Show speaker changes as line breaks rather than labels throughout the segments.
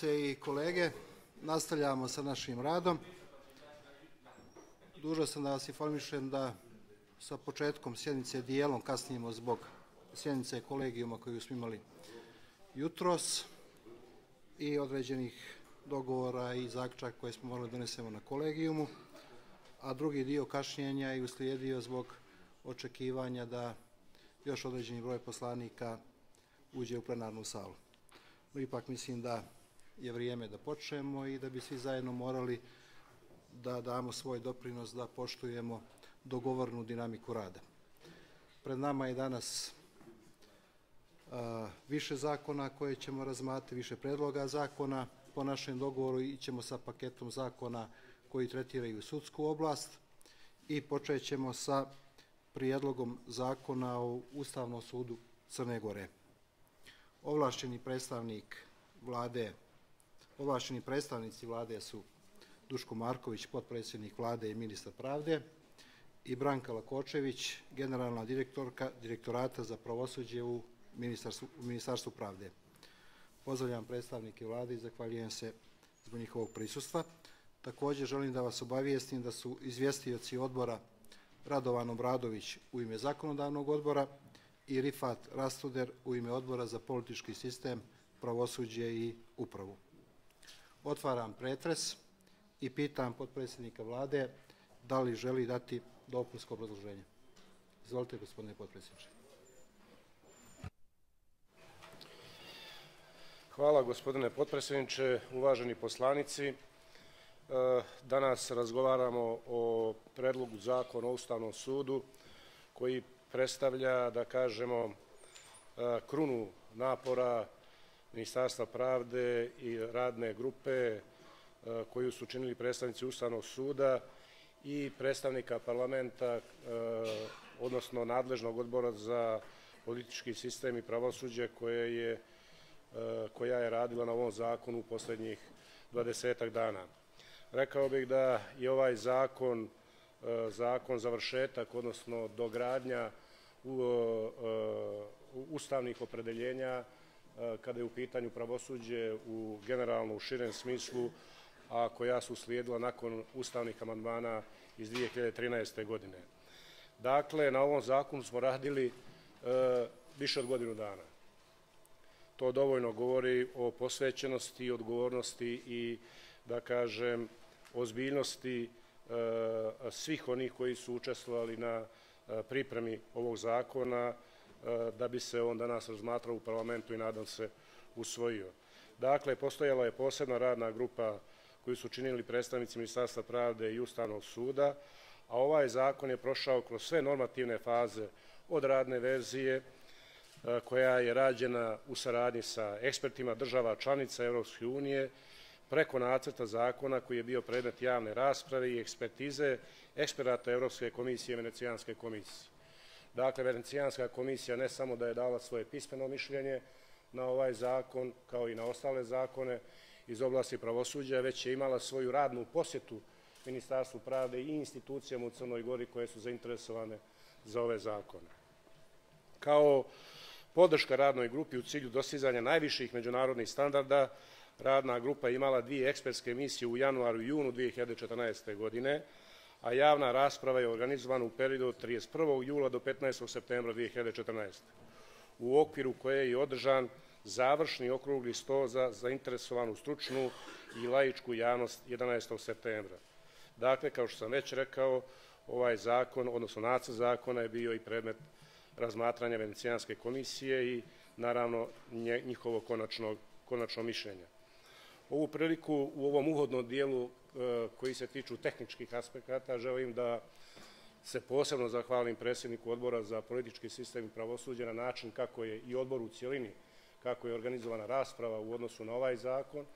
Koleginice i kolege, nastavljamo sa našim radom. Dužo sam da vas informišem da sa početkom sjednice dijelom kasnijemo zbog sjednice kolegijuma koju smo imali jutros i određenih dogovora i zaključaka koje smo morali da donesemo na kolegijumu, a drugi dio kašnjenja je uslijedio zbog očekivanja da još određeni broj poslanika uđe u plenarnu salu. No, ipak mislim da je vrijeme da počnemo i da bi svi zajedno morali da damo svoj doprinos da poštujemo dogovornu dinamiku rada. Pred nama je danas a, više zakona koje ćemo razmati, više predloga zakona. Po našem dogovoru ićemo sa paketom zakona koji tretiraju sudsku oblast i počet ćemo sa prijedlogom zakona o Ustavnom sudu Crne Gore. Ovlašćeni predstavnik vlade, ovlašćeni predstavnici vlade su Duško Marković, potpredsjednik vlade i ministar pravde, i Branka Lakočević, generalna direktorka Direktorata za pravosuđe u Ministarstvu, Ministarstvu pravde. Pozdravljam predstavnike vlade i zahvaljujem se zbog njihovog prisustva. Također želim da vas obavijestim da su izvjestioci odbora Radovan Obradović u ime zakonodavnog odbora i Rifat Rastuder u ime odbora za politički sistem, pravosuđe i upravu. Otvaram pretres i pitam potpredsjednika vlade da li želi dati dopunsko obrazloženje. Izvolite, gospodine potpredsjedniče.
Hvala, gospodine potpredsjedniče, uvaženi poslanici. E, danas razgovaramo o predlogu zakona o Ustavnom sudu koji predstavlja, da kažemo, e, krunu napora Ministarstva pravde i radne grupe e, koju su činili predstavnici Ustavnog suda i predstavnika parlamenta, odnosno nadležnog odbora za politički sistem i pravosuđe koje je, koja je radila na ovom zakonu u poslednjih 20 dana. Rekao bih da je ovaj zakon e, zakon završetak, odnosno dogradnja e, ustavnih opredeljenja e, kada je u pitanju pravosuđe u generalno u širem smislu, a koja su slijedila nakon ustavnih amandmana iz 2013. godine. Dakle, na ovom zakonu smo radili više od godinu dana. To dovoljno govori o posvećenosti, odgovornosti i da kažem, ozbiljnosti e, svih onih koji su učestvovali na e, pripremi ovog zakona, e, da bi se on danas razmatrao u parlamentu i nadam se usvojio. Dakle, postojala je posebna radna grupa koju su činili predstavnici Ministarstva pravde i Ustavnog suda, a ovaj zakon je prošao kroz sve normativne faze od radne verzije, koja je rađena u saradnji sa ekspertima država članica Evropske unije, preko nacrta zakona koji je bio predmet javne rasprave i ekspertize eksperata Evropske komisije i Venecijanske komisije. Dakle, Venecijanska komisija ne samo da je dala svoje pismeno mišljenje na ovaj zakon, kao i na ostale zakone iz oblasti pravosuđa, već je imala svoju radnu posjetu Ministarstvu pravde i institucijama u Crnoj Gori koje su zainteresovane za ove zakone. Kao podrška radnoj grupi u cilju dostizanja najviših međunarodnih standarda, Radna grupa imala dvije ekspertske emisije u januaru i junu 2014. godine, a javna rasprava je organizovana u periodu od 31. jula do 15. septembra 2014. u okviru koje je održan završni okrugli sto za zainteresovanu stručnu i laičku javnost 11. septembra. Dakle, kao što sam već rekao, ovaj zakon, odnosno nacrt zakona je bio i predmet razmatranja Venecijanske komisije i naravno njihovo konačno, konačno mišljenje. Ovu priliku u ovom uhodnom dijelu koji se tiču tehničkih aspekata želim da se posebno zahvalim predsjedniku odbora za politički sistem i pravosuđe na način kako je i odbor u cijelini, kako je organizovana rasprava u odnosu na ovaj zakon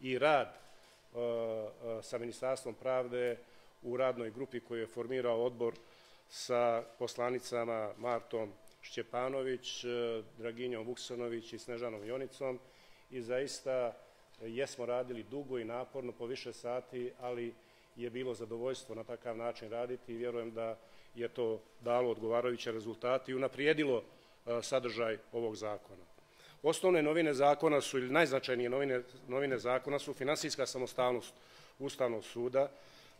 i rad e, e, sa Ministarstvom pravde u radnoj grupi koju je formirao odbor sa poslanicama Martom Šćepanović, Draginjom Vuksanović i Snežanom Jonicom i zaista Jesmo radili dugo i naporno po više sati, ali je bilo zadovoljstvo na takav način raditi i vjerujem da je to dalo odgovarajuće rezultate i unaprijedilo e, sadržaj ovog zakona. Osnovne novine zakona su, ili najznačajnije novine, novine zakona su finansijska samostalnost Ustavnog suda,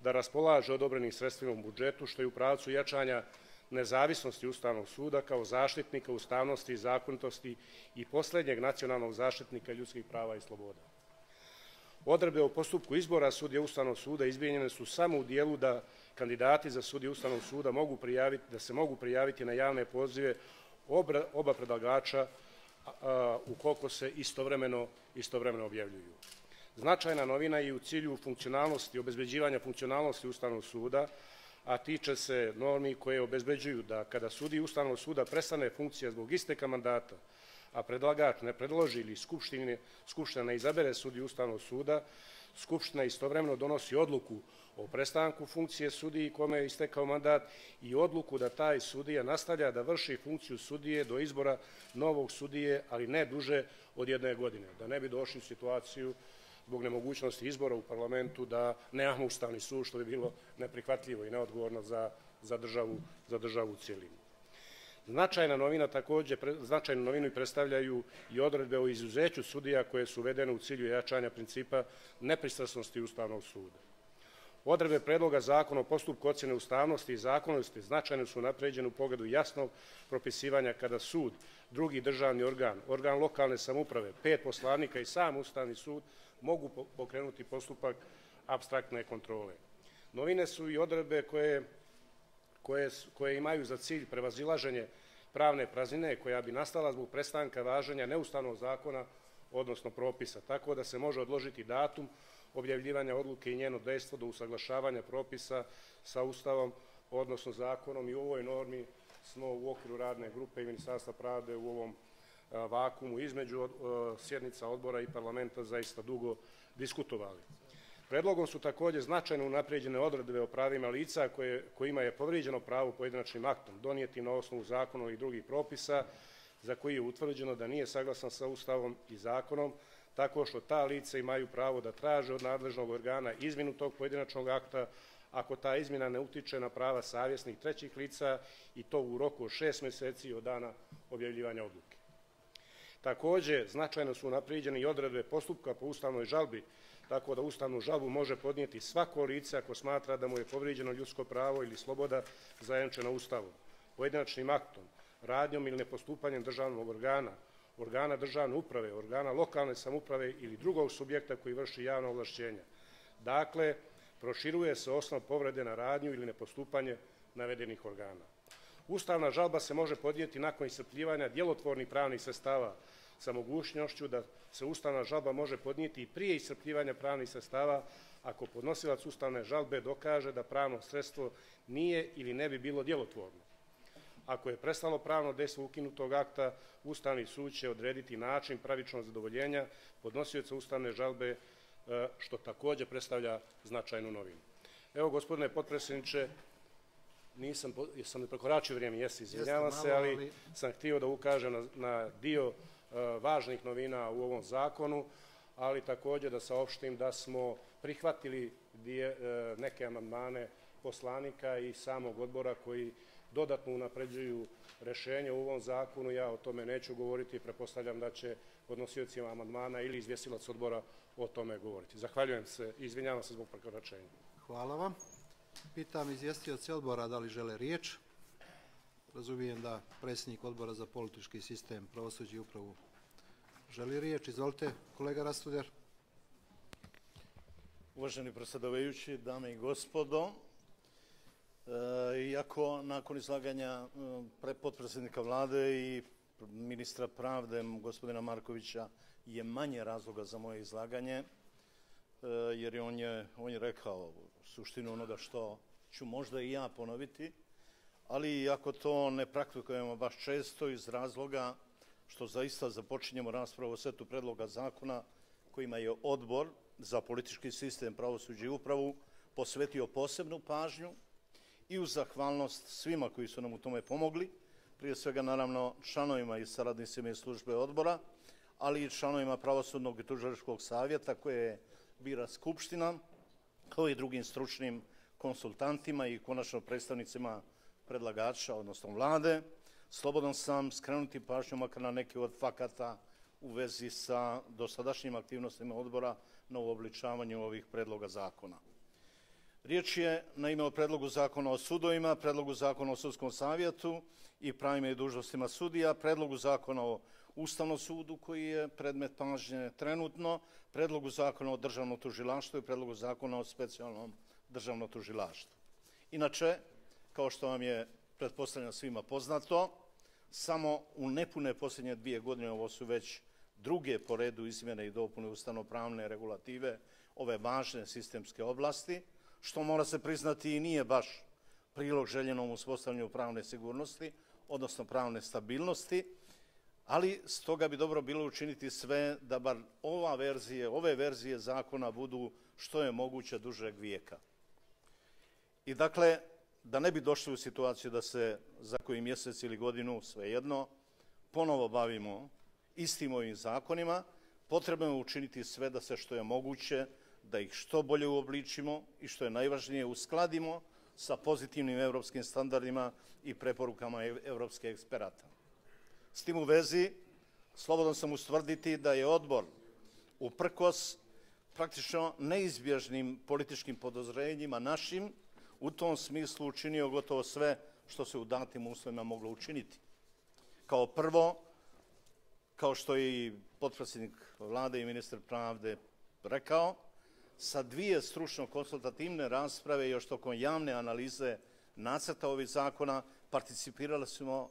da raspolaže odobrenim sredstvima u budžetu, što je u pravcu jačanja nezavisnosti Ustavnog suda kao zaštitnika ustavnosti i zakonitosti i poslednjeg nacionalnog zaštitnika ljudskih prava i sloboda. Odrebe o postupku izbora sudija Ustavnog suda izmijenjene su samo u dijelu da kandidati za sudije Ustavnog suda mogu prijaviti, da se mogu prijaviti na javne pozive oba predlagača ukoliko se istovremeno, istovremeno objavljuju. Značajna novina je u cilju funkcionalnosti, obezbeđivanja funkcionalnosti Ustavnog suda, a tiče se normi koje obezbeđuju da kada sudi Ustavnog suda prestane funkcija zbog isteka mandata, a predlagač ne predloži ili Skupština izabere sudi Ustavnog suda, Skupština istovremeno donosi odluku o prestanku funkcije sudiji kome je istekao mandat i odluku da taj sudija nastavlja da vrši funkciju sudije do izbora novog sudije, ali ne duže od jedne godine, da ne bi došli u situaciju zbog nemogućnosti izbora u parlamentu da nemamo ustavni sud, što bi bilo neprihvatljivo i neodgovorno za, za državu u cijelini. Značajna novina takođe, značajnu novinu i predstavljaju i odredbe o izuzeću sudija koje su uvedene u cilju jačanja principa nepristrasnosti Ustavnog suda. Odredbe predloga zakona o postupku ocjene ustavnosti i zakonnosti značajno su napređene u pogledu jasnog propisivanja kada sud, drugi državni organ, organ lokalne samuprave, pet poslanika i sam Ustavni sud mogu pokrenuti postupak abstraktne kontrole. Novine su i odredbe koje, koje, koje imaju za cilj prevazilaženje pravne praznine koja bi nastala zbog prestanka važenja neustavnog zakona, odnosno propisa, tako da se može odložiti datum objavljivanja odluke i njeno dejstvo do usaglašavanja propisa sa Ustavom, odnosno zakonom i u ovoj normi smo u okviru radne grupe i Ministarstva pravde u ovom vakumu između sjednica odbora i parlamenta zaista dugo diskutovali. Predlogom su takođe značajno unapređene odredbe o pravima lica koje, kojima je povrijeđeno pravo pojedinačnim aktom, donijeti na osnovu zakona i drugih propisa, za koji je utvrđeno da nije saglasan sa Ustavom i zakonom, tako što ta lica imaju pravo da traže od nadležnog organa izminu tog pojedinačnog akta, ako ta izmjena ne utiče na prava savjesnih trećih lica i to u roku od šest meseci od dana objavljivanja odluke. Takođe, značajno su napriđene i odredbe postupka po ustavnoj žalbi, tako da ustavnu žalbu može podnijeti svako lice ako smatra da mu je povrijeđeno ljudsko pravo ili sloboda zajemčena Ustavom, pojedinačnim aktom, radnjom ili nepostupanjem državnog organa, organa državne uprave, organa lokalne samuprave ili drugog subjekta koji vrši javno ovlašćenja. Dakle, proširuje se osnov povrede na radnju ili nepostupanje navedenih organa. Ustavna žalba se može podnijeti nakon iscrpljivanja djelotvornih pravnih sestava sa mogućnošću da se ustavna žalba može podnijeti i prije iscrpljivanja pravnih sestava ako podnosilac ustavne žalbe dokaže da pravno sredstvo nije ili ne bi bilo djelotvorno. Ako je prestalo pravno destvo ukinutog akta, Ustavni sud će odrediti način pravičnog zadovoljenja podnosioca ustavne žalbe, e, što takođe predstavlja značajnu novinu. Evo, gospodine potpredsjedniče, nisam, sam prekoračio vrijeme, jesi, izvinjavam se, ali sam htio da ukažem na, na dio važnih novina u ovom zakonu, ali takođe da saopštim da smo prihvatili e, neke amandmane poslanika i samog odbora koji dodatno unapređuju rešenje u ovom zakonu. Ja o tome neću govoriti, prepostavljam da će podnosiocima amandmana ili izvjesilac odbora o tome govoriti. Zahvaljujem se i izvinjavam se zbog prekoračenja.
Hvala vam. Pitam izvjestioce odbora da li žele riječ. Razumijem da predsjednik odbora za politički sistem, pravosuđe i upravu želi riječ. Izvolite, kolega Rastuder.
Uvaženi predsjedavajući, dame i gospodo, iako nakon izlaganja e, potpredsjednika vlade i ministra pravde, gospodina Markovića, je manje razloga za moje izlaganje, e, jer je, on je rekao suštinu onoga što ću možda i ja ponoviti, ali iako to ne praktikujemo baš često iz razloga što zaista započinjemo raspravu o setu predloga zakona kojima je odbor za politički sistem, pravosuđe i upravu posvetio posebnu pažnju i uz zahvalnost svima koji su nam u tome pomogli, prije svega naravno članovima i saradnicima iz službe odbora, ali i članovima Pravosudnog i tužariškog savjeta koje bira Skupština, kao i drugim stručnim konsultantima i konačno predstavnicima predlagača, odnosno vlade. Slobodan sam skrenuti pažnju makar na neke od fakata u vezi sa dosadašnjim aktivnostima odbora na uobličavanju ovih predloga zakona. Riječ je naime o predlogu zakona o sudovima, predlogu zakona o sudskom savjetu i pravima i dužnostima sudija, predlogu zakona o Ustavnom sudu koji je predmet pažnje trenutno, predlogu zakona o državnom tužilaštvu i predlogu zakona o specijalnom državnom tužilaštvu. Inače, kao što vam je pretpostavljeno svima poznato, samo u nepune posljednje dvije godine, ovo su već druge po redu izmjene i dopune ustanopravne regulative ove važne sistemske oblasti, što mora se priznati i nije baš prilog željenom uspostavljanju pravne sigurnosti, odnosno pravne stabilnosti, ali stoga bi dobro bilo učiniti sve da bar ova verzije, ove verzije zakona budu što je moguće dužeg vijeka. I dakle, da ne bi došli u situaciju da se za koji mjesec ili godinu, svejedno, ponovo bavimo istim ovim zakonima, potrebno je učiniti sve da se što je moguće, da ih što bolje uobličimo i što je najvažnije uskladimo sa pozitivnim evropskim standardima i preporukama evropske eksperata. S tim u vezi, slobodno sam ustvrditi da je odbor uprkos praktično neizbježnim političkim podozrenjima našim u tom smislu učinio gotovo sve što se u datim uslovima moglo učiniti. Kao prvo, kao što je i potpredsjednik vlade i ministar pravde rekao, sa dvije stručno-konsultativne rasprave još tokom javne analize nacrta ovih zakona participirali smo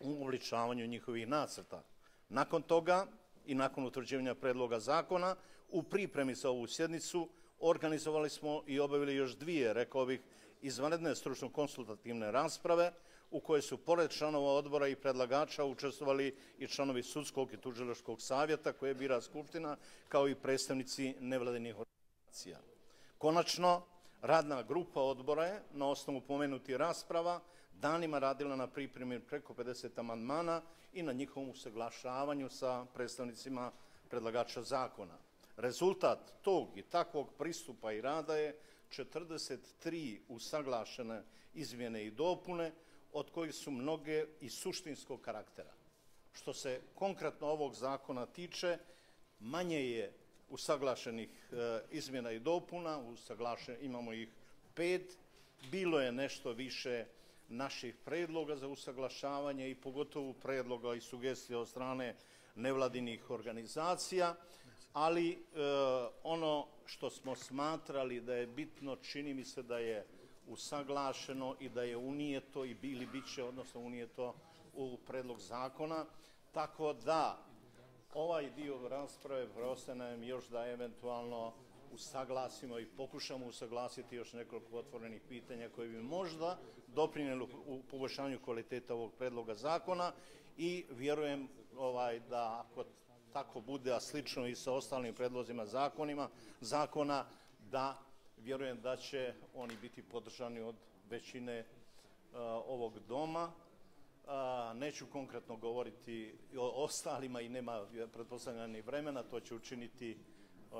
u uličavanju njihovih nacrta. Nakon toga i nakon utvrđivanja predloga zakona, u pripremi za ovu sjednicu organizovali smo i obavili još dvije, rekao bih, izvanredne stručno-konsultativne rasprave u kojoj su pored članova odbora i predlagača učestvovali i članovi Sudskog i tužilaškog savjeta koje bira Skupština, kao i predstavnici nevladinih organizacija. Konačno, radna grupa odbora je, na osnovu pomenuti rasprava, danima radila na pripremi preko 50 amandmana i na njihovom usaglašavanju sa predstavnicima predlagača zakona. Rezultat tog i takvog pristupa i rada je 43 usaglašene izmjene i dopune, od kojih su mnoge i suštinskog karaktera. Što se konkretno ovog zakona tiče, manje je usaglašenih e, izmjena i dopuna, usaglašen, imamo ih pet, bilo je nešto više naših predloga za usaglašavanje i pogotovo predloga i sugestija od strane nevladinih organizacija, ali e, ono što smo smatrali da je bitno, čini mi se da je usaglašeno i da je unijeto i bili biće, odnosno unijeto u predlog zakona, tako da ovaj dio rasprave preostaje još da eventualno usaglasimo i pokušamo usaglasiti još nekoliko otvorenih pitanja koje bi možda doprinjeli u poboljšanju kvaliteta ovog predloga zakona i vjerujem ovaj, da ako tako bude, a slično i sa ostalim predlozima zakonima, zakona, da vjerujem da će oni biti podržani od većine uh, ovog doma. Uh, neću konkretno govoriti o ostalima i nema pretpostavljena ni vremena, to će učiniti uh,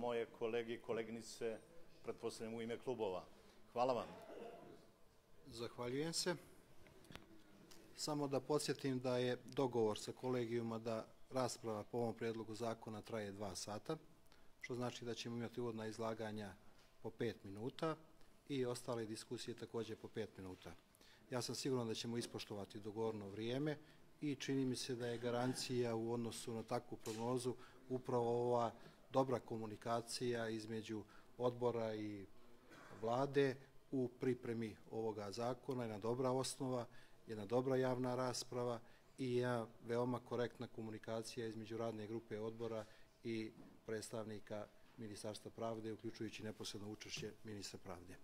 moje kolege i koleginice, pretpostavljam u ime klubova. Hvala vam.
Zahvaljujem se. Samo da podsjetim da je dogovor sa kolegijuma da rasprava po ovom predlogu zakona traje dva sata, što znači da ćemo imati uvodna izlaganja po pet minuta i ostale diskusije takođe po pet minuta. Ja sam siguran da ćemo ispoštovati dogovorno vrijeme i čini mi se da je garancija u odnosu na takvu prognozu upravo ova dobra komunikacija između odbora i vlade u pripremi ovoga zakona, jedna dobra osnova, jedna dobra javna rasprava i jedna veoma korektna komunikacija između radne grupe odbora i predstavnika Ministarstva pravde, uključujući neposredno učešće ministra pravde.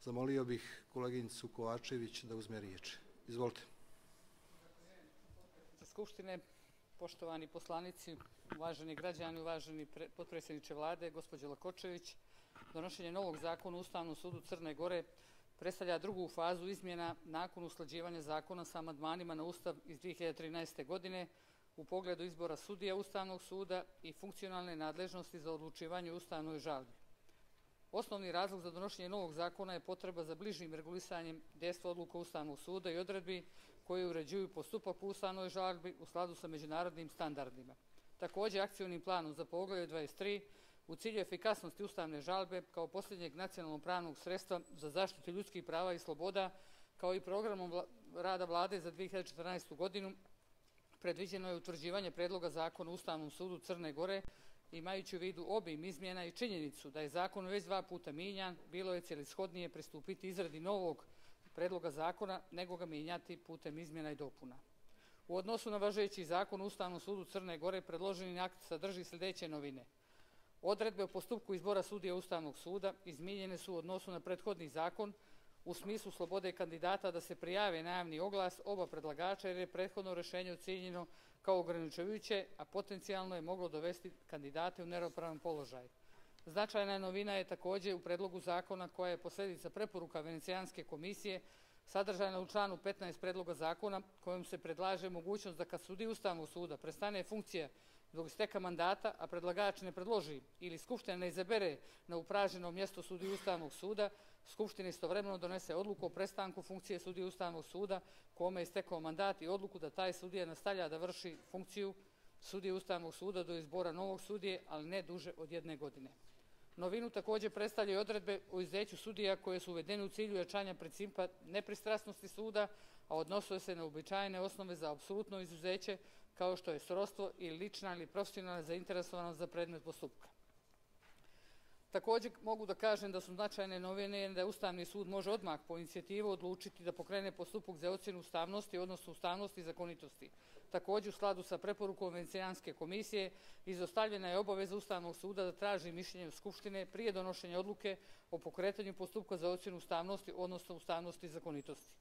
Zamolio bih koleginicu Kovačević da uzme riječ. Izvolite.
Skupštine, poštovani poslanici, uvaženi građani, uvaženi potpredsjedniče vlade, gospođo Lakočević, donošenje novog zakona u Ustavnom sudu Crne Gore predstavlja drugu fazu izmjena nakon usklađivanja zakona sa amadmanima na Ustav iz 2013. godine u pogledu izbora sudija Ustavnog suda i funkcionalne nadležnosti za odlučivanje ustavnoj žalbi. Osnovni razlog za donošenje novog zakona je potreba za bližim regulisanjem dejstva odluka Ustavnog suda i odredbi koji uređuju postupak u ustavnoj žalbi u skladu sa međunarodnim standardima. Također, akcijnim planom za poglavlje 23 u cilju efikasnosti ustavne žalbe kao posljednjeg nacionalnog pravnog sredstva za zaštitu ljudskih prava i sloboda, kao i programom rada vlade za 2014. godinu, predviđeno je utvrđivanje predloga zakona Ustavnom sudu Crne Gore, imajući u vidu obim izmjena i činjenicu da je zakon već dva puta minjan, bilo je cijelishodnije pristupiti izradi novog predloga zakona nego ga mijenjati putem izmjena i dopuna. U odnosu na važeći zakon Ustavnom sudu Crne Gore predloženi akt sadrži sljedeće novine. Odredbe o postupku izbora sudija Ustavnog suda izmijenjene su u odnosu na prethodni zakon u smislu slobode kandidata da se prijave na javni oglas oba predlagača jer je prethodno rješenje ocijenjeno kao ograničujuće, a potencijalno je moglo dovesti kandidate u neravnopravan položaj. Značajna novina je također u predlogu zakona koja je posljedica preporuka Venecijanske komisije sadržana u članu 15 predloga zakona kojom se predlaže mogućnost da kad sudi Ustavnog suda prestane funkcija zbog isteka mandata, a predlagač ne predloži ili Skupština ne izabere na upraženo mjesto sudiju Ustavnog suda, Skupština istovremeno donese odluku o prestanku funkcije sudije Ustavnog suda kome je stekao mandat i odluku da taj sudija nastavlja da vrši funkciju sudije Ustavnog suda do izbora novog sudije, ali ne duže od jedne godine. Novinu također predstavljaju odredbe o izdeću sudija koje su uvedene u cilju jačanja principa nepristrasnosti suda, a odnosuje se na uobičajene osnove za apsolutno izuzeće kao što je srodstvo ili lična ili profesionalna zainteresovanost za predmet postupka. Također mogu da kažem da su značajne novine da Ustavni sud može odmah po inicijativu odlučiti da pokrene postupak za ocjenu ustavnosti, odnosno ustavnosti i zakonitosti. Također u skladu sa preporukom Venecijanske komisije izostavljena je obaveza Ustavnog suda da traži mišljenje Skupštine prije donošenja odluke o pokretanju postupka za ocjenu ustavnosti, odnosno ustavnosti i zakonitosti.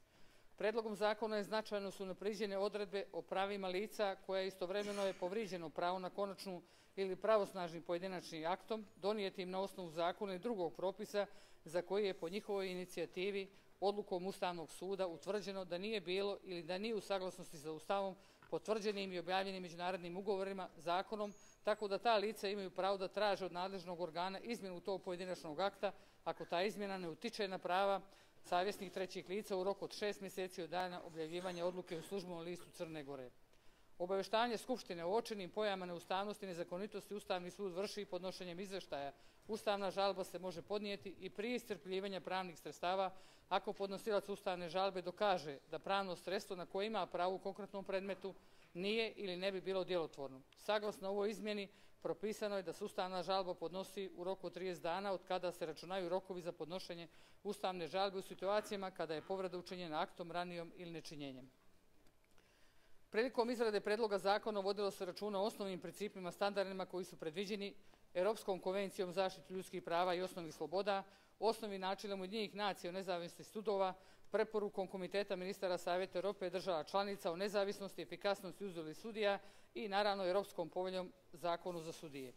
Predlogom zakona je značajno su napriđene odredbe o pravima lica koja istovremeno je povriđeno pravo na konačnu ili pravosnažnim pojedinačnim aktom donijetim na osnovu zakona i drugog propisa za koji je po njihovoj inicijativi odlukom Ustavnog suda utvrđeno da nije bilo ili da nije u saglasnosti sa Ustavom potvrđenim i objavljenim međunarodnim ugovorima, zakonom, tako da ta lica imaju pravo da traže od nadležnog organa izmjenu tog pojedinačnog akta ako ta izmjena ne utiče na prava savjesnih trećih lica u roku od šest mjeseci od dana objavljivanja odluke u službenom listu Crne Gore. Obaveštanje Skupštine o očenim pojama neustavnosti i nezakonitosti Ustavni sud vrši podnošenjem izveštaja. Ustavna žalba se može podnijeti i prije iscrpljivanja pravnih sredstava ako podnosilac ustavne žalbe dokaže da pravno sredstvo na koje ima pravo u konkretnom predmetu nije ili ne bi bilo djelotvorno. Saglasno ovoj izmjeni propisano je da se ustavna žalba podnosi u roku od 30 dana od kada se računaju rokovi za podnošenje ustavne žalbe u situacijama kada je povreda učinjena aktom, ranijom ili nečinjenjem. Prilikom izrade predloga zakona vodilo se računa o osnovnim principima, standardima koji su predviđeni Europskom konvencijom zaštitu ljudskih prava i osnovnih sloboda, osnovnim načinom Ujedinjenih nacija o nezavisnosti sudova, preporukom Komiteta ministara Savjeta Europe država članica o nezavisnosti i efikasnosti uzeli sudija i naravno Europskom poveljom zakonu za sudije.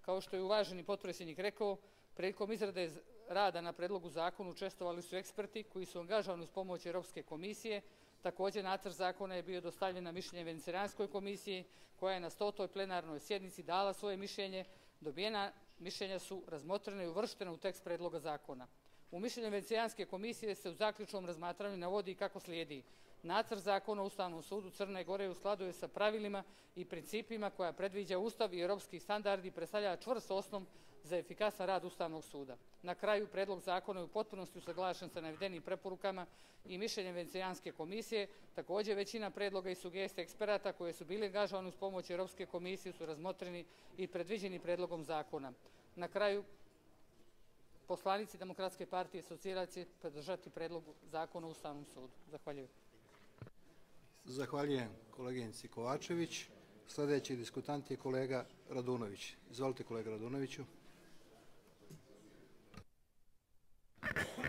Kao što je uvaženi potpredsjednik rekao, prilikom izrade rada na predlogu zakonu učestvovali su eksperti koji su angažovani uz pomoć Europske komisije. Također nacrt zakona je bio dostavljen na mišljenje Venecijanskoj komisiji koja je na stotoj plenarnoj sjednici dala svoje mišljenje. Dobijena mišljenja su razmotrena i uvrštena u tekst predloga zakona. U mišljenju Venecijanske komisije se u zaključnom razmatranju navodi kako slijedi. Nacrt zakona o Ustavnom sudu Crne Gore u skladu sa pravilima i principima koja predviđa Ustav i europski standardi predstavlja čvrst osnov za efikasan rad Ustavnog suda. Na kraju, predlog zakona je u potpunosti usaglašen sa navedenim preporukama i mišljenjem Venecijanske komisije. Također, većina predloga i sugestija eksperata koje su bili angažovani uz pomoć Europske komisije su razmotreni i predviđeni predlogom zakona. Na kraju, poslanici Demokratske partije socijalac podržati predlog zakona o Ustavnom sudu. Zahvaljujem.
Zahvaljujem koleginici Kovačević. Sljedeći diskutant je kolega Radunović. Izvolite kolega Radunoviću.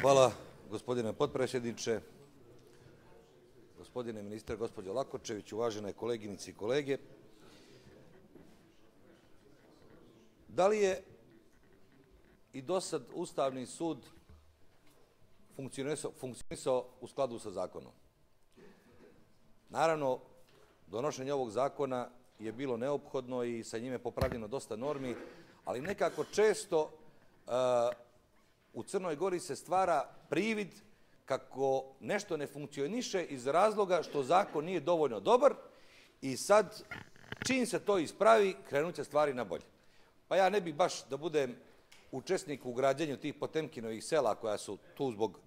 Hvala gospodine potpredsjedniče, gospodine ministre, gospođo Lakočević, uvažene koleginici i kolege. Da li je i do sad Ustavni sud funkcionisao u skladu sa zakonom? Naravno, donošenje ovog zakona je bilo neophodno i sa njime popravljeno dosta normi, ali nekako često u Crnoj Gori se stvara privid kako nešto ne funkcioniše iz razloga što zakon nije dovoljno dobar i sad čim se to ispravi krenut će stvari na bolje. Pa ja ne bih baš da budem učesnik u građenju tih Potemkinovih sela koja su tu zbog,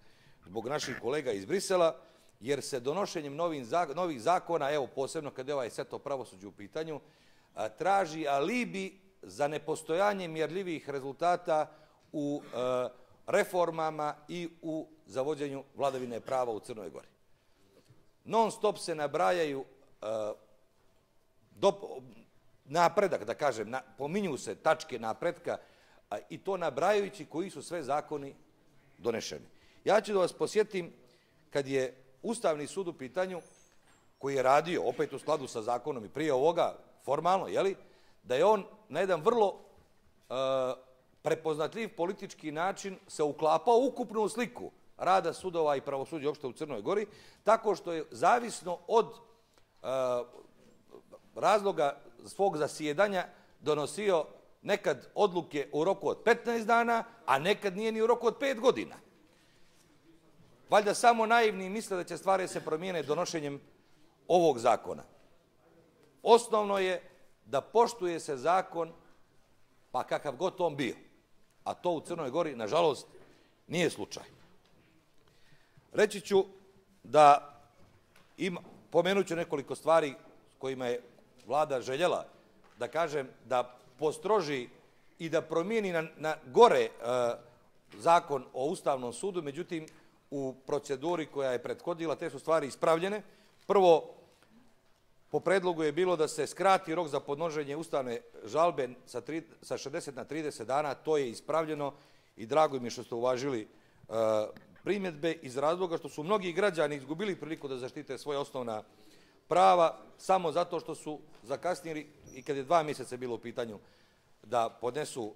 zbog naših kolega iz Brisela, jer se donošenjem novih, zakona, evo posebno kada je ovaj set o pravosuđu u pitanju, traži alibi za nepostojanje mjerljivih rezultata u reformama i u zavođenju vladavine prava u Crnoj Gori. Non stop se nabrajaju napredak, da kažem, pominju se tačke napretka i to nabrajajući koji su sve zakoni donešeni. Ja ću da vas posjetim kad je Ustavni sud u pitanju, koji je radio opet u skladu sa zakonom i prije ovoga, formalno, jeli, da je on na jedan vrlo uh, prepoznatljiv politički način se uklapao ukupnu sliku rada sudova i pravosuđa opšte u Crnoj Gori, tako što je zavisno od uh, razloga svog zasjedanja donosio nekad odluke u roku od 15 dana, a nekad nije ni u roku od 5 godina. Valjda samo naivni misle da će stvari se promijene donošenjem ovog zakona. Osnovno je da poštuje se zakon, pa kakav god on bio. A to u Crnoj Gori, nažalost, nije slučaj. Reći ću da ima, pomenut ću nekoliko stvari kojima je vlada željela da kažem da postroži i da promijeni na, na gore e, zakon o Ustavnom sudu, međutim, u proceduri koja je prethodila, te su stvari ispravljene. Prvo, po predlogu je bilo da se skrati rok za podnoženje ustavne žalbe sa, sa 60 na 30 dana, to je ispravljeno i drago mi je što ste uvažili uh, primjedbe iz razloga što su mnogi građani izgubili priliku da zaštite svoje osnovna prava samo zato što su zakasnili i kad je dva mjeseca bilo u pitanju da podnesu uh,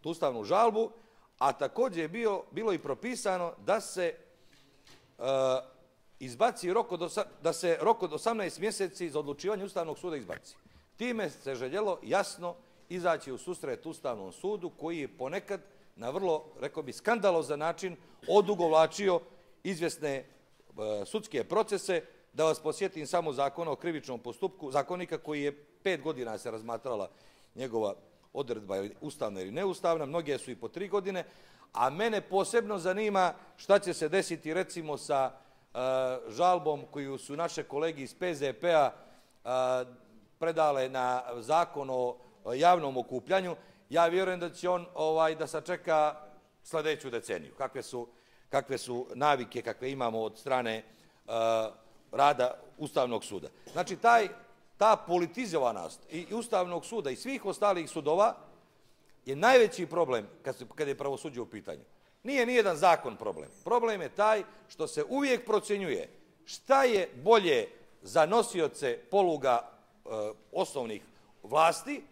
tu ustavnu žalbu, a takođe je bio, bilo i propisano da se uh, izbaci rok od osa, da se rok od 18 mjeseci za odlučivanje Ustavnog suda izbaci. Time se željelo jasno izaći u susret Ustavnom sudu koji je ponekad na vrlo, rekao bi, skandalozan način odugovlačio izvjesne uh, sudske procese. Da vas posjetim samo zakona o krivičnom postupku, zakonika koji je pet godina se razmatrala njegova odredba je ustavna ili neustavna, mnoge su i po tri godine, a mene posebno zanima šta će se desiti recimo sa uh, žalbom koju su naše kolegi iz PZP-a uh, predale na zakon o javnom okupljanju. Ja vjerujem da će on ovaj da sačeka sledeću deceniju. Kakve su, kakve su navike kakve imamo od strane uh, rada Ustavnog suda. Znači, taj ta politizovanost i Ustavnog suda i svih ostalih sudova je najveći problem kad, se, kad je pravosuđe u pitanju. Nije nijedan zakon problem. Problem je taj što se uvijek procenjuje šta je bolje za nosioce poluga e, osnovnih vlasti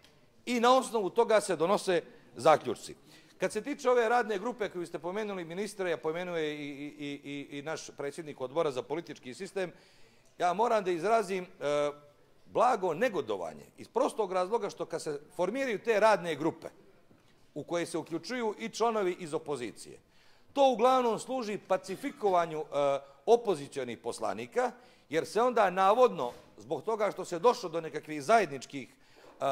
i na osnovu toga se donose zaključci. Kad se tiče ove radne grupe koju ste pomenuli ministra, ja pomenuje i, i, i, i naš predsjednik odbora za politički sistem, ja moram da izrazim e, blago negodovanje iz prostog razloga što kad se formiraju te radne grupe u koje se uključuju i članovi iz opozicije, to uglavnom služi pacifikovanju e, opozicijonih poslanika, jer se onda navodno, zbog toga što se došlo do nekakvih zajedničkih e,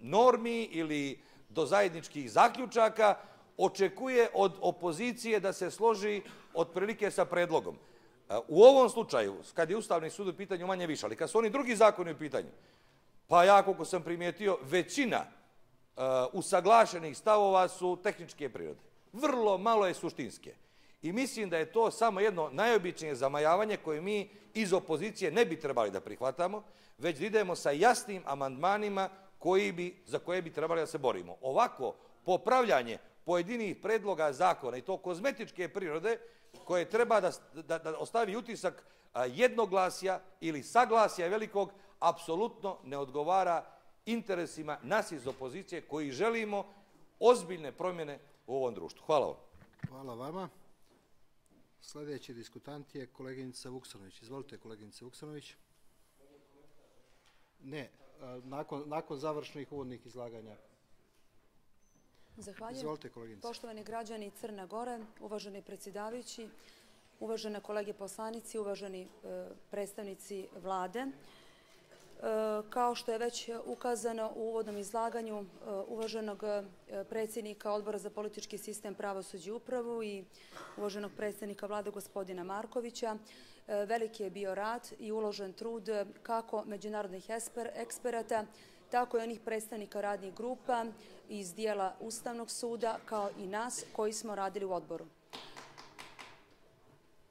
normi ili do zajedničkih zaključaka, očekuje od opozicije da se složi otprilike sa predlogom. U ovom slučaju, kad je Ustavni sud u pitanju manje više, ali kad su oni drugi zakoni u pitanju, pa ja koliko sam primijetio, većina uh, usaglašenih stavova su tehničke prirode. Vrlo malo je suštinske. I mislim da je to samo jedno najobičnije zamajavanje koje mi iz opozicije ne bi trebali da prihvatamo, već da idemo sa jasnim amandmanima koji bi, za koje bi trebali da se borimo. Ovako, popravljanje pojedinih predloga zakona i to kozmetičke prirode, koje treba da, da, da ostavi utisak jednoglasja ili saglasja velikog, apsolutno ne odgovara interesima nas iz opozicije koji želimo ozbiljne promjene u ovom društvu. Hvala vam.
Hvala vama. Sljedeći diskutant je koleginica Vuksanović. Izvolite, koleginica Vuksanović. Ne, nakon, nakon završnih uvodnih izlaganja.
Zahvaljujem.
Izvolite, koleginice.
Poštovani građani Crne Gore, uvaženi predsjedavajući, uvažene kolege poslanici, uvaženi e, predstavnici vlade. E, kao što je već ukazano u uvodnom izlaganju e, uvaženog predsjednika Odbora za politički sistem pravosuđi upravu i uvaženog predsjednika vlade gospodina Markovića, veliki je bio rad i uložen trud kako međunarodnih eksper, eksperata, tako i onih predstavnika radnih grupa iz dijela Ustavnog suda, kao i nas koji smo radili u odboru.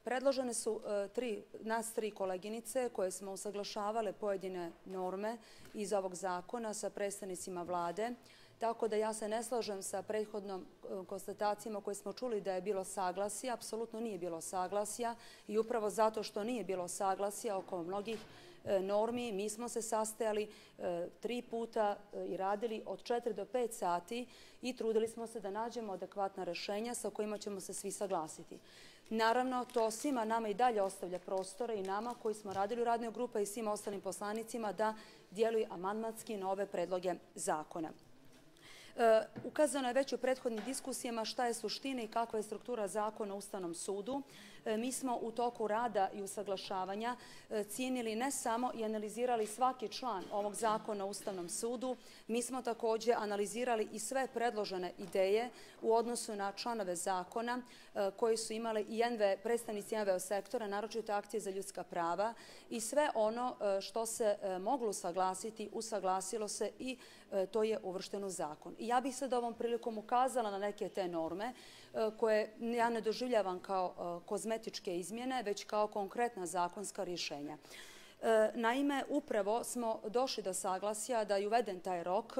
Predložene su e, tri, nas tri koleginice koje smo usaglašavale pojedine norme iz ovog zakona sa predstavnicima vlade, tako da ja se ne slažem sa prethodnom e, konstatacijama koje smo čuli da je bilo saglasija. Apsolutno nije bilo saglasija i upravo zato što nije bilo saglasija oko mnogih normi. Mi smo se sastajali e, tri puta e, i radili od 4 do 5 sati i trudili smo se da nađemo adekvatna rešenja sa kojima ćemo se svi saglasiti. Naravno, to svima nama i dalje ostavlja prostore i nama koji smo radili u radnoj grupa i svim ostalim poslanicima da djeluju amandmanski na ove predloge zakona. E, ukazano je već u prethodnim diskusijama šta je suština i kakva je struktura zakona u Ustavnom sudu. E, mi smo u toku rada i usaglašavanja e, cijenili ne samo i analizirali svaki član ovog zakona u Ustavnom sudu, mi smo takođe analizirali i sve predložene ideje u odnosu na članove zakona koji su imali i NV, predstavnici NVO sektora, naročito akcije za ljudska prava i sve ono što se moglo usaglasiti, usaglasilo se i to je uvršteno u zakon. Ja bih sad ovom prilikom ukazala na neke te norme e, koje ja ne doživljavam kao e, kozmetičke izmjene, već kao konkretna zakonska rješenja. E, naime, upravo smo došli do saglasja da je uveden taj rok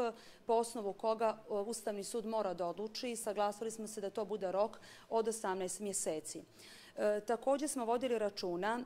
po osnovu koga Ustavni sud mora da odluči i saglasili smo se da to bude rok od 18 mjeseci. Takođe smo vodili računa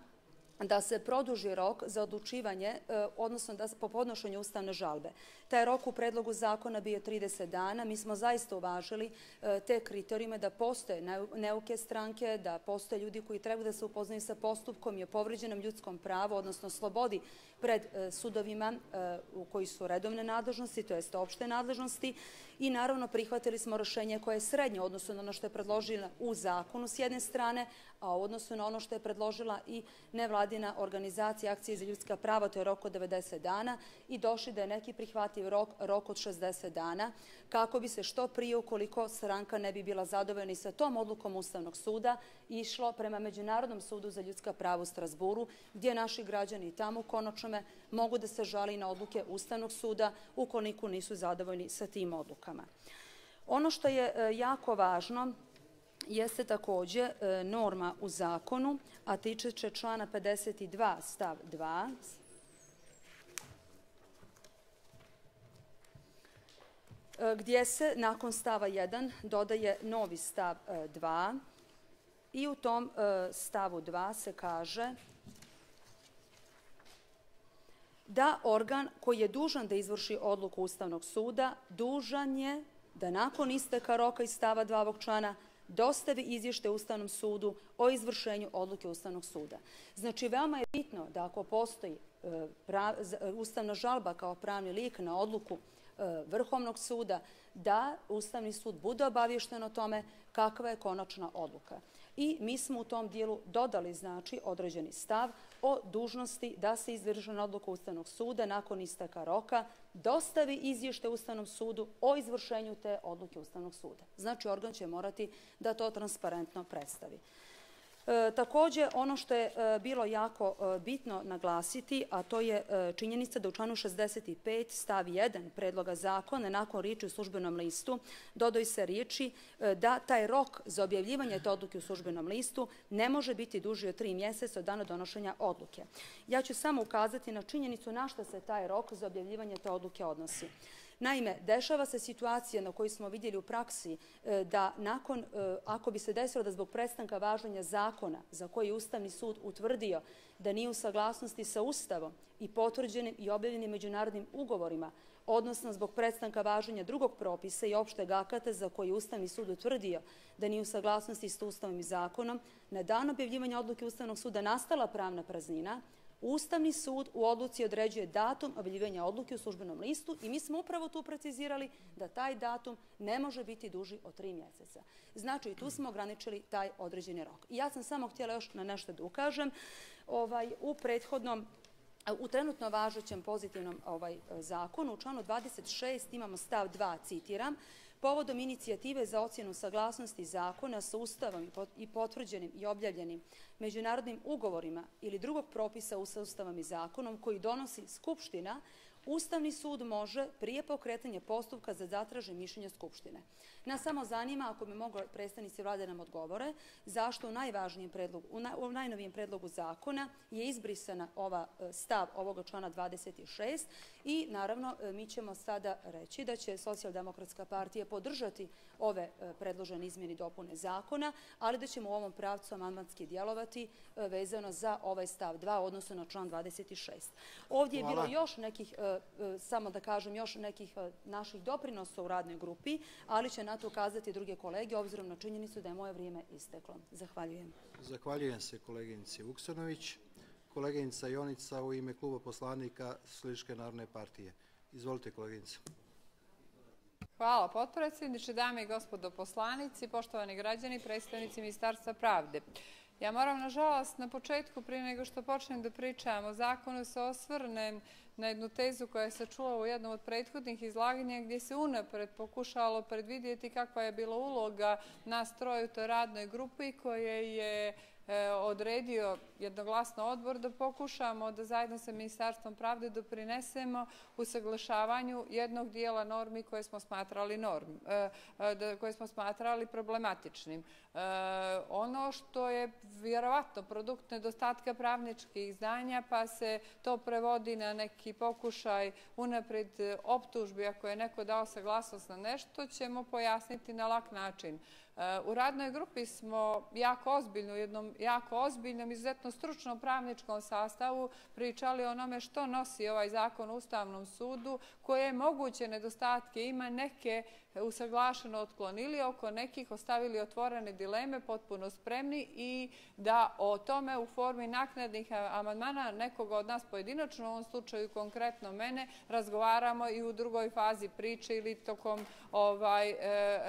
da se produži rok za odlučivanje, odnosno da po podnošenju ustavne žalbe. Taj rok u predlogu zakona bio 30 dana. Mi smo zaista uvažili e, te kriterijume da postoje neuke stranke, da postoje ljudi koji treba da se upoznaju sa postupkom i o povređenom ljudskom pravu, odnosno slobodi pred e, sudovima e, u koji su redovne nadležnosti, to jest opšte nadležnosti i naravno prihvatili smo rešenje koje je srednje odnosno na ono što je predložila u zakonu s jedne strane, a u odnosu na ono što je predložila i nevladina organizacija akcije za ljudska prava, to je rok od 90 dana i došli da je neki prihvati zahtjev rok, rok od 60 dana kako bi se što prije, ukoliko stranka ne bi bila zadovoljna i sa tom odlukom Ustavnog suda, išlo prema Međunarodnom sudu za ljudska prava u Strasburu, gdje naši građani tamo konačnome mogu da se žali na odluke Ustavnog suda ukoliko nisu zadovoljni sa tim odlukama. Ono što je e, jako važno jeste takođe e, norma u zakonu, a tiče će člana 52 stav 2, gdje se nakon stava 1 dodaje novi stav 2 e, i u tom e, stavu 2 se kaže da organ koji je dužan da izvrši odluku Ustavnog suda, dužan je da nakon isteka roka iz stava 2 ovog člana dostavi izvješte Ustavnom sudu o izvršenju odluke Ustavnog suda. Znači, veoma je bitno da ako postoji ustavna žalba kao pravni lik na odluku E, Vrhovnog suda da Ustavni sud bude obavješten o tome kakva je konačna odluka. I mi smo u tom dijelu dodali znači određeni stav o dužnosti da se izvršena odluka Ustavnog suda nakon isteka roka dostavi izvješte Ustavnom sudu o izvršenju te odluke Ustavnog suda. Znači organ će morati da to transparentno predstavi. E, takođe, ono što je e, bilo jako e, bitno naglasiti, a to je činjenica da u članu 65 stav 1 predloga zakona nakon riječi u službenom listu dodaju se riječi e, da taj rok za objavljivanje te odluke u službenom listu ne može biti duži od tri mjeseca od dana donošenja odluke. Ja ću samo ukazati na činjenicu na što se taj rok za objavljivanje te odluke odnosi. Naime, dešava se situacija na koju smo vidjeli u praksi e, da nakon, e, ako bi se desilo da zbog prestanka važenja zakona za koji je Ustavni sud utvrdio da nije u saglasnosti sa Ustavom i potvrđenim i objavljenim međunarodnim ugovorima, odnosno zbog prestanka važenja drugog propisa i opšteg akata za koji je Ustavni sud utvrdio da nije u saglasnosti sa Ustavom i zakonom, na dan objavljivanja odluke Ustavnog suda nastala pravna praznina, Ustavni sud u odluci određuje datum objavljivanja odluke u službenom listu i mi smo upravo tu precizirali da taj datum ne može biti duži od tri mjeseca. Znači, tu smo ograničili taj određeni rok. I ja sam samo htjela još na nešto da ukažem. Ovaj, u prethodnom u trenutno važećem pozitivnom ovaj, zakonu, u članu 26 imamo stav 2, citiram, povodom inicijative za ocjenu saglasnosti zakona sa Ustavom i potvrđenim i objavljenim međunarodnim ugovorima ili drugog propisa u Ustavom i zakonom koji donosi Skupština, Ustavni sud može prije pokretanja postupka za zatraže mišljenje Skupštine. Nas samo zanima, ako bi mogli predstavnici vlade nam odgovore, zašto u najvažnijem predlogu, u najnovijem predlogu zakona je izbrisana ova e, stav ovoga člana 26 i naravno e, mi ćemo sada reći da će Socijaldemokratska partija podržati ove e, predložene izmjeni dopune zakona, ali da ćemo u ovom pravcu amandmanski djelovati vezano za ovaj stav 2, odnosno na član 26. Ovdje je bilo još nekih, samo da kažem, još nekih naših doprinosa u radnoj grupi, ali će na to ukazati druge kolege, obzirom na činjenicu da je moje vrijeme isteklo. Zahvaljujem.
Zahvaljujem se koleginici Vuksanović. Koleginica Jonica u ime kluba poslanika Sliške narodne partije. Izvolite koleginica.
Hvala potpredsjedniče, dame i gospodo poslanici, poštovani građani, predstavnici Ministarstva pravde. Ja moram, nažalost, na početku, prije nego što počnem da pričam o zakonu, se osvrnem na jednu tezu koja se čula u jednom od prethodnih izlaganja gdje se unapred pokušalo predvidjeti kakva je bila uloga nas troje u toj radnoj grupi koje je odredio jednoglasno odbor da pokušamo da zajedno sa Ministarstvom pravde doprinesemo u saglašavanju jednog dijela normi koje smo smatrali norm, e, e, koje smo smatrali problematičnim. Ono što je vjerovatno produkt nedostatka pravničkih izdanja pa se to prevodi na neki pokušaj unapred optužbi ako je neko dao saglasnost na nešto ćemo pojasniti na lak način. U radnoj grupi smo jako ozbiljno, u jednom jako ozbiljnom, izuzetno stručnom pravničkom sastavu pričali o onome što nosi ovaj zakon u Ustavnom sudu, koje moguće nedostatke ima neke usaglašeno otklonili, oko nekih ostavili otvorene dileme, potpuno spremni i da o tome u formi naknadnih amandmana nekoga od nas pojedinačno, u ovom slučaju konkretno mene, razgovaramo i u drugoj fazi priče ili tokom ovaj, e,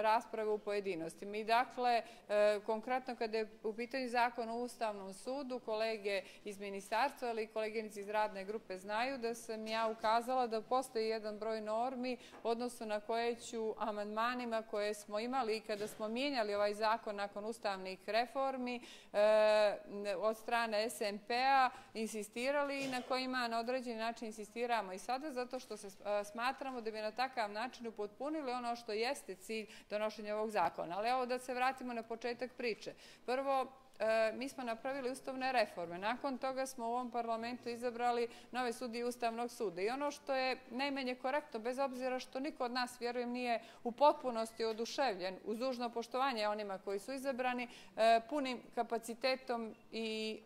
rasprave u pojedinosti. Mi dakle, e, konkretno kada je u pitanju zakon o Ustavnom sudu, kolege iz ministarstva ili koleginici iz radne grupe znaju da sam ja ukazala da postoji jedan broj normi, odnosno na koje ću amandmanima koje smo imali kada smo mijenjali ovaj zakon nakon ustavnih reformi e, od strane SMP-a insistirali i na kojima na određeni način insistiramo i sada zato što se e, smatramo da bi na takav način upotpunili ono što jeste cilj donošenja ovog zakona. Ali evo da se vratimo na početak priče. Prvo, mi smo napravili ustavne reforme. Nakon toga smo u ovom parlamentu izabrali nove sudije Ustavnog suda. I ono što je najmenje korektno, bez obzira što niko od nas, vjerujem, nije u potpunosti oduševljen uz dužno poštovanje onima koji su izabrani e, punim kapacitetom i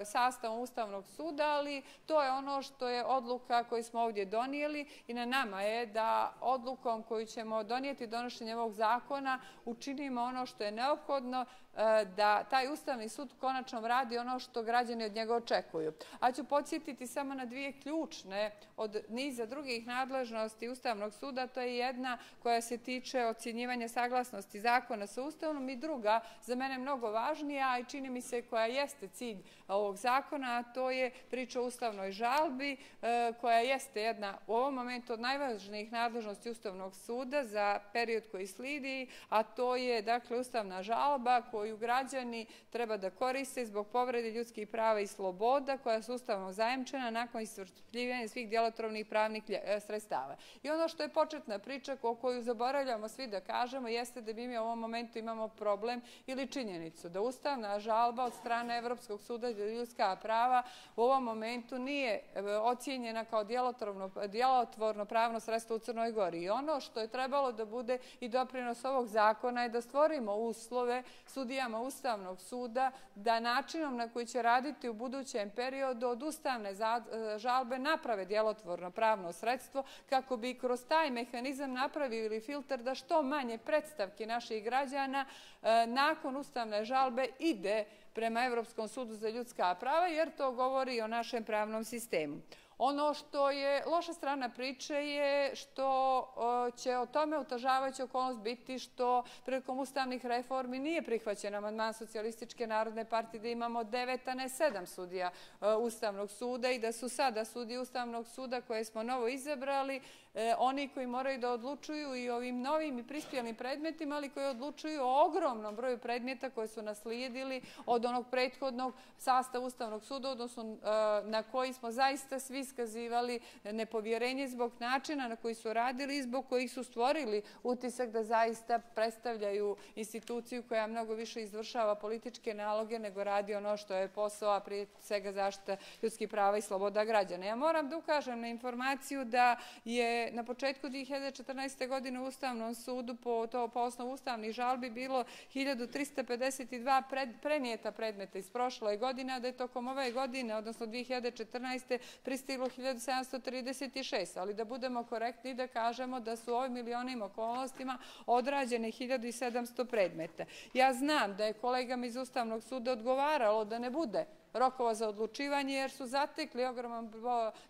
e, sastavom Ustavnog suda, ali to je ono što je odluka koju smo ovdje donijeli i na nama je da odlukom koju ćemo donijeti donošenje ovog zakona učinimo ono što je neophodno E, da taj Ustavni sud konačno radi ono što građani od njega očekuju. A ću podsjetiti samo na dvije ključne od niza drugih nadležnosti Ustavnog suda. To je jedna koja se tiče ocjenjivanja saglasnosti zakona sa Ustavnom i druga, za mene mnogo važnija i čini mi se koja jeste cilj ovog zakona, a to je priča o ustavnoj žalbi e, koja jeste jedna u ovom momentu od najvažnijih nadležnosti Ustavnog suda za period koji slidi, a to je dakle ustavna žalba koju koju građani treba da koriste zbog povrede ljudskih prava i sloboda koja su ustavno zajemčena nakon isvrstljivanja svih djelotrovnih pravnih e, sredstava. I ono što je početna priča o koju zaboravljamo svi da kažemo jeste da mi u ovom momentu imamo problem ili činjenicu da ustavna žalba od strane Evropskog suda za ljudska prava u ovom momentu nije e, ocijenjena kao djelotvorno pravno sredstvo u Crnoj Gori. I ono što je trebalo da bude i doprinos ovog zakona je da stvorimo uslove sudije sudijama Ustavnog suda da načinom na koji će raditi u budućem periodu od ustavne žalbe naprave djelotvorno pravno sredstvo kako bi kroz taj mehanizam napravili filter da što manje predstavki naših građana nakon ustavne žalbe ide prema Evropskom sudu za ljudska prava, jer to govori o našem pravnom sistemu. Ono što je loša strana priče je što će o tome utažavajući okolnost biti što prilikom ustavnih reformi nije prihvaćen amandman Socialističke narodne partije da imamo devet, a ne sedam sudija Ustavnog suda i da su sada sudije Ustavnog suda koje smo novo izabrali E, oni koji moraju da odlučuju i ovim novim i prispjelnim predmetima, ali koji odlučuju o ogromnom broju predmeta koje su naslijedili od onog prethodnog sastava Ustavnog suda, odnosno e, na koji smo zaista svi skazivali nepovjerenje zbog načina na koji su radili i zbog kojih su stvorili utisak da zaista predstavljaju instituciju koja mnogo više izvršava političke naloge nego radi ono što je posao, a prije svega zaštita ljudskih prava i sloboda građana. Ja moram da ukažem na informaciju da je na početku 2014. godine u Ustavnom sudu po, to, po osnovu ustavnih žalbi bilo 1352 pred, prenijeta predmeta iz prošle godine, a da je tokom ove godine, odnosno 2014. pristiglo 1736. Ali da budemo korektni da kažemo da su ovim milionim okolnostima odrađene 1700 predmeta. Ja znam da je kolegama iz Ustavnog suda odgovaralo da ne bude rokova za odlučivanje, jer su zatekli ogroman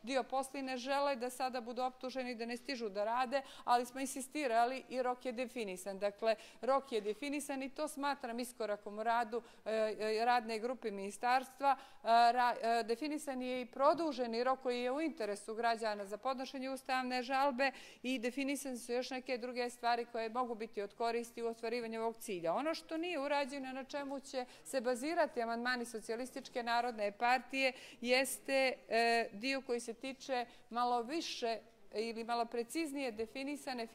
dio posla i ne žele da sada budu optuženi da ne stižu da rade, ali smo insistirali i rok je definisan. Dakle, rok je definisan i to smatram iskorakom u radu e, e, radne grupe ministarstva. E, definisan je i produženi rok koji je u interesu građana za podnošenje ustavne žalbe i definisan su još neke druge stvari koje mogu biti od koristi u ostvarivanju ovog cilja. Ono što nije urađeno na čemu će se bazirati amandmani socijalističke narodne partije jeste e, dio koji se tiče malo više ili malo preciznije definisane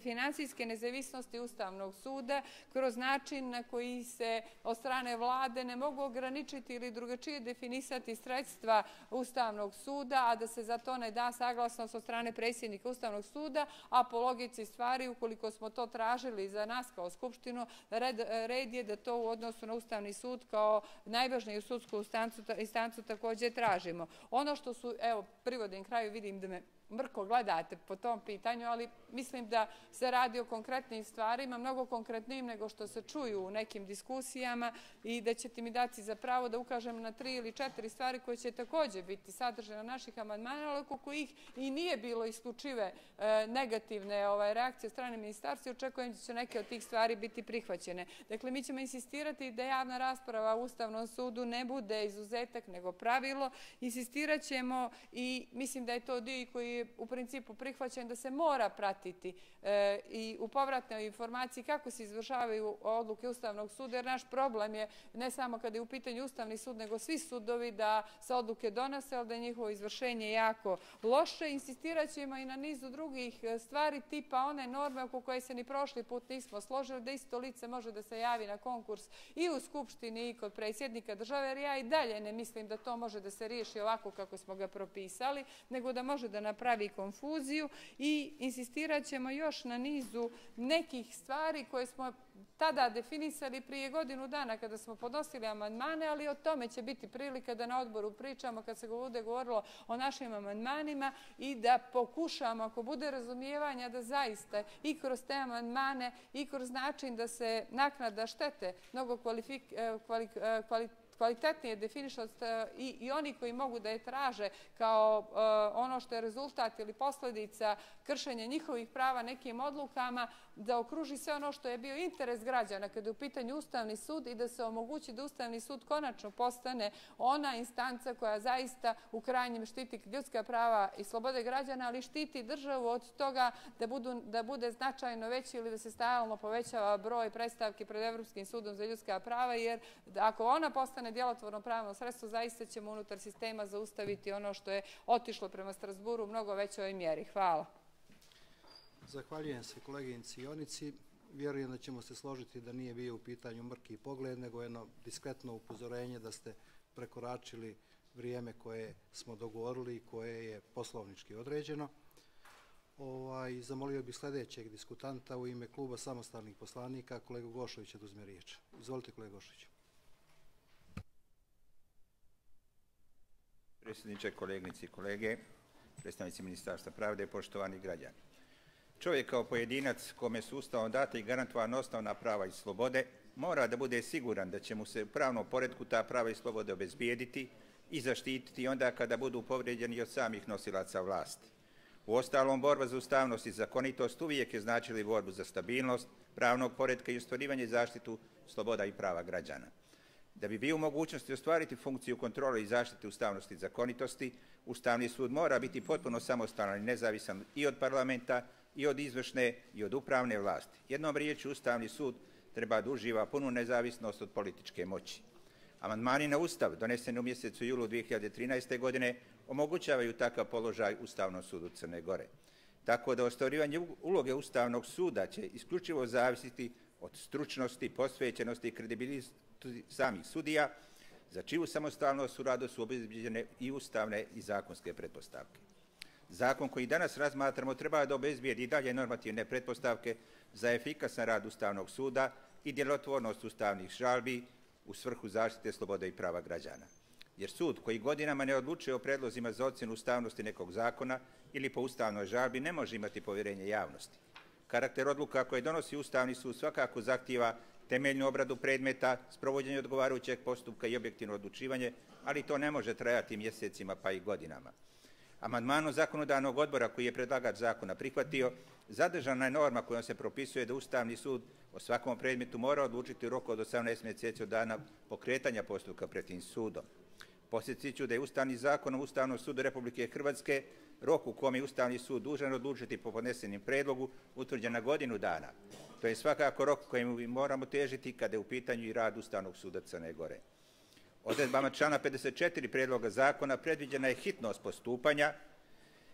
finansijske nezavisnosti Ustavnog suda kroz način na koji se od strane vlade ne mogu ograničiti ili drugačije definisati sredstva Ustavnog suda, a da se za to ne da saglasnost od strane predsjednika Ustavnog suda, a po logici stvari, ukoliko smo to tražili za nas kao Skupštinu, red, je da to u odnosu na Ustavni sud kao najvažniju sudsku instancu također tražimo. Ono što su, evo, privodim kraju, vidim da me mrko gledate po tom pitanju, ali mislim da se radi o konkretnim stvarima, mnogo konkretnijim nego što se čuju u nekim diskusijama i da ćete mi dati za pravo da ukažem na tri ili četiri stvari koje će također biti sadržene naših amandmana, ali oko kojih i nije bilo isključive e, negativne ovaj, reakcije strane ministarstva očekujem da će neke od tih stvari biti prihvaćene. Dakle, mi ćemo insistirati da javna rasprava u Ustavnom sudu ne bude izuzetak nego pravilo. Insistirat ćemo i mislim da je to dio koji u principu prihvaćen da se mora pratiti e, i u povratnoj informaciji kako se izvršavaju odluke Ustavnog suda, jer naš problem je ne samo kada je u pitanju Ustavni sud, nego svi sudovi da se odluke donose, ali da je njihovo izvršenje jako loše. Insistirat ćemo i na nizu drugih e, stvari, tipa one norme oko koje se ni prošli put nismo složili, da isto lice može da se javi na konkurs i u Skupštini i kod predsjednika države, jer ja i dalje ne mislim da to može da se riješi ovako kako smo ga propisali, nego da može da napravi pravi konfuziju i insistirat ćemo još na nizu nekih stvari koje smo tada definisali prije godinu dana kada smo podnosili amandmane, ali o tome će biti prilika da na odboru pričamo kad se bude govorilo o našim amandmanima i da pokušamo, ako bude razumijevanja, da zaista i kroz te amandmane i kroz način da se naknada štete mnogo kvalitetno kvalitetnije definišati i, i oni koji mogu da je traže kao uh, ono što je rezultat ili posljedica kršenja njihovih prava nekim odlukama, da okruži sve ono što je bio interes građana kada je u pitanju Ustavni sud i da se omogući da Ustavni sud konačno postane ona instanca koja zaista u krajnjem štiti ljudska prava i slobode građana, ali štiti državu od toga da, budu, da bude značajno veći ili da se stalno povećava broj predstavki pred Evropskim sudom za ljudska prava, jer ako ona postane djelotvorno pravno sredstvo, zaista ćemo unutar sistema zaustaviti ono što je otišlo prema Strasburu u mnogo većoj mjeri. Hvala.
Zahvaljujem se koleginici Jonici. Vjerujem da ćemo se složiti da nije bio u pitanju mrki pogled, nego jedno diskretno upozorenje da ste prekoračili vrijeme koje smo dogovorili i koje je poslovnički određeno. Ovaj, zamolio bih sljedećeg diskutanta u ime kluba samostalnih poslanika, kolegu Gošovića da uzme riječ. Izvolite, kolega Gošović.
Predsjedniče, kolegnici i kolege, predstavnici Ministarstva pravde, poštovani građani. Čovjek kao pojedinac kome su ustavom data i garantovana osnovna prava i slobode mora da bude siguran da će mu se u pravnom poredku ta prava i slobode obezbijediti i zaštititi onda kada budu povrijeđeni od samih nosilaca vlasti. U ostalom, borba za ustavnost i zakonitost uvijek je značili borbu za stabilnost, pravnog poredka i ostvarivanje zaštitu sloboda i prava građana. Da bi bio u mogućnosti ostvariti funkciju kontrole i zaštite ustavnosti i zakonitosti, Ustavni sud mora biti potpuno samostalan i nezavisan i od parlamenta, i od izvršne, i od upravne vlasti. Jednom riječu, Ustavni sud treba da uživa punu nezavisnost od političke moći. Amandmani na Ustav, doneseni u mjesecu julu 2013. godine, omogućavaju takav položaj Ustavnom sudu Crne Gore. Tako da ostvarivanje uloge Ustavnog suda će isključivo zavisiti od stručnosti, posvećenosti i kredibilnosti samih sudija, za čiju samostalnost u radu su obezbiđene i ustavne i zakonske pretpostavke. Zakon koji danas razmatramo treba da obezbijedi dalje normativne pretpostavke za efikasan rad Ustavnog suda i djelotvornost ustavnih žalbi u svrhu zaštite slobode i prava građana. Jer sud koji godinama ne odlučuje o predlozima za ocjenu ustavnosti nekog zakona ili po ustavnoj žalbi ne može imati povjerenje javnosti. Karakter odluka koje donosi Ustavni sud svakako zahtjeva temeljnu obradu predmeta, sprovođenje odgovarajućeg postupka i objektivno odlučivanje, ali to ne može trajati mjesecima pa i godinama. Amandmanu zakonodavnog odbora koji je predlagač zakona prihvatio, zadržana je norma kojom se propisuje da Ustavni sud o svakom predmetu mora odlučiti u od 18 mjeseci od dana pokretanja postupka pred tim sudom. Posjetit ću da je Ustavni zakon o Ustavnom sudu Republike Hrvatske rok u kome je Ustavni sud dužan odlučiti po podnesenim predlogu utvrđen na godinu dana. To je svakako rok kojim moramo težiti kada je u pitanju i rad Ustavnog suda Crne Gore. Odredbama člana 54 predloga zakona predviđena je hitnost postupanja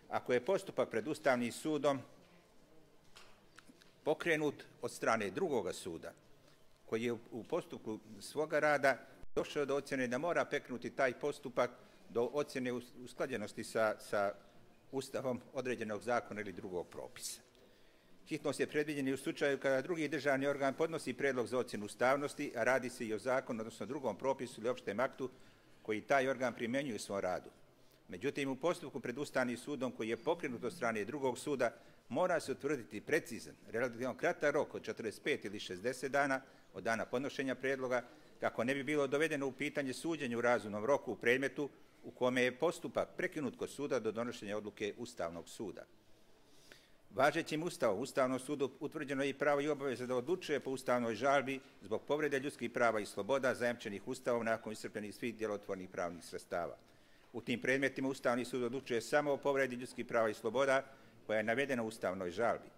ako je postupak pred Ustavnim sudom pokrenut od strane drugoga suda koji je u postupku svoga rada došao do ocjene da mora peknuti taj postupak do ocjene usklađenosti sa, sa Ustavom određenog zakona ili drugog propisa. Hitnost je predviđena i u slučaju kada drugi državni organ podnosi predlog za ocjenu ustavnosti, a radi se i o zakonu, odnosno drugom propisu ili opštem aktu koji taj organ primjenjuje u svom radu. Međutim, u postupku pred Ustavnim sudom koji je pokrenut od strane drugog suda, mora se utvrditi precizan, relativno kratar rok od 45 ili 60 dana od dana podnošenja predloga, kako ne bi bilo dovedeno u pitanje suđenje u razumnom roku u predmetu u kome je postupak prekinut kod suda do donošenja odluke Ustavnog suda. Važećim ustavom Ustavnom sudu utvrđeno je i pravo i obaveza da odlučuje po ustavnoj žalbi zbog povrede ljudskih prava i sloboda zajemčenih ustavom nakon iscrpljenih svih djelotvornih pravnih sredstava. U tim predmetima Ustavni sud odlučuje samo o povredi ljudskih prava i sloboda koja je navedena u ustavnoj žalbi.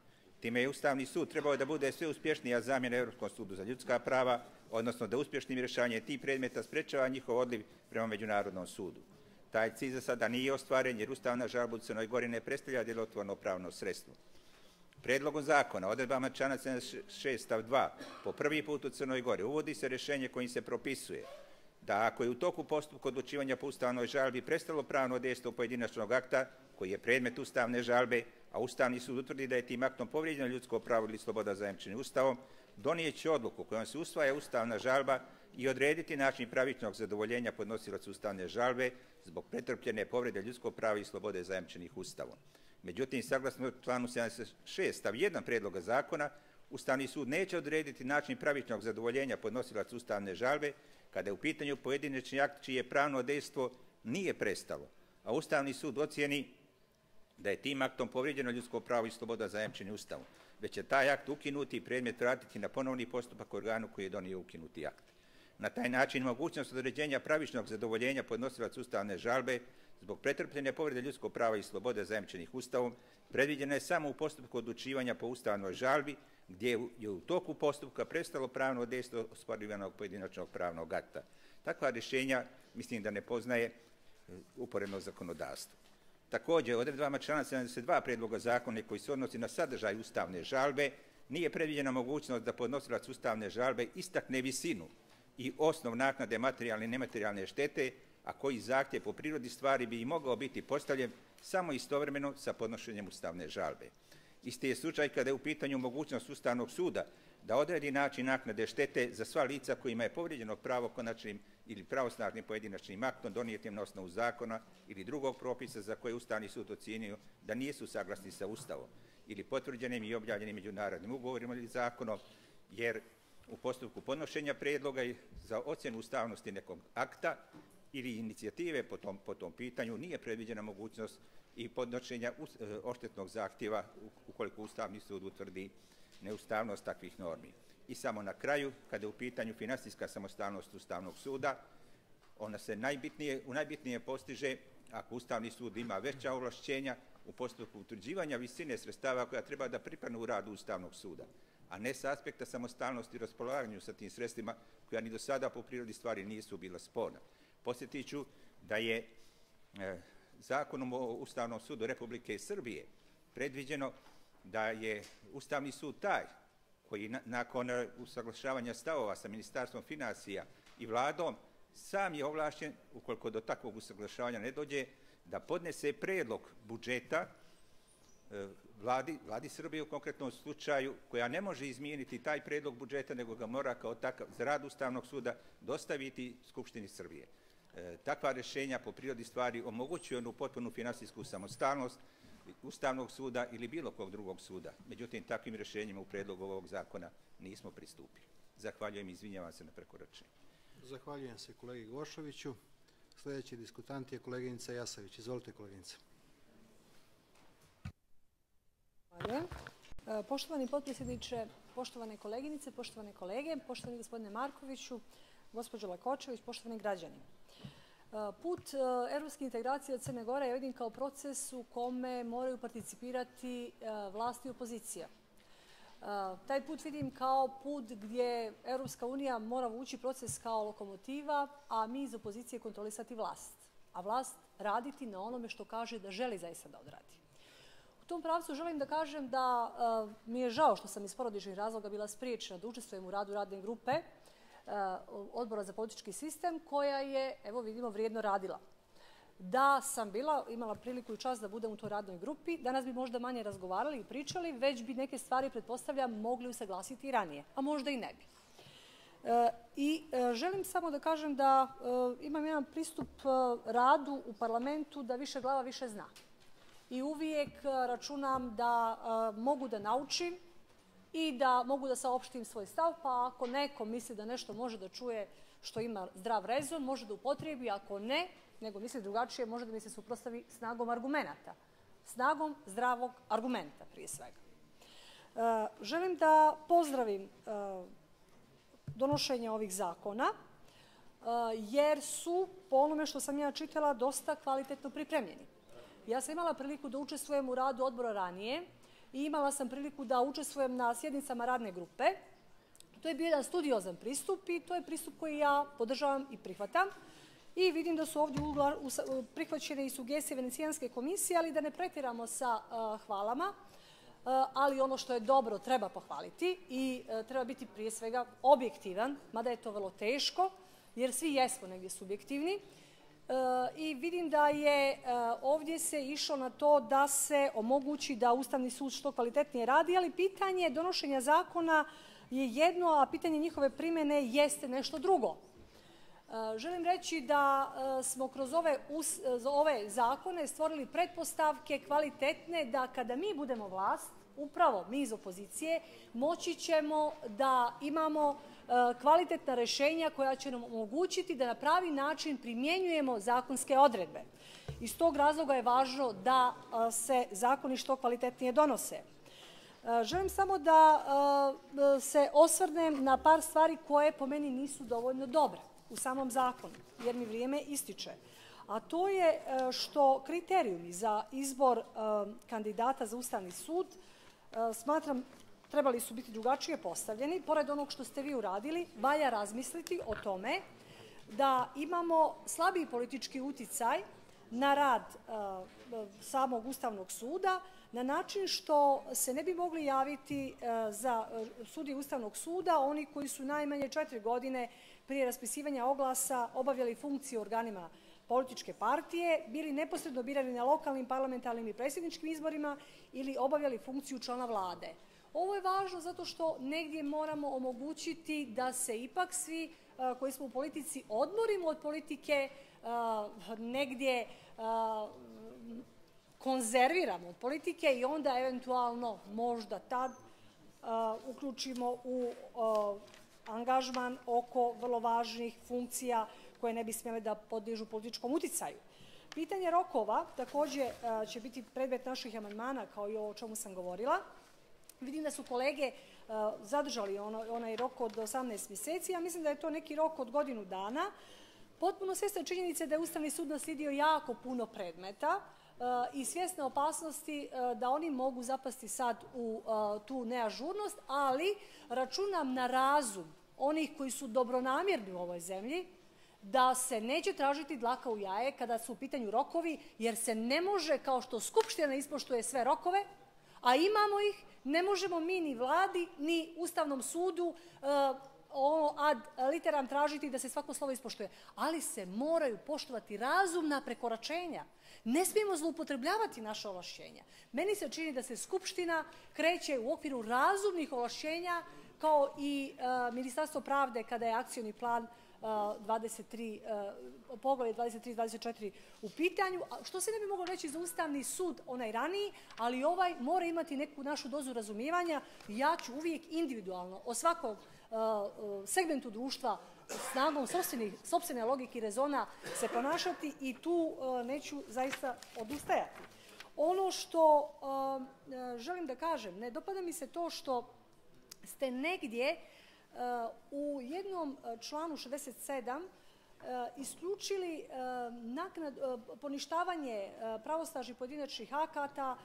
Time je Ustavni sud trebao da bude sve uspješnija zamjena Europskom sudu za ljudska prava, odnosno da uspješnim rješavanjem tih predmeta sprečava njihov odliv prema Međunarodnom sudu. Taj cilj za sada nije ostvaren jer Ustavna žalba u Crnoj Gori ne predstavlja djelotvorno pravno sredstvo. Predlogom zakona, odredbama člana 76 stav 2, po prvi put u Crnoj Gori uvodi se rješenje kojim se propisuje da ako je u toku postupka odlučivanja po ustavnoj žalbi prestalo pravno dejstvo pojedinačnog akta koji je predmet ustavne žalbe, a Ustavni sud utvrdi da je tim aktom povrijeđeno ljudsko pravo ili sloboda zajemčeni Ustavom, donijeći odluku kojom se usvaja ustavna žalba i odrediti način pravičnog zadovoljenja podnosilaca ustavne žalbe zbog pretrpljene povrede ljudskog prava i slobode zajemčenih Ustavom. Međutim, saglasno članu 76 stav 1 predloga zakona, Ustavni sud neće odrediti način pravičnog zadovoljenja podnosilaca ustavne žalbe kada je u pitanju pojedinačni akt čije pravno dejstvo nije prestalo, a Ustavni sud ocijeni da je tim aktom povrijeđeno ljudsko pravo i sloboda zajemčeni Ustavom, već će taj akt ukinuti i predmet vratiti na ponovni postupak organu koji je donio ukinuti akt. Na taj način mogućnost određenja pravičnog zadovoljenja podnosilac ustavne žalbe zbog pretrpljene povrede ljudskog prava i slobode zajemčenih Ustavom predviđena je samo u postupku odlučivanja po ustavnoj žalbi gdje je u toku postupka prestalo pravno dejstvo osparivanog pojedinačnog pravnog akta. Takva rješenja mislim da ne poznaje e, uporedno zakonodavstvo. Također, odredbama člana 72 predloga zakona koji se odnosi na sadržaj ustavne žalbe, nije predviđena mogućnost da podnosilac ustavne žalbe istakne visinu i osnov naknade materijalne i nematerijalne štete a koji zahtjev po prirodi stvari bi i mogao biti postavljen samo istovremeno sa podnošenjem ustavne žalbe. Isti je slučaj kada je u pitanju mogućnost Ustavnog suda da odredi način naknade štete za sva lica kojima je povrijeđeno pravo konačnim ili pravosnažnim pojedinačnim aktom donijetim na osnovu zakona ili drugog propisa za koje Ustavni sud ocijenio da nisu saglasni sa Ustavom ili potvrđenim i objavljenim međunarodnim ugovorima ili zakonom, jer u postupku podnošenja predloga za ocjenu ustavnosti nekog akta ili inicijative po tom, po tom pitanju nije predviđena mogućnost i podnošenja e, oštetnog zahtjeva ukoliko Ustavni sud utvrdi neustavnost takvih normi. I samo na kraju, kada je u pitanju finansijska samostalnost Ustavnog suda, ona se najbitnije, u najbitnije postiže ako Ustavni sud ima veća ovlašćenja u postupku utvrđivanja visine sredstava koja treba da pripadnu u radu Ustavnog suda, a ne sa aspekta samostalnosti i raspolaganju sa tim sredstvima koja ni do sada po prirodi stvari nisu bila sporna. Posjetit ću da je e, zakonom o Ustavnom sudu Republike Srbije predviđeno da je Ustavni sud taj koji na, nakon e, usaglašavanja stavova sa Ministarstvom financija i vladom sam je ovlašćen, ukoliko do takvog usaglašavanja ne dođe, da podnese predlog budžeta vladi, vladi Srbije u konkretnom slučaju, koja ne može izmijeniti taj predlog budžeta, nego ga mora kao takav za Ustavnog suda dostaviti Skupštini Srbije. E, takva rešenja po prirodi stvari omogućuju onu potpunu finansijsku samostalnost Ustavnog suda ili bilo kog drugog suda. Međutim, takvim rešenjima u predlogu ovog zakona nismo pristupili. Zahvaljujem i izvinjavam se na prekoračenje.
Zahvaljujem se kolegi Gošoviću. Sljedeći diskutant je koleginica Jasavić. Izvolite koleginica.
Zahvaljujem. E, poštovani potpredsjedniče, poštovane koleginice, poštovane kolege, poštovani gospodine Markoviću, gospođo Lakočević, poštovani građani. Put e, evropske integracije od Crne Gore je vidim kao proces u kome moraju participirati e, vlast i opozicija. E, taj put vidim kao put gdje Evropska unija mora vući proces kao lokomotiva, a mi iz opozicije kontrolisati vlast. A vlast raditi na onome što kaže da želi zaista da odradi. Tom pravcu želim da kažem da mi je žao što sam iz porodičnih razloga bila spriječena da učestvujem u radu radne grupe, Eh, odbora za politički sistem koja je, evo vidimo, vrijedno radila. Da sam bila, imala priliku i čas da budem u toj radnoj grupi, danas bi možda manje razgovarali i pričali, već bi neke stvari, pretpostavljam, mogli usaglasiti i ranije, a možda i ne bi. E, I e, želim samo da kažem da e, imam jedan pristup radu u parlamentu da više glava više zna. I uvijek računam da mogu da naučim, i da mogu da saopštim svoj stav, pa ako neko misli da nešto može da čuje što ima zdrav rezon, može da upotrijebi, ako ne, nego misli drugačije, može da mi se suprostavi snagom argumenta. Snagom zdravog argumenta, prije svega. E, želim da pozdravim e, donošenje ovih zakona, e, jer su, po onome što sam ja čitala, dosta kvalitetno pripremljeni. Ja sam imala priliku da učestvujem u radu odbora ranije, i imala sam priliku da učestvujem na sjednicama radne grupe. To je bio jedan studiozan pristup i to je pristup koji ja podržavam i prihvatam. I vidim da su ovdje prihvaćene i sugestije Venecijanske komisije, ali da ne pretiramo sa hvalama, ali ono što je dobro treba pohvaliti i treba biti prije svega objektivan, mada je to vrlo teško, jer svi jesmo negdje subjektivni i vidim da je ovdje se išlo na to da se omogući da Ustavni sud što kvalitetnije radi, ali pitanje donošenja zakona je jedno, a pitanje njihove primjene jeste nešto drugo. Želim reći da smo kroz ove, ove zakone stvorili pretpostavke kvalitetne da kada mi budemo vlast, upravo mi iz opozicije, moći ćemo da imamo E, kvalitetna rešenja koja će nam omogućiti da na pravi način primjenjujemo zakonske odredbe. Iz tog razloga je važno da e, se zakoni što kvalitetnije donose. E, želim samo da se osvrnem na par stvari koje po meni nisu dovoljno dobre u samom zakonu, jer mi vrijeme ističe. A to je što kriterijumi za izbor kandidata za Ustavni sud smatram trebali su biti drugačije postavljeni. Pored onog što ste vi uradili, valja razmisliti o tome da imamo slabiji politički uticaj na rad uh, samog Ustavnog suda na način što se ne bi mogli javiti uh, za uh, sudije Ustavnog suda oni koji su najmanje četiri godine prije raspisivanja oglasa obavljali funkcije u organima političke partije, bili neposredno birani na lokalnim, parlamentarnim i predsjedničkim izborima ili obavljali funkciju člana vlade. Ovo je važno zato što negdje moramo omogućiti da se ipak svi e, koji smo u politici odmorimo od politike, e, negdje e, konzerviramo od politike i onda eventualno možda tad uključimo u angažman oko vrlo važnih funkcija koje ne bi smjele da podliježu političkom uticaju. Pitanje rokova također će biti predmet naših amandmana kao i ovo o čemu sam govorila. Vidim da su kolege zadržali ono, onaj rok od 18 mjeseci. Ja mislim da je to neki rok od godinu dana. Potpuno svjesna činjenice da je Ustavni sud naslijedio jako puno predmeta i svjesne opasnosti da oni mogu zapasti sad u tu neažurnost, ali računam na razum onih koji su dobronamjerni u ovoj zemlji, da se neće tražiti dlaka u jaje kada su u pitanju rokovi, jer se ne može, kao što Skupština ispoštuje sve rokove, a imamo ih, ne možemo mi ni vladi, ni Ustavnom sudu ono ad literam tražiti da se svako slovo ispoštuje. Ali se moraju poštovati razumna prekoračenja. Ne smijemo zloupotrebljavati naše ovlašćenja. Meni se čini da se Skupština kreće u okviru razumnih ovlašćenja kao i Ministarstvo pravde kada je akcijni plan 23, poglavlje 23-24 u pitanju, što se ne bi moglo reći za Ustavni sud, onaj raniji, ali ovaj mora imati neku našu dozu razumijevanja. Ja ću uvijek individualno o svakom segmentu društva snagom sobstvene logike i rezona se ponašati i tu neću zaista odustajati. Ono što želim da kažem, ne dopada mi se to što ste negdje u jednom članu 67 isključili poništavanje pravostaži pojedinačnih akata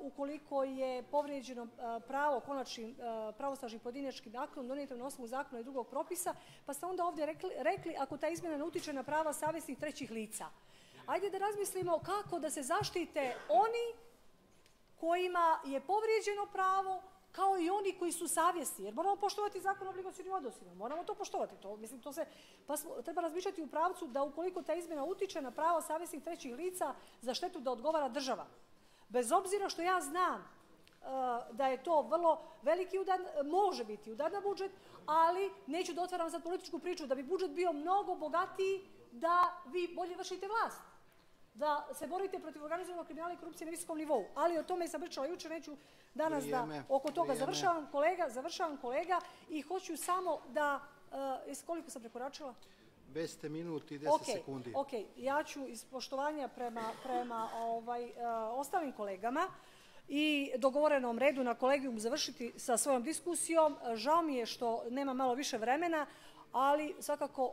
ukoliko je povrijeđeno pravo konačnim pravostažnim pojedinačkim aktom donijetom na osnovu zakona i drugog propisa, pa ste onda ovdje rekli ako ta izmjena ne utiče na prava savjesnih trećih lica. Ajde da razmislimo kako da se zaštite oni kojima je povrijeđeno pravo kao i oni koji su savjesni, jer moramo poštovati zakon o obligacijnim odnosima, moramo to poštovati. To, mislim, to se, pa treba razmišljati u pravcu da ukoliko ta izmjena utiče na pravo savjesnih trećih lica za štetu da odgovara država. Bez obzira što ja znam da je to vrlo veliki udar, može biti udar na budžet, ali neću da otvaram sad političku priču, da bi budžet bio mnogo bogatiji, da vi bolje vršite vlast da se borite protiv organizovanog kriminala i korupcije na visokom nivou. Ali o tome sam pričala jučer, neću danas da oko toga završavam kolega, završavam kolega i hoću samo da, uh, koliko sam prekoračila?
Bez ste minut i deset sekundi.
Ok, ja ću iz poštovanja prema, prema ovaj, uh, ostalim kolegama i dogovorenom redu na kolegijum završiti sa svojom diskusijom. Žao mi je što nema malo više vremena, ali svakako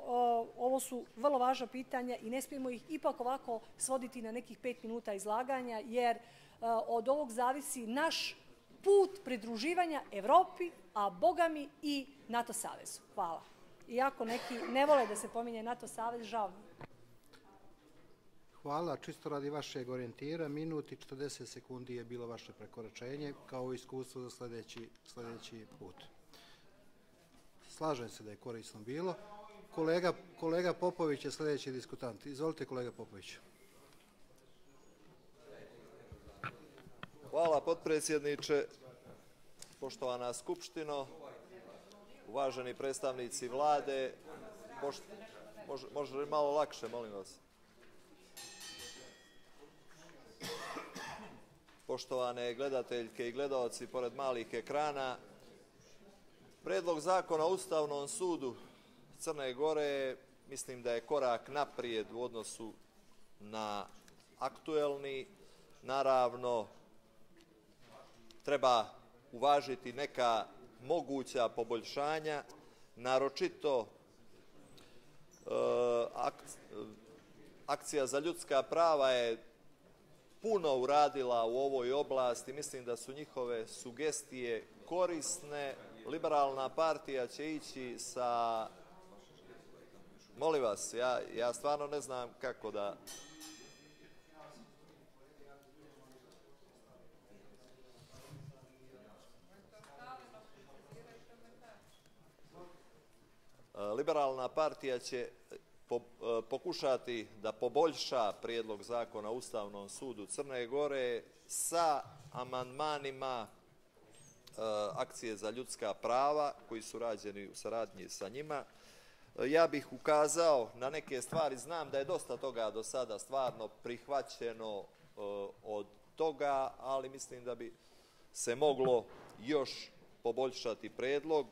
ovo su vrlo važna pitanja i ne smijemo ih ipak ovako svoditi na nekih pet minuta izlaganja, jer od ovog zavisi naš put pridruživanja Evropi, a bogami i NATO savezu. Hvala. Iako neki ne vole da se pominje NATO savez, žao mi.
Hvala. Čisto radi vašeg orijentira, minut i 40 sekundi je bilo vaše prekoračenje, kao iskustvo za sljedeći, sljedeći put. Slažem se da je korisno bilo. Kolega, kolega Popović je sljedeći diskutant. Izvolite kolega Popović.
Hvala potpredsjedniče, poštovana Skupštino, uvaženi predstavnici vlade, pošt... može, može malo lakše, molim vas. Poštovane gledateljke i gledalci pored malih ekrana, Predlog zakona o Ustavnom sudu Crne Gore mislim da je korak naprijed u odnosu na aktuelni. Naravno, treba uvažiti neka moguća poboljšanja, naročito e, akcija za ljudska prava je puno uradila u ovoj oblasti. Mislim da su njihove sugestije korisne, liberalna partija će ići sa... Molim vas, ja, ja stvarno ne znam kako da... Liberalna partija će pokušati da poboljša prijedlog zakona Ustavnom sudu Crne Gore sa amandmanima akcije za ljudska prava koji su rađeni u saradnji sa njima. Ja bih ukazao na neke stvari, znam da je dosta toga do sada stvarno prihvaćeno od toga, ali mislim da bi se moglo još poboljšati predlog.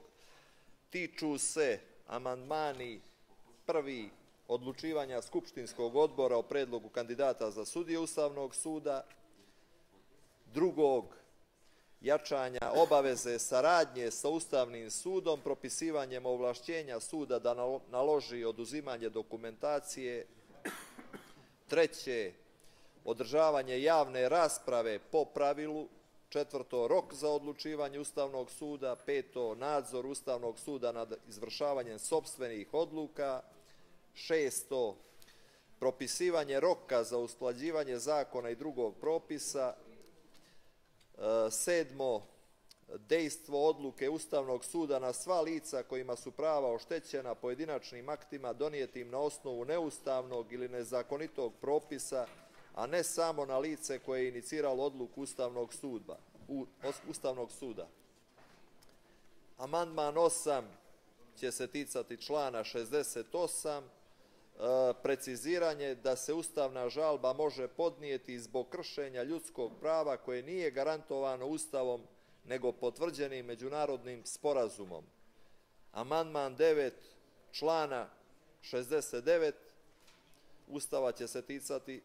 Tiču se amandmani prvi odlučivanja Skupštinskog odbora o predlogu kandidata za sudije Ustavnog suda, drugog jačanja obaveze saradnje sa Ustavnim sudom, propisivanjem ovlašćenja suda da naloži oduzimanje dokumentacije, treće, održavanje javne rasprave po pravilu, četvrto, rok za odlučivanje Ustavnog suda, peto, nadzor Ustavnog suda nad izvršavanjem sobstvenih odluka, šesto, propisivanje roka za usklađivanje zakona i drugog propisa, sedmo, dejstvo odluke Ustavnog suda na sva lica kojima su prava oštećena pojedinačnim aktima donijetim na osnovu neustavnog ili nezakonitog propisa, a ne samo na lice koje je iniciralo odluku Ustavnog suda. Ustavnog suda. Amandman 8 će se ticati člana 68, preciziranje da se ustavna žalba može podnijeti zbog kršenja ljudskog prava koje nije garantovano Ustavom nego potvrđenim međunarodnim sporazumom. Amandman 9 člana 69 Ustava će se ticati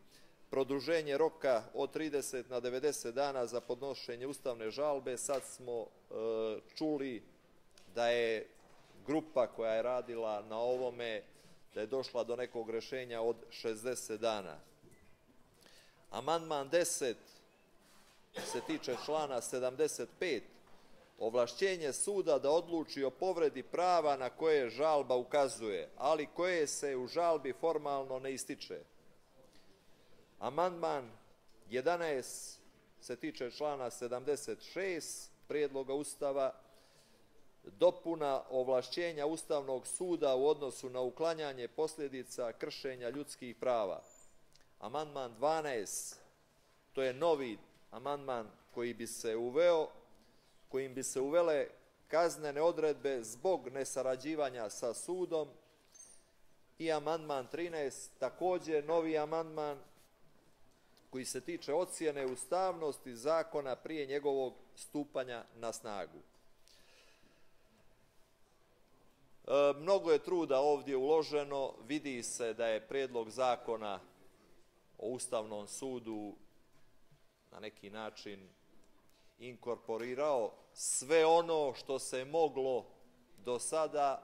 produženje roka od 30 na 90 dana za podnošenje ustavne žalbe. Sad smo čuli da je grupa koja je radila na ovome da je došla do nekog rešenja od 60 dana. Amandman 10 se tiče člana 75, ovlašćenje suda da odluči o povredi prava na koje žalba ukazuje, ali koje se u žalbi formalno ne ističe. Amandman 11 se tiče člana 76 prijedloga Ustava, dopuna ovlašćenja Ustavnog suda u odnosu na uklanjanje posljedica kršenja ljudskih prava. Amandman 12, to je novi amandman koji bi se uveo, kojim bi se uvele kaznene odredbe zbog nesarađivanja sa sudom i amandman 13, takođe novi amandman koji se tiče ocjene ustavnosti zakona prije njegovog stupanja na snagu. Mnogo je truda ovdje uloženo, vidi se da je predlog zakona o Ustavnom sudu na neki način inkorporirao sve ono što se moglo do sada,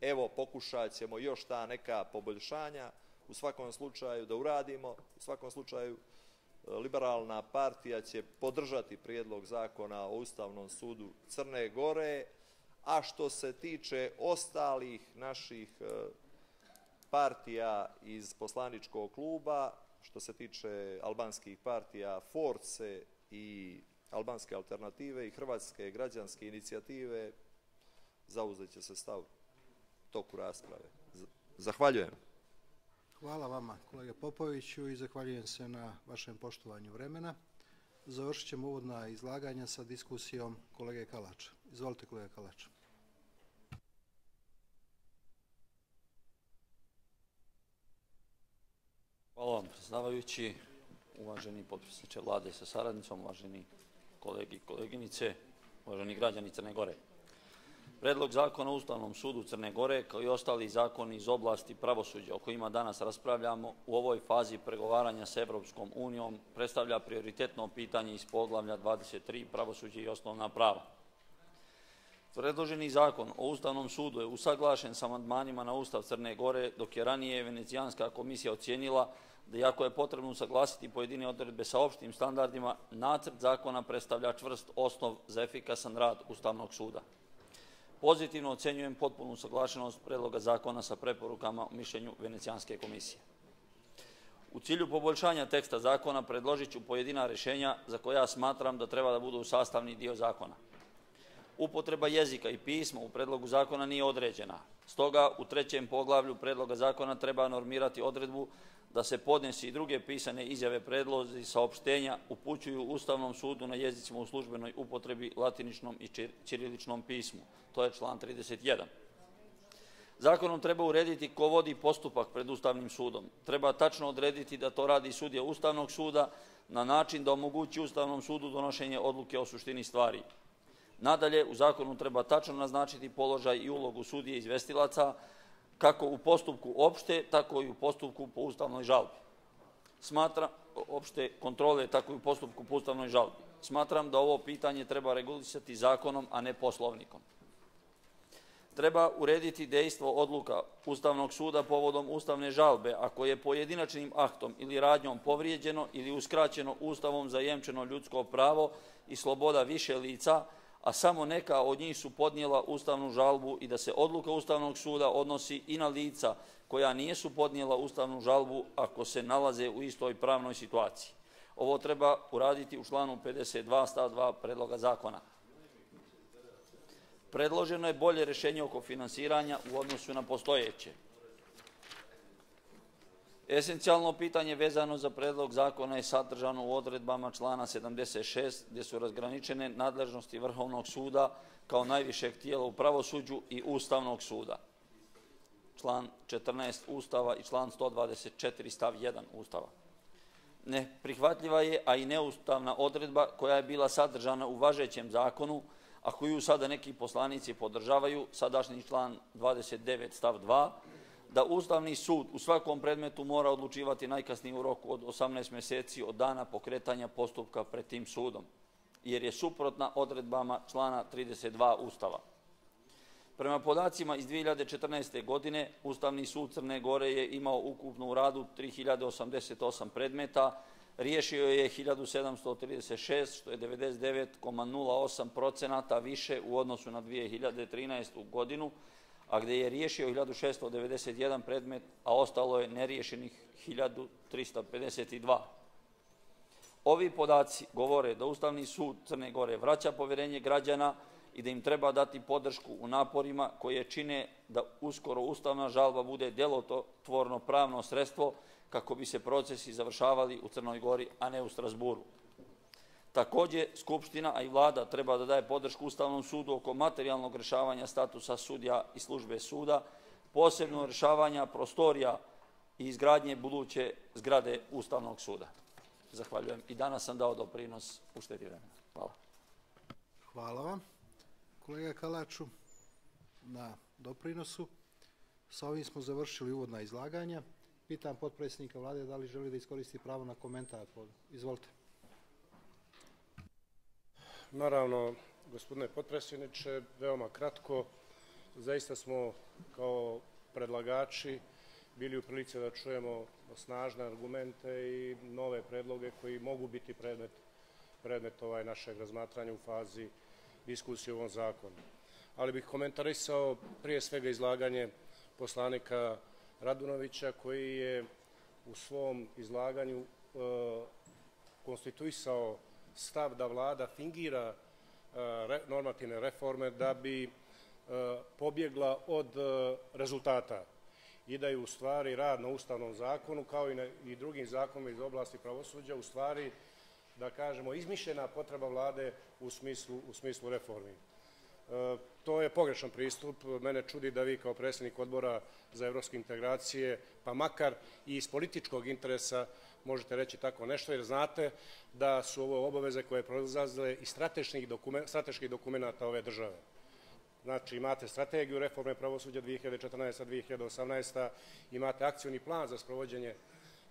evo pokušat ćemo još ta neka poboljšanja, u svakom slučaju da uradimo, u svakom slučaju liberalna partija će podržati prijedlog zakona o Ustavnom sudu Crne Gore, a što se tiče ostalih naših partija iz poslaničkog kluba, što se tiče albanskih partija Force i albanske alternative i Hrvatske građanske inicijative, zauzet će se stav toku rasprave. Zahvaljujem.
Hvala vama, kolega Popoviću, i zahvaljujem se na vašem poštovanju vremena. Završit ćemo uvodna izlaganja sa diskusijom kolege Kalača. Izvolite, kolega Kalača.
Hvala vam, predsedavajući, uvaženi potpredsjedniče vlade sa saradnicom, uvaženi kolegi i koleginice, uvaženi građani Crne Gore. Predlog zakona o Ustavnom sudu Crne Gore, kao i ostali zakoni iz oblasti pravosuđa o kojima danas raspravljamo, u ovoj fazi pregovaranja sa Evropskom unijom predstavlja prioritetno pitanje iz poglavlja 23 pravosuđe i osnovna prava. Predloženi zakon o Ustavnom sudu je usaglašen sa amandmanima na Ustav Crne Gore, dok je ranije Venecijanska komisija ocijenila da iako je potrebno usaglasiti pojedine odredbe sa opštim standardima, nacrt zakona predstavlja čvrst osnov za efikasan rad Ustavnog suda. Pozitivno ocenjujem potpunu usaglašenost predloga zakona sa preporukama u mišljenju Venecijanske komisije. U cilju poboljšanja teksta zakona predložit ću pojedina rešenja za koja smatram da treba da budu sastavni dio zakona. Upotreba jezika i pisma u predlogu zakona nije određena. Stoga u trećem poglavlju predloga zakona treba normirati odredbu da se podnesi i druge pisane izjave predlozi saopštenja upućuju Ustavnom sudu na jezicima u službenoj upotrebi latiničnom i ćiriličnom pismu. To je član 31. Zakonom treba urediti ko vodi postupak pred Ustavnim sudom. Treba tačno odrediti da to radi sudija Ustavnog suda na način da omogući Ustavnom sudu donošenje odluke o suštini stvari. Nadalje, u zakonu treba tačno naznačiti položaj i ulogu sudije izvestilaca, kako u postupku opšte, tako i u postupku po ustavnoj žalbi. Smatra opšte kontrole, tako i u postupku po ustavnoj žalbi. Smatram da ovo pitanje treba regulisati zakonom, a ne poslovnikom. Treba urediti dejstvo odluka Ustavnog suda povodom ustavne žalbe, ako je pojedinačnim aktom ili radnjom povrijeđeno ili uskraćeno Ustavom zajemčeno ljudsko pravo i sloboda više lica, a samo neka od njih su podnijela ustavnu žalbu i da se odluka Ustavnog suda odnosi i na lica koja nijesu podnijela ustavnu žalbu ako se nalaze u istoj pravnoj situaciji. Ovo treba uraditi u članu 52 stav 2 predloga zakona. Predloženo je bolje rešenje oko finansiranja u odnosu na postojeće. Esencijalno pitanje vezano za predlog zakona je sadržano u odredbama člana 76, gdje su razgraničene nadležnosti Vrhovnog suda kao najvišeg tijela u pravosuđu i Ustavnog suda. Član 14 Ustava i član 124 stav 1 Ustava. Neprihvatljiva je, a i neustavna odredba koja je bila sadržana u važećem zakonu, a koju sada neki poslanici podržavaju, sadašnji član 29 stav 2, da Ustavni sud u svakom predmetu mora odlučivati najkasnije u roku od 18 meseci od dana pokretanja postupka pred tim sudom, jer je suprotna odredbama člana 32 Ustava. Prema podacima iz 2014. godine, Ustavni sud Crne Gore je imao ukupno u radu 3088 predmeta, riješio je 1736, što je 99,08 procenata više u odnosu na 2013. godinu, a gde je riješio 1691 predmet, a ostalo je neriješenih 1352. Ovi podaci govore da Ustavni sud Crne Gore vraća poverenje građana i da im treba dati podršku u naporima koje čine da uskoro ustavna žalba bude delotvorno pravno sredstvo kako bi se procesi završavali u Crnoj Gori, a ne u Strasburu. Takođe, Skupština, a i vlada treba da daje podršku Ustavnom sudu oko materijalnog rešavanja statusa sudija i službe suda, posebno rešavanja prostorija i izgradnje buduće zgrade Ustavnog suda. Zahvaljujem. I danas sam dao doprinos uštedi vremena. Hvala.
Hvala vam, kolega Kalaču, na doprinosu. Sa ovim smo završili uvodna izlaganja. Pitam potpredsjednika vlade da li želi da iskoristi pravo na komentar. Izvolite.
Naravno, gospodine potpredsjedniče, veoma kratko. Zaista smo kao predlagači bili u prilici da čujemo snažne argumente i nove predloge koji mogu biti predmet, predmet ovaj našeg razmatranja u fazi diskusije u ovom zakonu. Ali bih komentarisao prije svega izlaganje poslanika Radunovića koji je u svom izlaganju e, konstituisao stav da vlada fingira e, normativne reforme da bi e, pobjegla od e, rezultata i da je u stvari rad na Ustavnom zakonu kao i, na, i drugim zakonima iz oblasti pravosuđa u stvari da kažemo izmišljena potreba vlade u smislu, u smislu reformi. To je pogrešan pristup. Mene čudi da vi kao predsjednik odbora za evropske integracije, pa makar i iz političkog interesa možete reći tako nešto, jer znate da su ovo obaveze koje proizlazile iz strateških, dokumen, strateških dokumenta ove države. Znači, imate strategiju reforme pravosuđa 2014-2018, imate akcioni plan za sprovođenje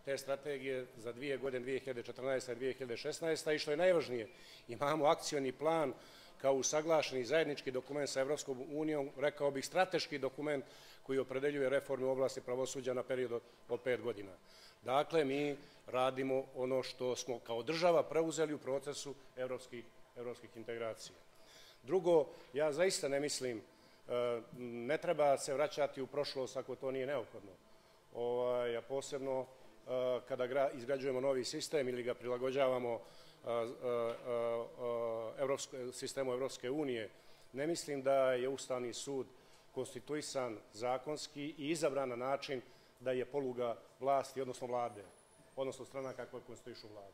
te strategije za dvije godine 2014. i 2016. i što je najvažnije, imamo akcioni plan kao usaglašeni zajednički dokument sa Evropskom unijom, rekao bih strateški dokument koji opredeljuje reforme u oblasti pravosuđa na period od pet godina. Dakle, mi radimo ono što smo kao država preuzeli u procesu evropskih, evropskih integracija. Drugo, ja zaista ne mislim, e, ne treba se vraćati u prošlost ako to nije neophodno. Ovaj, a posebno e, kada izgrađujemo novi sistem ili ga prilagođavamo e, sistemu Evropske unije, ne mislim da je Ustavni sud konstituisan zakonski i izabran na način da je poluga vlasti, odnosno vlade, odnosno stranaka koje konstituišu vladu.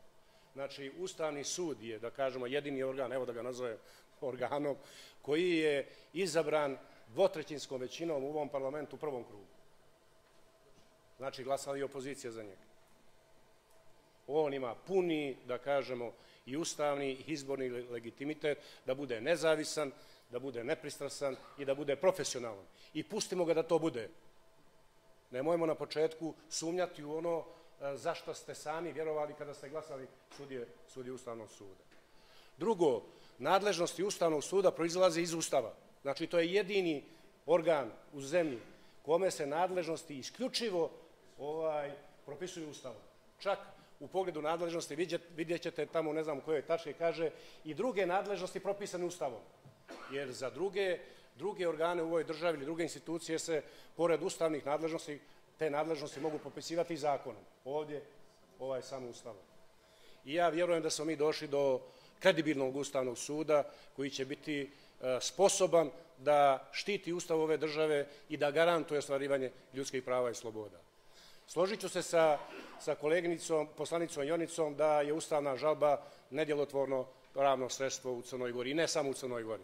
Znači, Ustavni sud je, da kažemo, jedini organ, evo da ga nazovem organom, koji je izabran dvotrećinskom većinom u ovom parlamentu u prvom krugu. Znači, glasali i opozicija za njega. On ima puni, da kažemo, i ustavni i izborni legitimitet da bude nezavisan, da bude nepristrasan i da bude profesionalan. I pustimo ga da to bude. Nemojmo na početku sumnjati u ono e, zašto ste sami vjerovali kada ste glasali sudije, sudije Ustavnog suda. Drugo, nadležnosti Ustavnog suda proizlaze iz Ustava. Znači, to je jedini organ u zemlji kome se nadležnosti isključivo ovaj, propisuju Ustavom. Čak u pogledu nadležnosti vidjet ćete tamo, ne znam u kojoj tačke kaže, i druge nadležnosti propisane Ustavom. Jer za druge, druge organe u ovoj državi ili druge institucije se, pored ustavnih nadležnosti, te nadležnosti mogu propisivati i zakonom. Ovdje, ovaj samo Ustavom. I ja vjerujem da smo mi došli do kredibilnog Ustavnog suda koji će biti e, sposoban da štiti Ustav ove države i da garantuje ostvarivanje ljudskih prava i sloboda. Složit ću se sa, sa koleginicom, poslanicom Jonicom da je ustavna žalba nedjelotvorno pravno sredstvo u Crnoj Gori i ne samo u Crnoj Gori.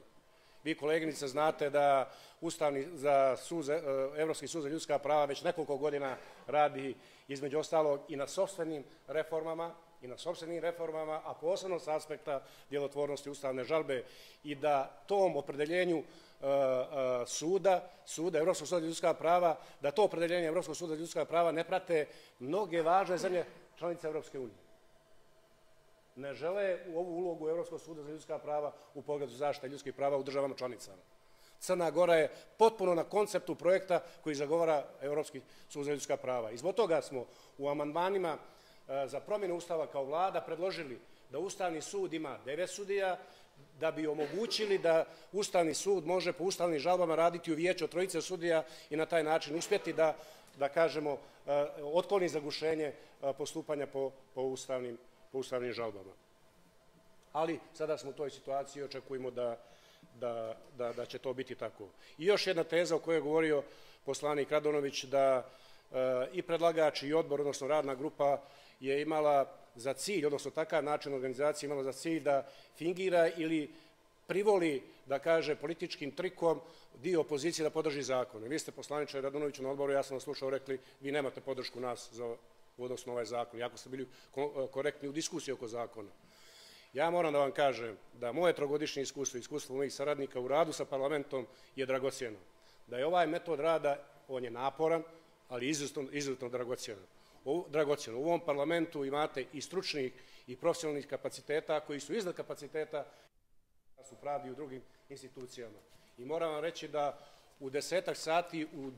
Vi, koleginice, znate da Ustavni za sud, e, Evropski sud za ljudska prava već nekoliko godina radi između ostalog i na sobstvenim reformama i na sobstvenim reformama, a posebno s aspekta djelotvornosti ustavne žalbe i da tom opredeljenju e, e, suda, suda Evropskog suda ljudska prava, da to opredeljenje Evropskog suda ljudska prava ne prate mnoge važne zemlje članice Evropske unije. Ne žele u ovu ulogu Evropskog suda za ljudska prava u pogledu zaštite ljudskih prava u državama članicama. Crna Gora je potpuno na konceptu projekta koji zagovara Evropski sud za ljudska prava. I zbog toga smo u amandmanima E, za promjenu Ustava kao vlada predložili da Ustavni sud ima devet sudija, da bi omogućili da Ustavni sud može po ustavnim žalbama raditi u vijeću trojice sudija i na taj način uspjeti da, da kažemo, e, otkloni zagušenje e, postupanja po, po, ustavnim, po ustavnim žalbama. Ali sada smo u toj situaciji i očekujemo da, da, da, da će to biti tako. I još jedna teza o kojoj je govorio poslanik Radonović, da i predlagač i odbor, odnosno radna grupa, je imala za cilj, odnosno takav način organizacije imala za cilj da fingira ili privoli, da kaže, političkim trikom dio opozicije da podrži zakon. Vi ste poslaniče Radunoviću na odboru, ja sam vas slušao, rekli vi nemate podršku nas za odnosno ovaj zakon, jako ste bili korektni u diskusiji oko zakona. Ja moram da vam kažem da moje trogodišnje iskustvo, iskustvo mojih saradnika u radu sa parlamentom je dragocjeno. Da je ovaj metod rada, on je naporan, ali izuzetno, izuzetno dragocjeno dragocjeno. U ovom parlamentu imate i stručnih i profesionalnih kapaciteta koji su iznad kapaciteta su pravdi u drugim institucijama. I moram vam reći da u desetak sati u,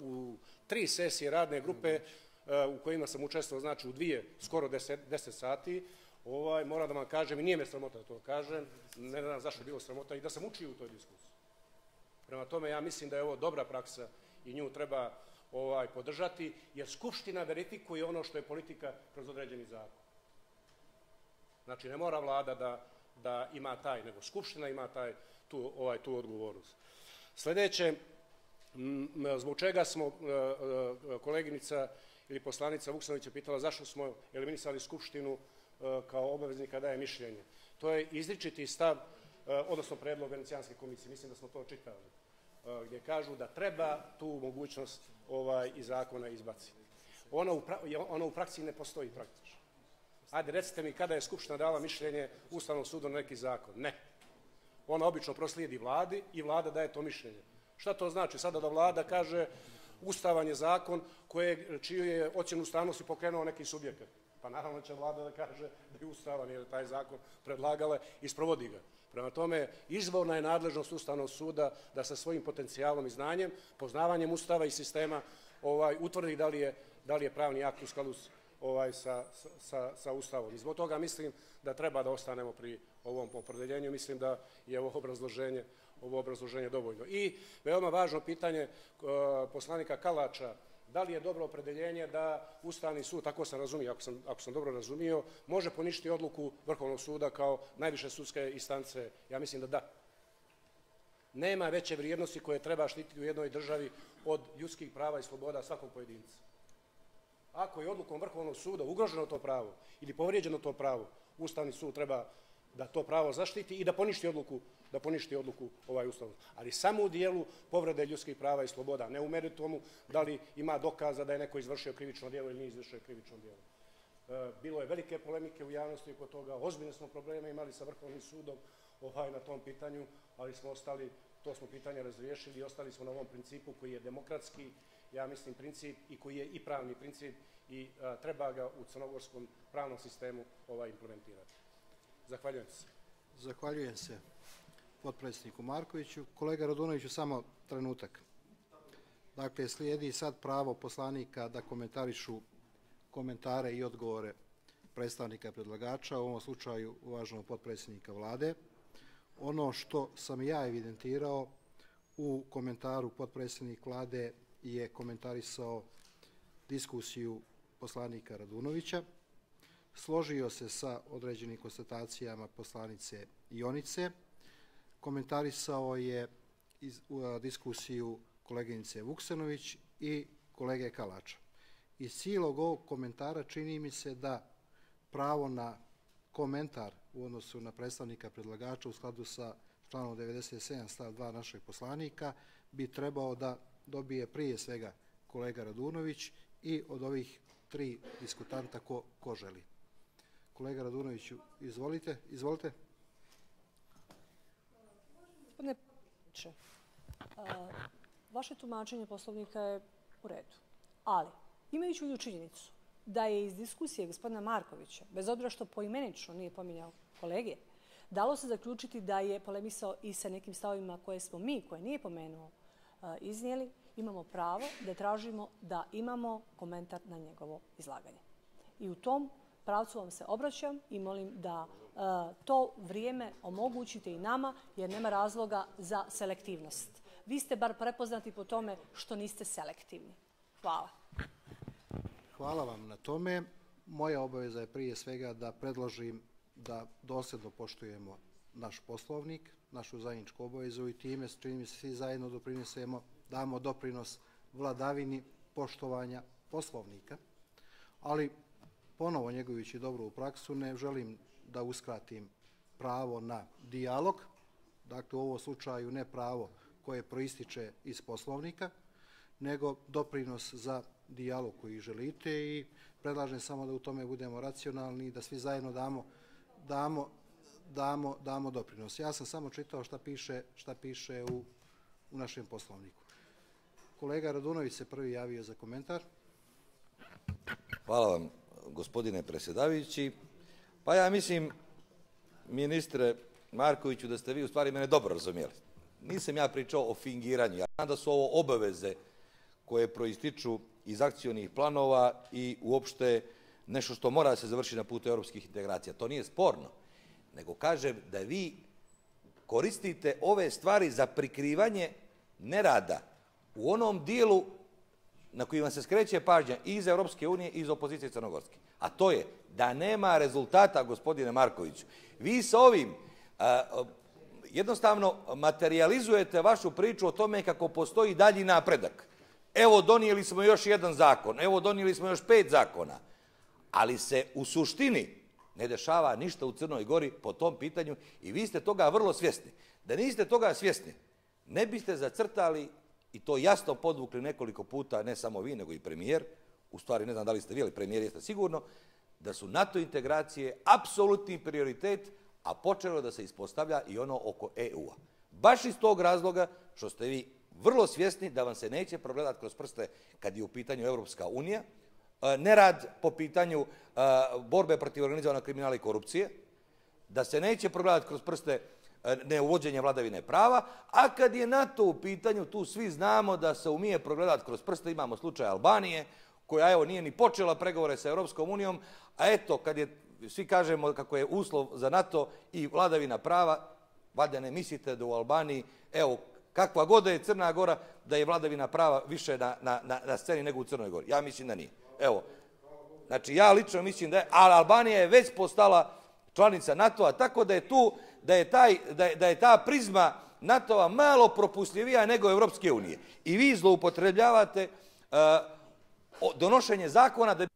u tri sesije radne grupe u kojima sam učestvovao, znači u dvije, skoro deset, deset sati, ovaj, moram da vam kažem, i nije me sramota da to kažem, ne znam zašto je bilo sramota, i da sam učio u toj diskusiji. Prema tome, ja mislim da je ovo dobra praksa i nju treba ovaj, podržati, jer Skupština verifikuje ono što je politika kroz određeni zakon. Znači, ne mora vlada da, da ima taj, nego Skupština ima taj, tu, ovaj, tu odgovornost. Sledeće, zbog čega smo, e, e, koleginica ili poslanica Vuksanović je pitala zašto smo eliminisali Skupštinu e, kao obaveznika daje mišljenje. To je izričiti stav, odnosno predlog Venecijanske komisije. Mislim da smo to čitali gdje kažu da treba tu mogućnost ovaj, iz zakona izbaciti. Ona u, ona u praksi ne postoji praktično. Ajde, recite mi kada je Skupština dala mišljenje Ustavnog suda na neki zakon. Ne. Ona obično proslijedi vladi i vlada daje to mišljenje. Šta to znači? Sada da vlada kaže ustavan je zakon koje, čiju je ocjenu ustavnosti pokrenuo neki subjekat. Pa naravno će vlada da kaže da je ustavan jer je taj zakon predlagala i sprovodi ga. Prema tome, izvorna je nadležnost Ustavnog suda da sa svojim potencijalom i znanjem, poznavanjem Ustava i sistema ovaj, utvrdi da li je, da li je pravni akt u skladu ovaj, sa, sa, sa Ustavom. I zbog toga mislim da treba da ostanemo pri ovom opredeljenju. Mislim da je ovo obrazloženje, ovo obrazloženje dovoljno. I veoma važno pitanje uh, poslanika Kalača, da li je dobro opredeljenje da Ustavni sud, tako sam razumio, ako sam, ako sam dobro razumio, može poništiti odluku Vrhovnog suda kao najviše sudske instance? Ja mislim da da. Nema veće vrijednosti koje treba štititi u jednoj državi od ljudskih prava i sloboda svakog pojedinca. Ako je odlukom Vrhovnog suda ugroženo to pravo ili povrijeđeno to pravo, Ustavni sud treba da to pravo zaštiti i da poništi odluku da poništi odluku ovaj ustavno. Ali samo u dijelu povrede ljudskih prava i sloboda, ne u meritumu da li ima dokaza da je neko izvršio krivično djelo ili nije izvršio krivično djelo. E, bilo je velike polemike u javnosti oko toga, ozbiljne smo probleme imali sa Vrhovnim sudom ovaj, na tom pitanju, ali smo ostali, to smo pitanje razriješili i ostali smo na ovom principu koji je demokratski, ja mislim, princip i koji je i pravni princip i a, treba ga u crnogorskom pravnom sistemu ovaj implementirati. Zahvaljujem se.
Zahvaljujem se potpredsjedniku Markoviću. Kolega Radunoviću, samo trenutak. Dakle, slijedi sad pravo poslanika da komentarišu komentare i odgovore predstavnika predlagača, u ovom slučaju uvaženog potpredsjednika vlade. Ono što sam ja evidentirao u komentaru potpredsjednik vlade je komentarisao diskusiju poslanika Radunovića, složio se sa određenim konstatacijama poslanice Ionice, komentarisao je iz, diskusiju koleginice Vuksenović i kolege Kalača. Iz cijelog ovog komentara čini mi se da pravo na komentar u odnosu na predstavnika predlagača u skladu sa članom 97 stav 2 našeg poslanika bi trebao da dobije prije svega kolega Radunović i od ovih tri diskutanta ko, ko želi. Kolega Radunoviću, izvolite. Izvolite.
Gospodine vaše tumačenje poslovnika je u redu. Ali, imajući u činjenicu da je iz diskusije gospodina Markovića, bez obzira što poimenično nije pominjao kolege, dalo se zaključiti da je polemisao i sa nekim stavima koje smo mi, koje nije pomenuo, iznijeli, imamo pravo da tražimo da imamo komentar na njegovo izlaganje. I u tom pravcu vam se obraćam i molim da E, to vrijeme omogućite i nama jer nema razloga za selektivnost. Vi ste bar prepoznati po tome što niste selektivni. Hvala.
Hvala vam na tome. Moja obaveza je prije svega da predložim da dosljedno poštujemo naš poslovnik, našu zajedničku obavezu i time, mi se, svi zajedno doprinesemo, damo doprinos vladavini poštovanja poslovnika. Ali, ponovo njegovići u praksu, ne želim da uskratim pravo na dijalog, dakle u ovom slučaju ne pravo koje proističe iz poslovnika, nego doprinos za dijalog koji želite i predlažem samo da u tome budemo racionalni i da svi zajedno damo, damo, damo, damo doprinos. Ja sam samo čitao šta piše, šta piše u, u našem poslovniku. Kolega Radunović se prvi javio za komentar.
Hvala vam, gospodine predsjedavići. Pa ja mislim, ministre Markoviću, da ste vi u stvari mene dobro razumijeli. Nisam ja pričao o fingiranju. Ja znam da su ovo obaveze koje proističu iz akcionih planova i uopšte nešto što mora da se završi na putu europskih integracija. To nije sporno. Nego kažem da vi koristite ove stvari za prikrivanje nerada u onom dijelu na koji vam se skreće pažnja iz Europske unije i iz opozicije Crnogorske. A to je da nema rezultata, gospodine Markoviću. Vi sa ovim jednostavno materializujete vašu priču o tome kako postoji dalji napredak. Evo donijeli smo još jedan zakon, evo donijeli smo još pet zakona, ali se u suštini ne dešava ništa u Crnoj Gori po tom pitanju i vi ste toga vrlo svjesni. Da niste toga svjesni, ne biste zacrtali i to jasno podvukli nekoliko puta, ne samo vi, nego i premijer, u stvari ne znam da li ste vi, ali premijer jeste sigurno, da su NATO integracije apsolutni prioritet, a počelo da se ispostavlja i ono oko EU-a. Baš iz tog razloga što ste vi vrlo svjesni da vam se neće progledati kroz prste kad je u pitanju Evropska unija, e, nerad po pitanju e, borbe protiv organizovanog kriminala i korupcije, da se neće progledati kroz prste e, neuvođenja vladavine prava, a kad je NATO u pitanju, tu svi znamo da se umije progledati kroz prste, imamo slučaj Albanije, koja evo nije ni počela pregovore sa Europskom unijom, a eto kad je svi kažemo kako je uslov za NATO i vladavina prava, valjda ne mislite da u Albaniji, evo kakva god je Crna Gora, da je vladavina prava više na, na, na sceni nego u Crnoj Gori. Ja mislim da nije. Evo, znači ja lično mislim da je, ali Albanija je već postala članica NATO-a, tako da je tu, da je, taj, da je, da je ta prizma NATO-a malo propustljivija nego Evropske unije. I vi zloupotrebljavate uh, donošenje zakona da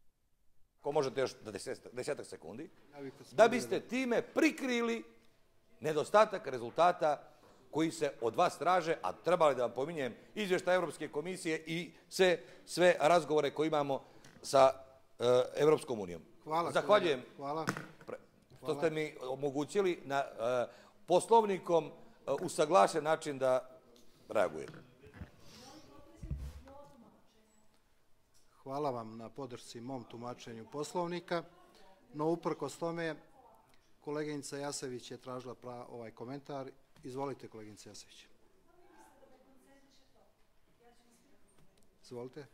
ko možete još da desetak sekundi, da biste time prikrili nedostatak rezultata koji se od vas traže, a trebali da vam pominjem izvješta Evropske komisije i sve, sve razgovore koje imamo sa uh, Evropskom unijom.
Hvala.
Zahvaljujem
Hvala.
Što ste mi omogućili na uh, poslovnikom uh, usaglašen način da reagujem.
Hvala vam na podršci mom tumačenju poslovnika, no uprkos tome koleginica Jasević je tražila pra, ovaj komentar. Izvolite, koleginica Jasević. Izvolite.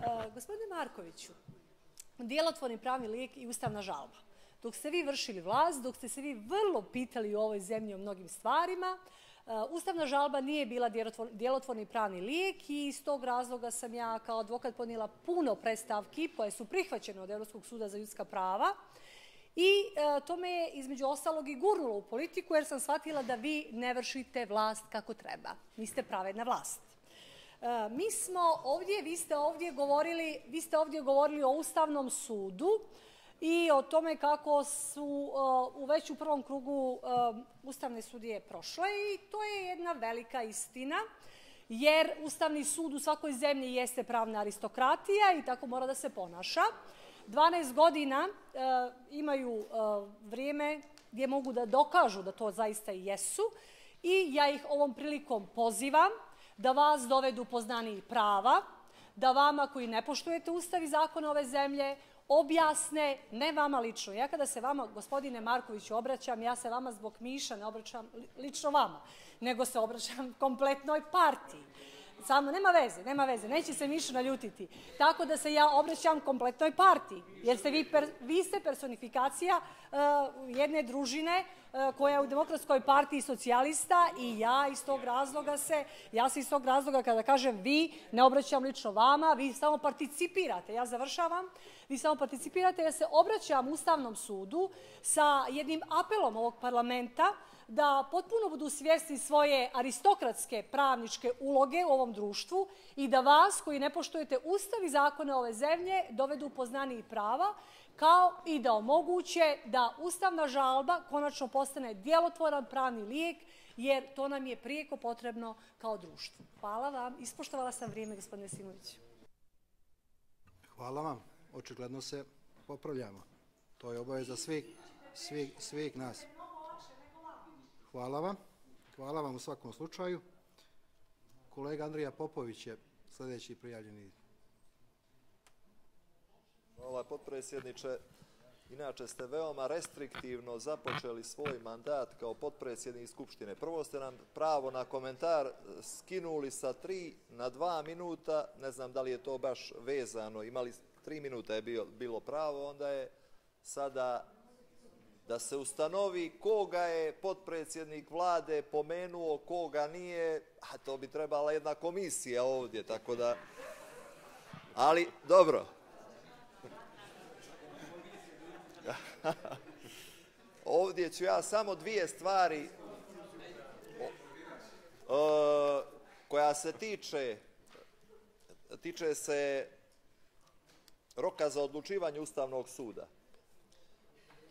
E, gospodine Markoviću, djelotvorni pravni lijek i ustavna žalba. Dok ste vi vršili vlast, dok ste se vi vrlo pitali u ovoj zemlji o mnogim stvarima, e, Ustavna žalba nije bila djelotvorni pravni lijek i iz tog razloga sam ja kao advokat ponijela puno predstavki koje su prihvaćene od Europskog suda za ljudska prava i e, to me je između ostalog i gurnulo u politiku jer sam shvatila da vi ne vršite vlast kako treba. Niste pravedna vlast. E, mi smo ovdje, vi ste ovdje govorili, vi ste ovdje govorili o Ustavnom sudu i o tome kako su uh, u već u prvom krugu uh, Ustavne sudije prošle i to je jedna velika istina jer Ustavni sud u svakoj zemlji jeste pravna aristokratija i tako mora da se ponaša. 12 godina imaju vrijeme gdje mogu da dokažu da to zaista i jesu i ja ih ovom prilikom pozivam da vas dovedu poznaniji prava, da vama koji ne poštujete ustav i zakon ove zemlje objasne, ne vama lično. Ja kada se vama, gospodine Markoviću, obraćam, ja se vama zbog Miša ne obraćam lično vama, nego se obraćam kompletnoj partiji. Samo, nema veze, nema veze, neće se Miša naljutiti. Tako da se ja obraćam kompletnoj partiji, jer ste vi, per, vi ste personifikacija uh, jedne družine uh, koja je u demokratskoj partiji socijalista i ja iz tog razloga se, ja se iz tog razloga kada kažem vi, ne obraćam lično vama, vi samo participirate. Ja završavam, vi samo participirate, ja se obraćam Ustavnom sudu sa jednim apelom ovog parlamenta da potpuno budu svjesni svoje aristokratske pravničke uloge u ovom društvu i da vas koji ne poštujete ustav i zakone ove zemlje dovedu poznaniji prava, kao i da omoguće da ustavna žalba konačno postane djelotvoran pravni lijek, jer to nam je prijeko potrebno kao društvo. Hvala vam. Ispoštovala sam vrijeme, gospodine Simović.
Hvala vam. Očigledno se popravljamo. To je obaveza svih, svih, svih nas. Hvala vam. Hvala vam u svakom slučaju. Kolega Andrija Popović je sljedeći prijavljeni.
Hvala potpredsjedniče. Inače ste veoma restriktivno započeli svoj mandat kao potpredsjednik Skupštine. Prvo ste nam pravo na komentar skinuli sa tri na dva minuta. Ne znam da li je to baš vezano. Imali tri minuta je bio, bilo pravo. Onda je sada da se ustanovi koga je potpredsjednik vlade pomenuo, koga nije, a to bi trebala jedna komisija ovdje, tako da... Ali, dobro. ovdje ću ja samo dvije stvari o, koja se tiče tiče se roka za odlučivanje Ustavnog suda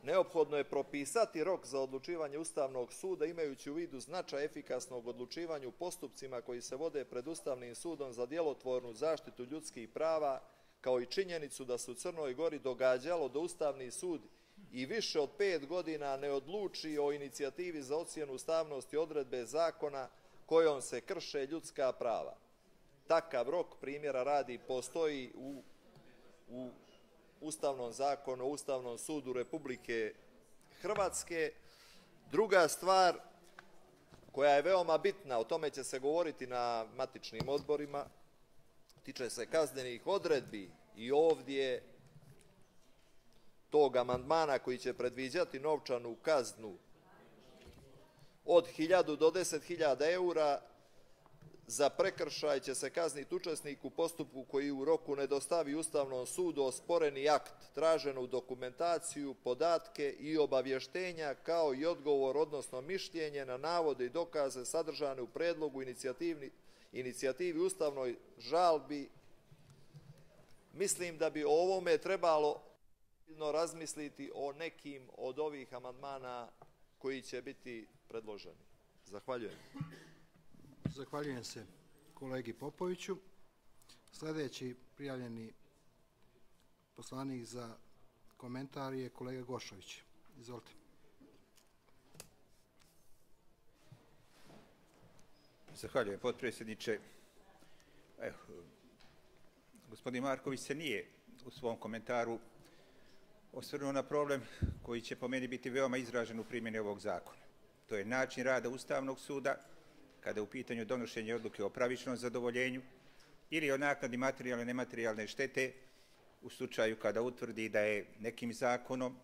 neophodno je propisati rok za odlučivanje Ustavnog suda imajući u vidu značaj efikasnog odlučivanja u postupcima koji se vode pred Ustavnim sudom za djelotvornu zaštitu ljudskih prava, kao i činjenicu da se u Crnoj Gori događalo da Ustavni sud i više od pet godina ne odluči o inicijativi za ocjenu ustavnosti odredbe zakona kojom se krše ljudska prava. Takav rok primjera radi postoji u, u Ustavnom zakonu o Ustavnom sudu Republike Hrvatske. Druga stvar koja je veoma bitna, o tome će se govoriti na matičnim odborima, tiče se kaznenih odredbi i ovdje tog amandmana koji će predviđati novčanu kaznu od 1000 do 10.000 eura za prekršaj će se kazniti učesnik u postupku koji u roku ne dostavi Ustavnom sudu osporeni akt, traženu dokumentaciju, podatke i obavještenja kao i odgovor, odnosno mišljenje na navode i dokaze sadržane u predlogu inicijativi Ustavnoj žalbi. Mislim da bi o ovome trebalo razmisliti o nekim od ovih amandmana koji će biti predloženi. Zahvaljujem.
Zahvaljujem se kolegi Popoviću. Sljedeći prijavljeni poslanik za komentar je kolega Gošović. Izvolite.
Zahvaljujem, potpredsjedniče. Evo, gospodin Marković se nije u svom komentaru osvrnuo na problem koji će po meni biti veoma izražen u primjeni ovog zakona. To je način rada Ustavnog suda, kada je u pitanju donošenje odluke o pravičnom zadovoljenju ili o naknadi materijalne i nematerijalne štete u slučaju kada utvrdi da je nekim zakonom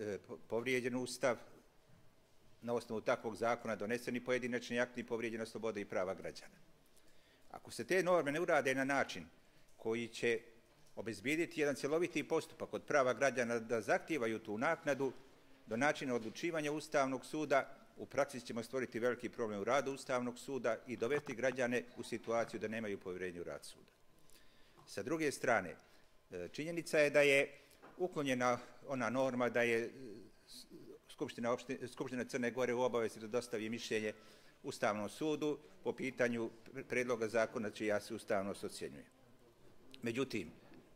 e, povrijeđen Ustav, na osnovu takvog zakona doneseni pojedinačni akti i povrijeđena sloboda i prava građana. Ako se te norme ne urade na način koji će obezbijediti jedan cjeloviti postupak od prava građana da zahtijevaju tu naknadu do načina odlučivanja Ustavnog suda, u praksi ćemo stvoriti veliki problem u radu Ustavnog suda i dovesti građane u situaciju da nemaju povjerenje u rad suda. Sa druge strane, e, činjenica je da je uklonjena ona norma da je e, Skupština, Skupština Crne Gore u obavezi da dostavi mišljenje Ustavnom sudu po pitanju predloga zakona čija se ustavnost ocjenjuje. Međutim,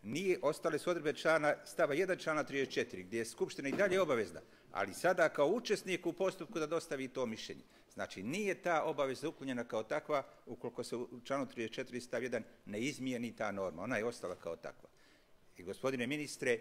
nije, ostale su odredbe člana, stava 1 člana 34, gdje je Skupština i dalje obavezna, ali sada kao učesnik u postupku da dostavi to mišljenje. Znači, nije ta obaveza uklonjena kao takva, ukoliko se u članu 34 stav 1 ne izmijeni ta norma. Ona je ostala kao takva. I gospodine ministre,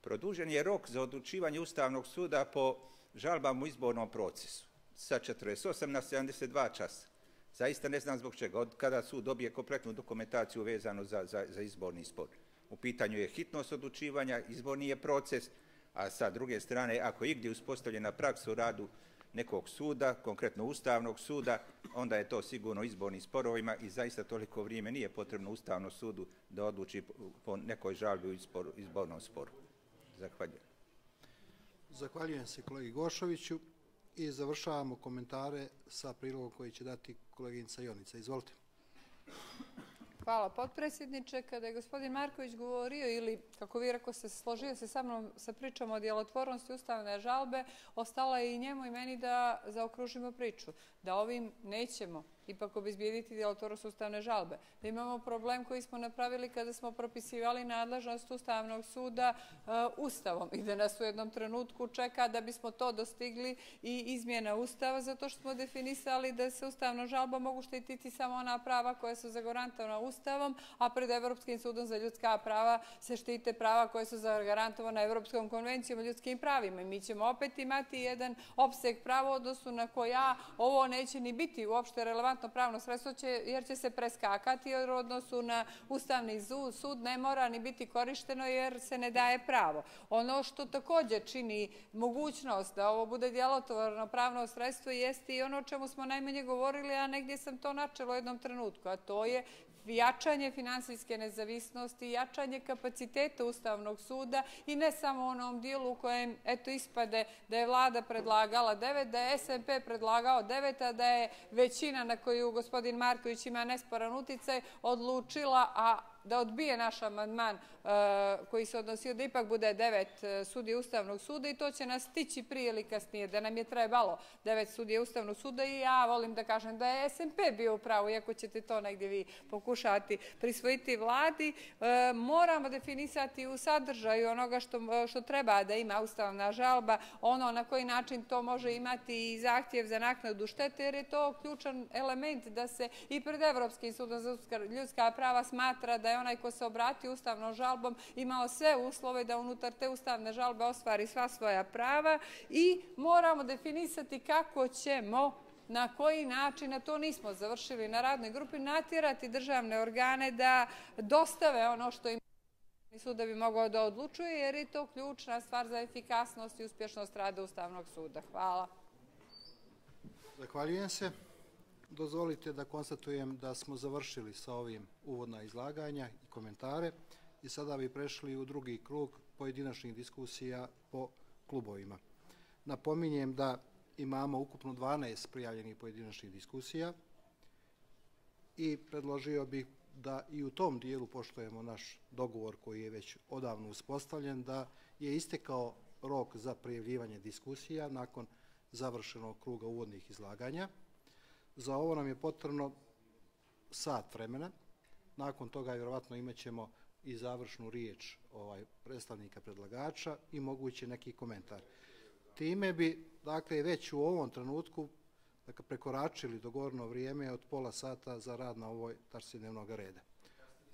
produžen je rok za odlučivanje Ustavnog suda po žalbama u izbornom procesu sa 48 na 72 časa. Zaista ne znam zbog čega, od kada sud dobije kompletnu dokumentaciju vezanu za, za, za izborni spor. U pitanju je hitnost odlučivanja, izborni je proces, a sa druge strane, ako je igdje uspostavljena praksa u radu nekog suda, konkretno Ustavnog suda, onda je to sigurno izbornim sporovima i zaista toliko vrijeme nije potrebno Ustavnom sudu da odluči po nekoj žalbi u izbornom sporu. Zahvaljujem.
Zahvaljujem se kolegi Gošoviću i završavamo komentare sa prilogom koji će dati koleginica Jonica. Izvolite.
Hvala potpredsjedniče. Kada je gospodin Marković govorio ili, kako vi rekao, se složio se sa mnom sa pričom o djelotvornosti ustavne žalbe, ostala je i njemu i meni da zaokružimo priču. Da ovim nećemo ipak obezbijediti djelotvornost ustavne žalbe. Da imamo problem koji smo napravili kada smo propisivali nadležnost Ustavnog suda uh, Ustavom i da nas u jednom trenutku čeka da bismo to dostigli i izmjena Ustava, zato što smo definisali da se ustavna žalba mogu štititi samo ona prava koja su zagarantovana Ustavom, a pred Evropskim sudom za ljudska prava se štite prava koje su zagarantovana Evropskom konvencijom o ljudskim pravima. I mi ćemo opet imati jedan opseg prava odnosu na koja ovo neće ni biti uopšte relevantno relevantno pravno sredstvo će, jer će se preskakati jer u odnosu na Ustavni sud ne mora ni biti korišteno jer se ne daje pravo. Ono što također čini mogućnost da ovo bude djelotvorno pravno sredstvo jeste i ono o čemu smo najmanje govorili, a negdje sam to načelo u jednom trenutku, a to je jačanje finansijske nezavisnosti, jačanje kapaciteta Ustavnog suda i ne samo onom dijelu u kojem eto ispade da je vlada predlagala devet, da je SMP predlagao devet, a da je većina na koju gospodin Marković ima nesporan uticaj odlučila, a da odbije naš amandman koji se odnosio da ipak bude devet e, sudija Ustavnog suda i to će nas stići prije ili kasnije, da nam je trebalo devet sudija Ustavnog suda i ja volim da kažem da je SMP bio u pravu, iako ćete to negdje vi pokušati prisvojiti vladi. E, moramo definisati u sadržaju onoga što, što treba da ima ustavna žalba, ono na koji način to može imati i zahtjev za naknadu štete, jer je to ključan element da se i pred Evropskim sudom za ljudska prava smatra da je onaj ko se obrati ustavnom žalbom imao sve uslove da unutar te ustavne žalbe ostvari sva svoja prava i moramo definisati kako ćemo na koji način, a to nismo završili na radnoj grupi, natjerati državne organe da dostave ono što im sud da bi mogao da odlučuje, jer je to ključna stvar za efikasnost i uspješnost rada Ustavnog suda. Hvala.
Zahvaljujem se. dozvolite da konstatujem da smo završili sa ovim uvodna izlaganja i komentare i sada bi prešli u drugi krug pojedinačnih diskusija po klubovima. Napominjem da imamo ukupno 12 prijavljenih pojedinačnih diskusija i predložio bih da i u tom dijelu poštojemo naš dogovor koji je već odavno uspostavljen, da je istekao rok za prijavljivanje diskusija nakon završenog kruga uvodnih izlaganja. Za ovo nam je potrebno sat vremena. Nakon toga vjerovatno imat ćemo i završnu riječ ovaj, predstavnika predlagača i moguće neki komentar. Time bi, dakle, već u ovom trenutku dakle, prekoračili dogovorno vrijeme od pola sata za rad na ovoj tarsi dnevnog reda.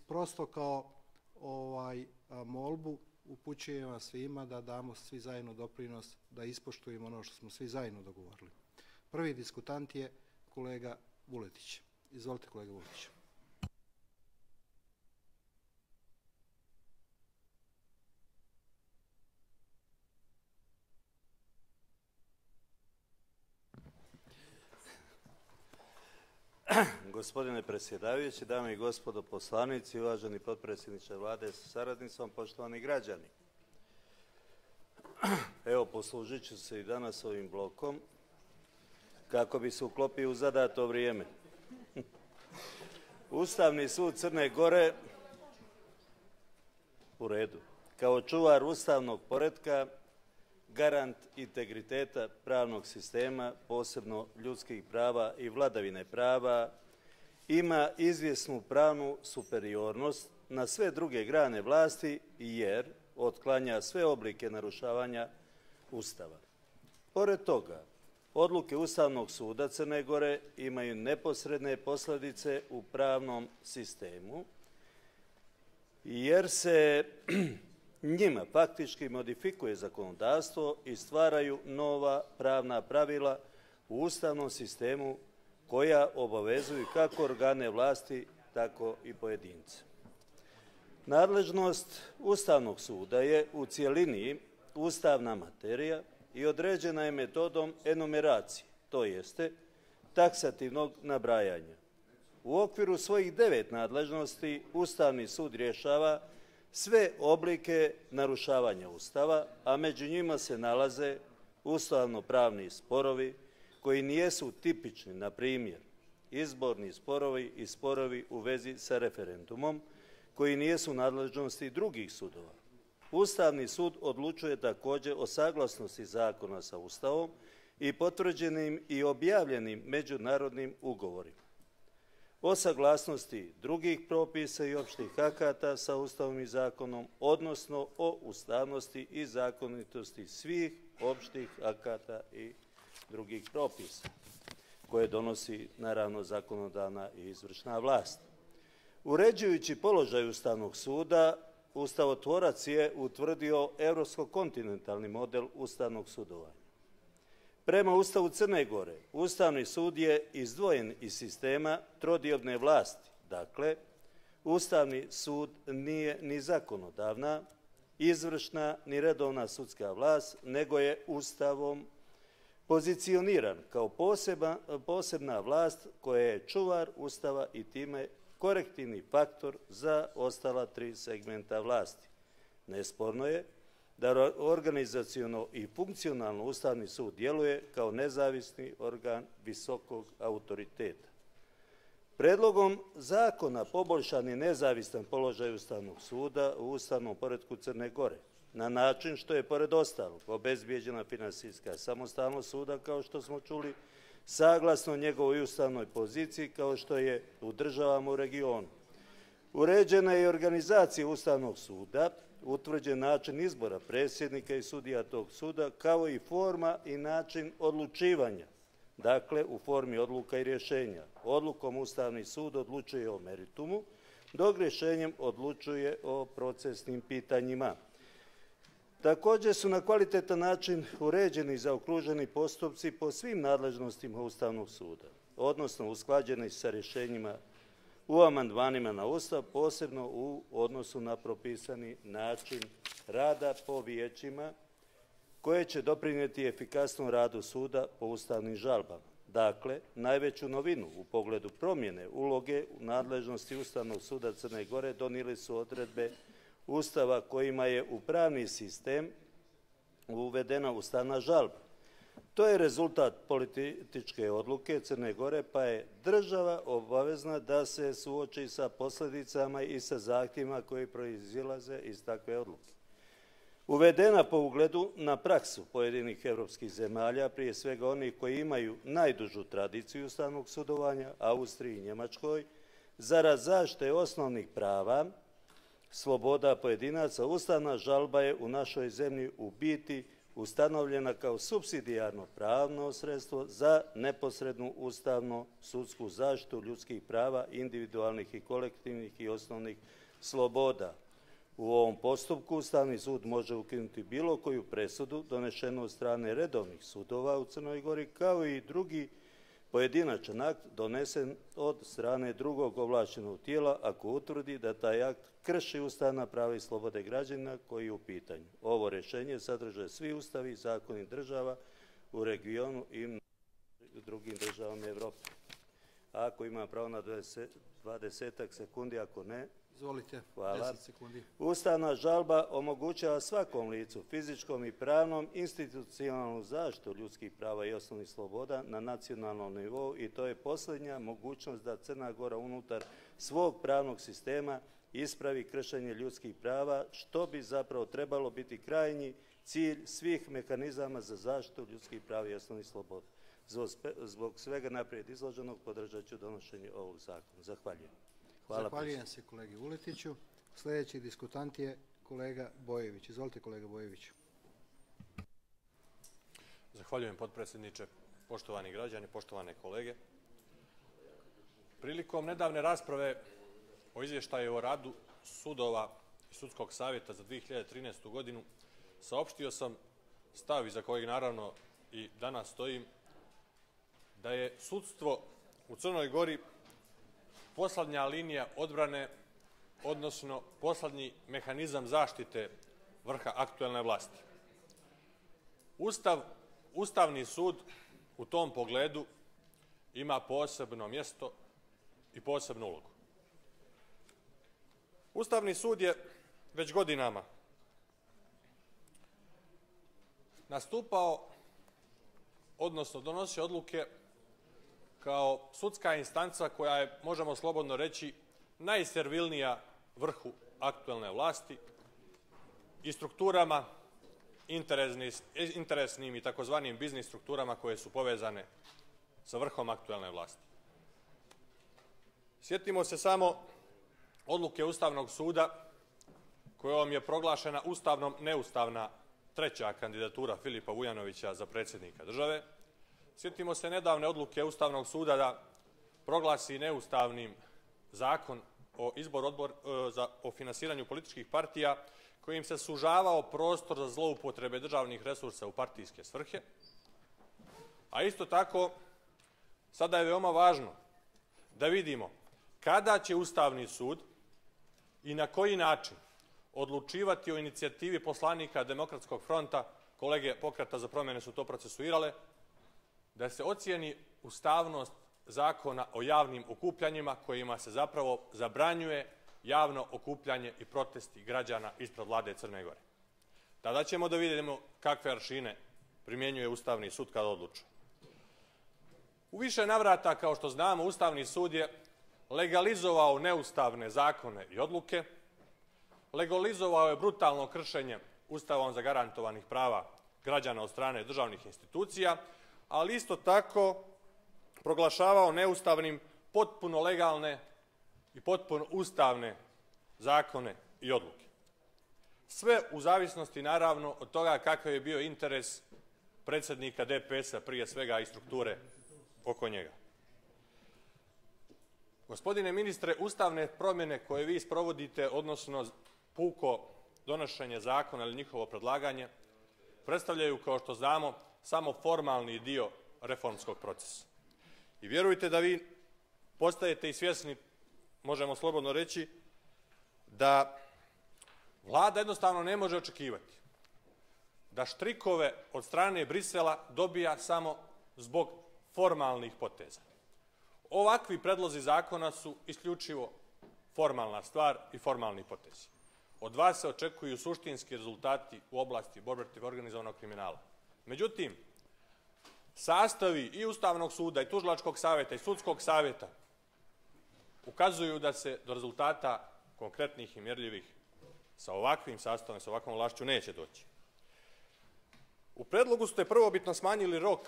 Prosto kao ovaj molbu upućujem vas svima da damo svi zajedno doprinos da ispoštujemo ono što smo svi zajedno dogovorili. Prvi diskutant je kolega Vuletić. Izvolite kolega Vuletić.
Gospodine predsjedavajući, dame i gospodo poslanici, uvaženi potpredsjedniče vlade sa saradnicom, poštovani građani. Evo, poslužit ću se i danas ovim blokom kako bi se uklopio u zadato vrijeme. Ustavni sud Crne Gore u redu. Kao čuvar ustavnog poredka, garant integriteta pravnog sistema, posebno ljudskih prava i vladavine prava, ima izvjesnu pravnu superiornost na sve druge grane vlasti jer otklanja sve oblike narušavanja Ustava. Pored toga, odluke Ustavnog suda Crne Gore imaju neposredne posljedice u pravnom sistemu jer se njima faktički modifikuje zakonodavstvo i stvaraju nova pravna pravila u ustavnom sistemu koja obavezuju kako organe vlasti, tako i pojedince. Nadležnost Ustavnog suda je u cijelini ustavna materija i određena je metodom enumeracije, to jeste taksativnog nabrajanja. U okviru svojih devet nadležnosti Ustavni sud rješava sve oblike narušavanja Ustava, a među njima se nalaze ustavno-pravni sporovi koji nijesu tipični, na primjer, izborni sporovi i sporovi u vezi sa referendumom, koji nijesu nadležnosti drugih sudova. Ustavni sud odlučuje također o saglasnosti zakona sa Ustavom i potvrđenim i objavljenim međunarodnim ugovorima o saglasnosti drugih propisa i opštih akata sa Ustavom i zakonom, odnosno o ustavnosti i zakonitosti svih opštih akata i drugih propisa koje donosi naravno zakonodavna i izvršna vlast. Uređujući položaj Ustavnog suda, Ustavotvorac je utvrdio evropsko-kontinentalni model Ustavnog sudovanja. Prema Ustavu Crne Gore, Ustavni sud je izdvojen iz sistema trodiobne vlasti. Dakle, Ustavni sud nije ni zakonodavna, izvršna, ni redovna sudska vlast, nego je Ustavom pozicioniran kao poseba, posebna vlast koja je čuvar Ustava i time korektivni faktor za ostala tri segmenta vlasti. Nesporno je da organizacijono i funkcionalno Ustavni sud djeluje kao nezavisni organ visokog autoriteta. Predlogom zakona poboljšan je nezavistan položaj Ustavnog suda u Ustavnom poredku Crne Gore, na način što je, pored ostalog, obezbijeđena finansijska samostalnost suda, kao što smo čuli, saglasno njegovoj ustavnoj poziciji, kao što je u državama u regionu. Uređena je organizacija Ustavnog suda, utvrđen način izbora predsjednika i sudija tog suda, kao i forma i način odlučivanja, dakle u formi odluka i rješenja. Odlukom Ustavni sud odlučuje o meritumu, dok rješenjem odlučuje o procesnim pitanjima. Također su na kvalitetan način uređeni i zaokruženi postupci po svim nadležnostima Ustavnog suda, odnosno usklađeni sa rješenjima u amandmanima na Ustav, posebno u odnosu na propisani način rada po vijećima koje će doprinjeti efikasnom radu suda po ustavnim žalbama. Dakle, najveću novinu u pogledu promjene uloge u nadležnosti Ustavnog suda Crne Gore donijeli su odredbe Ustava kojima je u pravni sistem uvedena ustavna žalba. To je rezultat političke odluke Crne Gore, pa je država obavezna da se suoči sa posljedicama i sa zahtjevima koji proizilaze iz takve odluke. Uvedena po ugledu na praksu pojedinih evropskih zemalja, prije svega onih koji imaju najdužu tradiciju ustavnog sudovanja, Austriji i Njemačkoj, zarad zašte osnovnih prava, sloboda pojedinaca, ustavna žalba je u našoj zemlji u biti ustanovljena kao subsidijarno pravno sredstvo za neposrednu ustavno sudsku zaštitu ljudskih prava, individualnih i kolektivnih i osnovnih sloboda. U ovom postupku Ustavni sud može ukinuti bilo koju presudu donešenu od strane redovnih sudova u Crnoj Gori, kao i drugi pojedinačan akt donesen od strane drugog ovlašćenog tijela ako utvrdi da taj akt krši ustavna prava i slobode građana koji je u pitanju. Ovo rješenje sadrže svi ustavi i zakoni država u regionu i drugim državama Evrope. Ako ima pravo na 20 sekundi, ako ne,
Izvolite,
Hvala.
10 sekundi.
Ustavna žalba omogućava svakom licu, fizičkom i pravnom, institucionalnu zaštitu ljudskih prava i osnovnih sloboda na nacionalnom nivou i to je posljednja mogućnost da Crna Gora unutar svog pravnog sistema ispravi kršenje ljudskih prava, što bi zapravo trebalo biti krajnji cilj svih mehanizama za zaštitu ljudskih prava i osnovnih sloboda. Zbog, zbog svega naprijed izloženog podržat ću donošenje ovog zakona. Zahvaljujem. Hvala
Zahvaljujem se kolegi Uletiću. Sljedeći diskutant je kolega Bojević. Izvolite kolega Bojević.
Zahvaljujem potpredsjedniče, poštovani građani, poštovane kolege. Prilikom nedavne rasprave o izvještaju o radu sudova i sudskog savjeta za 2013. godinu saopštio sam stav iza kojeg naravno i danas stojim da je sudstvo u Crnoj Gori poslednja linija odbrane, odnosno poslednji mehanizam zaštite vrha aktuelne vlasti. Ustav, Ustavni sud u tom pogledu ima posebno mjesto i posebnu ulogu. Ustavni sud je već godinama nastupao, odnosno donosio odluke kao sudska instanca koja je, možemo slobodno reći, najservilnija vrhu aktuelne vlasti i strukturama interesnim i takozvanim biznis strukturama koje su povezane sa vrhom aktuelne vlasti. Sjetimo se samo odluke Ustavnog suda kojom je proglašena ustavnom neustavna treća kandidatura Filipa Vujanovića za predsjednika države, Sjetimo se nedavne odluke Ustavnog suda da proglasi neustavnim zakon o izbor odbor e, za, o finansiranju političkih partija kojim se sužavao prostor za zloupotrebe državnih resursa u partijske svrhe. A isto tako, sada je veoma važno da vidimo kada će Ustavni sud i na koji način odlučivati o inicijativi poslanika Demokratskog fronta, kolege pokreta za promjene su to procesuirale, da se ocijeni ustavnost zakona o javnim okupljanjima kojima se zapravo zabranjuje javno okupljanje i protesti građana ispred vlade Crne Gore. Tada ćemo da vidimo kakve aršine primjenjuje Ustavni sud kada odlučuje. U više navrata, kao što znamo, Ustavni sud je legalizovao neustavne zakone i odluke, legalizovao je brutalno kršenje Ustavom zagarantovanih prava građana od strane državnih institucija ali isto tako proglašavao neustavnim potpuno legalne i potpuno ustavne zakone i odluke. Sve u zavisnosti, naravno, od toga kakav je bio interes predsednika DPS-a, prije svega i strukture oko njega. Gospodine ministre, ustavne promjene koje vi sprovodite, odnosno puko donošenje zakona ili njihovo predlaganje, predstavljaju, kao što znamo, samo formalni dio reformskog procesa. I vjerujte da vi postajete i svjesni, možemo slobodno reći, da vlada jednostavno ne može očekivati da štrikove od strane Brisela dobija samo zbog formalnih poteza. Ovakvi predlozi zakona su isključivo formalna stvar i formalni potezi. Od vas se očekuju suštinski rezultati u oblasti borbe protiv organizovanog kriminala. Međutim, sastavi i Ustavnog suda i Tužilačkog savjeta i Sudskog savjeta ukazuju da se do rezultata konkretnih i mjerljivih sa ovakvim sastavom, sa ovakvom vlašću neće doći. U predlogu ste prvobitno smanjili rok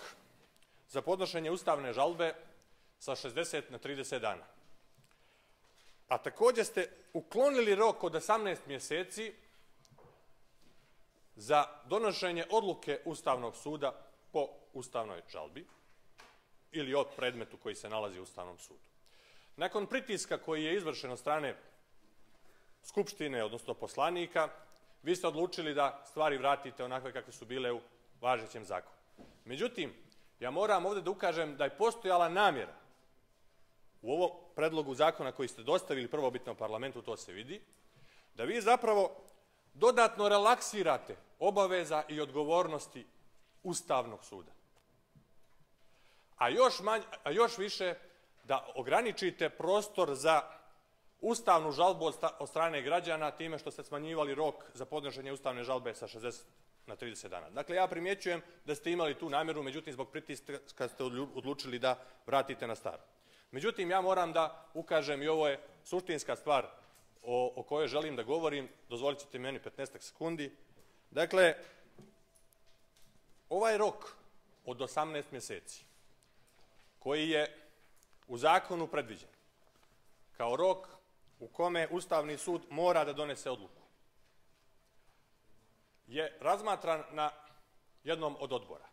za podnošenje ustavne žalbe sa 60 na 30 dana. A također ste uklonili rok od 18 mjeseci za donošenje odluke Ustavnog suda po ustavnoj žalbi ili od predmetu koji se nalazi u Ustavnom sudu. Nakon pritiska koji je izvršen od strane Skupštine, odnosno poslanika, vi ste odlučili da stvari vratite onakve kakve su bile u važećem zakonu. Međutim, ja moram ovdje da ukažem da je postojala namjera u ovom predlogu zakona koji ste dostavili prvobitnom parlamentu, to se vidi, da vi zapravo dodatno relaksirate obaveza i odgovornosti Ustavnog suda. A još, manj, a još više da ograničite prostor za ustavnu žalbu od strane građana time što ste smanjivali rok za podnošenje ustavne žalbe sa 60 na 30 dana. Dakle, ja primjećujem da ste imali tu namjeru, međutim, zbog pritiska ste odlučili da vratite na staro. Međutim, ja moram da ukažem i ovo je suštinska stvar o, o kojoj želim da govorim. Dozvolit ćete meni 15 sekundi. Dakle, ovaj rok od 18 mjeseci koji je u zakonu predviđen kao rok u kome Ustavni sud mora da donese odluku je razmatran na jednom od odbora.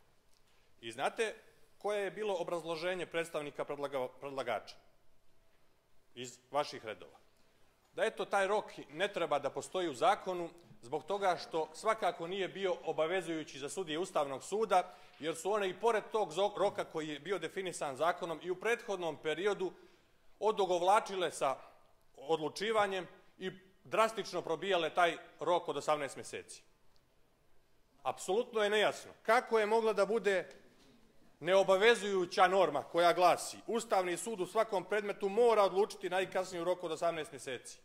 I znate koje je bilo obrazloženje predstavnika predlagača iz vaših redova? Da eto taj rok ne treba da postoji u zakonu zbog toga što svakako nije bio obavezujući za sudije Ustavnog suda, jer su one i pored tog roka koji je bio definisan zakonom i u prethodnom periodu odogovlačile sa odlučivanjem i drastično probijale taj rok od 18 mjeseci. Apsolutno je nejasno kako je mogla da bude neobavezujuća norma koja glasi Ustavni sud u svakom predmetu mora odlučiti najkasnije u roku od 18 mjeseci.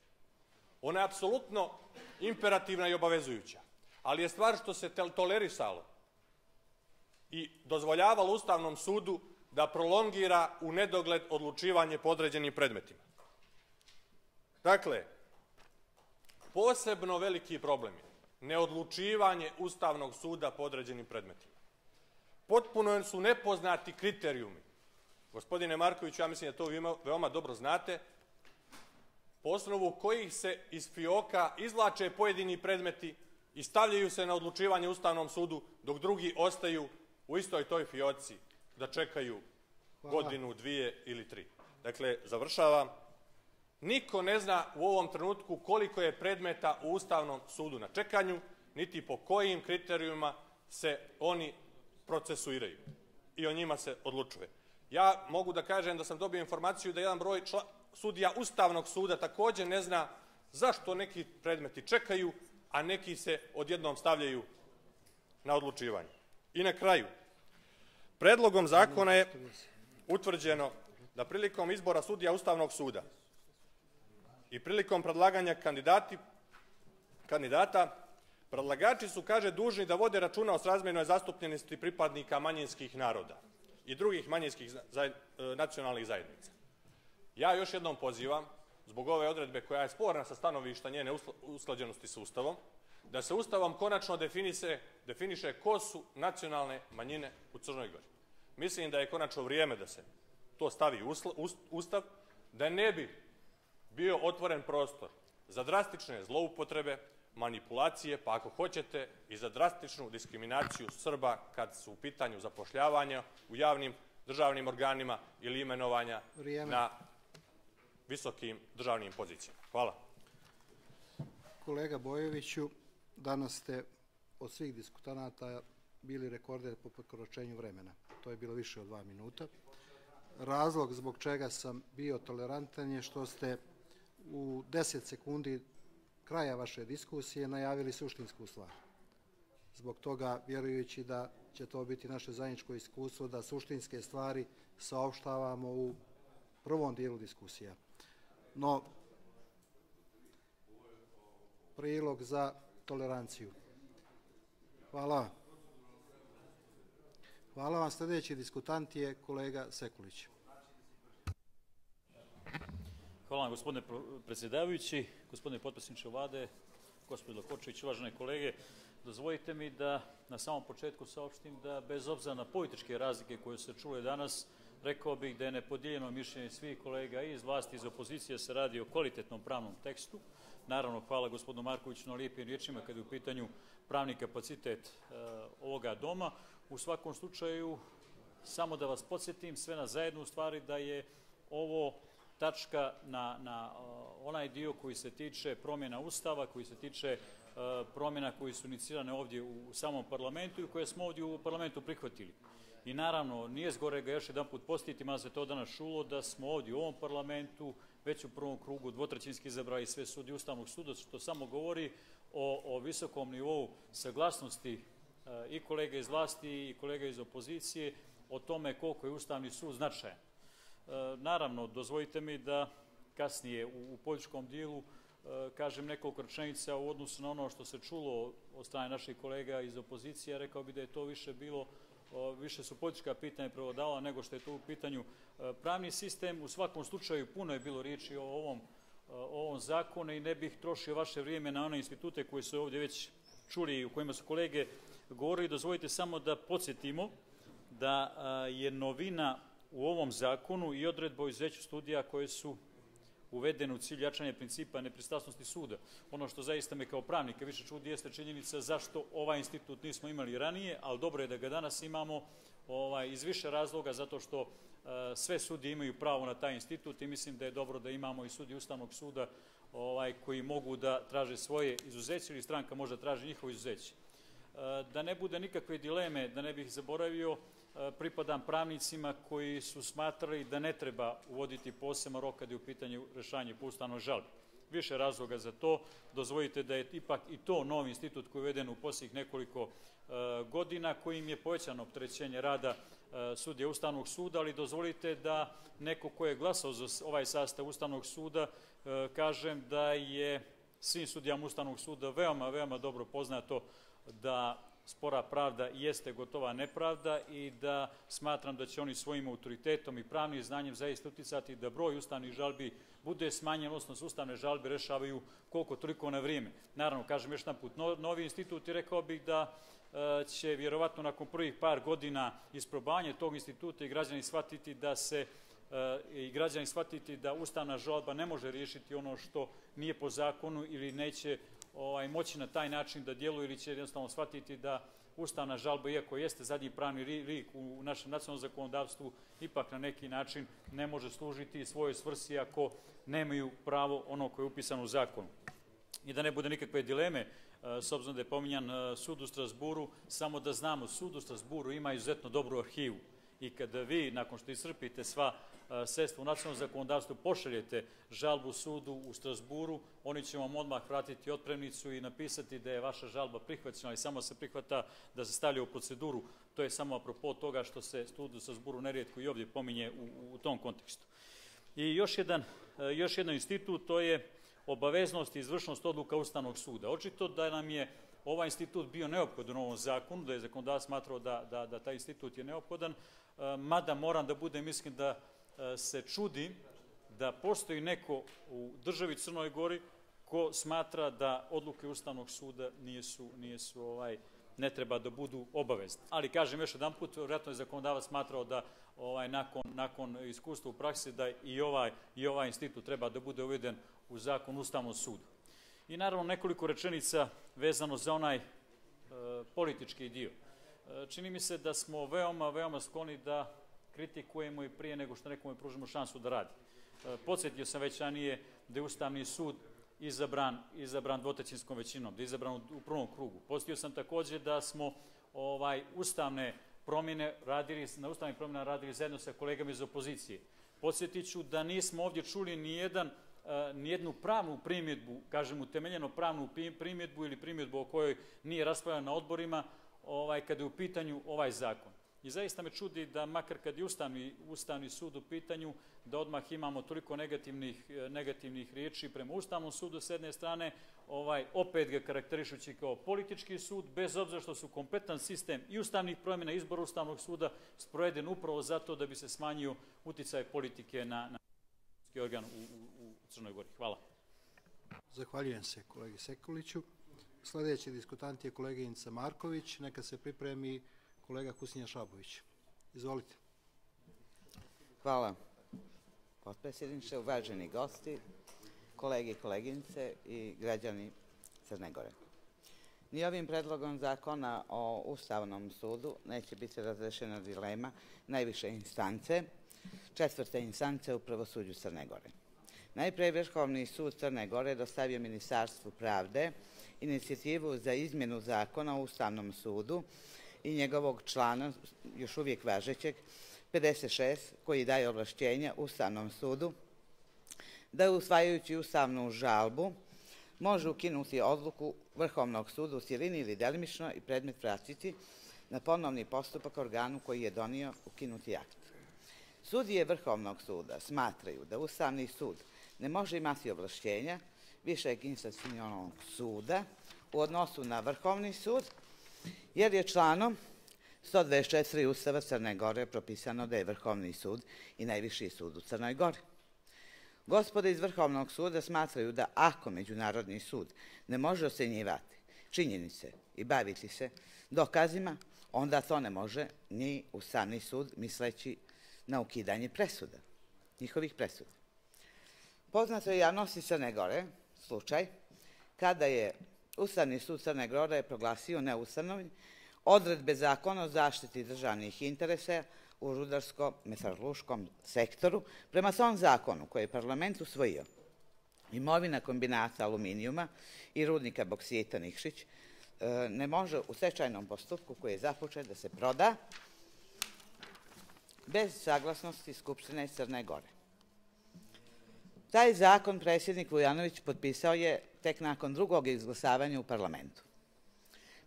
Ona je apsolutno imperativna i obavezujuća. Ali je stvar što se tolerisalo i dozvoljavalo Ustavnom sudu da prolongira u nedogled odlučivanje po predmetima. Dakle, posebno veliki problem je neodlučivanje Ustavnog suda po određenim predmetima. Potpuno su nepoznati kriterijumi. Gospodine Markoviću, ja mislim da to veoma dobro znate, po osnovu kojih se iz fioka izvlače pojedini predmeti i stavljaju se na odlučivanje Ustavnom sudu, dok drugi ostaju u istoj toj fioci da čekaju godinu, dvije ili tri. Dakle, završavam. Niko ne zna u ovom trenutku koliko je predmeta u Ustavnom sudu na čekanju, niti po kojim kriterijuma se oni procesuiraju i o njima se odlučuje. Ja mogu da kažem da sam dobio informaciju da jedan broj sudija Ustavnog suda također ne zna zašto neki predmeti čekaju, a neki se odjednom stavljaju na odlučivanje. I na kraju, predlogom zakona je utvrđeno da prilikom izbora sudija Ustavnog suda i prilikom predlaganja kandidati, kandidata, predlagači su, kaže, dužni da vode računa o srazmjernoj zastupljenosti pripadnika manjinskih naroda i drugih manjinskih e, nacionalnih zajednica. Ja još jednom pozivam, zbog ove odredbe koja je sporna sa stanovišta njene usklađenosti sa Ustavom, da se Ustavom konačno definiše, definiše ko su nacionalne manjine u Crnoj Gori. Mislim da je konačno vrijeme da se to stavi u Ustav, da ne bi bio otvoren prostor za drastične zloupotrebe, manipulacije, pa ako hoćete i za drastičnu diskriminaciju Srba kad su u pitanju zapošljavanja u javnim državnim organima ili imenovanja na visokim državnim pozicijama. Hvala.
Kolega Bojeviću, danas ste od svih diskutanata bili rekorder po prekoročenju vremena. To je bilo više od dva minuta. Razlog zbog čega sam bio tolerantan je što ste u 10 sekundi kraja vaše diskusije najavili suštinsku stvar. Zbog toga, vjerujući da će to biti naše zajedničko iskustvo da suštinske stvari saopštavamo u prvom dijelu diskusija. No, prilog za toleranciju. Hvala. Hvala vam. Sljedeći diskutant je kolega Sekulić.
Hvala vam gospodine predsjedavajući, gospodine potpredsjedniče vlade, gospodin Lokočević, uvažene kolege. Dozvolite mi da na samom početku saopštim da bez obzira na političke razlike koje se čule danas, rekao bih da je nepodijeljeno mišljenje svih kolega i iz vlasti i iz opozicije se radi o kvalitetnom pravnom tekstu. Naravno, hvala gospodinu Markoviću na lijepim riječima kada je u pitanju pravni kapacitet e, ovoga doma. U svakom slučaju, samo da vas podsjetim sve na zajednu u stvari da je ovo tačka na, na onaj dio koji se tiče promjena Ustava, koji se tiče e, promjena koji su inicirane ovdje u samom parlamentu i koje smo ovdje u parlamentu prihvatili. I naravno, nije zgore ga još jedan put postiti, malo se to danas šulo, da smo ovdje u ovom parlamentu već u prvom krugu dvotrećinski izabrali sve sudi Ustavnog suda, što samo govori o, o visokom nivou saglasnosti e, i kolega iz vlasti i kolega iz opozicije o tome koliko je Ustavni sud značajan. E, naravno, dozvolite mi da kasnije u, političkom dijelu e, kažem nekoliko rečenica u odnosu na ono što se čulo od strane naših kolega iz opozicije. Rekao bi da je to više bilo više su politička pitanja prevodavala nego što je to u pitanju e, pravni sistem. U svakom slučaju puno je bilo riječi o ovom, o ovom zakonu i ne bih trošio vaše vrijeme na one institute koje su ovdje već čuli i u kojima su kolege govorili. Dozvolite samo da podsjetimo da je novina u ovom zakonu i odredba o izuzeću studija koje su uvedene u cilj jačanja principa nepristrasnosti suda. Ono što zaista me kao pravnika više čudi jeste činjenica zašto ovaj institut nismo imali ranije, ali dobro je da ga danas imamo ovaj, iz više razloga, zato što uh, sve sudi imaju pravo na taj institut i mislim da je dobro da imamo i sudi Ustavnog suda ovaj, koji mogu da traže svoje izuzeće ili stranka može da traži njihovo izuzeće. Uh, da ne bude nikakve dileme, da ne bih zaboravio, E, pripadam pravnicima koji su smatrali da ne treba uvoditi posema rok kada je u pitanju rešanje po ustavnoj žalbi. Više razloga za to. Dozvojite da je ipak i to novi institut koji je uveden u posljednjih nekoliko e, godina, kojim je povećano opterećenje rada e, sudija Ustavnog suda, ali dozvolite da neko ko je glasao za ovaj sastav Ustavnog suda, kažem da je svim sudijama Ustavnog suda veoma, veoma dobro poznato da spora pravda jeste gotova nepravda i da smatram da će oni svojim autoritetom i pravnim znanjem zaista uticati da broj ustavnih žalbi bude smanjen, odnosno ustavne žalbe rešavaju koliko toliko na vrijeme. Naravno, kažem još jedan put, novi institut i rekao bih da e, će vjerovatno nakon prvih par godina isprobanja tog instituta i građani shvatiti da se e, i građani shvatiti da ustavna žalba ne može riješiti ono što nije po zakonu ili neće ovaj, moći na taj način da djeluju ili će jednostavno shvatiti da ustavna žalba, iako jeste zadnji pravni rik u našem nacionalnom zakonodavstvu, ipak na neki način ne može služiti svojoj svrsi ako nemaju pravo ono koje je upisano u zakonu. I da ne bude nikakve dileme, e, s obzirom da je pominjan e, sud u Strasburu, samo da znamo, sud u Strasburu ima izuzetno dobru arhivu i kada vi, nakon što iscrpite sva sredstva u nacionalnom zakonodavstvu, pošaljete žalbu sudu u Strasburu, oni će vam odmah vratiti otpremnicu i napisati da je vaša žalba prihvaćena i samo se prihvata da se stavlja u proceduru. To je samo apropo toga što se sud u Strasburu nerijetko i ovdje pominje u, u tom kontekstu. I još jedan, još jedan institut, to je obaveznost i izvršnost odluka Ustavnog suda. Očito da nam je ovaj institut bio neophodan u ovom zakonu, da je zakonodavac smatrao da, da, da taj institut je neophodan, mada moram da budem mislim da E, se čudi da postoji neko u državi Crnoj Gori ko smatra da odluke Ustavnog suda nijesu, nijesu ovaj, ne treba da budu obavezne. Ali kažem još jedan put, vjerojatno je zakonodavac smatrao da ovaj, nakon, nakon iskustva u praksi da i ovaj, i ovaj institut treba da bude uveden u zakon Ustavnog suda. I naravno nekoliko rečenica vezano za onaj e, politički dio. E, čini mi se da smo veoma, veoma skloni da kritikujemo i prije nego što nekome pružimo šansu da radi. E, podsjetio sam već ranije da je Ustavni sud izabran, izabran dvotrećinskom većinom, da je izabran u prvom krugu. Podsjetio sam također da smo ovaj ustavne promjene radili, na ustavnih promjena radili zajedno sa kolegama iz opozicije. Podsjetit ću da nismo ovdje čuli ni jedan e, nijednu pravnu primjedbu, kažem utemeljeno pravnu primjedbu ili primjedbu o kojoj nije raspravljena na odborima, ovaj, kada je u pitanju ovaj zakon. I zaista me čudi da makar kad je Ustavni, Ustavni sud u pitanju, da odmah imamo toliko negativnih, negativnih riječi prema Ustavnom sudu s jedne strane, ovaj, opet ga karakterišući kao politički sud, bez obzira što su kompletan sistem i ustavnih promjena izbora Ustavnog suda sproveden upravo zato da bi se smanjio uticaj politike na, na organ u, u, u Crnoj Gori. Hvala.
Zahvaljujem se kolegi Sekuliću. Sljedeći diskutant je koleginica Marković. Neka se pripremi kolega Kusinja Šabović. Izvolite.
Hvala. Potpredsjedniče, uvaženi gosti, kolege i koleginice i građani Crne Gore. Ni ovim predlogom zakona o Ustavnom sudu neće biti razrešena dilema najviše instance, četvrte instance u pravosuđu Crne Gore. Najprej Vrhovni sud Crne Gore dostavio Ministarstvu pravde inicijativu za izmjenu zakona o Ustavnom sudu i njegovog člana, još uvijek važećeg, 56, koji daje ovlašćenja Ustavnom sudu da usvajajući ustavnu žalbu može ukinuti odluku Vrhovnog suda u cijelini ili delimično i predmet vratiti na ponovni postupak organu koji je donio ukinuti akt. Sudije Vrhovnog suda smatraju da Ustavni sud ne može imati ovlašćenja višeg instancijalnog suda u odnosu na Vrhovni sud, jer je članom 124. Ustava Crne Gore propisano da je Vrhovni sud i najviši sud u Crnoj Gori. Gospode iz Vrhovnog suda smatraju da ako Međunarodni sud ne može ocenjivati činjenice i baviti se dokazima, onda to ne može ni Ustavni sud misleći na ukidanje presuda, njihovih presuda. Poznato je javnosti Crne Gore slučaj kada je Ustavni sud Crne Gore proglasio neustavnovim odredbe zakona o zaštiti državnih interesa u rudarsko-metalurškom sektoru prema tom zakonu koji je parlament usvojio. Imovina kombinata aluminijuma i rudnika boksijeta Nikšić e, ne može u stečajnom postupku koji je započet da se proda bez saglasnosti Skupštine Crne Gore. Taj zakon predsjednik Vujanović potpisao je tek nakon drugog izglasavanja u parlamentu.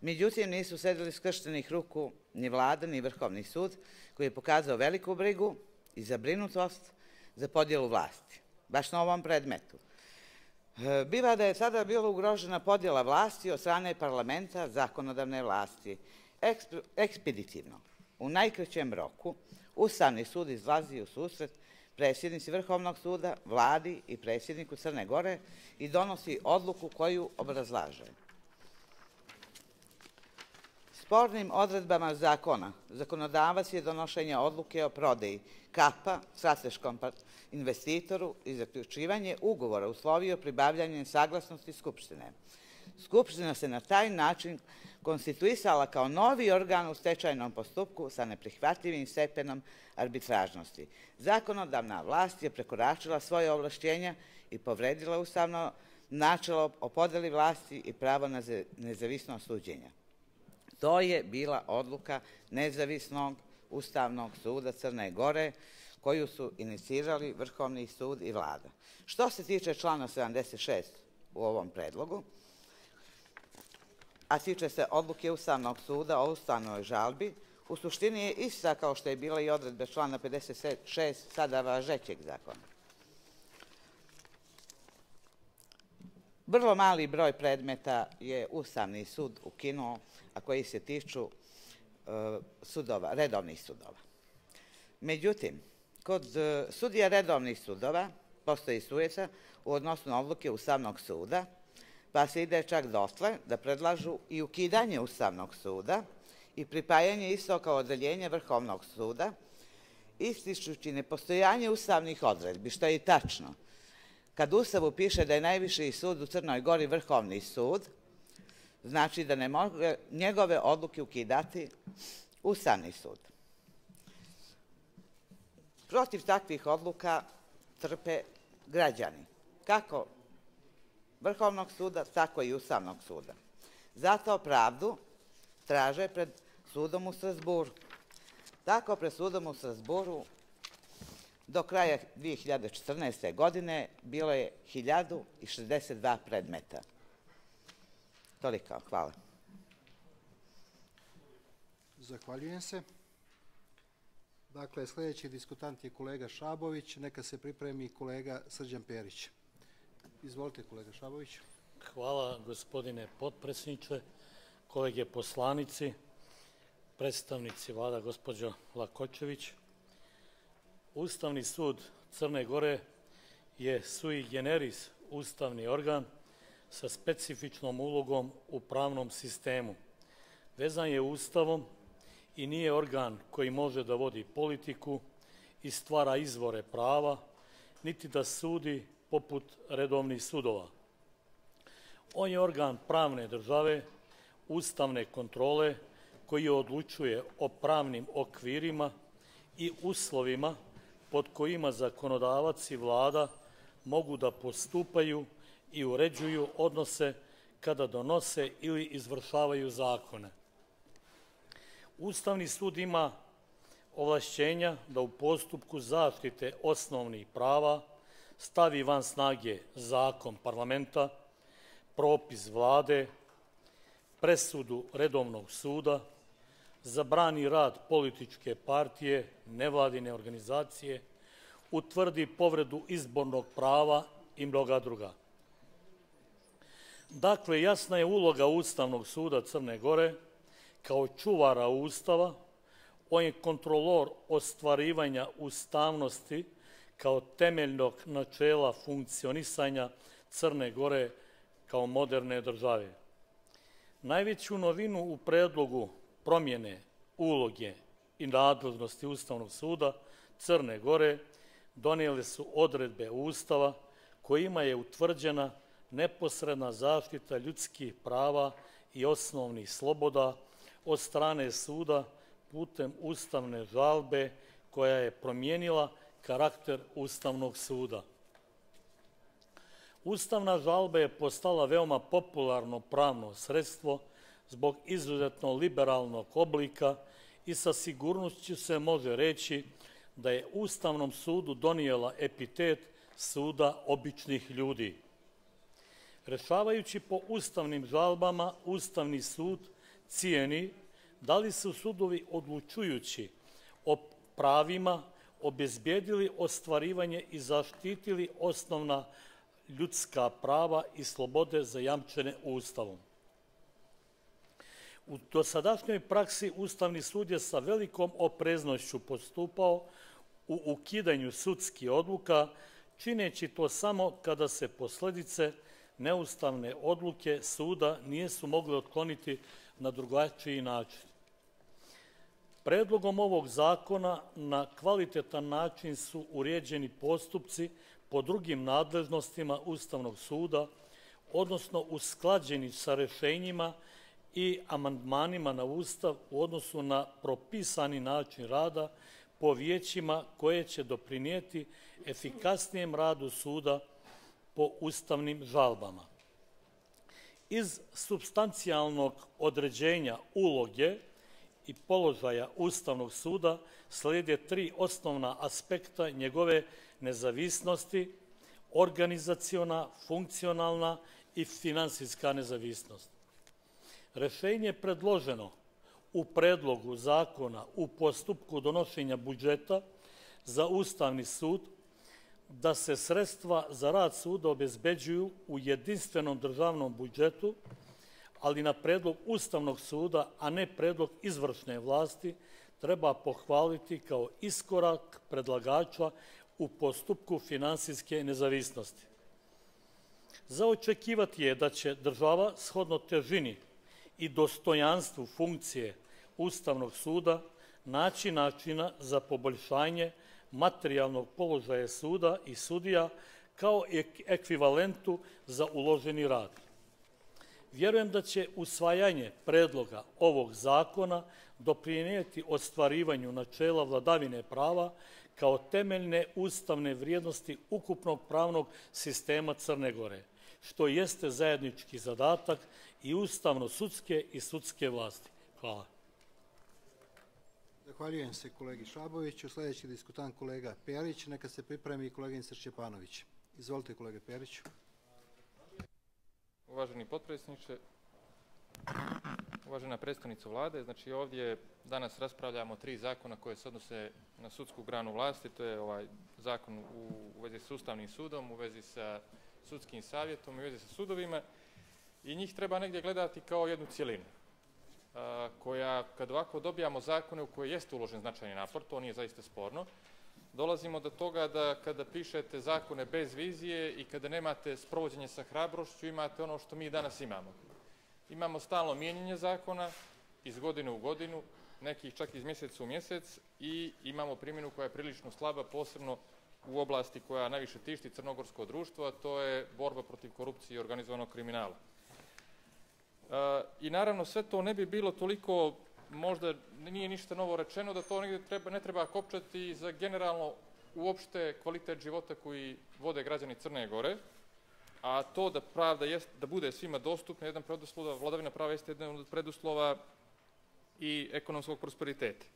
Međutim, nisu sedeli skrštenih ruku ni vlada, ni Vrhovni sud, koji je pokazao veliku brigu i zabrinutost za podjelu vlasti, baš na ovom predmetu. E, biva da je sada bila ugrožena podjela vlasti od strane parlamenta zakonodavne vlasti. ekspeditivno, u najkraćem roku, Ustavni sud izlazi u susret predsjednici Vrhovnog suda, vladi i predsjedniku Crne Gore i donosi odluku koju obrazlaže. Spornim odredbama zakona zakonodavac je donošenje odluke o prodeji kapa strateškom investitoru i zaključivanje ugovora uslovio pribavljanje saglasnosti Skupštine. Skupština se na taj način konstituisala kao novi organ u stečajnom postupku sa neprihvatljivim stepenom arbitražnosti. Zakonodavna vlast je prekoračila svoje ovlašćenja i povredila ustavno načelo o podeli vlasti i pravo na nezavisno suđenja. To je bila odluka nezavisnog Ustavnog suda Crne Gore koju su inicirali Vrhovni sud i vlada. Što se tiče člana 76 u ovom predlogu, a tiče se odluke Ustavnog suda o ustavnoj žalbi, u suštini je ista kao što je bila i odredbe člana 56 sada važećeg zakona. Vrlo mali broj predmeta je Ustavni sud ukinuo, a koji se tiču e, sudova, redovnih sudova. Međutim, kod e, sudija redovnih sudova postoji sujeca u odnosu na odluke Ustavnog suda, pa se ide čak dotle da predlažu i ukidanje Ustavnog suda i pripajanje isto kao odeljenje Vrhovnog suda, ističući nepostojanje ustavnih odredbi, što je i tačno. Kad Ustavu piše da je najviši sud u Crnoj Gori Vrhovni sud, znači da ne može njegove odluke ukidati Ustavni sud. Protiv takvih odluka trpe građani, kako Vrhovnog suda, tako i Ustavnog suda. Zato pravdu traže pred sudom u Strasburu. Tako pred sudom u Strasburu do kraja 2014. godine bilo je 1062 predmeta. Toliko, hvala.
Zahvaljujem se. Dakle, sljedeći diskutant je kolega Šabović. Neka se pripremi kolega Srđan Perić. Izvolite, kolega Šabović.
Hvala, gospodine potpredsjedniče, kolege poslanici, predstavnici vlada gospođo Lakočević. Ustavni sud Crne Gore je sui generis ustavni organ sa specifičnom ulogom u pravnom sistemu. Vezan je ustavom i nije organ koji može da vodi politiku i stvara izvore prava, niti da sudi poput redovnih sudova. On je organ pravne države, ustavne kontrole, koji odlučuje o pravnim okvirima i uslovima pod kojima zakonodavac i vlada mogu da postupaju i uređuju odnose kada donose ili izvršavaju zakone. Ustavni sud ima ovlašćenja da u postupku zaštite osnovnih prava stavi van snage zakon parlamenta, propis vlade, presudu redovnog suda, zabrani rad političke partije, nevladine organizacije, utvrdi povredu izbornog prava i mnoga druga. Dakle, jasna je uloga Ustavnog suda Crne Gore kao čuvara Ustava, on je kontrolor ostvarivanja ustavnosti kao temeljnog načela funkcionisanja Crne Gore kao moderne države. Najveću novinu u predlogu promjene uloge i nadležnosti Ustavnog suda Crne Gore donijeli su odredbe Ustava kojima je utvrđena neposredna zaštita ljudskih prava i osnovnih sloboda od strane suda putem ustavne žalbe koja je promijenila karakter Ustavnog suda. Ustavna žalba je postala veoma popularno pravno sredstvo zbog izuzetno liberalnog oblika i sa sigurnošću se može reći da je Ustavnom sudu donijela epitet suda običnih ljudi. Rešavajući po ustavnim žalbama, Ustavni sud cijeni da li su sudovi odlučujući o pravima obezbjedili ostvarivanje i zaštitili osnovna ljudska prava i slobode zajamčene Ustavom. U dosadašnjoj praksi Ustavni sud je sa velikom opreznošću postupao u ukidanju sudskih odluka, čineći to samo kada se posledice neustavne odluke suda nijesu mogle otkloniti na drugačiji način. Predlogom ovog zakona na kvalitetan način su uređeni postupci po drugim nadležnostima Ustavnog suda, odnosno usklađeni sa rešenjima i amandmanima na Ustav u odnosu na propisani način rada po vijećima koje će doprinijeti efikasnijem radu suda po ustavnim žalbama. Iz substancijalnog određenja uloge i položaja Ustavnog suda slijede tri osnovna aspekta njegove nezavisnosti, organizaciona, funkcionalna i finansijska nezavisnost. Rešenje predloženo u predlogu zakona u postupku donošenja budžeta za Ustavni sud da se sredstva za rad suda obezbeđuju u jedinstvenom državnom budžetu, ali na predlog Ustavnog suda, a ne predlog izvršne vlasti, treba pohvaliti kao iskorak predlagača u postupku finansijske nezavisnosti. Za očekivati je da će država shodno težini i dostojanstvu funkcije Ustavnog suda naći načina za poboljšanje materijalnog položaja suda i sudija kao ekvivalentu za uloženi rad. Vjerujem da će usvajanje predloga ovog zakona doprinijeti ostvarivanju načela vladavine prava kao temeljne ustavne vrijednosti ukupnog pravnog sistema Crne Gore, što jeste zajednički zadatak i ustavno-sudske i sudske vlasti. Hvala.
Zahvaljujem se kolegi Šaboviću. Sljedeći diskutant kolega Perić. Neka se pripremi i koleginica Šćepanović. Izvolite kolega Perić.
Uvaženi potpredsjedniče,
uvažena predstavnica vlade. Znači ovdje danas raspravljamo tri zakona koje se odnose na sudsku granu vlasti. To je ovaj zakon u vezi s Ustavnim sudom, u vezi sa sudskim savjetom i u vezi sa sudovima. I njih treba negdje gledati kao jednu cijelinu koja, kad ovako dobijamo zakone u koje jeste uložen značajni napor, to nije zaista sporno, dolazimo do toga da kada pišete zakone bez vizije i kada nemate sprovođenje sa hrabrošću, imate ono što mi danas imamo. Imamo stalno mijenjanje zakona iz godine u godinu, nekih čak iz mjeseca u mjesec i imamo primjenu koja je prilično slaba, posebno u oblasti koja najviše tišti crnogorsko društvo, a to je borba protiv korupcije i organizovanog kriminala. I naravno sve to ne bi bilo toliko, možda nije ništa novo rečeno, da to negdje treba, ne treba kopčati za generalno uopšte kvalitet života koji vode građani Crne Gore, a to da pravda jest, da bude svima dostupna, jedan preduslova, vladavina prava jeste jedan od preduslova i ekonomskog prosperiteta.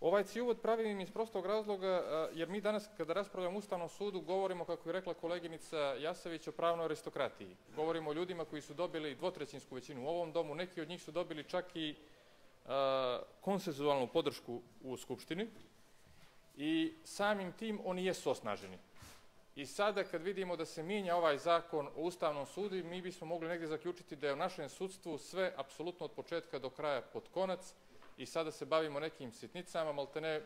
Ovaj uvod pravim iz prostog razloga, jer mi danas kada raspravljamo u Ustavnom sudu govorimo, kako je rekla koleginica Jasavić, o pravnoj aristokratiji. Govorimo o ljudima koji su dobili dvotrećinsku većinu u ovom domu, neki od njih su dobili čak i konsenzualnu podršku u Skupštini i samim tim oni jesu osnaženi. I sada kad vidimo da se mijenja ovaj zakon o Ustavnom sudu, mi bismo mogli negdje zaključiti da je u našem sudstvu sve apsolutno od početka do kraja pod konac, i sada se bavimo nekim sitnicama, maltene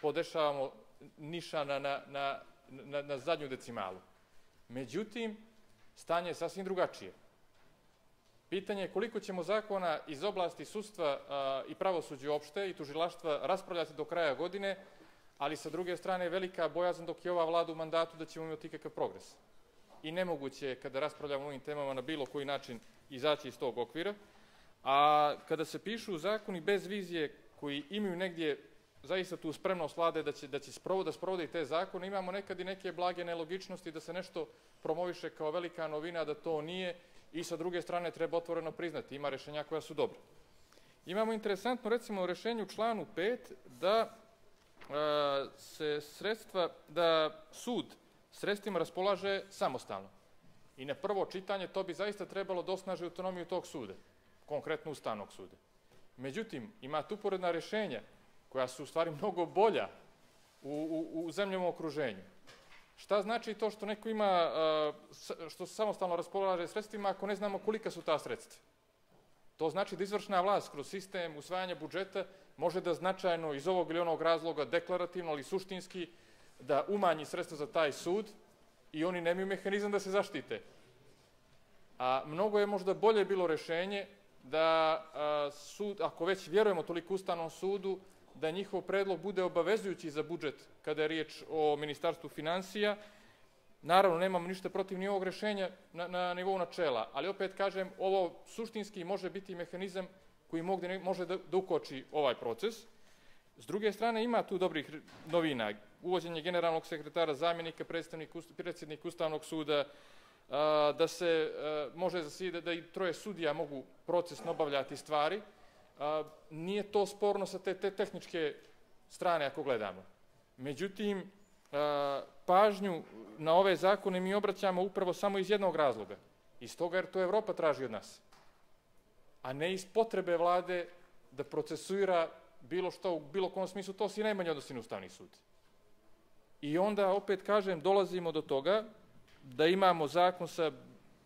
podešavamo nišana na, na, na, na zadnju decimalu. Međutim, stanje je sasvim drugačije. Pitanje je koliko ćemo zakona iz oblasti sudstva i pravosuđa opšte i tužilaštva raspravljati do kraja godine, ali sa druge strane velika bojazan dok je ova vlada u mandatu da ćemo imati ikakav progres. I nemoguće je kada raspravljamo ovim temama na bilo koji način izaći iz tog okvira. A kada se pišu zakoni bez vizije koji imaju negdje zaista tu spremnost vlade da će, da će da sprovode te zakone, imamo nekad i neke blage nelogičnosti da se nešto promoviše kao velika novina, da to nije i sa druge strane treba otvoreno priznati, ima rešenja koja su dobra. Imamo interesantno recimo u rešenju članu 5 da se sredstva, da sud sredstvima raspolaže samostalno. I na prvo čitanje to bi zaista trebalo dosnaži autonomiju tog suda konkretno Ustavnog suda. Međutim, ima tu poredna rešenja koja su u stvari mnogo bolja u, u, u zemljom okruženju. Šta znači to što neko ima, što samostalno raspolaže sredstvima ako ne znamo kolika su ta sredstva? To znači da izvršna vlast kroz sistem usvajanja budžeta može da značajno iz ovog ili onog razloga deklarativno ali suštinski da umanji sredstva za taj sud i oni nemaju mehanizam da se zaštite. A mnogo je možda bolje bilo rešenje da sud, ako već vjerujemo toliko Ustavnom sudu, da njihov predlog bude obavezujući za budžet kada je riječ o Ministarstvu financija. Naravno, nemamo ništa protiv ni ovog rešenja na, na nivou načela, ali opet kažem, ovo suštinski može biti mehanizam koji može da, da ukoči ovaj proces. S druge strane, ima tu dobrih novina. Uvođenje generalnog sekretara, zamjenika, predsjednik Ustavnog suda, da se može zasida da i troje sudija mogu procesno obavljati stvari. Nije to sporno sa te, te tehničke strane ako gledamo. Međutim, pažnju na ove zakone mi obraćamo upravo samo iz jednog razloga. Iz toga jer to Evropa traži od nas. A ne iz potrebe vlade da procesuira bilo što u bilo kom smislu, to si najmanje odnosi na Ustavni sud. I onda, opet kažem, dolazimo do toga da imamo zakon sa,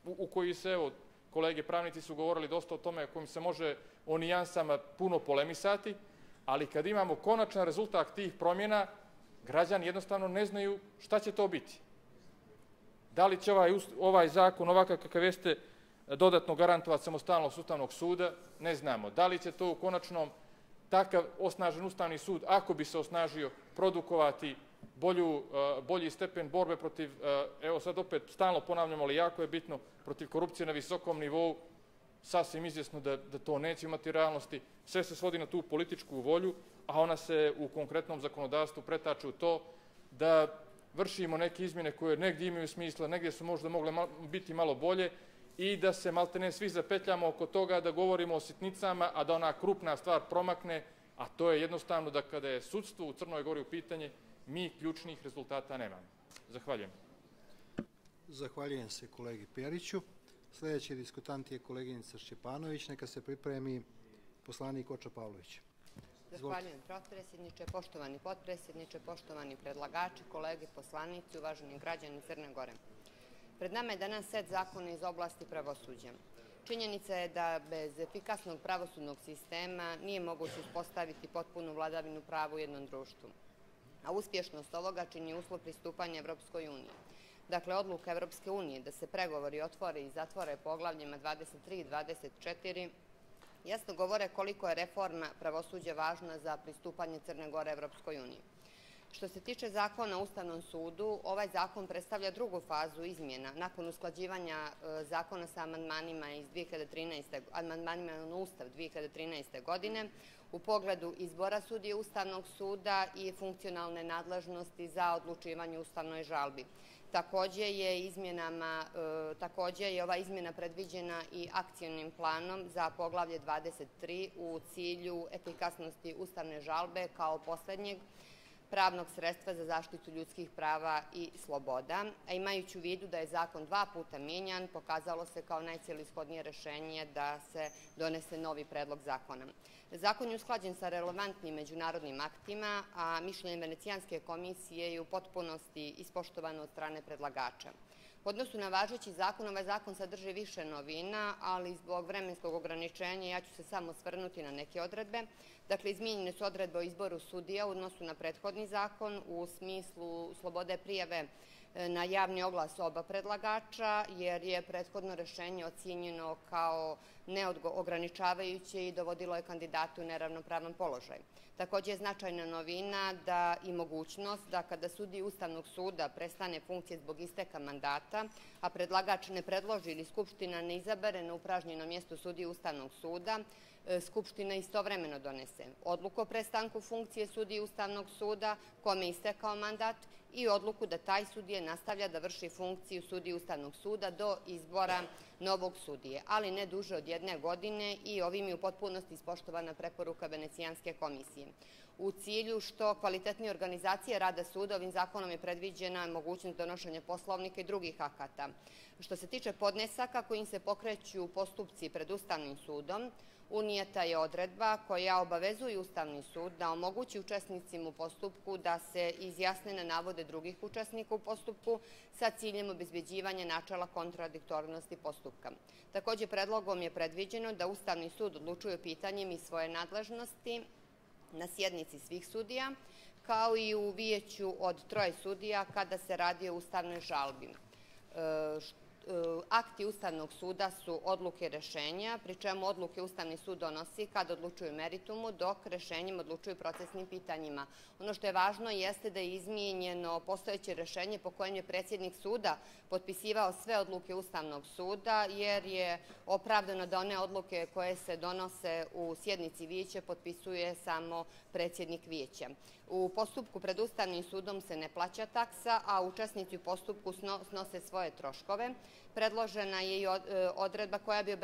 u, u koji se, evo, kolege pravnici su govorili dosta o tome kojim se može o nijansama puno polemisati, ali kad imamo konačan rezultat tih promjena, građani jednostavno ne znaju šta će to biti. Da li će ovaj, ovaj zakon, ovakav kakav jeste, dodatno garantovati samostalnost Ustavnog suda, ne znamo. Da li će to u konačnom takav osnažen Ustavni sud, ako bi se osnažio, produkovati bolju, bolji stepen borbe protiv, evo sad opet stalno ponavljamo, ali jako je bitno, protiv korupcije na visokom nivou, sasvim izjesno da, da to neće imati realnosti. Sve se svodi na tu političku volju, a ona se u konkretnom zakonodavstvu pretače u to da vršimo neke izmjene koje negdje imaju smisla, negdje su možda mogle biti malo bolje i da se maltene svi zapetljamo oko toga da govorimo o sitnicama, a da ona krupna stvar promakne, a to je jednostavno da kada je sudstvo u Crnoj Gori u pitanje, mi ključnih rezultata nemamo. Zahvaljujem.
Zahvaljujem se kolegi Periću. Sljedeći diskutant je koleginica Šćepanović. Neka se pripremi poslanik Oča Pavlović.
Zahvaljujem potpredsjedniče, poštovani potpredsjedniče, poštovani predlagači, kolege, poslanici, uvaženi građani Crne Gore. Pred nama je danas set zakona iz oblasti pravosuđa. Činjenica je da bez efikasnog pravosudnog sistema nije moguće uspostaviti potpunu vladavinu prava u jednom društvu. A uspješnost ovoga čini uslov pristupanja Evropskoj uniji. Dakle, odluka Evropske unije da se pregovori otvore i zatvore poglavljima 23 i 24 jasno govore koliko je reforma pravosuđa važna za pristupanje Crne Gore Evropskoj uniji. Što se tiče zakona Ustavnom sudu, ovaj zakon predstavlja drugu fazu izmjena nakon usklađivanja e, zakona sa amandmanima iz 2013. amandmanima na Ustav 2013. godine u pogledu izbora sudije Ustavnog suda i funkcionalne nadležnosti za odlučivanje ustavnoj žalbi. Takođe je izmjenama, e, takođe je ova izmjena predviđena i akcijnim planom za poglavlje 23 u cilju efikasnosti ustavne žalbe kao poslednjeg pravnog sredstva za zaštitu ljudskih prava i sloboda. A imajući u vidu da je zakon dva puta mijenjan, pokazalo se kao najcelishodnije rešenje da se donese novi predlog zakona. Zakon je usklađen sa relevantnim međunarodnim aktima, a mišljenje Venecijanske komisije je u potpunosti ispoštovano od strane predlagača. U odnosu na važeći zakon, ovaj zakon sadrži više novina, ali zbog vremenskog ograničenja ja ću se samo svrnuti na neke odredbe. Dakle, izmijenjene su odredbe o izboru sudija u odnosu na prethodni zakon u smislu slobode prijave e, na javni oglas oba predlagača, jer je prethodno rešenje ocijenjeno kao neograničavajuće i dovodilo je kandidatu u neravnopravan položaj. Takođe je značajna novina da i mogućnost da kada sudi Ustavnog suda prestane funkcije zbog isteka mandata, a predlagač ne predloži ili Skupština ne izabere na upražnjeno mjesto sudi Ustavnog suda, Skupština istovremeno donese odluku o prestanku funkcije sudi Ustavnog suda kome istekao mandat i odluku da taj sudije nastavlja da vrši funkciju sudije Ustavnog suda do izbora novog sudije, ali ne duže od jedne godine i ovim je u potpunosti ispoštovana preporuka Venecijanske komisije. U cilju što kvalitetnije organizacije rada suda, ovim zakonom je predviđena mogućnost donošenja poslovnika i drugih akata. Što se tiče podnesaka kojim se pokreću postupci pred Ustavnim sudom, unijeta je odredba koja obavezuje Ustavni sud da omogući učesnicima u postupku da se izjasne na navode drugih učesnika u postupku sa ciljem obezbeđivanja načela kontradiktornosti postupka. Takođe, predlogom je predviđeno da Ustavni sud odlučuje pitanjem iz svoje nadležnosti na sjednici svih sudija, kao i u vijeću od troje sudija kada se radi o ustavnoj žalbi. E, akti Ustavnog suda su odluke rešenja, pri čemu odluke Ustavni sud donosi kad odlučuju meritumu, dok rešenjem odlučuju procesnim pitanjima. Ono što je važno jeste da je izmijenjeno postojeće rešenje po kojem je predsjednik suda potpisivao sve odluke Ustavnog suda, jer je opravdano da one odluke koje se donose u sjednici vijeća potpisuje samo predsjednik vijeća. U postupku pred Ustavnim sudom se ne plaća taksa, a učesnici u postupku snose svoje troškove. Predložena je i e, odredba koja bi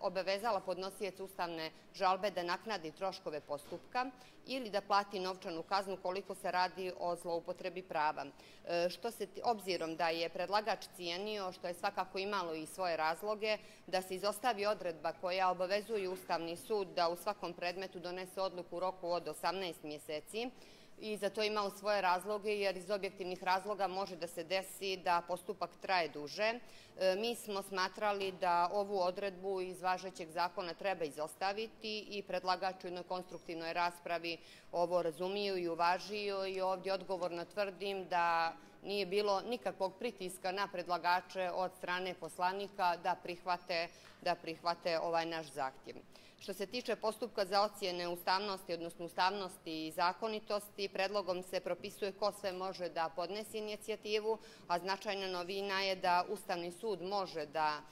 obavezala podnosijec ustavne žalbe da naknadi troškove postupka ili da plati novčanu kaznu koliko se radi o zloupotrebi prava. E, što se, obzirom da je predlagač cijenio, što je svakako imalo i svoje razloge, da se izostavi odredba koja obavezuje Ustavni sud da u svakom predmetu donese odluku u roku od 18 mjeseci, i za to imao svoje razloge, jer iz objektivnih razloga može da se desi da postupak traje duže. E, mi smo smatrali da ovu odredbu iz važećeg zakona treba izostaviti i predlagač u jednoj konstruktivnoj raspravi ovo razumiju i uvažio i ovdje odgovorno tvrdim da nije bilo nikakvog pritiska na predlagače od strane poslanika da prihvate, da prihvate ovaj naš zahtjev. Što se tiče postupka za ocjene ustavnosti, odnosno ustavnosti i zakonitosti, predlogom se propisuje ko sve može da podnesi inicijativu, a značajna novina je da Ustavni sud može da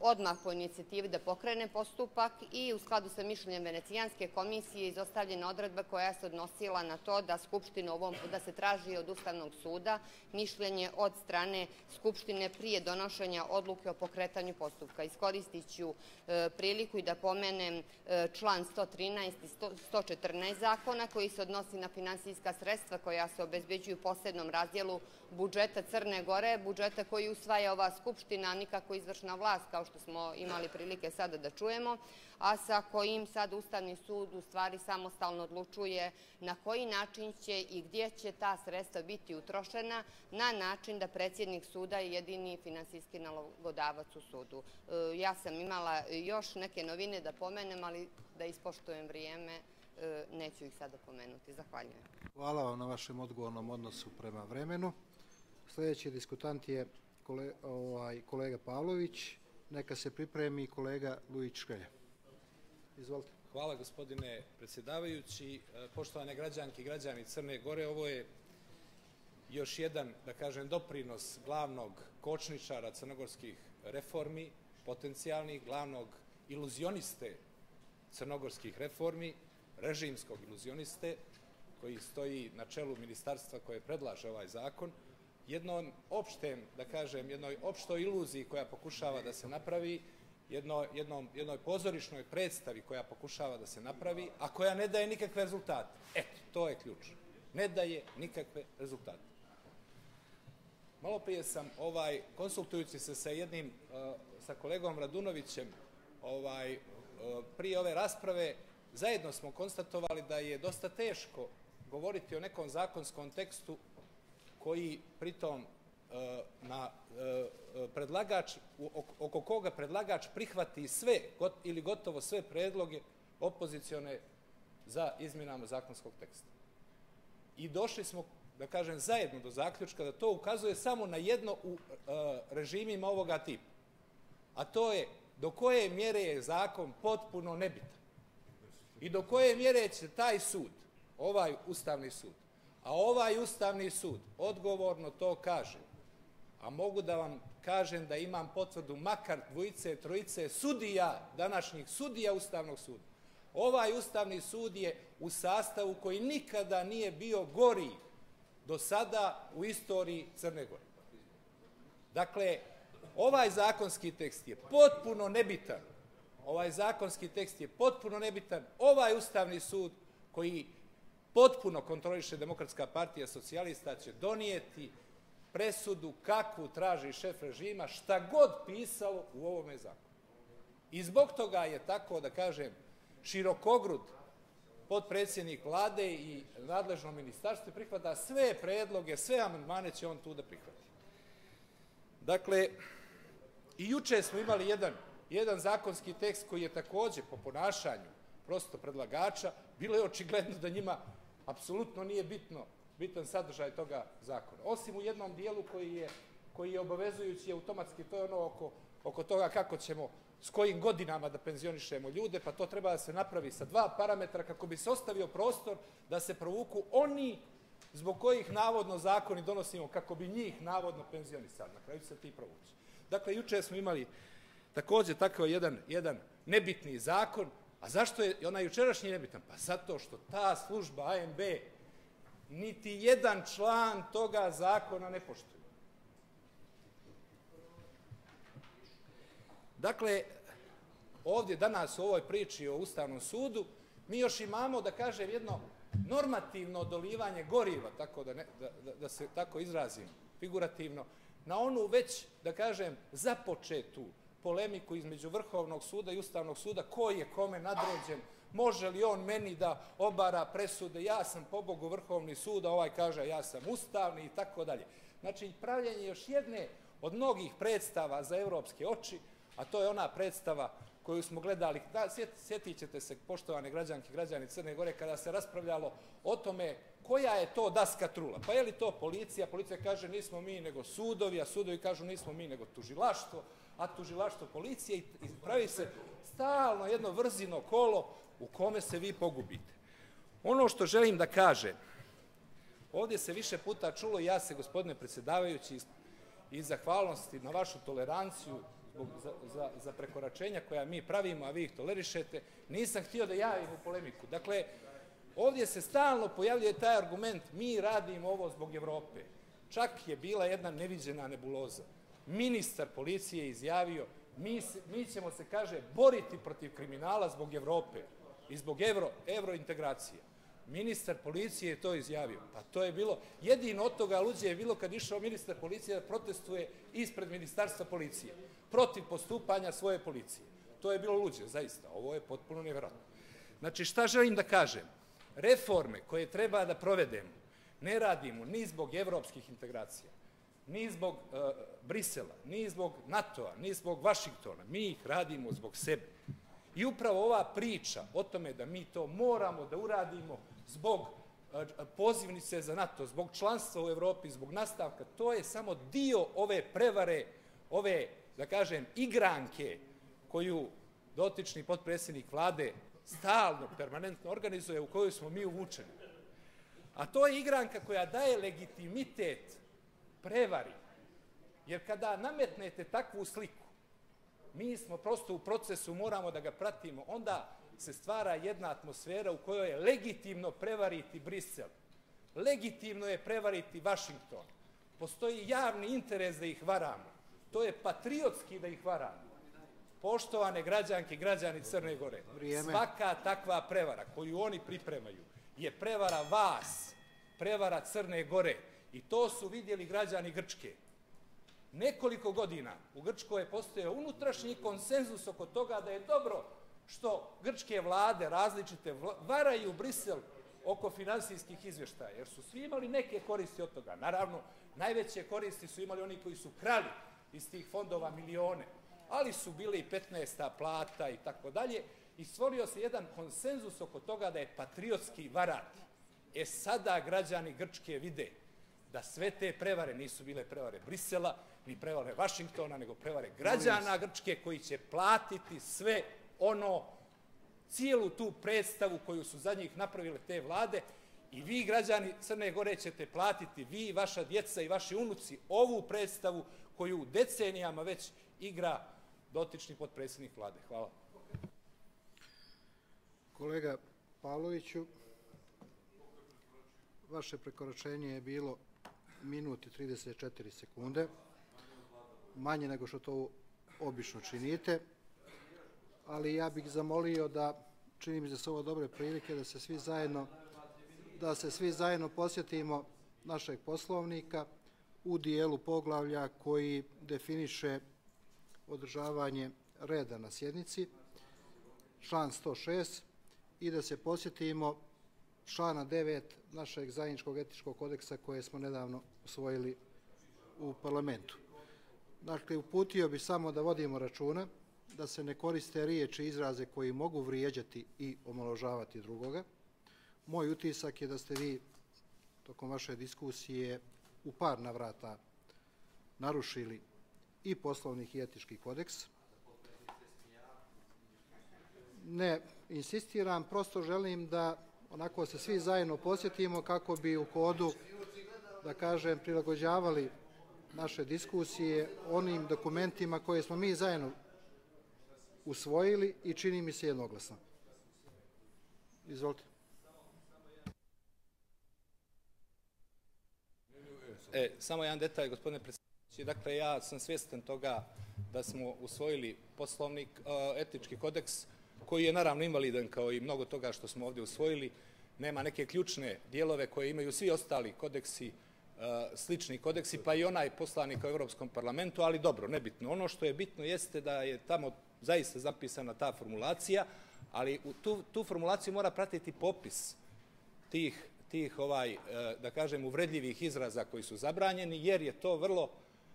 odmah po inicijativi da pokrene postupak i u skladu sa mišljenjem Venecijanske komisije izostavljena odredba koja se odnosila na to da Skupština ovom, da se traži od Ustavnog suda mišljenje od strane Skupštine prije donošenja odluke o pokretanju postupka. Iskoristit ću e, priliku i da pomenem e, član 113 i 114 zakona koji se odnosi na finansijska sredstva koja se obezbeđuju posebnom razdjelu budžeta Crne Gore, budžeta koji usvaja ova Skupština, nikako izvršna vlast
kao što smo imali prilike sada da čujemo, a sa kojim sad Ustavni sud u stvari samostalno odlučuje na koji način će i gdje će ta sredstva biti utrošena na način da predsjednik suda je jedini finansijski nalogodavac u sudu. E, ja sam imala još neke novine da pomenem, ali da ispoštujem vrijeme, e, neću ih sada pomenuti. Zahvaljujem.
Hvala vam na vašem odgovornom odnosu prema vremenu. Sljedeći diskutant je kole, ovaj, kolega Pavlović. Neka se pripremi kolega Lujić Škelja. Izvolite.
Hvala gospodine predsjedavajući. E, poštovane građanke i građani Crne Gore, ovo je još jedan, da kažem, doprinos glavnog kočničara crnogorskih reformi, potencijalnih, glavnog iluzioniste crnogorskih reformi, režimskog iluzioniste, koji stoji na čelu ministarstva koje predlaže ovaj zakon, jednom opštem, da kažem, jednoj opštoj iluziji koja pokušava da se napravi, jedno, jednom, jednoj pozorišnoj predstavi koja pokušava da se napravi, a koja ne daje nikakve rezultate. Eto, to je ključ. Ne daje nikakve rezultate. Malo prije sam, ovaj, konsultujući se sa jednim, uh, sa kolegom Radunovićem, ovaj, uh, prije ove rasprave, zajedno smo konstatovali da je dosta teško govoriti o nekom zakonskom tekstu koji pritom e, na e, predlagač, oko koga predlagač prihvati sve ili gotovo sve predloge opozicione za izmjenama zakonskog teksta. I došli smo, da kažem, zajedno do zaključka da to ukazuje samo na jedno u e, režimima ovoga tipa. A to je do koje mjere je zakon potpuno nebitan. I do koje mjere će taj sud, ovaj ustavni sud, a ovaj ustavni sud odgovorno to kaže, a mogu da vam kažem da imam potvrdu makar dvojice, trojice sudija, današnjih sudija Ustavnog suda. Ovaj Ustavni sud je u sastavu koji nikada nije bio gori do sada u istoriji Crne Gore. Dakle, ovaj zakonski tekst je potpuno nebitan. Ovaj zakonski tekst je potpuno nebitan. Ovaj Ustavni sud koji potpuno kontroliše Demokratska partija socijalista će donijeti presudu kakvu traži šef režima, šta god pisalo u ovome zakonu. I zbog toga je tako, da kažem, širokogrud podpredsjednik vlade i nadležno ministarstvo prihvata sve predloge, sve amandmane će on tu da prihvati. Dakle, i juče smo imali jedan, jedan zakonski tekst koji je takođe po ponašanju prosto predlagača, bilo je očigledno da njima apsolutno nije bitno, bitan sadržaj toga zakona. Osim u jednom dijelu koji je, koji je obavezujući automatski, to je ono oko, oko toga kako ćemo s kojim godinama da penzionišemo ljude, pa to treba da se napravi sa dva parametra kako bi se ostavio prostor da se provuku oni zbog kojih navodno zakoni donosimo kako bi njih navodno penzionisali. Na kraju se ti provući. Dakle, juče smo imali takođe takav jedan, jedan nebitni zakon A zašto je onaj jučerašnji nebitan? Pa zato što ta služba ANB niti jedan član toga zakona ne poštuje. Dakle, ovdje danas u ovoj priči o Ustavnom sudu mi još imamo, da kažem, jedno normativno dolivanje goriva, tako da, ne, da, da, da se tako izrazim figurativno, na onu već, da kažem, započetu polemiku između Vrhovnog suda i Ustavnog suda, ko je kome nadređen, može li on meni da obara presude, ja sam pobogu Vrhovni sud, a ovaj kaže ja sam ustavni i tako dalje. Znači, pravljenje još jedne od mnogih predstava za evropske oči, a to je ona predstava koju smo gledali, da, sjetit ćete se, poštovane građanke i građani Crne Gore, kada se raspravljalo o tome koja je to daska trula. Pa je li to policija? Policija kaže nismo mi nego sudovi, a sudovi kažu nismo mi nego tužilaštvo, a tužilaštvo policije i pravi se stalno jedno vrzino kolo u kome se vi pogubite. Ono što želim da kažem, ovdje se više puta čulo, ja se, gospodine predsjedavajući, i zahvalnosti na vašu toleranciju za, za, za prekoračenja koja mi pravimo, a vi ih tolerišete, nisam htio da javim u polemiku. Dakle, ovdje se stalno pojavljuje taj argument, mi radimo ovo zbog Evrope. Čak je bila jedna neviđena nebuloza ministar policije izjavio mi, mi ćemo se, kaže, boriti protiv kriminala zbog Evrope i zbog evro, evrointegracije. Ministar policije je to izjavio. Pa to je bilo, jedino od toga luđe je bilo kad išao ministar policije da protestuje ispred ministarstva policije, protiv postupanja svoje policije. To je bilo luđe, zaista. Ovo je potpuno nevjerojatno. Znači, šta želim da kažem? Reforme koje treba da provedemo ne radimo ni zbog evropskih integracija, ni zbog uh, Brisela, ni zbog NATO-a, ni zbog Vašingtona. Mi ih radimo zbog sebe. I upravo ova priča o tome da mi to moramo da uradimo zbog uh, pozivnice za NATO, zbog članstva u Evropi, zbog nastavka, to je samo dio ove prevare, ove, da kažem, igranke koju dotični potpredsjednik vlade stalno, permanentno organizuje, u kojoj smo mi uvučeni. A to je igranka koja daje legitimitet prevari. Jer kada nametnete takvu sliku, mi smo prosto u procesu, moramo da ga pratimo, onda se stvara jedna atmosfera u kojoj je legitimno prevariti Brisel. Legitimno je prevariti Vašington. Postoji javni interes da ih varamo. To je patriotski da ih varamo. Poštovane građanke i građani Crne Gore,
Vrijeme.
svaka takva prevara koju oni pripremaju je prevara vas, prevara Crne Gore. I to su vidjeli građani Grčke. Nekoliko godina u Grčkoj je postojao unutrašnji konsenzus oko toga da je dobro što grčke vlade različite varaju Brisel oko finansijskih izvještaja, jer su svi imali neke koristi od toga. Naravno, najveće koristi su imali oni koji su krali iz tih fondova milione, ali su bili i 15. plata i tako dalje, i stvorio se jedan konsenzus oko toga da je patriotski varati. E sada građani Grčke vide da sve te prevare nisu bile prevare Brisela, ni prevare Vašingtona, nego prevare građana Grčke koji će platiti sve ono, cijelu tu predstavu koju su za njih napravile te vlade i vi građani Crne Gore ćete platiti, vi, vaša djeca i vaši unuci, ovu predstavu koju decenijama već igra dotični potpredsjednik vlade. Hvala.
Kolega Pavloviću, vaše prekoračenje je bilo minut i 34 sekunde, manje nego što to obično činite, ali ja bih zamolio da, čini mi se su ovo dobre prilike, da se svi zajedno da se svi zajedno posjetimo našeg poslovnika u dijelu poglavlja koji definiše održavanje reda na sjednici, član 106, i da se posjetimo člana 9 našeg zajedničkog etičkog kodeksa koje smo nedavno usvojili u parlamentu. Dakle, uputio bi samo da vodimo računa, da se ne koriste riječi i izraze koji mogu vrijeđati i omaložavati drugoga. Moj utisak je da ste vi tokom vaše diskusije u par navrata narušili i poslovnik i etički kodeks. Ne insistiram, prosto želim da onako se svi zajedno posjetimo kako bi u hodu, da kažem, prilagođavali naše diskusije onim dokumentima koje smo mi zajedno usvojili i čini mi se jednoglasno. Izvolite.
E, samo jedan detalj, gospodine predsjednici. Dakle, ja sam svjestan toga da smo usvojili poslovnik, etički kodeks, koji je naravno invalidan kao i mnogo toga što smo ovdje usvojili. Nema neke ključne dijelove koje imaju svi ostali kodeksi, slični kodeksi, pa i onaj poslanik u Europskom parlamentu, ali dobro, nebitno. Ono što je bitno jeste da je tamo zaista zapisana ta formulacija, ali tu, tu formulaciju mora pratiti popis tih, tih ovaj, da kažem, uvredljivih izraza koji su zabranjeni, jer je to vrlo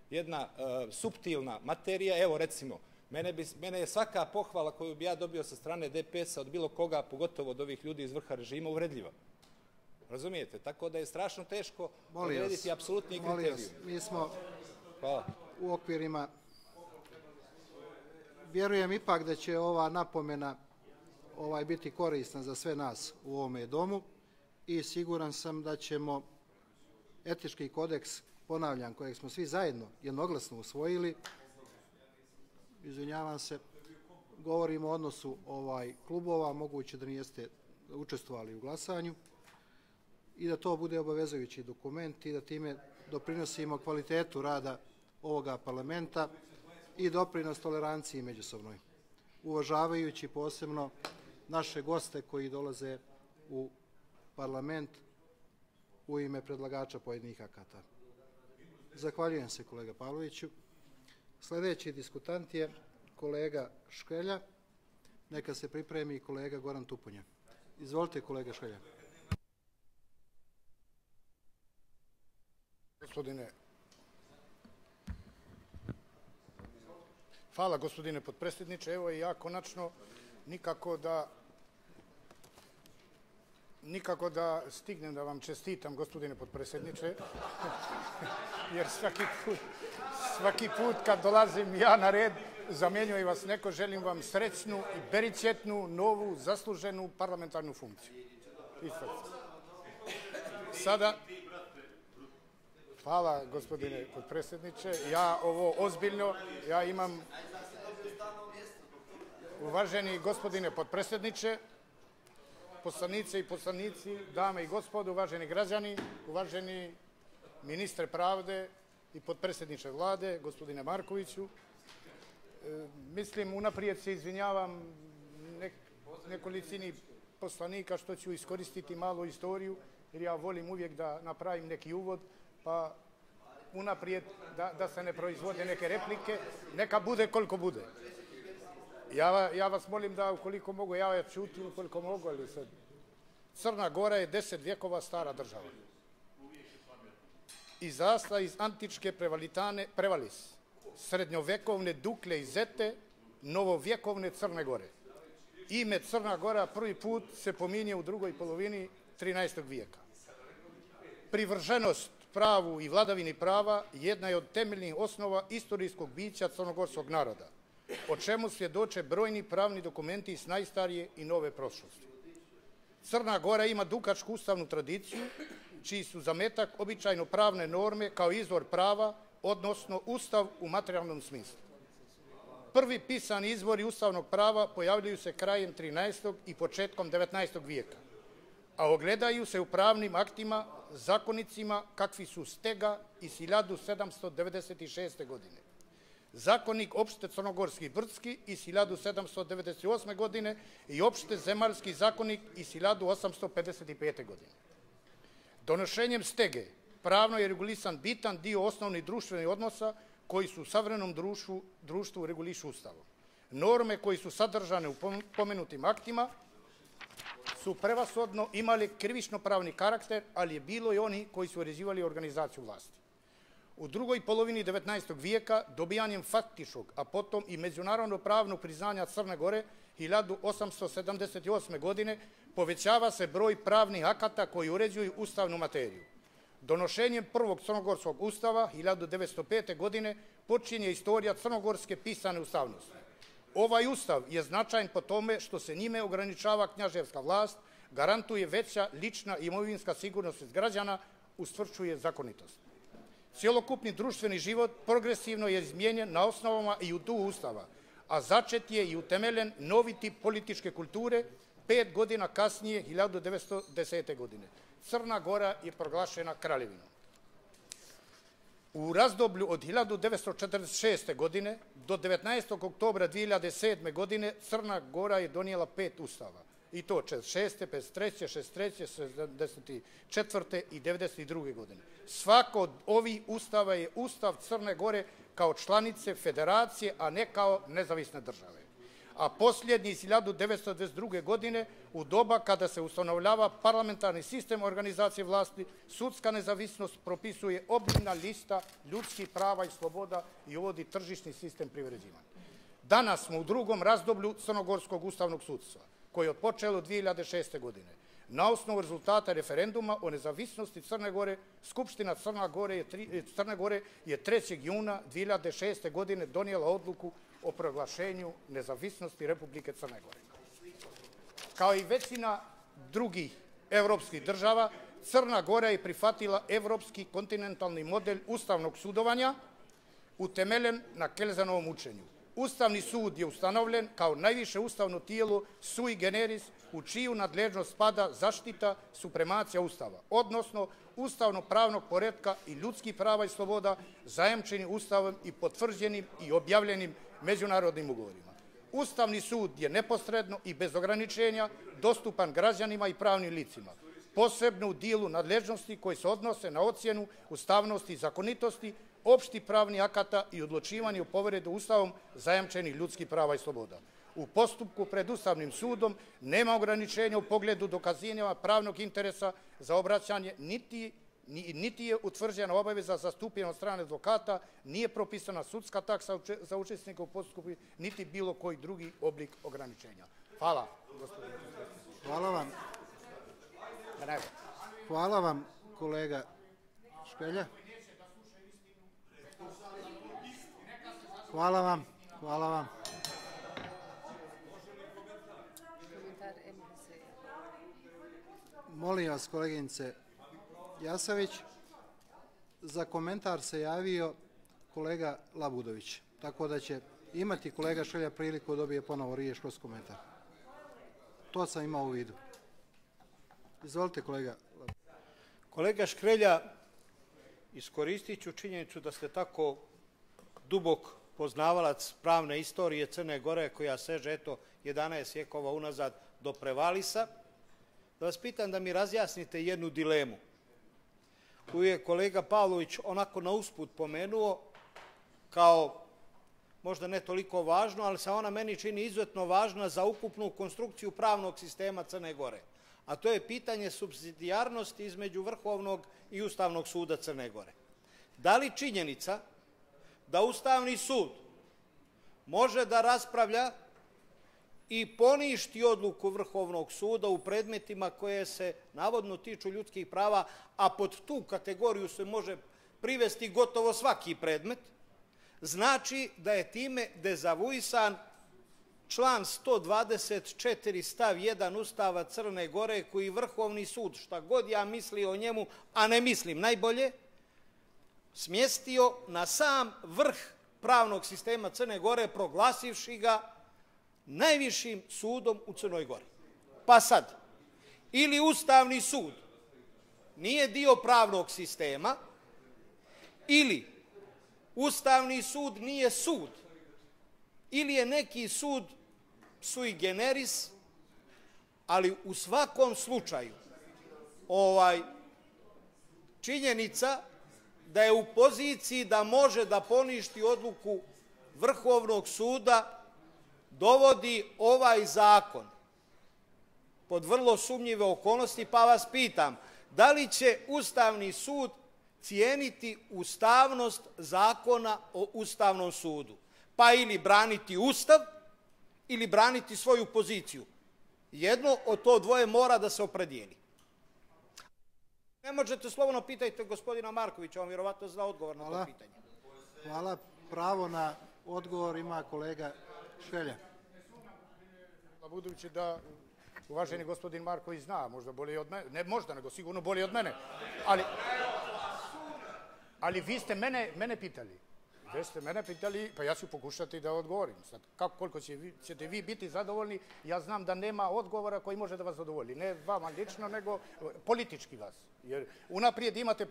jedna uh, subtilna materija. Evo, recimo, Mene, bi, mene je svaka pohvala koju bi ja dobio sa strane DPS-a od bilo koga, pogotovo od ovih ljudi iz vrha režima, uvredljiva. Razumijete? Tako da je strašno teško odrediti apsolutni kriteriju.
Mi smo Hvala. u okvirima vjerujem ipak da će ova napomena ovaj biti korisna za sve nas u ovome domu i siguran sam da ćemo etički kodeks, ponavljam, kojeg smo svi zajedno jednoglasno usvojili, izvinjavam se, govorimo o odnosu ovaj klubova, moguće da nijeste učestvovali u glasanju i da to bude obavezujući dokument i da time doprinosimo kvalitetu rada ovoga parlamenta i doprinos toleranciji međusobnoj, uvažavajući posebno naše goste koji dolaze u parlament u ime predlagača pojedinih akata. Zahvaljujem se kolega Pavloviću. Sledeći diskutant je kolega Škelja. Neka se pripremi kolega Goran Tupunja. Izvolite kolega Škelja.
Gospodine Hvala gospodine potpredsjedniče. Evo i ja konačno nikako da nikako da stignem da vam čestitam gospodine potpredsjedniče jer svaki put, svaki put kad dolazim ja na red zamjenjuje vas neko, želim vam srećnu i beričetnu, novu, zasluženu parlamentarnu funkciju. Sada, Hvala, gospodine potpredsjedniče. Ja ovo ozbiljno, ja imam... Uvaženi gospodine potpredsjedniče, poslanice i poslanici, dame i gospodo, uvaženi građani, uvaženi ministre pravde i potpredsjedniče vlade, gospodine Markoviću, e, mislim, unaprijed se izvinjavam nek, nekolicini poslanika što ću iskoristiti malu istoriju, jer ja volim uvijek da napravim neki uvod, pa unaprijed da, da se ne proizvode neke replike, neka bude koliko bude. Ja, ja vas molim da ukoliko mogu, ja ja čutim ukoliko mogu, ali sad... Crna Gora je deset vjekova stara država. Izrasla iz antičke prevalitane Prevalis, srednjovekovne Dukle i Zete, novovjekovne Crne Gore. Ime Crna Gora prvi put se pominje u drugoj polovini 13. vijeka. Privrženost pravu i vladavini prava jedna je od temeljnih osnova istorijskog bića crnogorskog naroda, o čemu svjedoče brojni pravni dokumenti iz najstarije i nove prošlosti. Crna Gora ima dukačku ustavnu tradiciju, čiji su zametak običajno pravne norme kao izvor prava, odnosno ustav u materijalnom smislu. Prvi pisani izvori ustavnog prava pojavljuju se krajem 13. i početkom 19. vijeka, a ogledaju se u pravnim aktima zakonicima kakvi su Stega iz 1796. godine, zakonik opšte crnogorski Brdski iz 1798. godine i opšte zemaljski zakonik iz 1855. godine. Donošenjem Stege pravno je regulisan bitan dio osnovnih društvenih odnosa koji su u savremenom društvu, društvu regulišu ustavom. Norme koji su sadržane u pomenutim aktima su prevasodno imali krivično-pravni karakter, ali je bilo i oni koji su uređivali organizaciju vlasti. U drugoj polovini 19. vijeka dobijanjem faktičnog, a potom i međunarodno pravnog priznanja Crne Gore 1878. godine povećava se broj pravnih akata koji uređuju ustavnu materiju. Donošenjem prvog crnogorskog ustava 1905. godine počinje istorija crnogorske pisane ustavnosti. Ovaj ustav je značajan po tome što se njime ograničava knjaževska vlast, garantuje veća lična i imovinska sigurnost građana, ustvrčuje zakonitost. Cijelokupni društveni život progresivno je izmijenjen na osnovama i u tu ustava, a začet je i utemeljen novi tip političke kulture pet godina kasnije, 1910. godine. Crna Gora je proglašena kraljevinom. U razdoblju od 1946. godine do 19. oktobra 2007. godine Crna Gora je donijela pet ustava. I to 46. 53. 63. 74. i 92. godine. Svako od ovih ustava je ustav Crne Gore kao članice federacije, a ne kao nezavisne države a posljednji iz 1922. godine u doba kada se ustanovljava parlamentarni sistem organizacije vlasti, sudska nezavisnost propisuje obimna lista ljudskih prava i sloboda i uvodi tržišni sistem privređivanja. Danas smo u drugom razdoblju Crnogorskog ustavnog sudstva, кој е отпочел од 2006 година. На основу резултата референдума о независности Црна Горе, Скупштина Црна Горе е, 3, Црна Горе е 3. јуна 2006 година донијела одлуку о проглашењу независности Републике Црна Горе. Као и веќина други европски држава, Црна Гора е прифатила европски континентални модел уставног судовања, утемелен на Келзановом учењу. Ustavni sud je ustanovljen kao najviše ustavno tijelo sui generis u čiju nadležnost spada zaštita supremacija Ustava, odnosno ustavno-pravnog poredka i ljudskih prava i sloboda zajemčeni Ustavom i potvrđenim i objavljenim međunarodnim ugovorima. Ustavni sud je neposredno i bez ograničenja dostupan građanima i pravnim licima. posebno u dijelu nadležnosti koji se odnose na ocjenu ustavnosti i zakonitosti, opšti pravni akata i odlučivanje u povredu ustavom zajamčenih ljudskih prava i sloboda. U postupku pred Ustavnim sudom nema ograničenja u pogledu dokazivanja pravnog interesa za obraćanje, niti niti je utvrđena obaveza zastupljena od strane advokata, nije propisana sudska taksa za učesnika u postupku, niti bilo koji drugi oblik ograničenja. Hvala.
Hvala vam. Hvala vam, kolega Škelja. Hvala vam. Hvala vam. Molim vas, koleginice Jasavić, za komentar se javio kolega Labudović, tako da će imati kolega Šelja priliku da dobije ponovo riječ kroz komentar. To sam imao u vidu. Izvolite, kolega.
Kolega Škrelja, iskoristit ću činjenicu da ste tako dubok poznavalac pravne istorije Crne Gore, koja seže, eto, 11 vjekova unazad do Prevalisa, da vas pitam da mi razjasnite jednu dilemu koju je kolega Pavlović onako na usput pomenuo kao možda ne toliko važno, ali se ona meni čini izuzetno važna za ukupnu konstrukciju pravnog sistema Crne Gore. A to je pitanje subsidijarnosti između Vrhovnog i Ustavnog suda Crne Gore. Da li činjenica da Ustavni sud može da raspravlja i poništi odluku Vrhovnog suda u predmetima koje se navodno tiču ljudskih prava, a pod tu kategoriju se može privesti gotovo svaki predmet, znači da je time dezavuisan član 124 stav 1 Ustava Crne Gore koji Vrhovni sud, šta god ja misli o njemu, a ne mislim najbolje, smjestio na sam vrh pravnog sistema Crne Gore proglasivši ga najvišim sudom u Crnoj Gori. Pa sad, ili Ustavni sud nije dio pravnog sistema, ili Ustavni sud nije sud, ili je neki sud sui generis, ali u svakom slučaju ovaj činjenica da je u poziciji da može da poništi odluku Vrhovnog suda dovodi ovaj zakon pod vrlo sumnjive okolnosti, pa vas pitam, da li će Ustavni sud cijeniti ustavnost zakona o Ustavnom sudu? Pa ili braniti Ustav, ili braniti svoju poziciju. Jedno od to dvoje mora da se opredijeli. Ne možete slobodno pitajte gospodina Markovića, on vjerovatno zna odgovor na to pitanje.
Hvala. Pravo na odgovor ima kolega Šelja.
Budući da uvaženi gospodin Marković zna, možda bolje od mene, ne možda, nego sigurno bolje od mene, ali, ali vi ste mene, mene pitali. Vi ste mene pitali, pa ja ću pokušati da odgovorim. Sad, kako, koliko će vi, ćete vi biti zadovoljni, ja znam da nema odgovora koji može da vas zadovolji. Ne vama lično, nego politički vas. Jer unaprijed imate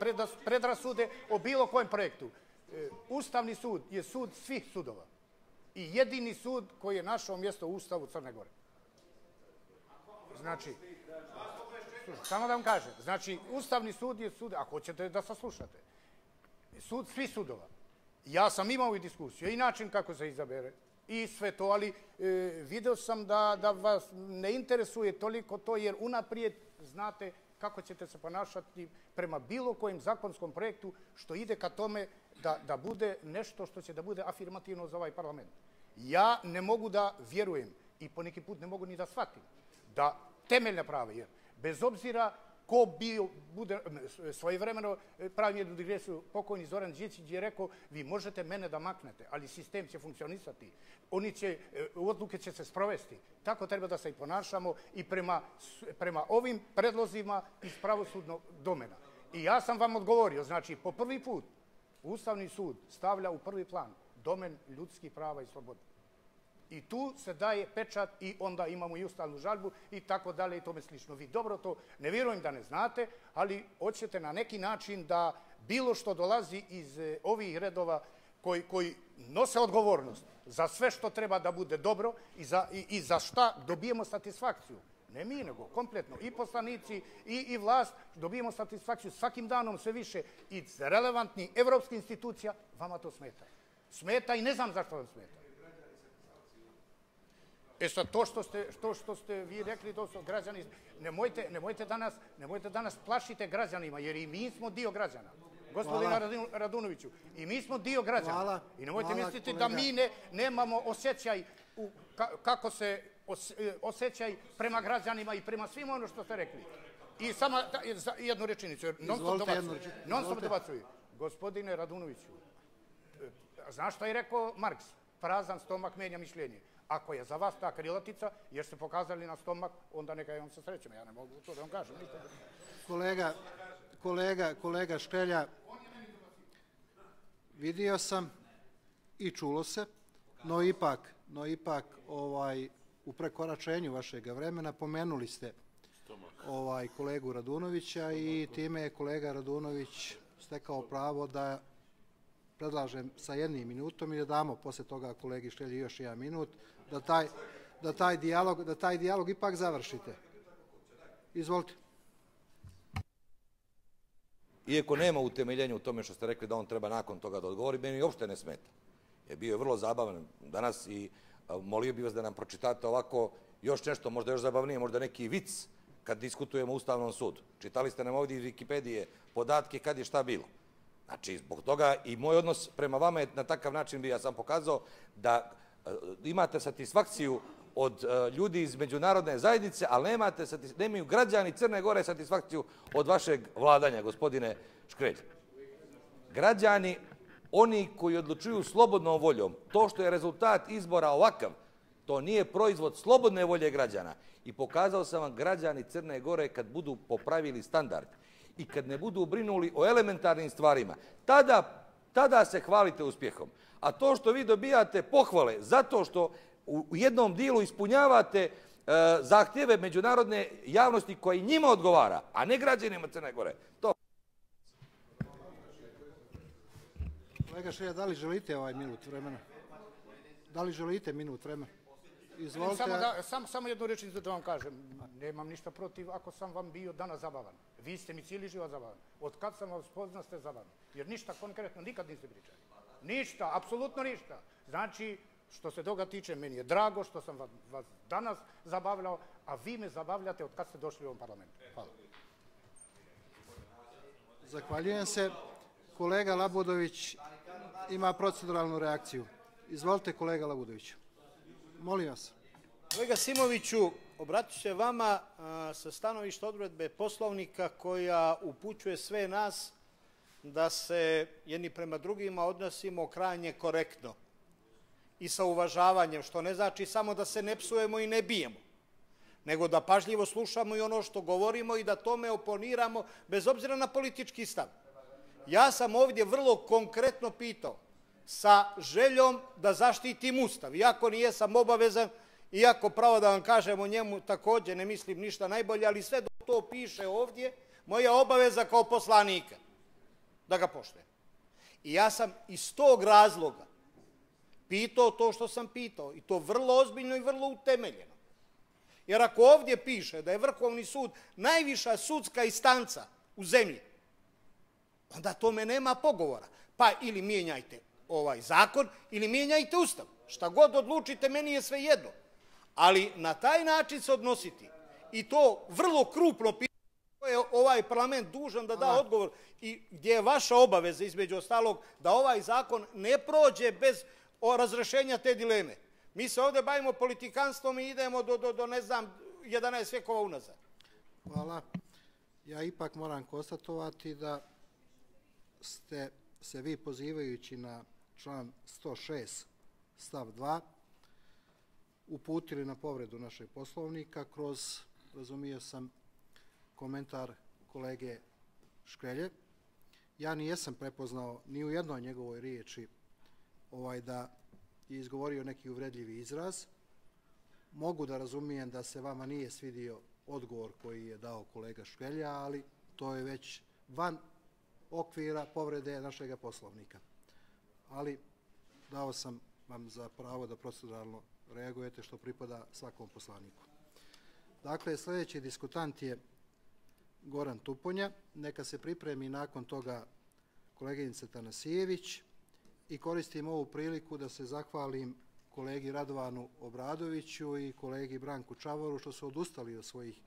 predrasude o bilo kojem projektu. E, Ustavni sud je sud svih sudova i jedini sud koji je našao mjesto u Ustavu Crne Gore. Znači, samo da vam kažem, znači, Ustavni sud je sud, ako hoćete da saslušate, sud svi sudova. Ja sam imao i diskusiju, i način kako se izabere, i sve to, ali e, video sam da, da vas ne interesuje toliko to, jer unaprijed znate kako ćete se ponašati prema bilo kojem zakonskom projektu što ide ka tome da, da bude nešto što će da bude afirmativno za ovaj parlament. Ja ne mogu da vjerujem i po neki put ne mogu ni da shvatim da temeljna prava, jer bez obzira ko bio, bude svojevremeno e, pravim jednu digresiju, pokojni Zoran Đicić je rekao, vi možete mene da maknete, ali sistem će funkcionisati, oni će, e, odluke će se sprovesti. Tako treba da se i ponašamo i prema, prema ovim predlozima iz pravosudnog domena. I ja sam vam odgovorio, znači, po prvi put Ustavni sud stavlja u prvi plan domen ljudskih prava i sloboda. I tu se daje pečat i onda imamo i ustavnu žalbu i tako dalje i tome slično. Vi dobro to, ne vjerujem da ne znate, ali hoćete na neki način da bilo što dolazi iz e, ovih redova koji, koji nose odgovornost za sve što treba da bude dobro i za, i, za šta dobijemo satisfakciju. Ne mi, nego kompletno. I poslanici, i, i vlast, dobijemo satisfakciju svakim danom sve više i relevantni evropskih institucija, vama to smeta. Smeta i ne znam zašto vam smeta. E sad, to što ste, što, što ste vi rekli, to su građani, nemojte, nemojte, danas, nemojte danas plašite građanima, jer i mi smo dio građana. Gospodina
Hvala.
Radunoviću, i mi smo dio građana.
Hvala.
I nemojte
Hvala,
misliti
kolega.
da mi ne, nemamo osjećaj u, ka- kako se os, e, osjećaj prema građanima i prema svim ono što ste rekli. I samo da, jednu rečenicu, jer non stop dobacuju. Non stop dobacuju. Gospodine Radunoviću, e, znaš šta je rekao Marks? Prazan stomak menja mišljenje. Ako je za vas ta krilatica, jer ste pokazali na stomak, onda neka je on sa srećom. Ja ne mogu to da vam kažem. ništa.
Kolega, kolega, kolega Škrelja, vidio sam i čulo se, no ipak, no ipak ovaj, u prekoračenju vašeg vremena pomenuli ste ovaj kolegu Radunovića i time je kolega Radunović stekao pravo da predlažem sa jednim minutom i da damo posle toga kolegi Štelji još jedan minut, da taj, da taj, dijalog, da taj dijalog ipak završite. Izvolite.
Iako nema utemeljenja u tome što ste rekli da on treba nakon toga da odgovori, meni uopšte ne smeta. Je bio je vrlo zabavan danas i molio bih vas da nam pročitate ovako još nešto, možda još zabavnije, možda neki vic kad diskutujemo u Ustavnom sudu. Čitali ste nam ovdje iz Wikipedije podatke kad je šta bilo. Znači, zbog toga i moj odnos prema vama je na takav način bi ja sam pokazao da imate satisfakciju od e, ljudi iz međunarodne zajednice, ali nemate, nemaju građani Crne Gore satisfakciju od vašeg vladanja, gospodine Škrelj. Građani, oni koji odlučuju slobodnom voljom, to što je rezultat izbora ovakav, to nije proizvod slobodne volje građana. I pokazao sam vam građani Crne Gore kad budu popravili standard i kad ne budu brinuli o elementarnim stvarima, tada, tada se hvalite uspjehom. A to što vi dobijate pohvale zato što u jednom dilu ispunjavate e, zahtjeve međunarodne javnosti koji njima odgovara, a ne građanima Crne Gore. To
Kolega Šelja, da li želite ovaj minut vremena? Da li želite minut vremena? Izvolite.
Samo, da, sam, samo jednu rečenicu da vam kažem. Nemam ništa protiv ako sam vam bio danas zabavan. Vi ste mi cijeli život zabavan. Od kad sam vas poznao ste zabavni. Jer ništa konkretno nikad niste pričali. Ništa, apsolutno ništa. Znači, što se toga tiče, meni je drago što sam vas, danas zabavljao, a vi me zabavljate od kad ste došli u ovom parlamentu. Hvala.
Zahvaljujem se. Kolega Labudović ima proceduralnu reakciju. Izvolite, kolega Labudović. Molim vas.
Kolega Simoviću, obratit ću se vama a, sa stanovišta odredbe poslovnika koja upućuje sve nas da se jedni prema drugima odnosimo krajnje korektno i sa uvažavanjem, što ne znači samo da se ne psujemo i ne bijemo, nego da pažljivo slušamo i ono što govorimo i da tome oponiramo bez obzira na politički stav. Ja sam ovdje vrlo konkretno pitao sa željom da zaštitim Ustav, iako nije sam obavezan, iako pravo da vam kažem o njemu također ne mislim ništa najbolje, ali sve dok to piše ovdje, moja obaveza kao poslanika da ga poštujem. I ja sam iz tog razloga pitao to što sam pitao i to vrlo ozbiljno i vrlo utemeljeno. Jer ako ovdje piše da je Vrhovni sud najviša sudska instanca u zemlji, onda tome nema pogovora. Pa ili mijenjajte ovaj zakon ili mijenjajte ustav. Šta god odlučite, meni je sve jedno. Ali na taj način se odnositi i to vrlo krupno pitanje je ovaj parlament dužan da da odgovor i gdje je vaša obaveza između ostalog da ovaj zakon ne prođe bez razrešenja te dileme. Mi se ovdje bavimo politikanstvom i idemo do, do, do ne znam, 11 vjekova unazad.
Hvala. Ja ipak moram konstatovati da ste se vi pozivajući na član 106 stav 2 uputili na povredu našeg poslovnika kroz, razumio sam, komentar kolege Škrelje. Ja nijesam prepoznao ni u jednoj njegovoj riječi ovaj da je izgovorio neki uvredljivi izraz. Mogu da razumijem da se vama nije svidio odgovor koji je dao kolega Škrelja, ali to je već van okvira povrede našeg poslovnika. Ali dao sam vam za pravo da proceduralno reagujete što pripada svakom poslaniku. Dakle, sljedeći diskutant je Goran Tuponja. Neka se pripremi nakon toga koleginica Tanasijević i koristim ovu priliku da se zahvalim kolegi Radovanu Obradoviću i kolegi Branku Čavoru što su odustali od svojih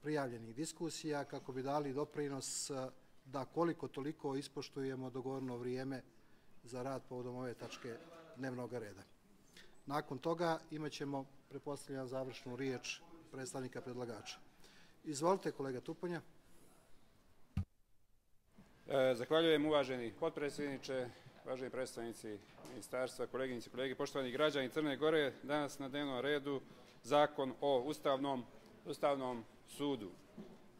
prijavljenih diskusija kako bi dali doprinos da koliko toliko ispoštujemo dogovorno vrijeme za rad povodom ove tačke dnevnog reda. Nakon toga imat ćemo, prepostavljam, završnu riječ predstavnika predlagača. Izvolite, kolega Tuponja.
E, zahvaljujem uvaženi potpredsjedniče, uvaženi predstavnici ministarstva, koleginice i kolege, poštovani građani Crne Gore, danas na dnevnom redu zakon o ustavnom, ustavnom sudu.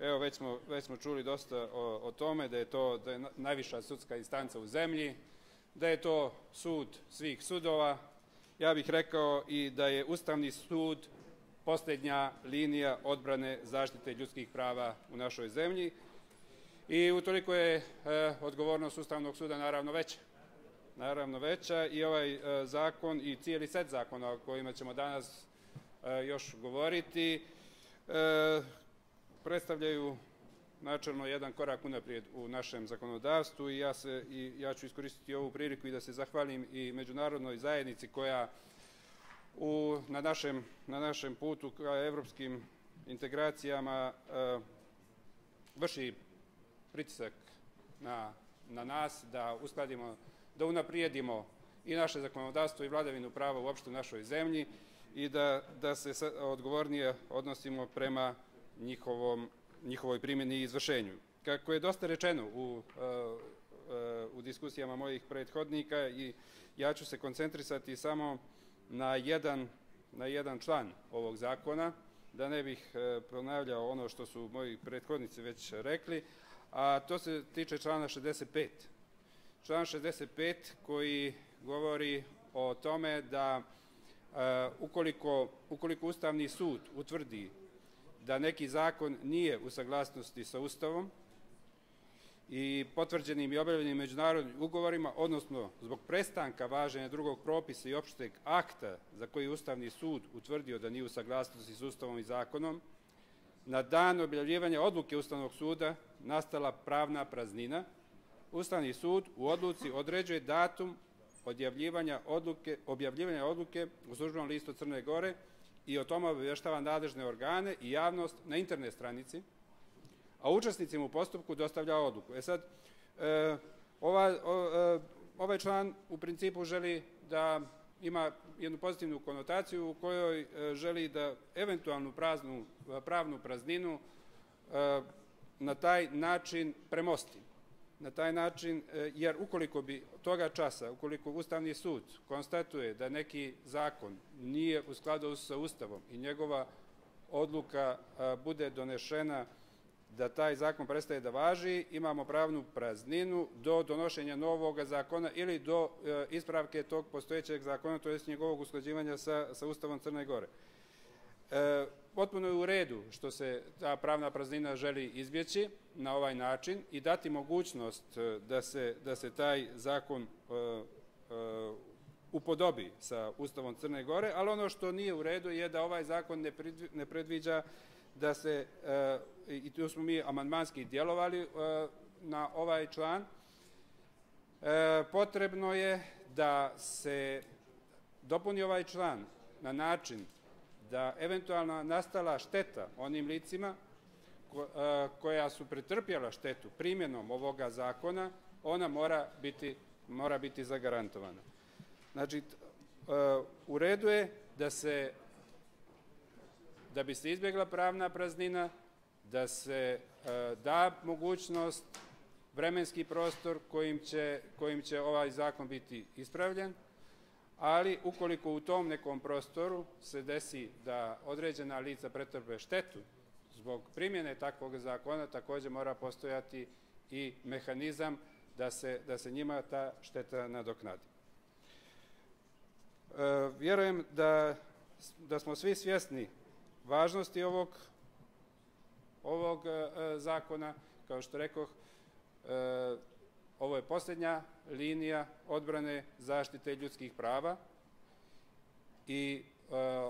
Evo, već smo, već smo čuli dosta o, o tome da je to da je najviša sudska instanca u zemlji, da je to sud svih sudova. Ja bih rekao i da je Ustavni sud posljednja linija odbrane zaštite ljudskih prava u našoj zemlji i utoliko je e, odgovornost Ustavnog suda naravno veća. Naravno veća i ovaj e, zakon i cijeli set zakona o kojima ćemo danas e, još govoriti predstavljaju načelno jedan korak unaprijed u našem zakonodavstvu i ja, se, i ja ću iskoristiti ovu priliku i da se zahvalim i međunarodnoj zajednici koja u, na, našem, na našem putu ka evropskim integracijama e, vrši pritisak na, na nas da uskladimo, da unaprijedimo i naše zakonodavstvo i vladavinu prava uopšte u našoj zemlji i da, da se odgovornije odnosimo prema njihovom, njihovoj primjeni i izvršenju. Kako je dosta rečeno u, e, e, u diskusijama mojih prethodnika i ja ću se koncentrisati samo na jedan, na jedan član ovog zakona, da ne bih e, ponavljao ono što su moji prethodnici već rekli, a to se tiče člana 65. Član 65 koji govori o tome da ukoliko, ukoliko Ustavni sud utvrdi da neki zakon nije u saglasnosti sa Ustavom i potvrđenim i objavljenim međunarodnim ugovorima, odnosno zbog prestanka važenja drugog propisa i opšteg akta za koji Ustavni sud utvrdio da nije u saglasnosti s Ustavom i zakonom, na dan objavljivanja odluke Ustavnog suda nastala pravna praznina, Ustavni sud u odluci određuje datum odjavljivanja odluke, objavljivanja odluke u službenom listu Crne Gore i o tome obavještava nadležne organe i javnost na internet stranici, a učesnicima u postupku dostavlja odluku. E sad, e, ova, o, e, ovaj član u principu želi da ima jednu pozitivnu konotaciju u kojoj e, želi da eventualnu praznu, pravnu prazninu e, na taj način premosti na taj način, e, jer ukoliko bi toga časa, ukoliko Ustavni sud konstatuje da neki zakon nije u skladu sa Ustavom i njegova odluka bude donešena da taj zakon prestaje da važi, imamo pravnu prazninu do donošenja novog zakona ili do e, ispravke tog postojećeg zakona, to je njegovog usklađivanja sa, sa Ustavom Crne Gore. E, potpuno je u redu što se ta pravna praznina želi izbjeći na ovaj način i dati mogućnost e, da se, da se taj zakon e, e, upodobi sa Ustavom Crne Gore, ali ono što nije u redu je da ovaj zakon ne, ne predviđa da se, e, i tu smo mi amandmanski djelovali e, na ovaj član, e, potrebno je da se dopuni ovaj član na način da eventualno nastala šteta onim licima koja su pretrpjela štetu primjenom ovoga zakona, ona mora biti, mora biti zagarantovana. Znači, u redu je da se, da bi se izbjegla pravna praznina, da se da mogućnost, vremenski prostor kojim će, kojim će ovaj zakon biti ispravljen, ali ukoliko u tom nekom prostoru se desi da određena lica pretrpe štetu zbog primjene takvog zakona, takođe mora postojati i mehanizam da se, da se njima ta šteta nadoknadi. E, vjerujem da, da smo svi svjesni važnosti ovog, ovog e, zakona, kao što rekoh, e, Ovo je posljednja linija odbrane zaštite ljudskih prava i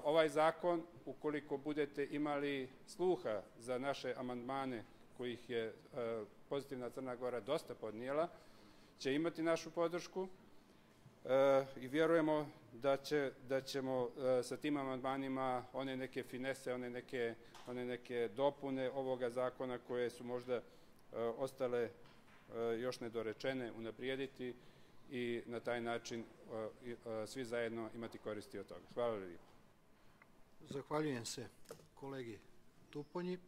ovaj zakon, ukoliko budete imali sluha za naše amandmane kojih je e, pozitivna Crna Gora dosta podnijela, će imati našu podršku. e, i vjerujemo da, će, da ćemo e, sa tim amandmanima one neke finese, one neke, one neke dopune ovoga zakona koje su možda ostale još nedorečene unaprijediti i na taj način svi zajedno imati koristi od toga. Hvala lijepo.
Zahvaljujem se kolegi Tuponji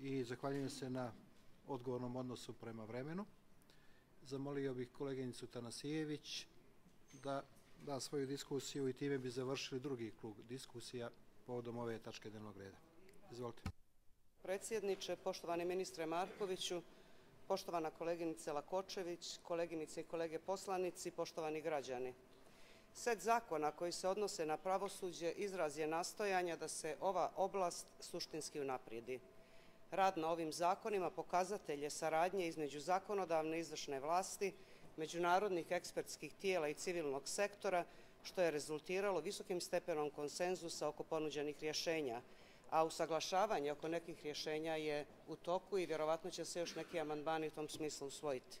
i zahvaljujem se na odgovornom odnosu prema vremenu. Zamolio bih koleginicu Tanasijević da da svoju diskusiju i time bi završili drugi krug diskusija povodom ove tačke dnevnog reda. Izvolite.
Predsjedniče, poštovani ministre Markoviću, poštovana koleginice Lakočević, koleginice i kolege poslanici, poštovani građani. Set zakona koji se odnose na pravosuđe izraz je nastojanja da se ova oblast suštinski unaprijedi. Rad na ovim zakonima pokazatelj je saradnje između zakonodavne i izvršne vlasti, međunarodnih ekspertskih tijela i civilnog sektora, što je rezultiralo visokim stepenom konsenzusa oko ponuđenih rješenja, a usaglašavanje oko nekih rješenja je u toku i vjerovatno će se još neki amandmani u tom smislu usvojiti.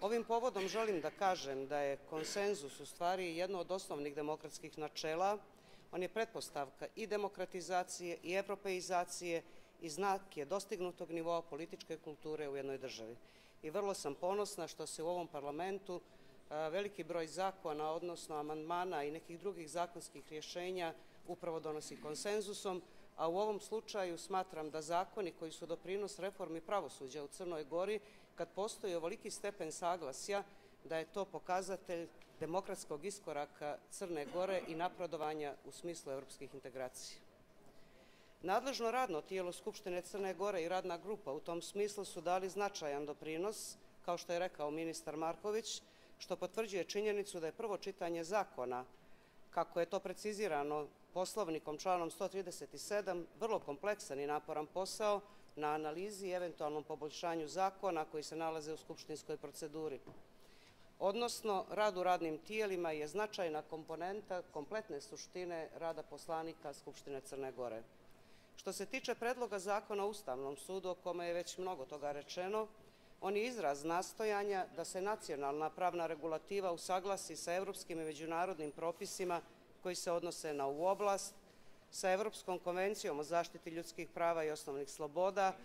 Ovim povodom želim da kažem da je konsenzus u stvari jedno od osnovnih demokratskih načela. On je pretpostavka i demokratizacije i europeizacije i znak je dostignutog nivoa političke kulture u jednoj državi. I vrlo sam ponosna što se u ovom parlamentu veliki broj zakona, odnosno amandmana i nekih drugih zakonskih rješenja upravo donosi konsenzusom, a u ovom slučaju smatram da zakoni koji su doprinos reformi pravosuđa u Crnoj Gori, kad postoji ovoliki stepen saglasja, da je to pokazatelj demokratskog iskoraka Crne Gore i napredovanja u smislu evropskih integracija. Nadležno radno tijelo Skupštine Crne Gore i radna grupa u tom smislu su dali značajan doprinos, kao što je rekao ministar Marković, što potvrđuje činjenicu da je prvo čitanje zakona, kako je to precizirano poslovnikom članom 137, vrlo kompleksan i naporan posao na analizi i eventualnom poboljšanju zakona koji se nalaze u skupštinskoj proceduri. Odnosno, rad u radnim tijelima je značajna komponenta kompletne suštine rada poslanika Skupštine Crne Gore. Što se tiče predloga zakona o Ustavnom sudu, o kome je već mnogo toga rečeno, on je izraz nastojanja da se nacionalna pravna regulativa usaglasi sa evropskim i međunarodnim propisima koji se odnose na ovu oblast, sa Evropskom konvencijom o zaštiti ljudskih prava i osnovnih sloboda,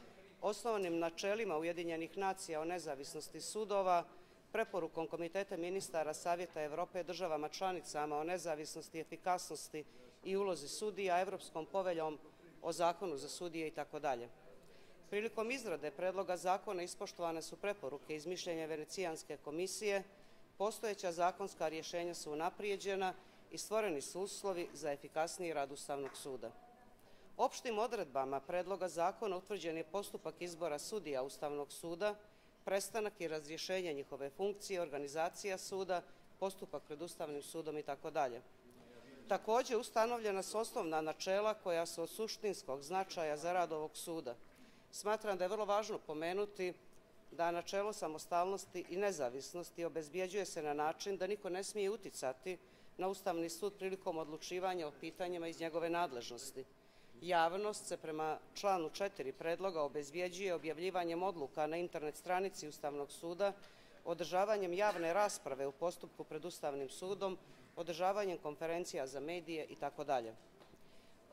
osnovnim načelima Ujedinjenih nacija o nezavisnosti sudova, preporukom Komiteta ministara Savjeta Evrope državama članicama o nezavisnosti, efikasnosti i ulozi sudija, Evropskom poveljom o zakonu za sudije itd. Prilikom izrade predloga zakona ispoštovane su preporuke iz mišljenja Venecijanske komisije, postojeća zakonska rješenja su unaprijeđena i stvoreni su uslovi za efikasniji rad Ustavnog suda. Opštim odredbama predloga zakona utvrđen je postupak izbora sudija Ustavnog suda, prestanak i razrješenje njihove funkcije, organizacija suda, postupak pred Ustavnim sudom i tako dalje. Takođe, ustanovljena su osnovna načela koja su od suštinskog značaja za rad ovog suda. Smatram da je vrlo važno pomenuti da načelo samostalnosti i nezavisnosti obezbjeđuje se na način da niko ne smije uticati na Ustavni sud prilikom odlučivanja o pitanjima iz njegove nadležnosti. Javnost se prema članu 4 predloga obezbjeđuje objavljivanjem odluka na internet stranici Ustavnog suda, održavanjem javne rasprave u postupku pred Ustavnim sudom, održavanjem konferencija za medije i tako dalje.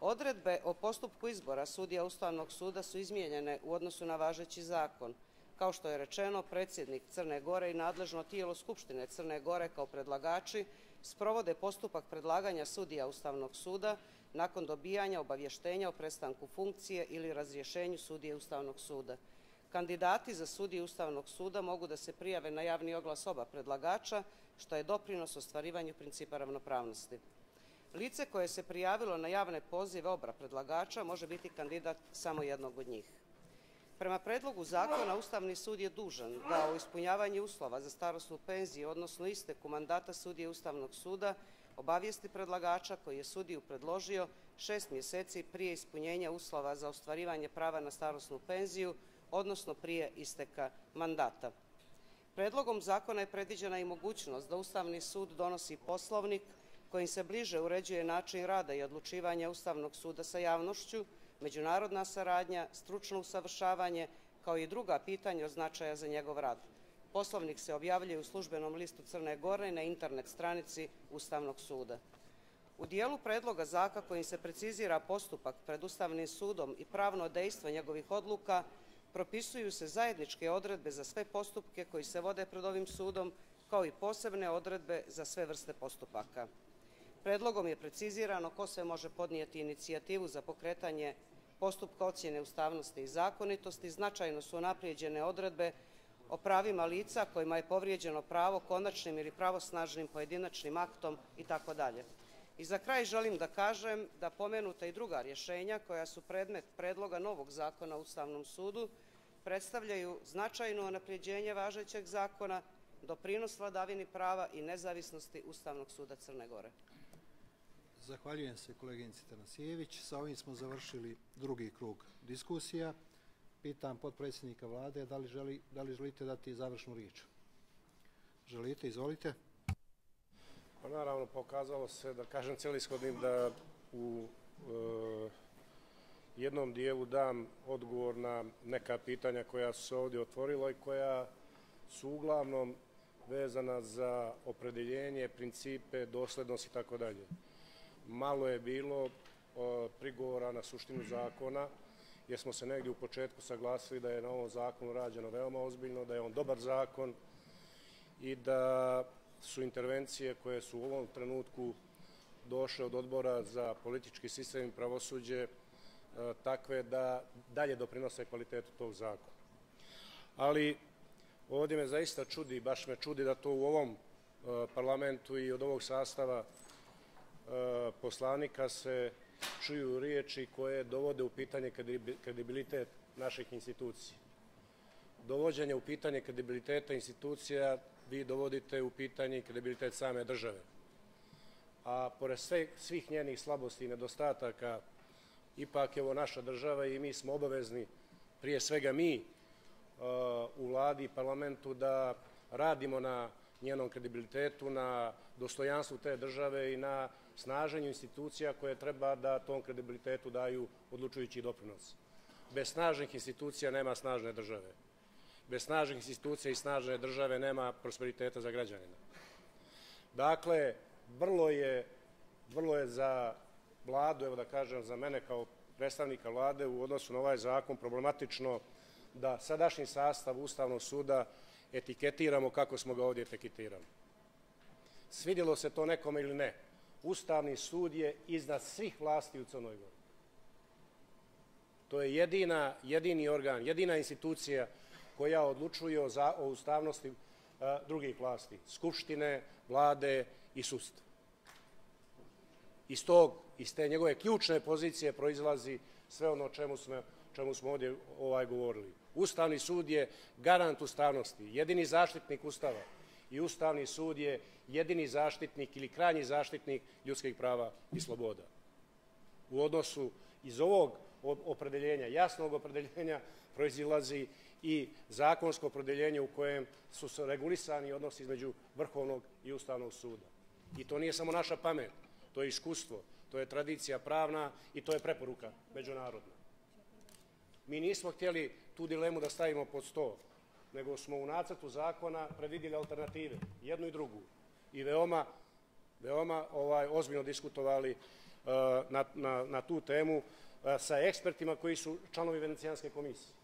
Odredbe o postupku izbora sudija Ustavnog suda su izmijenjene u odnosu na važeći zakon. Kao što je rečeno, predsjednik Crne Gore i nadležno tijelo Skupštine Crne Gore kao predlagači sprovode postupak predlaganja sudija Ustavnog suda nakon dobijanja obavještenja o prestanku funkcije ili razrješenju sudije Ustavnog suda. Kandidati za sudije Ustavnog suda mogu da se prijave na javni oglas oba predlagača, što je doprinos ostvarivanju principa ravnopravnosti. Lice koje se prijavilo na javne pozive obra predlagača može biti kandidat samo jednog od njih. Prema predlogu zakona, Ustavni sud je dužan da o ispunjavanju uslova za starostnu penziju, odnosno isteku mandata sudije Ustavnog suda, obavijesti predlagača koji je sudiju predložio šest mjeseci prije ispunjenja uslova za ostvarivanje prava na starostnu penziju, odnosno prije isteka mandata. Predlogom zakona je predviđena i mogućnost da Ustavni sud donosi poslovnik kojim se bliže uređuje način rada i odlučivanja Ustavnog suda sa javnošću, međunarodna saradnja, stručno usavršavanje, kao i druga pitanja od značaja za njegov rad. Poslovnik se objavljuje u službenom listu Crne Gore na internet stranici Ustavnog suda. U dijelu predloga zaka kojim se precizira postupak pred Ustavnim sudom i pravno dejstvo njegovih odluka, propisuju se zajedničke odredbe za sve postupke koji se vode pred ovim sudom, kao i posebne odredbe za sve vrste postupaka. Predlogom je precizirano ko se može podnijeti inicijativu za pokretanje postupka ocjene ustavnosti i zakonitosti, značajno su naprijeđene odredbe o pravima lica kojima je povrijeđeno pravo konačnim ili pravosnažnim pojedinačnim aktom itd. I za kraj želim da kažem da pomenuta i druga rješenja koja su predmet predloga novog zakona o Ustavnom sudu predstavljaju značajno naprijeđenje važećeg zakona, doprinos vladavini prava i nezavisnosti Ustavnog suda Crne Gore.
Zahvaljujem se koleginici Tanasijević. Sa ovim smo završili drugi krug diskusija. Pitam potpredsjednika vlade da li, želi, da li želite dati završnu riječ. Želite, izvolite.
Pa naravno, pokazalo se, da kažem celishodnim, da u e, jednom dijelu dam odgovor na neka pitanja koja su se ovdje otvorila i koja su uglavnom vezana za opredeljenje, principe, doslednost i tako dalje. Malo je bilo o, prigovora na suštinu zakona, jer smo se negdje u početku saglasili da je na ovom zakonu rađeno veoma ozbiljno, da je on dobar zakon i da su intervencije koje su u ovom trenutku došle od odbora za politički sistem i pravosuđe e, takve da dalje doprinose kvalitetu tog zakona. Ali ovdje me zaista čudi, baš me čudi da to u ovom e, parlamentu i od ovog sastava e, poslanika se čuju riječi koje dovode u pitanje kredibilitet naših institucija. Dovođenje u pitanje kredibiliteta institucija vi dovodite u pitanje kredibilitet same države. A pored sve, svih njenih slabosti i nedostataka, ipak je ovo naša država i mi smo obavezni, prije svega mi, uh, u vladi i parlamentu, da radimo na njenom kredibilitetu, na dostojanstvu te države i na snaženju institucija koje treba da tom kredibilitetu daju odlučujući doprinos. Bez snažnih institucija nema snažne države. Bez snažnih institucija i snažne države nema prosperiteta za građanina. Dakle, vrlo je, vrlo je za vladu, evo da kažem za mene kao predstavnika vlade u odnosu na ovaj zakon problematično da sadašnji sastav Ustavnog suda etiketiramo kako smo ga ovdje etiketirali. Svidjelo se to nekome ili ne, Ustavni sud je iznad svih vlasti u Crnoj Gori. To je jedina, jedini organ, jedina institucija koja odlučuje o, za, o ustavnosti a, drugih vlasti, skupštine, vlade i sudstva. Iz, tog, iz te njegove ključne pozicije proizlazi sve ono čemu smo, čemu smo ovdje ovaj govorili. Ustavni sud je garant ustavnosti, jedini zaštitnik Ustava i Ustavni sud je jedini zaštitnik ili krajnji zaštitnik ljudskih prava i sloboda. U odnosu iz ovog opredeljenja, jasnog opredeljenja, proizilazi i zakonsko opredeljenje u kojem su se regulisani odnosi između Vrhovnog i Ustavnog suda. I to nije samo naša pamet, to je iskustvo, to je tradicija pravna i to je preporuka međunarodna. Mi nismo htjeli tu dilemu da stavimo pod sto, nego smo u nacrtu zakona predvidjeli alternative, jednu i drugu. I veoma, veoma ovaj, ozbiljno diskutovali uh, na, na, na tu temu uh, sa ekspertima koji su članovi Venecijanske komisije.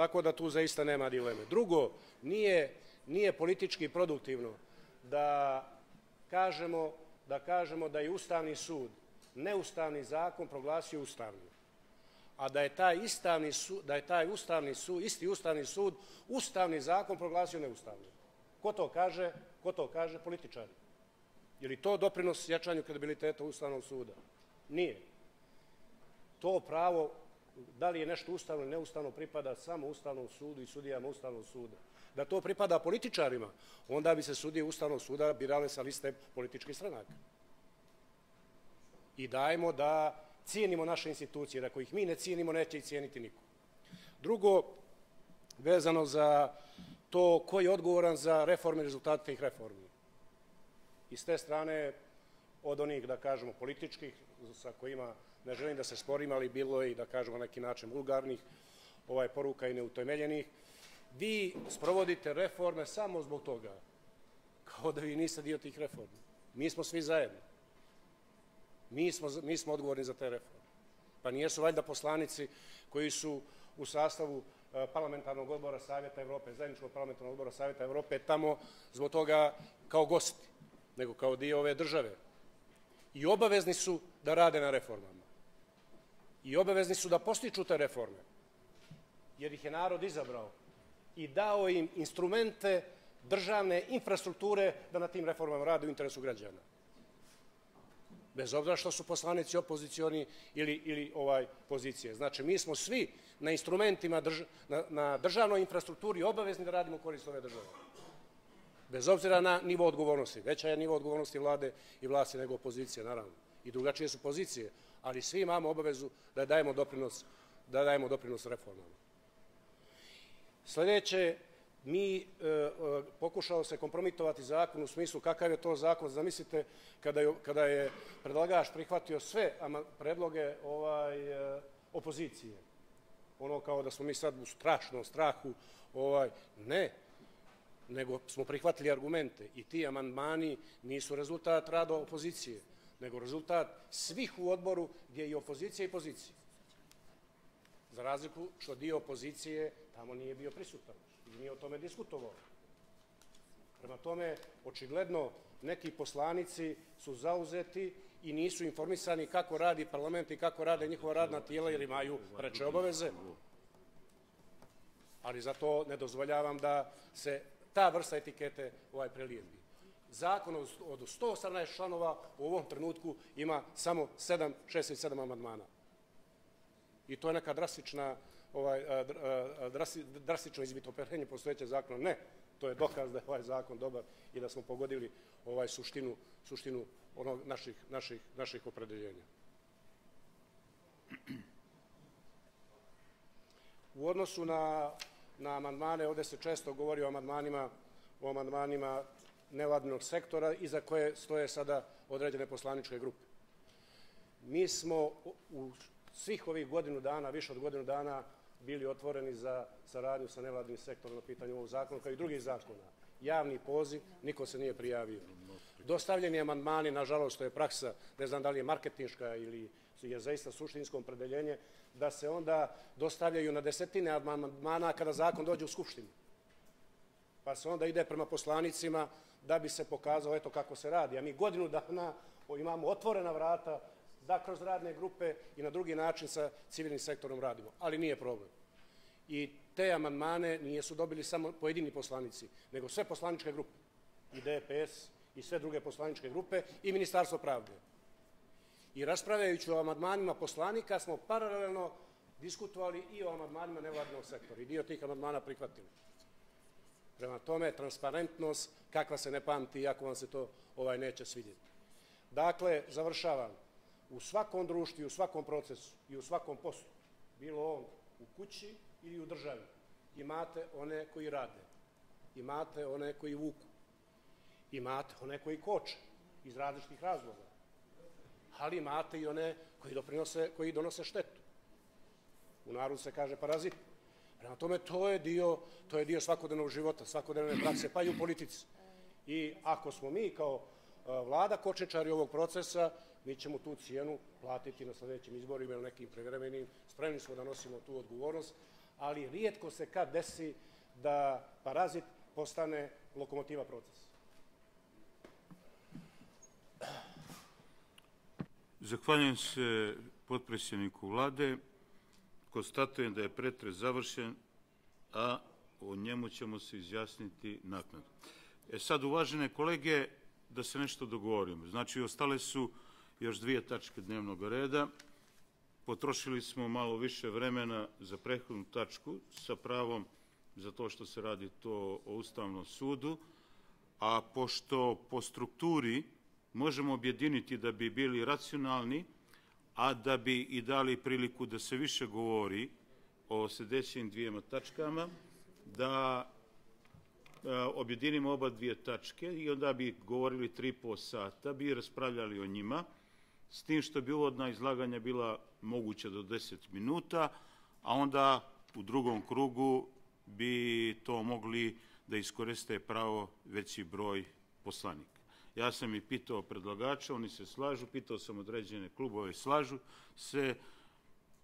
Tako da tu zaista nema dileme. Drugo, nije, nije politički produktivno da kažemo, da kažemo da je Ustavni sud neustavni zakon proglasio ustavnim a da je taj istavni sud, da je taj ustavni sud, isti ustavni sud, ustavni zakon proglasio neustavnim. Ko to kaže? Ko to kaže? Političari. Je li to doprinos jačanju kredibiliteta Ustavnog suda? Nije. To pravo da li je nešto ustavno ili neustavno pripada samo Ustavnom sudu i sudijama Ustavnog suda. Da to pripada političarima, onda bi se sudije Ustavnog suda birale sa liste političkih stranaka. I dajmo da cijenimo naše institucije, da ako ih mi ne cijenimo, neće ih cijeniti niko. Drugo, vezano za to ko je odgovoran za reforme i rezultate tih reformi. I s te strane, od onih, da kažemo, političkih, sa kojima ne želim da se sporim, ali bilo je i, da kažemo, na neki način vulgarnih ovaj, poruka i neutemeljenih, vi sprovodite reforme samo zbog toga, kao da vi niste dio tih reformi. Mi smo svi zajedno. Mi smo, mi smo odgovorni za te reforme. Pa nijesu valjda poslanici koji su u sastavu e, parlamentarnog odbora Savjeta Evrope, zajedničkog parlamentarnog odbora Savjeta Evrope, tamo zbog toga kao gosti, nego kao dio ove države. I obavezni su da rade na reformama. I obavezni su da postiču te reforme. Jer ih je narod izabrao i dao im instrumente državne infrastrukture da na tim reformama rade u interesu građana bez obzira što su poslanici opozicioni ili, ili ovaj pozicije. Znači, mi smo svi na instrumentima, drž, na, na državnoj infrastrukturi obavezni da radimo korist ove države. Bez obzira na nivo odgovornosti. Veća je nivo odgovornosti vlade i vlasti nego opozicije, naravno. I drugačije su pozicije, ali svi imamo obavezu da dajemo doprinos, da dajemo doprinos reformama. Sledeće, mi e, e, pokušao se kompromitovati zakon u smislu kakav je to zakon. Zamislite kada je, kada je predlagač prihvatio sve predloge ovaj, e, opozicije. Ono kao da smo mi sad u strašnom strahu. Ovaj, ne, nego smo prihvatili argumente i ti amandmani nisu rezultat rada opozicije, nego rezultat svih u odboru gdje je i opozicija i pozicija. Za razliku što dio opozicije tamo nije bio prisutan i nije o tome diskutovao. Prema tome, očigledno, neki poslanici su zauzeti i nisu informisani kako radi parlament i kako rade njihova radna tijela jer imaju preče obaveze. Ali zato ne dozvoljavam da se ta vrsta etikete ovaj prelijepi. Zakon od 118 članova u ovom trenutku ima samo 7, 6 i 7 amandmana. I to je neka drastična ovaj, drastično izvitoperenje postojeće zakona. Ne, to je dokaz da je ovaj zakon dobar i da smo pogodili ovaj suštinu, suštinu onog naših, naših, naših opredeljenja. U odnosu na, na amandmane, ovde se često govori o amandmanima, o amandmanima nevladnog sektora i za koje stoje sada određene poslaničke grupe. Mi smo u svih ovih godinu dana, više od godinu dana, bili otvoreni za saradnju sa nevladnim sektorom na pitanju ovog zakona, kao i drugih zakona. Javni poziv, niko se nije prijavio. Dostavljeni amandmani, nažalost, to je praksa, ne znam da li je marketinška ili je zaista suštinsko opredeljenje, da se onda dostavljaju na desetine amandmana kada zakon dođe u Skupštinu. Pa se onda ide prema poslanicima da bi se pokazao eto kako se radi. A mi godinu dana imamo otvorena vrata da kroz radne grupe i na drugi način sa civilnim sektorom radimo. Ali nije problem. I te amandmane nije su dobili samo pojedini poslanici, nego sve poslaničke grupe. I DPS, i sve druge poslaničke grupe, i Ministarstvo pravde. I raspravljajući o amandmanima poslanika smo paralelno diskutovali i o amandmanima nevladnog sektora. I dio tih amandmana prihvatili. Prema tome, transparentnost, kakva se ne pamti, iako vam se to ovaj neće svidjeti. Dakle, završavam u svakom društvu u svakom procesu i u svakom poslu, bilo on u kući ili u državi, imate one koji rade, imate one koji vuku, imate one koji koče iz različitih razloga, ali imate i one koji, doprinose, koji donose štetu. U narodu se kaže parazit. Prema tome, to je dio, to je dio svakodnevnog života, svakodnevne prakse, pa i u politici. I ako smo mi kao vlada kočečari ovog procesa, mi ćemo tu cijenu platiti na sledećim izborima ili nekim prevremenim. Spremni smo da nosimo tu odgovornost, ali rijetko se kad desi da parazit postane lokomotiva procesa.
Zahvaljujem se potpredsjedniku vlade. Konstatujem da je pretres završen, a o njemu ćemo se izjasniti naknadno. E sad, uvažene kolege, da se nešto dogovorimo. Znači, ostale su još dvije tačke dnevnog reda. Potrošili smo malo više vremena za prethodnu tačku sa pravom za to što se radi to o Ustavnom sudu, a pošto po strukturi možemo objediniti da bi bili racionalni, a da bi i dali priliku da se više govori o sledećim dvijema tačkama, da objedinimo oba dvije tačke i onda bi govorili tri po sata, bi raspravljali o njima, s tim što bi uvodna izlaganja bila moguća do 10 minuta, a onda u drugom krugu bi to mogli da iskoriste pravo veći broj poslanika. Ja sam i pitao predlagača, oni se slažu, pitao sam određene klubove, slažu se,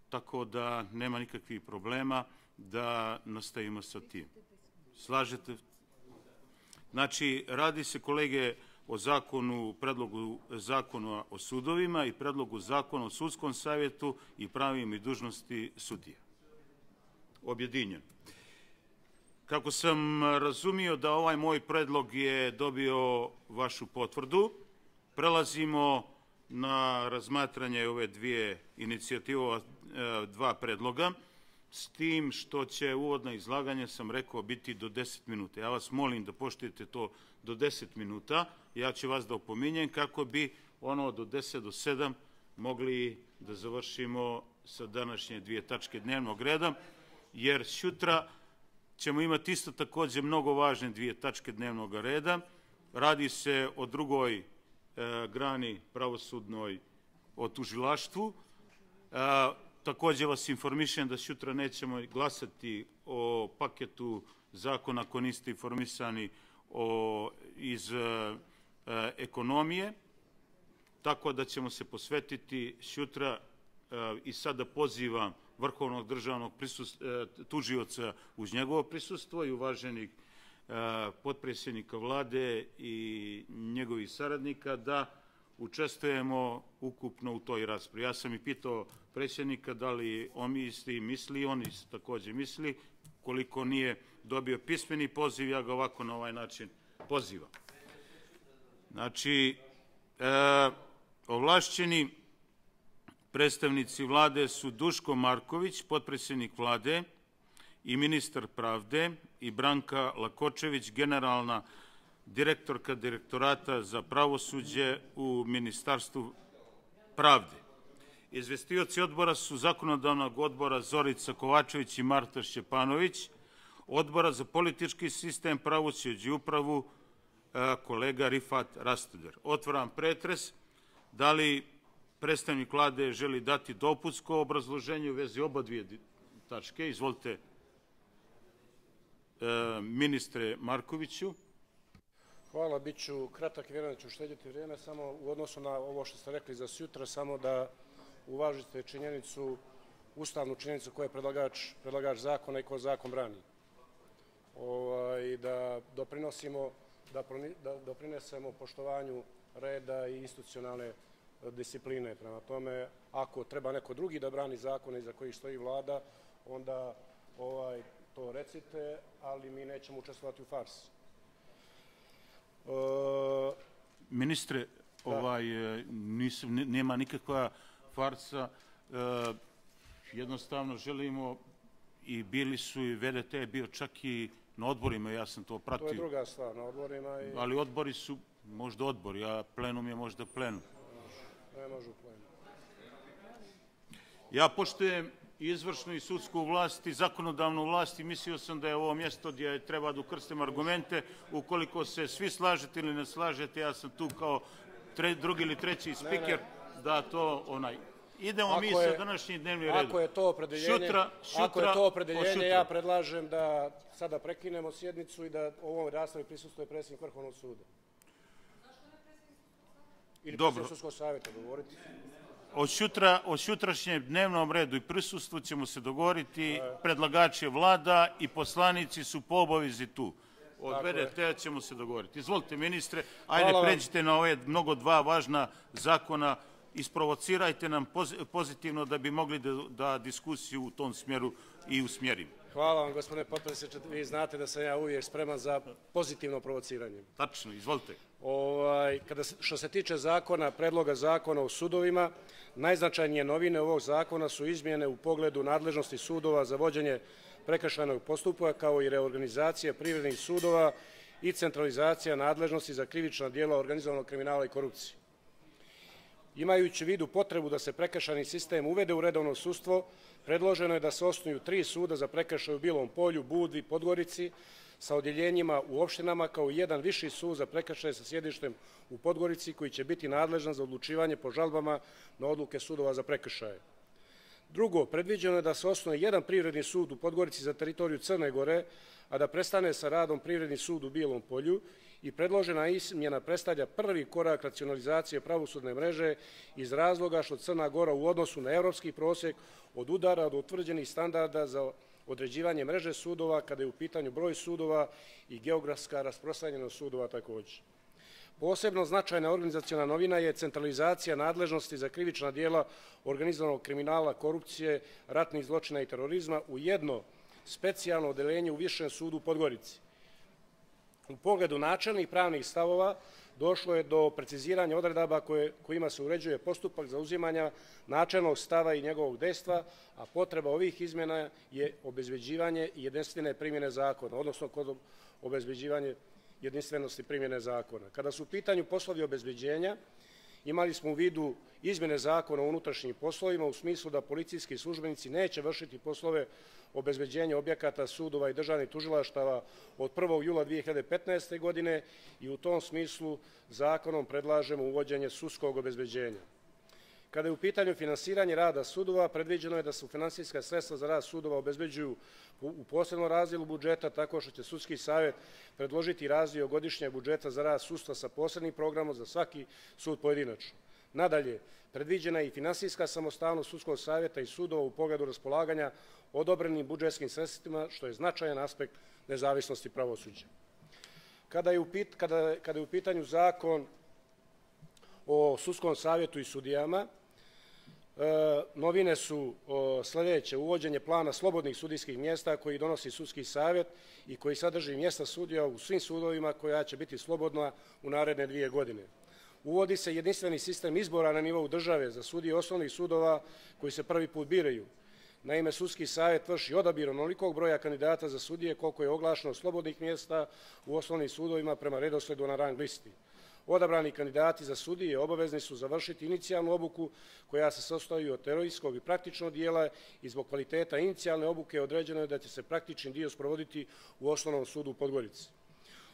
tako da nema nikakvih problema da nastavimo sa tim. Slažete? Znači, radi se, kolege, o zakonu, predlogu zakona o sudovima i predlogu zakona o sudskom savjetu i pravim i dužnosti sudija. Objedinjeno. Kako sam razumio da ovaj moj predlog je dobio vašu potvrdu, prelazimo na razmatranje ove dvije inicijative, e, dva predloga, s tim što će uvodno izlaganje, sam rekao, biti do 10 minuta. Ja vas molim da poštujete to do 10 minuta, ja ću vas da opominjem kako bi ono do 10 do 7 mogli da završimo sa današnje dvije tačke dnevnog reda, jer sutra ćemo imati isto takođe mnogo važne dvije tačke dnevnog reda. Radi se o drugoj e, grani pravosudnoj o tužilaštvu. E, takođe vas informišem da sutra nećemo glasati o paketu zakona ako niste informisani o, iz e, ekonomije, tako da ćemo se posvetiti sutra e, i sada pozivam vrhovnog državnog e, tužioca uz njegovo prisustvo i uvaženih e, potpredsjednika vlade i njegovih saradnika da učestvujemo ukupno u toj raspravi. Ja sam i pitao predsjednika da li on isti misli, oni takođe misli, koliko nije dobio pismeni poziv, ja ga ovako na ovaj način pozivam. Znači, e, ovlašćeni Predstavnici vlade su Duško Marković, potpredsjednik vlade i ministar pravde i Branka Lakočević, generalna direktorka direktorata za pravosuđe u Ministarstvu pravde. Izvestioci odbora su zakonodavnog odbora Zorica Kovačević i Marta Šćepanović, odbora za politički sistem, pravosuđe i upravu e, kolega Rifat Rastuder. Otvaram pretres. Da li predstavnik vlade želi dati dopunsko obrazloženje u vezi oba dvije tačke. Izvolite, e, ministre Markoviću.
Hvala, bit ću kratak i vjerujem da ću štedjeti vrijeme, samo u odnosu na ovo što ste rekli za sutra, samo da uvažite činjenicu, ustavnu činjenicu koja je predlagač, predlagač zakona i ko zakon brani. Ovaj, da doprinosimo, da, da doprinesemo poštovanju reda i institucionalne discipline. Prema tome, ako treba neko drugi da brani zakone iza kojih stoji vlada, onda ovaj, to recite, ali mi nećemo učestvovati u farsi.
E, Ministre, da. ovaj, e, nisam, nema nikakva farsa. E, jednostavno želimo i bili su i VDT je bio čak i na odborima, ja sam to pratio. To
je druga stvar, na odborima. I...
Ali odbori su možda odbori, a plenum je možda plenum
ne može u plenu.
Ja poštujem izvršnu i sudsku vlast i zakonodavnu vlast i mislio sam da je ovo mjesto gdje treba da ukrstim argumente. Ukoliko se svi slažete ili ne slažete, ja sam tu kao tre, drugi ili treći spiker da to onaj Idemo ako mi sa današnjim dnevnim redom.
Ako je to opredeljenje, šutra, šutra, ako je to opredeljenje ja predlažem da sada prekinemo sjednicu i da u ovom raspravi prisustuje predsjednik Vrhovnog suda. Ili Dobro. Sudskog savjeta govoriti?
Od, sutra, od sutrašnjem dnevnom redu i prisustvu ćemo se dogovoriti, predlagač je vlada i poslanici su po obavizi tu. Od VDT-a ćemo se dogovoriti. Izvolite, ministre, ajde pređite na ove mnogo dva važna zakona, isprovocirajte nam pozitivno da bi mogli da, da diskusiju u tom smjeru i usmjerimo.
Hvala vam, gospodine potpredsjedniče. Vi znate da sam ja uvijek spreman za pozitivno provociranje.
Tačno, izvolite.
Ovaj, kada, što se tiče zakona, predloga zakona o sudovima, najznačajnije novine ovog zakona su izmjene u pogledu nadležnosti sudova za vođenje prekršajnog postupa, kao i reorganizacija privrednih sudova i centralizacija nadležnosti za krivična dijela organizovanog kriminala i korupcije. Imajući vidu potrebu da se prekršajni sistem uvede u redovno sustvo, predloženo je da se osnuju tri suda za prekršaj u Bilom polju, Budvi, Podgorici, sa odjeljenjima u opštinama kao jedan viši sud za prekršaje sa sjedištem u Podgorici koji će biti nadležan za odlučivanje po žalbama na odluke sudova za prekršaje. Drugo, predviđeno je da se osnoje jedan privredni sud u Podgorici za teritoriju Crne Gore, a da prestane sa radom privredni sud u Bijelom polju i predložena izmjena predstavlja prvi korak racionalizacije pravosudne mreže iz razloga što Crna Gora u odnosu na evropski prosjek od udara od utvrđenih standarda za određivanje mreže sudova kada je u pitanju broj sudova i geografska rasprostranjenost sudova također. Posebno značajna organizacijona novina je centralizacija nadležnosti za krivična dijela organizovanog kriminala, korupcije, ratnih zločina i terorizma u jedno specijalno odelenje u Višem sudu u Podgorici. U pogledu načelnih pravnih stavova došlo je do preciziranja odredaba koje, kojima se uređuje postupak za uzimanja načelnog stava i njegovog dejstva, a potreba ovih izmjena je obezbeđivanje jedinstvene primjene zakona, odnosno kod obezbeđivanje jedinstvenosti primjene zakona. Kada su u pitanju poslovi obezbeđenja, imali smo u vidu izmjene zakona o unutrašnjim poslovima u smislu da policijski službenici neće vršiti poslove obezbeđenja objekata sudova i državnih tužilaštava od 1. jula 2015. godine i u tom smislu zakonom predlažemo uvođenje sudskog obezbeđenja. Kada je u pitanju finansiranje rada sudova, predviđeno je da su finansijska sredstva za rad sudova obezbeđuju u posebnom razdjelu budžeta, tako što će Sudski savjet predložiti razdio godišnjeg budžeta za rad sudstva sa posebnim programom za svaki sud pojedinačno. Nadalje, predviđena je i finansijska samostalnost Sudskog savjeta i sudova u pogledu raspolaganja odobrenim budžetskim sredstvima, što je značajan aspekt nezavisnosti pravosuđa. Kada je u, pit, kada, kada je u pitanju zakon o Sudskom savjetu i sudijama, novine su sljedeće, uvođenje plana slobodnih sudijskih mjesta koji donosi sudski savjet i koji sadrži mjesta sudija u svim sudovima koja će biti slobodna u naredne dvije godine. Uvodi se jedinstveni sistem izbora na nivou države za sudije osnovnih sudova koji se prvi put biraju. Naime, sudski savjet vrši odabir onolikog broja kandidata za sudije koliko je oglašeno slobodnih mjesta u osnovnim sudovima prema redosledu na rang listi. Odabrani kandidati za sudije obavezni su završiti inicijalnu obuku koja se sastoji od teorijskog i praktičnog dijela i zbog kvaliteta inicijalne obuke određeno je da će se praktični dio sprovoditi u osnovnom sudu u Podgorici.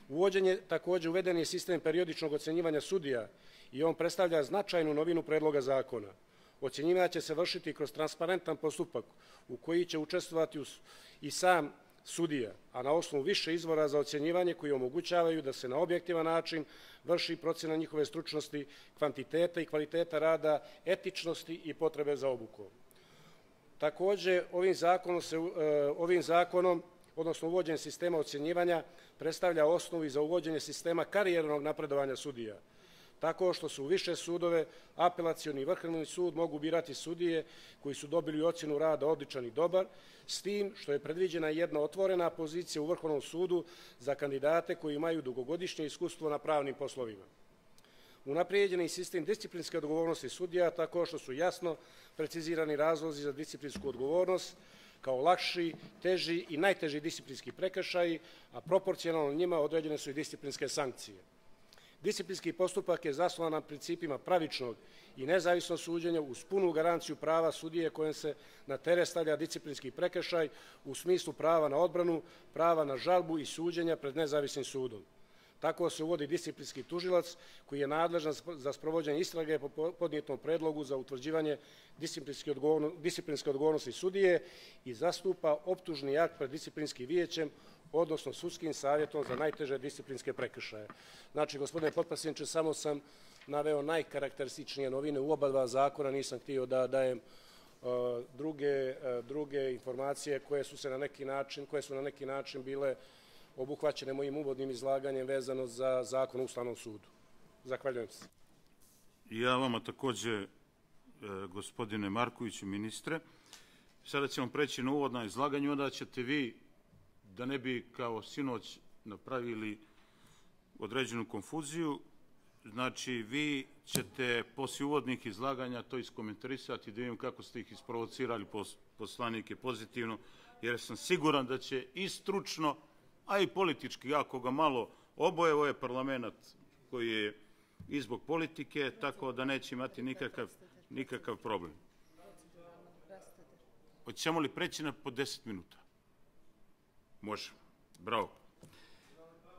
Uvođenje također uveden je sistem periodičnog ocenjivanja sudija i on predstavlja značajnu novinu predloga zakona. Ocjenjivanje će se vršiti kroz transparentan postupak u koji će učestvovati i sam sudija, a na osnovu više izvora za ocjenjivanje koji omogućavaju da se na objektivan način vrši procjena njihove stručnosti, kvantiteta i kvaliteta rada, etičnosti i potrebe za obukom. Takođe, ovim zakonom, se, e, ovim zakonom odnosno uvođenje sistema ocjenjivanja, predstavlja osnovu i za uvođenje sistema karijernog napredovanja sudija tako što su više sudove, apelacioni i vrhovni sud mogu birati sudije koji su dobili ocjenu rada odličan i dobar, s tim što je predviđena jedna otvorena pozicija u vrhovnom sudu za kandidate koji imaju dugogodišnje iskustvo na pravnim poslovima. Unaprijeđen je sistem disciplinske odgovornosti sudija tako što su jasno precizirani razlozi za disciplinsku odgovornost kao lakši, teži i najteži disciplinski prekršaji, a proporcionalno njima određene su i disciplinske sankcije. Disciplinski postupak je zasnovan na principima pravičnog i nezavisnog suđenja uz punu garanciju prava sudije kojem se na tere stavlja disciplinski prekršaj u smislu prava na odbranu, prava na žalbu i suđenja pred nezavisnim sudom. Tako se uvodi disciplinski tužilac koji je nadležan za sprovođenje istrage po podnijetom predlogu za utvrđivanje disciplinske odgovornosti sudije i zastupa optužni akt pred disciplinskim vijećem odnosno sudskim savjetom za najteže disciplinske prekršaje. Znači, gospodine potpredsjedniče, samo sam naveo najkarakterističnije novine u oba dva zakona, nisam htio da dajem uh, druge, uh, druge informacije koje su se na neki način, koje su na neki način bile obuhvaćene mojim uvodnim izlaganjem vezano za zakon u Ustavnom sudu. Zahvaljujem se.
Ja vama takođe, uh, gospodine Markoviću, ministre. Sada ćemo preći na uvodno izlaganje, onda ćete vi da ne bi kao sinoć napravili određenu konfuziju, znači vi ćete poslije uvodnih izlaganja to iskomentarisati da vidim kako ste ih isprovocirali poslanike pozitivno, jer sam siguran da će i stručno, a i politički, ako ga malo oboje, ovo je parlament koji je i zbog politike, tako da neće imati nikakav, nikakav problem. Hoćemo li preći na po 10 minuta? Može. Bravo.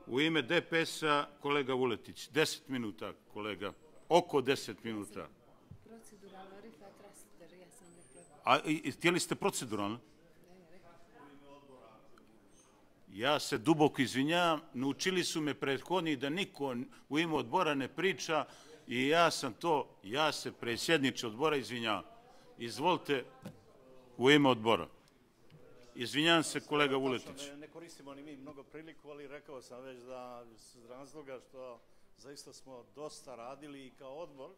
U ime DPS-a kolega Vuletić. Deset minuta, kolega. Oko deset minuta. A i- i htjeli ste proceduralno? Ja se duboko izvinjavam, naučili su me prethodni da niko u ime odbora ne priča i ja sam to, ja se predsjedniče odbora izvinjavam. Izvolite u ime odbora. Izvinjavam se kolega Vuletić.
Ne, ne koristimo ni mi mnogo priliku, ali rekao sam već da iz razloga što zaista smo dosta radili i kao odbor,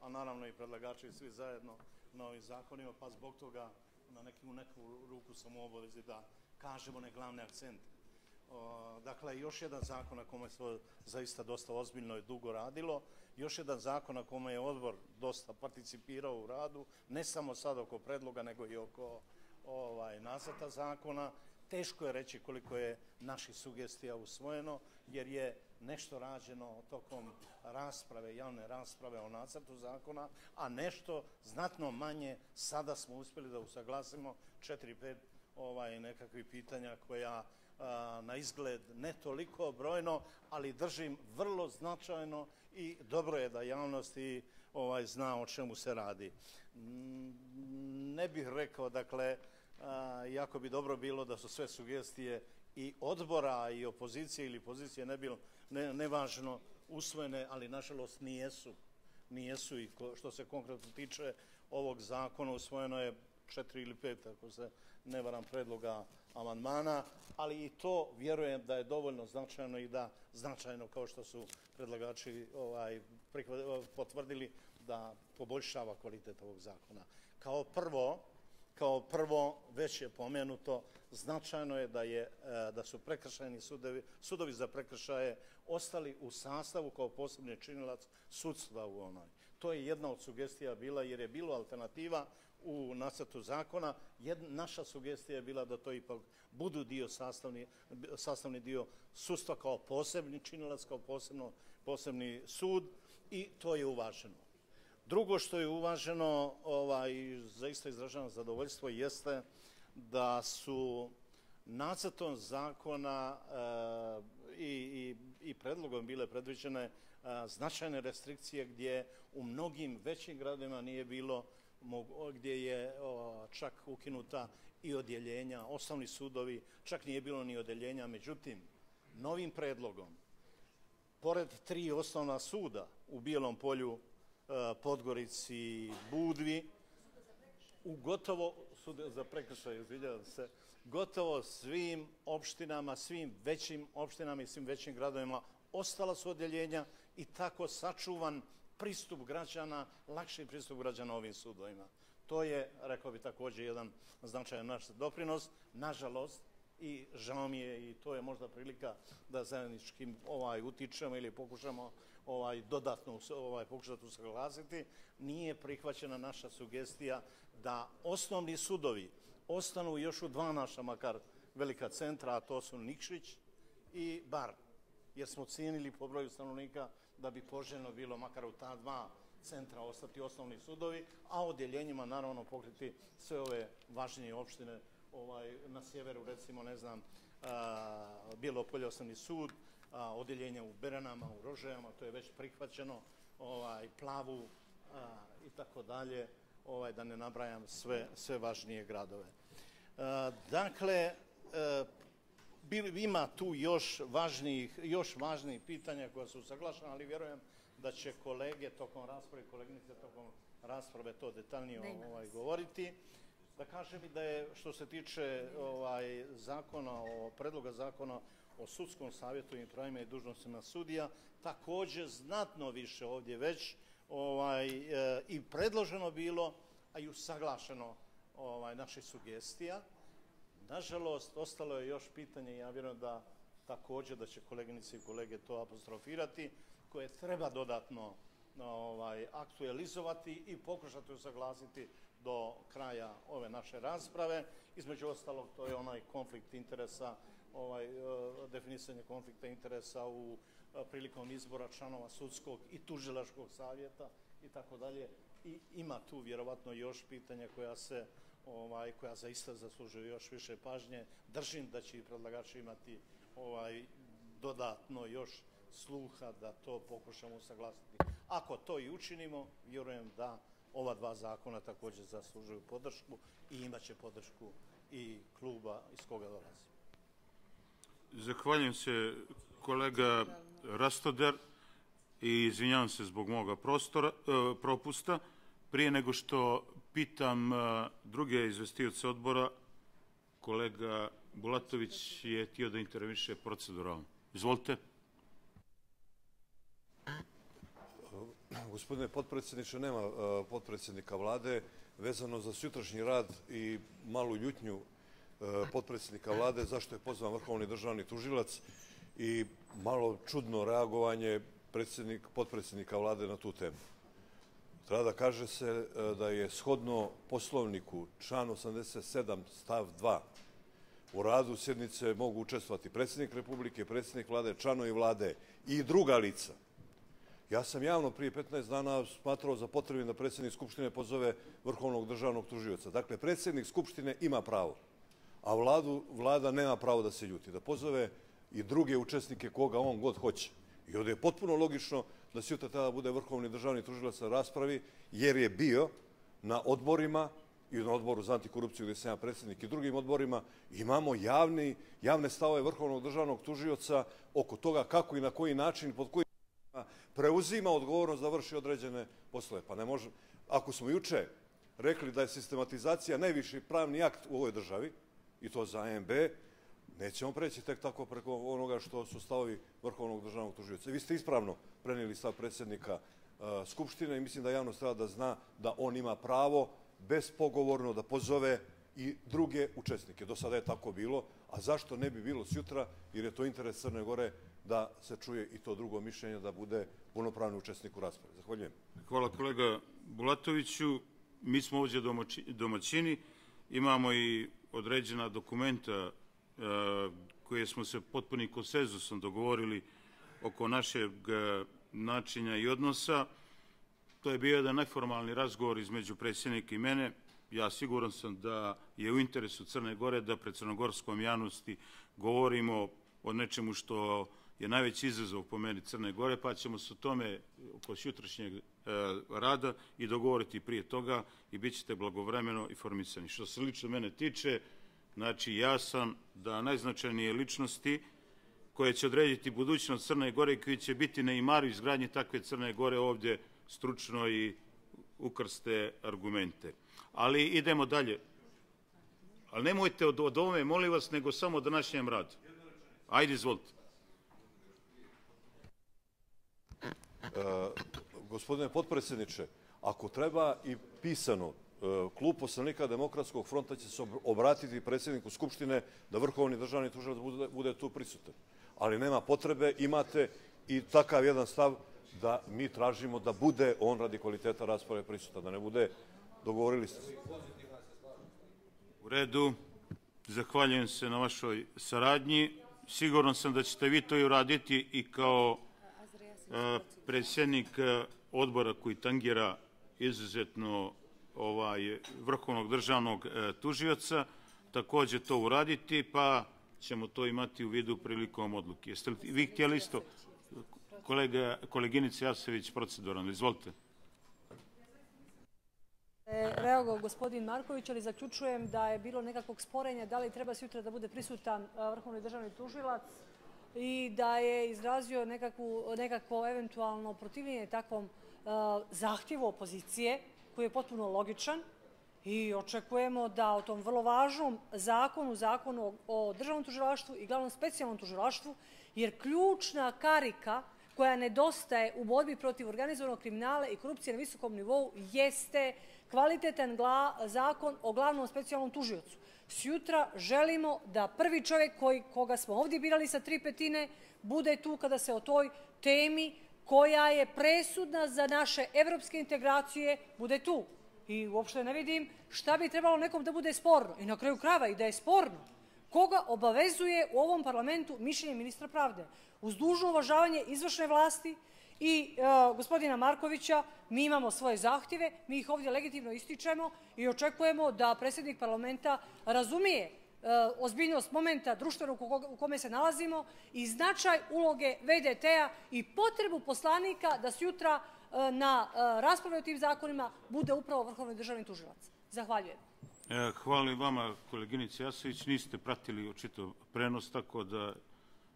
a naravno i predlagači svi zajedno na ovim zakonima, pa zbog toga na neku, u neku ruku sam u obavezi da kažemo one glavne akcente. O, dakle, još jedan zakon na kome se zaista dosta ozbiljno i dugo radilo, još jedan zakon na kome je odbor dosta participirao u radu, ne samo sad oko predloga, nego i oko ovaj, nacrta zakona. Teško je reći koliko je naših sugestija usvojeno, jer je nešto rađeno tokom rasprave, javne rasprave o nacrtu zakona, a nešto znatno manje sada smo uspjeli da usaglasimo 4-5 ovaj, nekakvih pitanja koja a, na izgled ne toliko brojno, ali držim vrlo značajno i dobro je da javnost i ovaj, zna o čemu se radi. Mm, Ne bih rekao, dakle, jako bi dobro bilo da su sve sugestije i odbora i opozicije ili pozicije ne bilo ne, nevažno usvojene, ali nažalost nijesu. Nijesu i što se konkretno tiče ovog zakona usvojeno je četiri ili pet, ako se ne varam, predloga amandmana, ali i to vjerujem da je dovoljno značajno i da značajno, kao što su predlagači ovaj, potvrdili, da poboljšava kvalitet ovog zakona. Kao prvo, kao prvo, već je pomenuto, značajno je da, je, e, da su prekršajni sudovi, sudovi za prekršaje ostali u sastavu kao posebni činilac sudstva u onoj. To je jedna od sugestija bila, jer je bilo alternativa u nacrtu zakona. Jedna, naša sugestija je bila da to ipak budu dio sastavni, sastavni dio sudstva kao posebni činilac, kao posebno, posebni sud i to je uvaženo. Drugo što je uvaženo, ovaj, zaista izražavam zadovoljstvo, jeste da su nacrtom zakona e, i, i, predlogom bile predviđene e, značajne restrikcije gdje u mnogim većim gradovima nije bilo, gdje je čak ukinuta i odjeljenja, osnovni sudovi, čak nije bilo ni odjeljenja. Međutim, novim predlogom, pored tri osnovna suda u Bijelom polju, Podgorici, Budvi, u gotovo, za prekršaj, izvinjavam se, gotovo svim opštinama, svim većim opštinama i svim većim gradovima ostala su odjeljenja i tako sačuvan pristup građana, lakši pristup građana ovim sudovima. To je, rekao bi također, jedan značajan naš doprinos. Nažalost, i žao mi je i to je možda prilika da zajedničkim ovaj utičemo ili pokušamo ovaj dodatno ovaj pokušati usaglasiti nije prihvaćena naša sugestija da osnovni sudovi ostanu još u dva naša makar velika centra a to su Nikšić i Bar jer smo cijenili po broju stanovnika da bi poželjno bilo makar u ta dva centra ostati osnovni sudovi, a odjeljenjima naravno pokriti sve ove važnije opštine ovaj, na sjeveru, recimo, ne znam, a, Bijelopolje osnovni sud, a, odjeljenja u Beranama, u Rožajama, to je već prihvaćeno, ovaj, Plavu a, i tako dalje, ovaj, da ne nabrajam sve, sve važnije gradove. A, dakle, e, bil- ima tu još važnijih, još važnijih pitanja koja su usaglašena, ali vjerujem da će kolege tokom rasprave, koleginice tokom rasprave to detaljnije
Nema
ovaj, govoriti. Da kažem i da je što se tiče ovaj zakona o predloga zakona o sudskom savjetu i pravima i dužnostima sudija također znatno više ovdje već ovaj e, i predloženo bilo a i usaglašeno ovaj naših sugestija. Nažalost, ostalo je još pitanje, ja vjerujem da također da će koleginice i kolege to apostrofirati, koje treba dodatno ovaj, aktualizovati i pokušati usaglasiti do kraja ove naše rasprave. Između ostalog, to je onaj konflikt interesa, ovaj, eh, definisanje konflikta interesa u eh, prilikom izbora članova sudskog i tužilačkog savjeta i tako dalje. I ima tu vjerovatno još pitanja koja se ovaj koja zaista zaslužuju još više pažnje. Držim da će i predlagači imati ovaj dodatno još sluha da to pokušamo usaglasiti. Ako to i učinimo, vjerujem da ova dva zakona također zaslužuju podršku i imaće podršku i kluba iz koga dolazi.
Zahvaljujem se kolega Rastoder i izvinjavam se zbog moga prostora, e, propusta. Prije nego što pitam e, druge izvestioce odbora, kolega Bulatović je htio da interviše proceduralno. Izvolite.
Gospodine potpredsjedniče, nema uh, potpredsjednika vlade. Vezano za sutrašnji rad i malu ljutnju potpredsjednika vlade, zašto je pozvan vrhovni državni tužilac i malo čudno reagovanje predsjednik, potpredsjednika vlade na tu temu. Treba da kaže se uh, da je shodno poslovniku član 87 stav 2 u radu sjednice mogu učestvovati predsjednik Republike, predsjednik vlade, članovi vlade i druga lica. Ja sam javno prije 15 dana smatrao za potrebim da predsjednik Skupštine pozove vrhovnog državnog tužioca. Dakle, predsjednik Skupštine ima pravo, a vladu, vlada nema pravo da se ljuti, da pozove i druge učesnike koga on god hoće. I ovdje je potpuno logično da sutra tada bude vrhovni državni tužilac na raspravi, jer je bio na odborima i na odboru za antikorupciju gdje sam ja predsjednik i drugim odborima, imamo javni, javne stavove vrhovnog državnog tužioca oko toga kako i na koji način, pod koji preuzima odgovornost da vrši određene poslove. Pa ne može, ako smo juče rekli da je sistematizacija najviši pravni akt u ovoj državi, i to za AMB, nećemo preći tek tako preko onoga što su stavovi Vrhovnog državnog tužioca. Vi ste ispravno prenijeli stav predsjednika uh, Skupštine i mislim da javnost treba da zna da on ima pravo bespogovorno da pozove i druge učesnike. Do sada je tako bilo, a zašto ne bi bilo sjutra, jer je to interes Crne Gore da se čuje i to drugo mišljenje, da bude punopravni učesnik u raspravi. Zahvaljujem.
Hvala kolega Bulatoviću. Mi smo ovdje domaćini, imamo i određena dokumenta e, koje smo se potpunim konsenzusom dogovorili oko našeg e, načinja i odnosa. To je bio jedan neformalni razgovor između predsjednika i mene. Ja siguran sam da je u interesu Crne Gore da pred crnogorskom javnosti govorimo o nečemu što je najveći izazov po meni Crne Gore, pa ćemo se o tome oko jutrašnjeg rada i dogovoriti prije toga i bit ćete blagovremeno informisani. Što se lično mene tiče, znači ja sam da najznačajnije ličnosti koje će odrediti budućnost Crne Gore i koji će biti neimari izgradnje takve Crne Gore ovdje stručno i ukrste argumente. Ali idemo dalje. Ali nemojte od, od ovome, molim vas, nego samo o današnjem radu. Ajde, izvolite.
E, gospodine potpredsjedniče, ako treba i pisano, e, klub poslanika Demokratskog fronta će se obratiti predsjedniku Skupštine da vrhovni državni tužilac bude, bude tu prisutan. Ali nema potrebe, imate i takav jedan stav da mi tražimo da bude on radi kvaliteta rasprave prisutan, da ne bude, dogovorili ste se.
U redu, zahvaljujem se na vašoj saradnji. Siguran sam da ćete vi to i uraditi i kao predsjednik odbora koji tangira izuzetno ovaj, vrhovnog državnog tužioca, također to uraditi, pa ćemo to imati u vidu prilikom odluke. Jeste li vi htjeli isto, kolega, koleginica Jasević, proceduralno, izvolite.
E, reagovao gospodin Marković, ali zaključujem da je bilo nekakvog sporenja da li treba sutra da bude prisutan vrhovni državni tužilac i da je izrazio nekakvu, nekakvo eventualno protivljenje takvom zahtjevu opozicije, koji je potpuno logičan i očekujemo da o tom vrlo važnom zakonu, zakonu o državnom tužilaštvu i glavnom specijalnom tužilaštvu, jer ključna karika koja nedostaje u borbi protiv organizovanog kriminala i korupcije na visokom nivou jeste kvalitetan zakon o glavnom specijalnom tužiocu. Sjutra želimo da prvi čovjek koji, koga smo ovdje birali sa tri petine bude tu kada se o toj temi koja je presudna za naše evropske integracije bude tu. I uopšte ne vidim šta bi trebalo nekom da bude sporno. I na kraju krava i da je sporno. Koga obavezuje u ovom parlamentu mišljenje ministra pravde? Uz dužno uvažavanje izvršne vlasti, i e, gospodina Markovića, mi imamo svoje zahtjeve, mi ih ovdje legitimno ističemo i očekujemo da predsjednik parlamenta razumije ozbiljnost momenta društvenog u kome se nalazimo i značaj uloge VDT-a i potrebu poslanika da se jutra e, na e, raspravi o tim zakonima bude upravo Vrhovni državni tužilac. Zahvaljujem.
Hvala i vama, koleginice Jasović. Niste pratili očito prenos, tako da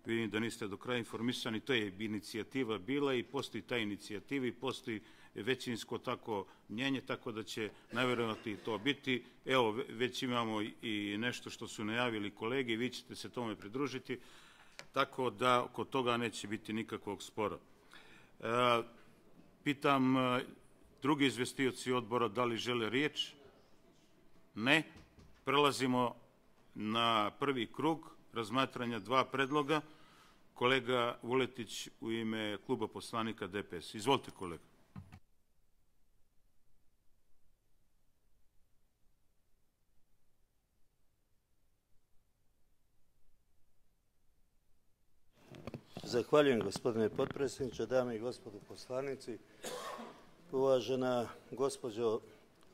vidim da niste do kraja informisani. To je inicijativa bila i postoji ta inicijativa i postoji većinsko tako mnjenje, tako da će najverovatnije to biti. Evo, već imamo i nešto što su najavili kolege i vi ćete se tome pridružiti, tako da oko toga neće biti nikakvog spora. E, pitam e, drugi izvestioci odbora da li žele riječ? Ne. Prelazimo na prvi krug razmatranja dva predloga. Kolega Vuletić u ime kluba poslanika DPS. Izvolite kolega.
Zahvaljujem gospodine potpredsjedniče, dame i gospodo poslanici, uvažena gospođo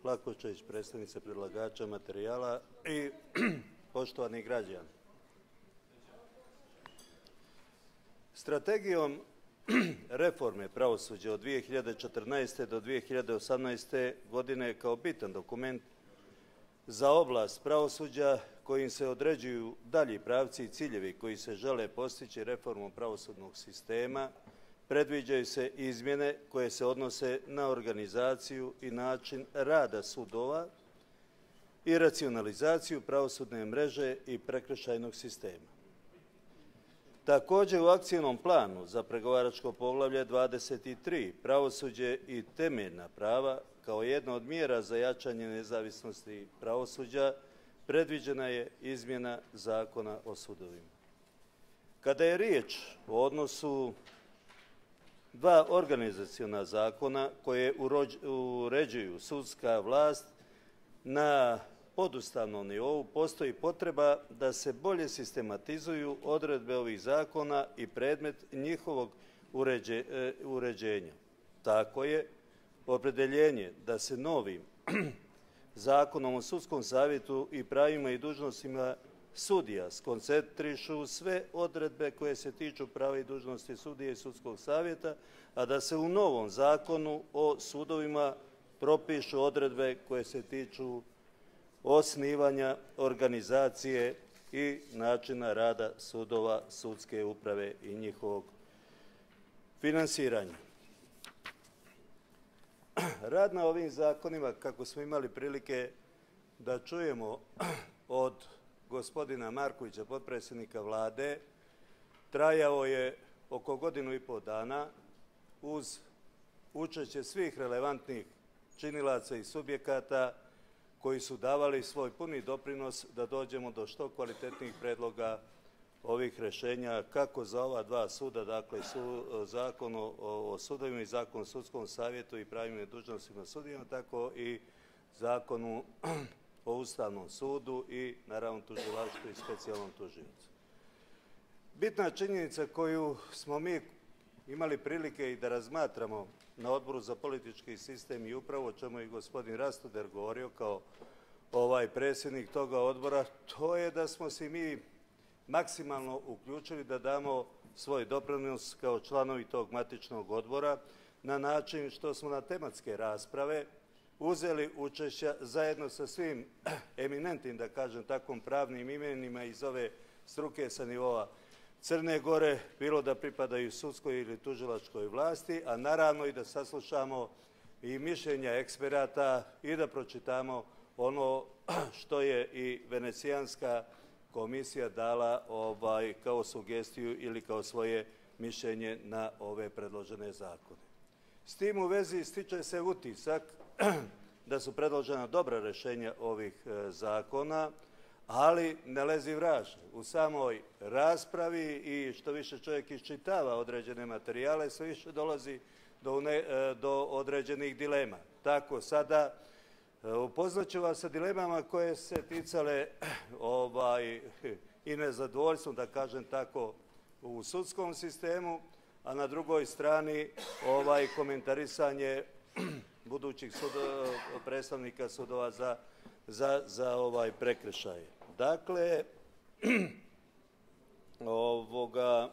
Lakočević, predstavnica predlagača materijala i poštovani građani. Strategijom reforme pravosuđa od 2014. do 2018. godine kao bitan dokument za oblast pravosuđa kojim se određuju dalji pravci i ciljevi koji se žele postići reformom pravosudnog sistema, predviđaju se izmjene koje se odnose na organizaciju i način rada sudova i racionalizaciju pravosudne mreže i prekršajnog sistema. Također u akcijnom planu za pregovaračko poglavlje 23 pravosuđe i temeljna prava kao jedna od mjera za jačanje nezavisnosti pravosuđa predviđena je izmjena zakona o sudovima. Kada je riječ o odnosu dva organizacijona zakona koje uređuju sudska vlast na podustavnom nivou postoji potreba da se bolje sistematizuju odredbe ovih zakona i predmet njihovog e, uređenja. Tako je opredeljenje da se novim zakonom o sudskom savjetu i pravima i dužnostima sudija skoncentrišu sve odredbe koje se tiču prava i dužnosti sudije i sudskog savjeta, a da se u novom zakonu o sudovima propišu odredbe koje se tiču osnivanja, organizacije i načina rada sudova, sudske uprave i njihovog finansiranja. Rad na ovim zakonima, kako smo imali prilike da čujemo od gospodina Markovića, potpredsjednika vlade, trajao je oko godinu i pol dana uz učešće svih relevantnih činilaca i subjekata koji su davali svoj puni doprinos da dođemo do što kvalitetnijih predloga ovih rešenja kako za ova dva suda, dakle su, zakon o, sudovima i zakon o sudskom savjetu i pravima i dužnostima sudijama, tako i zakonu o Ustavnom sudu i naravno tužilaštvu i specijalnom tuživcu. Bitna činjenica koju smo mi imali prilike i da razmatramo na odboru za politički sistem i upravo o čemu je gospodin Rastoder govorio kao ovaj predsjednik toga odbora, to je da smo se mi maksimalno uključili da damo svoj doprinos kao članovi tog matičnog odbora na način što smo na tematske rasprave uzeli učešća zajedno sa svim eminentnim, da kažem takvom, pravnim imenima iz ove struke sa nivoa Crne Gore, bilo da pripadaju sudskoj ili tužilačkoj vlasti, a naravno i da saslušamo i mišljenja eksperata i da pročitamo ono što je i Venecijanska komisija dala ovaj, kao sugestiju ili kao svoje mišljenje na ove predložene zakone. S tim u vezi stiče se utisak da su predložena dobra rešenja ovih e, zakona, ali ne lezi vraž. U samoj raspravi i što više čovjek iščitava određene materijale, sve više dolazi do, e, do određenih dilema. Tako sada e, upoznat ću vas sa dilemama koje se ticale ovaj, i nezadovoljstvom, da kažem tako, u sudskom sistemu, a na drugoj strani ovaj komentarisanje budućih predstavnika sudova za, za, za ovaj prekršaj. Dakle, ovoga,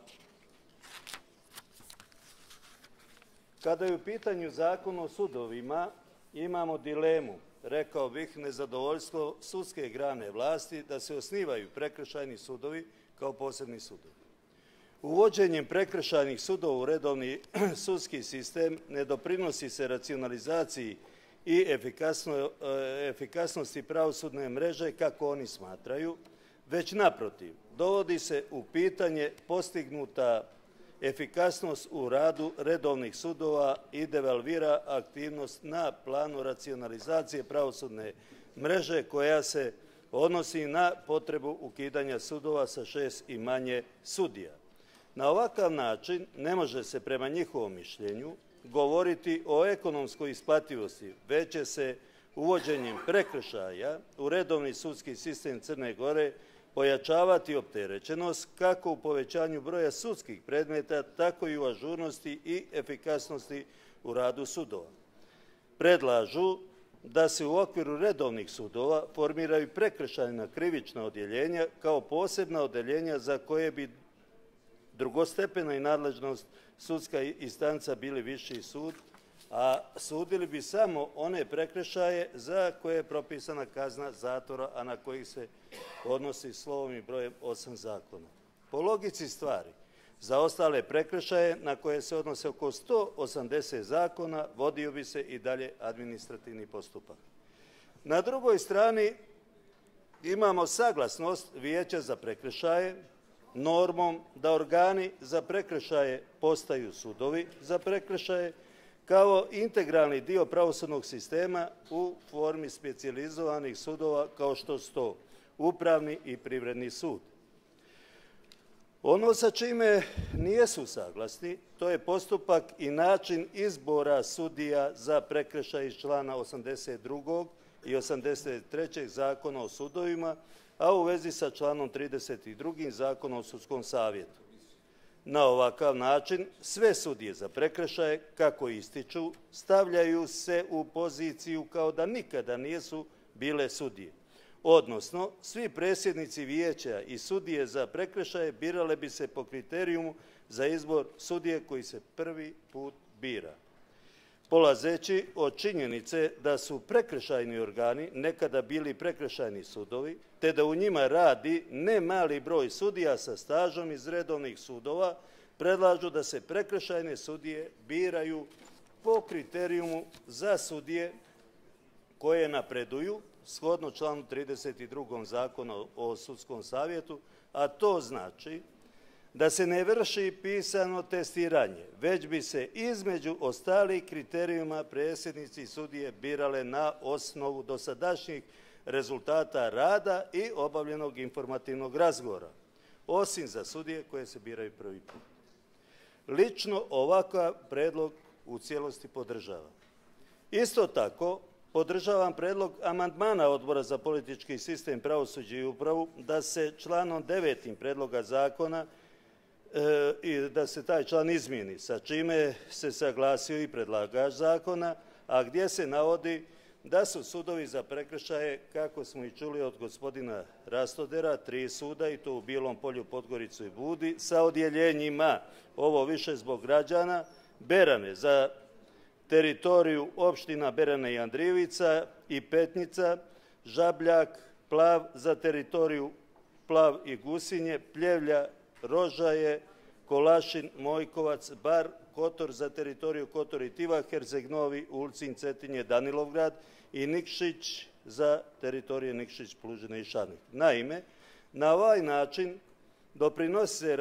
kada je u pitanju zakon o sudovima, imamo dilemu, rekao bih, nezadovoljstvo sudske grane vlasti da se osnivaju prekršajni sudovi kao posebni sudovi. Uvođenjem prekršajnih sudova u redovni sudski sistem ne doprinosi se racionalizaciji i efikasno, efikasnosti pravosudne mreže kako oni smatraju, već naprotiv, dovodi se u pitanje postignuta efikasnost u radu redovnih sudova i devalvira aktivnost na planu racionalizacije pravosudne mreže koja se odnosi na potrebu ukidanja sudova sa šest i manje sudija. Na ovakav način ne može se prema njihovom mišljenju govoriti o ekonomskoj isplativosti, već će se uvođenjem prekršaja u redovni sudski sistem Crne Gore pojačavati opterećenost kako u povećanju broja sudskih predmeta, tako i u ažurnosti i efikasnosti u radu sudova. Predlažu da se u okviru redovnih sudova formiraju prekršajna krivična odjeljenja kao posebna odjeljenja za koje bi drugostepena i nadležnost sudska instanca bili viši sud, a sudili bi samo one prekršaje za koje je propisana kazna zatvora, a na kojih se odnosi slovom i brojem osam zakona. Po logici stvari, za ostale prekršaje na koje se odnose oko 180 zakona, vodio bi se i dalje administrativni postupak. Na drugoj strani imamo saglasnost Vijeća za prekršaje, normom da organi za prekršaje postaju sudovi za prekršaje, kao integralni dio pravosudnog sistema u formi specijalizovanih sudova kao što su to upravni i privredni sud. Ono sa čime nijesu saglasni, to je postupak i način izbora sudija za prekršaj iz člana 82. i 83. zakona o sudovima, a u vezi sa članom 32. zakona o sudskom savjetu. Na ovakav način sve sudije za prekršaje, kako ističu, stavljaju se u poziciju kao da nikada nijesu bile sudije. Odnosno, svi presjednici vijeća i sudije za prekršaje birale bi se po kriterijumu za izbor sudije koji se prvi put bira. Polazeći od činjenice da su prekršajni organi nekada bili prekršajni sudovi, te da u njima radi ne mali broj sudija sa stažom iz redovnih sudova, predlažu da se prekršajne sudije biraju po kriterijumu za sudije koje napreduju, shodno članu 32. zakona o sudskom savjetu, a to znači da se ne vrši pisano testiranje, već bi se između ostalih kriterijuma predsjednici sudije birale na osnovu dosadašnjih rezultata rada i obavljenog informativnog razgovora, osim za sudije koje se biraju prvi put. Lično ovakav predlog u cijelosti podržava. Isto tako, podržavam predlog amandmana Odbora za politički sistem, pravosuđe i upravu da se članom devetim predloga zakona e, i da se taj član izmijeni, sa čime se saglasio i predlagač zakona, a gdje se navodi da su sudovi za prekršaje, kako smo i čuli od gospodina Rastodera, tri suda i to u Bilom polju, Podgoricu i Budi, sa odjeljenjima, ovo više zbog građana, Berane za teritoriju opština Berane i Andrijevica i Petnica, Žabljak, Plav za teritoriju Plav i Gusinje, Pljevlja, Rožaje, Kolašin, Mojkovac, Bar, Kotor za teritoriju Kotor i Tiva, Herzeg-Novi, Ulcin, Cetinje, Danilovgrad i Nikšić za teritorije Nikšić, Plužine i Šanik. Naime, na ovaj način doprinosi se e,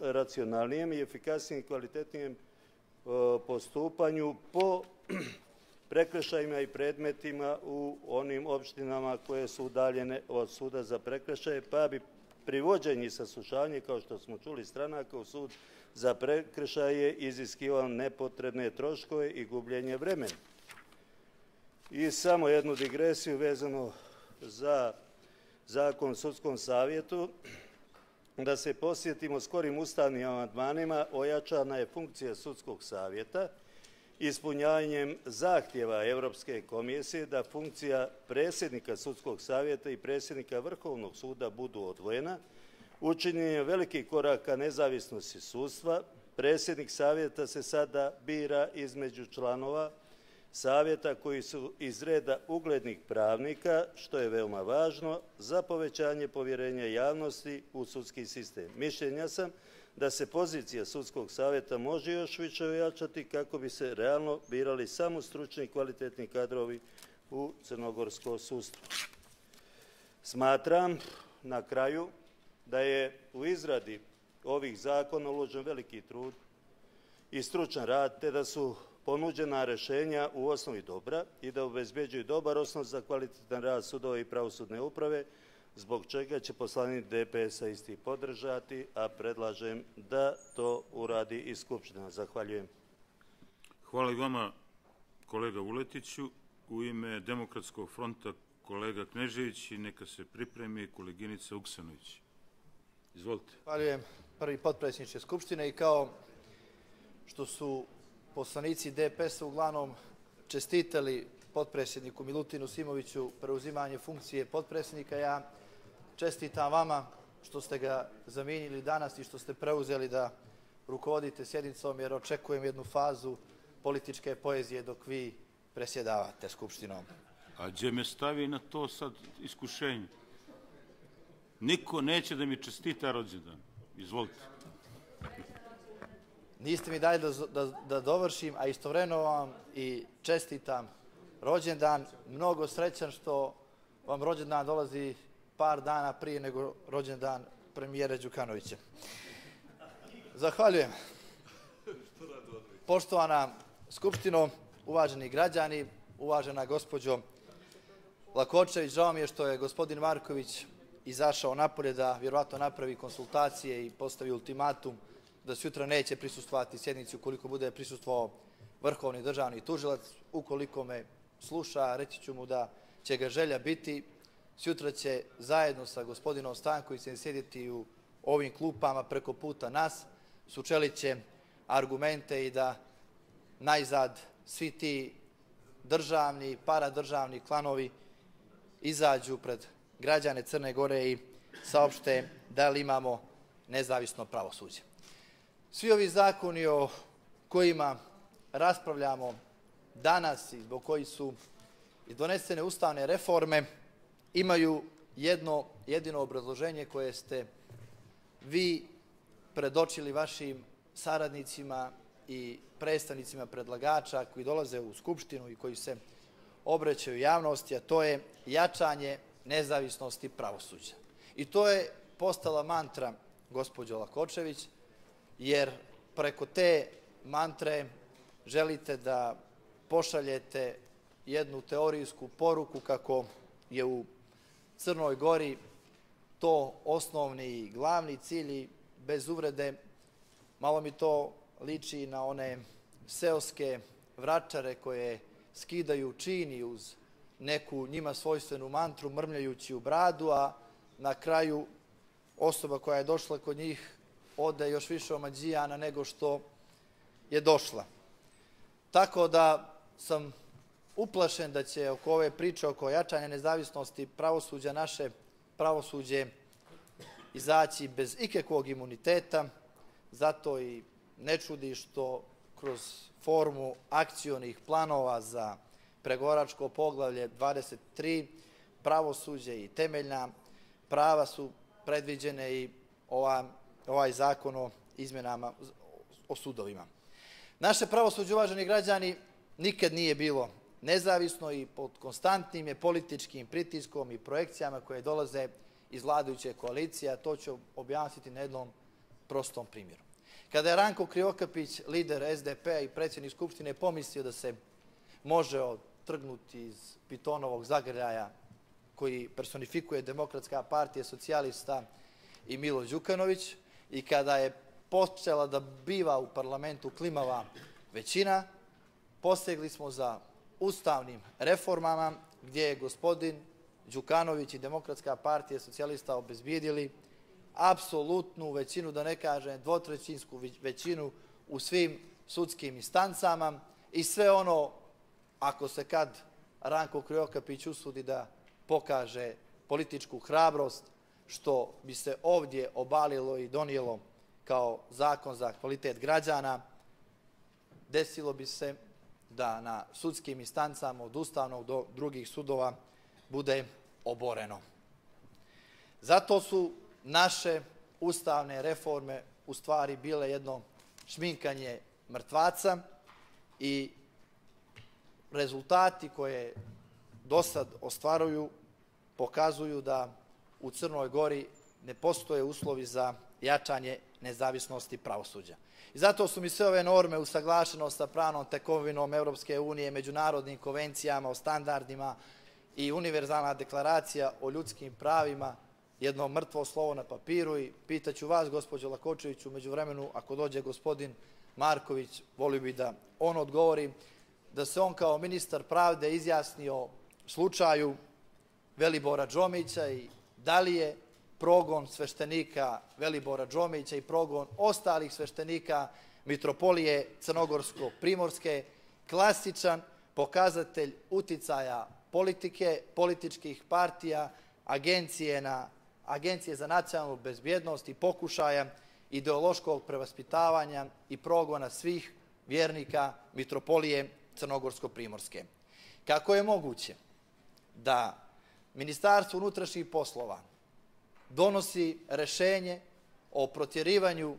racionalnijem i efikasnijem i kvalitetnijem e, postupanju po prekršajima i predmetima u onim opštinama koje su udaljene od suda za prekršaje, pa bi privođenje i saslušanje, kao što smo čuli stranaka u sud za prekršaje, iziskivao nepotrebne troškove i gubljenje vremena. I samo jednu digresiju vezano za zakon o sudskom savjetu, da se posjetimo skorim ustavnim amandmanima, ojačana je funkcija sudskog savjeta ispunjanjem zahtjeva Europske komisije da funkcija predsjednika sudskog savjeta i predsjednika Vrhovnog suda budu odvojena, učinjen je veliki korak ka nezavisnosti sudstva. Predsjednik savjeta se sada bira između članova savjeta koji su iz reda uglednih pravnika, što je veoma važno za povećanje povjerenja javnosti u sudski sistem. Mišljenja sam da se pozicija sudskog savjeta može još više ojačati kako bi se realno birali samo stručni i kvalitetni kadrovi u crnogorsko sudstvo. Smatram na kraju da je u izradi ovih zakona uložen veliki trud i stručan rad, te da su ponuđena rešenja u osnovi dobra i da obezbeđuju dobar osnov za kvalitetan rad sudova i pravosudne uprave, zbog čega će poslanik DPS-a isti podržati, a predlažem da to uradi i Skupština. Zahvaljujem.
Hvala i vama, kolega Vuletiću. U ime Demokratskog fronta kolega Knežević i neka se pripremi koleginica Uksanović. Izvolite.
Hvaljujem prvi potpredsjedniče Skupštine i kao što su poslanici DPS-a uglavnom čestitali potpredsjedniku Milutinu Simoviću preuzimanje funkcije potpredsjednika, ja čestitam vama što ste ga zamijenili danas i što ste preuzeli da rukovodite sjednicom, jer očekujem jednu fazu političke poezije dok vi presjedavate Skupštinom.
A gdje me stavi na to sad iskušenje? Niko neće da mi čestita rođendan. Izvolite.
Niste mi dali da, da, da dovršim, a istovremeno vam i čestitam rođendan. Mnogo srećan što vam rođendan dolazi par dana prije nego rođendan premijera Đukanovića. Zahvaljujem. Poštovana Skupštino, uvaženi građani, uvažena gospođo Lakočević, žao mi je što je gospodin Marković izašao napolje da vjerovatno napravi konsultacije i postavi ultimatum da sutra neće prisustvati sjednici ukoliko bude prisustvovao vrhovni državni tužilac. Ukoliko me sluša, reći ću mu da će ga želja biti. Sutra će zajedno sa gospodinom Stankovicem sjediti u ovim klupama preko puta nas, sučelit će argumente i da najzad svi ti državni, paradržavni klanovi izađu pred građane Crne Gore i saopšte da li imamo nezavisno pravosuđe. Svi ovi zakoni o kojima raspravljamo danas i zbog koji su donesene ustavne reforme imaju jedno jedino obrazloženje koje ste vi predočili vašim saradnicima i predstavnicima predlagača koji dolaze u Skupštinu i koji se obraćaju javnosti, a to je jačanje nezavisnosti pravosuđa. I to je postala mantra gospođo Lakočević, jer preko te mantre želite da pošaljete jednu teorijsku poruku kako je u Crnoj Gori to osnovni i glavni cilj i bez uvrede malo mi to liči na one seoske vračare koje skidaju čini uz neku njima svojstvenu mantru mrmljajući u bradu, a na kraju osoba koja je došla kod njih ode još više omađijana nego što je došla. Tako da sam uplašen da će oko ove priče oko jačanja nezavisnosti pravosuđa naše pravosuđe izaći bez ikakvog imuniteta, zato i ne čudi što kroz formu akcionih planova za pregoračko poglavlje 23 pravosuđe i temeljna prava su predviđene i ova, ovaj zakon o izmenama o sudovima. Naše pravosuđe, uvaženi građani, nikad nije bilo nezavisno i pod konstantnim je političkim pritiskom i projekcijama koje dolaze iz vladajuće koalicije, a to ću objasniti na jednom prostom primjeru. Kada je Ranko Kriokapić, lider SDP-a i predsjednik Skupštine, pomislio da se može otrgnuti iz Pitonovog zagrljaja koji personifikuje Demokratska partija socijalista i Milo Đukanović. I kada je počela da biva u parlamentu klimava većina, posegli smo za ustavnim reformama gdje je gospodin Đukanović i Demokratska partija socijalista obezbijedili apsolutnu većinu, da ne kažem dvotrećinsku većinu u svim sudskim instancama. I sve ono, ako se kad Ranko Kriokapić usudi da pokaže političku hrabrost, što bi se ovdje obalilo i donijelo kao zakon za kvalitet građana, desilo bi se da na sudskim instancama od ustavnog do drugih sudova bude oboreno. Zato su naše ustavne reforme u stvari bile jedno šminkanje mrtvaca i rezultati koje do sad ostvaruju pokazuju da u Crnoj Gori ne postoje uslovi za jačanje nezavisnosti pravosuđa. I zato su mi sve ove norme usaglašeno sa pravnom tekovinom Evropske unije, međunarodnim konvencijama o standardima i univerzalna deklaracija o ljudskim pravima jedno mrtvo slovo na papiru i pitaću vas, gospođo Lakočeviću, među vremenu, ako dođe gospodin Marković, volio bi da on odgovori, da se on kao ministar pravde izjasni o slučaju Velibora Džomića i da li je progon sveštenika Velibora Džomića i progon ostalih sveštenika Mitropolije Crnogorsko-Primorske. Klasičan pokazatelj uticaja politike, političkih partija, agencije, na, agencije za nacionalnu bezbjednost i pokušaja ideološkog prevaspitavanja i progona svih vjernika Mitropolije Crnogorsko-Primorske. Kako je moguće da Ministarstvo unutrašnjih poslova donosi rešenje o protjerivanju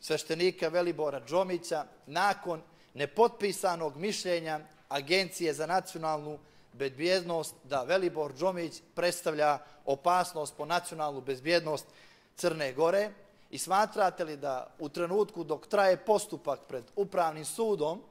sveštenika Velibora Džomića nakon nepotpisanog mišljenja Agencije za nacionalnu bezbjednost da Velibor Džomić predstavlja opasnost po nacionalnu bezbjednost Crne Gore i smatrate li da u trenutku dok traje postupak pred upravnim sudom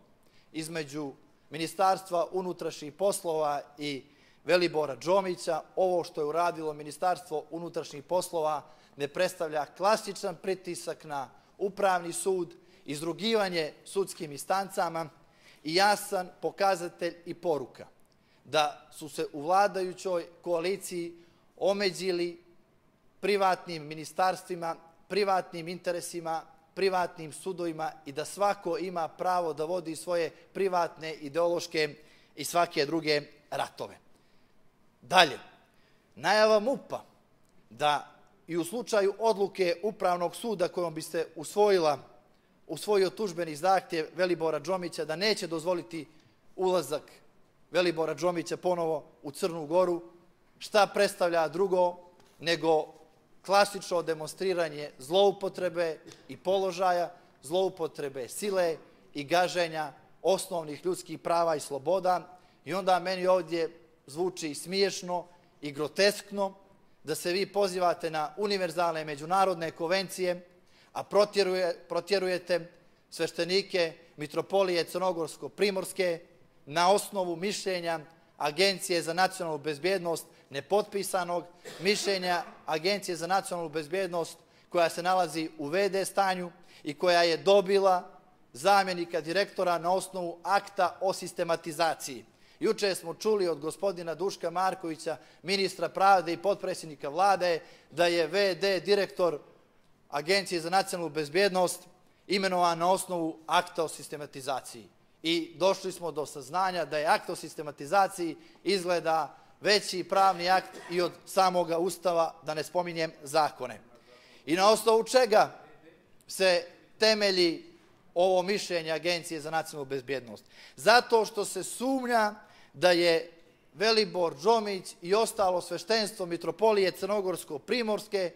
između Ministarstva unutrašnjih poslova i Velibora Džomića, ovo što je uradilo Ministarstvo unutrašnjih poslova ne predstavlja klasičan pritisak na upravni sud, izrugivanje sudskim instancama i jasan pokazatelj i poruka da su se u vladajućoj koaliciji omeđili privatnim ministarstvima, privatnim interesima, privatnim sudovima i da svako ima pravo da vodi svoje privatne, ideološke i svake druge ratove. Dalje, najava MUPA da i u slučaju odluke Upravnog suda kojom bi se usvojila, usvojio tužbeni zahtjev Velibora Džomića da neće dozvoliti ulazak Velibora Džomića ponovo u Crnu Goru, šta predstavlja drugo nego klasično demonstriranje zloupotrebe i položaja, zloupotrebe sile i gaženja osnovnih ljudskih prava i sloboda. I onda meni ovdje zvuči smiješno i groteskno da se vi pozivate na univerzalne međunarodne konvencije, a protjeruje, protjerujete sveštenike Mitropolije Crnogorsko-Primorske na osnovu mišljenja Agencije za nacionalnu bezbjednost, nepotpisanog mišljenja Agencije za nacionalnu bezbjednost koja se nalazi u VD stanju i koja je dobila zamjenika direktora na osnovu akta o sistematizaciji. Juče smo čuli od gospodina Duška Markovića, ministra pravde i potpredsjednika vlade, da je VD direktor Agencije za nacionalnu bezbjednost imenovan na osnovu akta o sistematizaciji. I došli smo do saznanja da je akt o sistematizaciji izgleda veći pravni akt i od samoga ustava, da ne spominjem zakone. I na osnovu čega se temelji ovo mišljenje Agencije za nacionalnu bezbjednost? Zato što se sumnja da je Velibor Džomić i ostalo sveštenstvo Mitropolije Crnogorsko-Primorske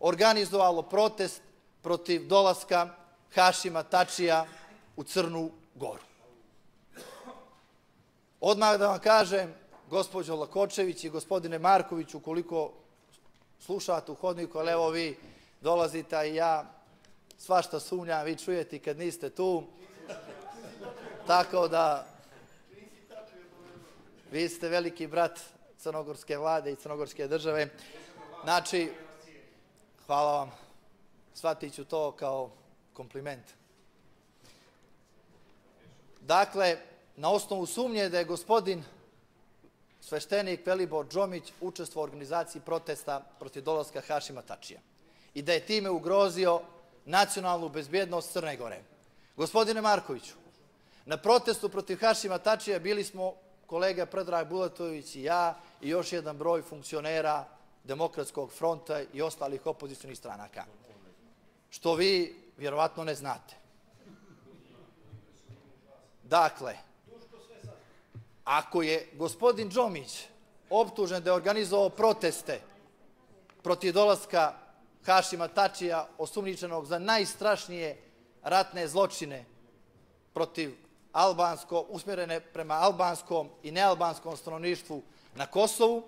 organizovalo protest protiv dolaska Hašima Tačija u Crnu Goru. Odmah da vam kažem, gospođo Lakočević i gospodine Marković, ukoliko slušate u hodniku, ali evo vi dolazite i ja svašta sumnjam, vi čujete kad niste tu. Tako da Vi ste veliki brat crnogorske vlade i crnogorske države. Znači, hvala vam. Shvatit ću to kao kompliment. Dakle, na osnovu sumnje da je gospodin sveštenik Velibor Džomić učestvo u organizaciji protesta protiv dolaska Hašima Tačija i da je time ugrozio nacionalnu bezbjednost Crne Gore. Gospodine Markoviću, Na protestu protiv Hašima Tačija bili smo kolega Predrag Bulatović i ja i još jedan broj funkcionera Demokratskog fronta i ostalih opozicijnih stranaka. Što vi vjerovatno ne znate. Dakle, ako je gospodin Džomić optužen da je organizovao proteste protiv dolaska Hašima Tačija, osumničenog za najstrašnije ratne zločine protiv albansko, usmjerene prema albanskom i nealbanskom stanovništvu na Kosovu,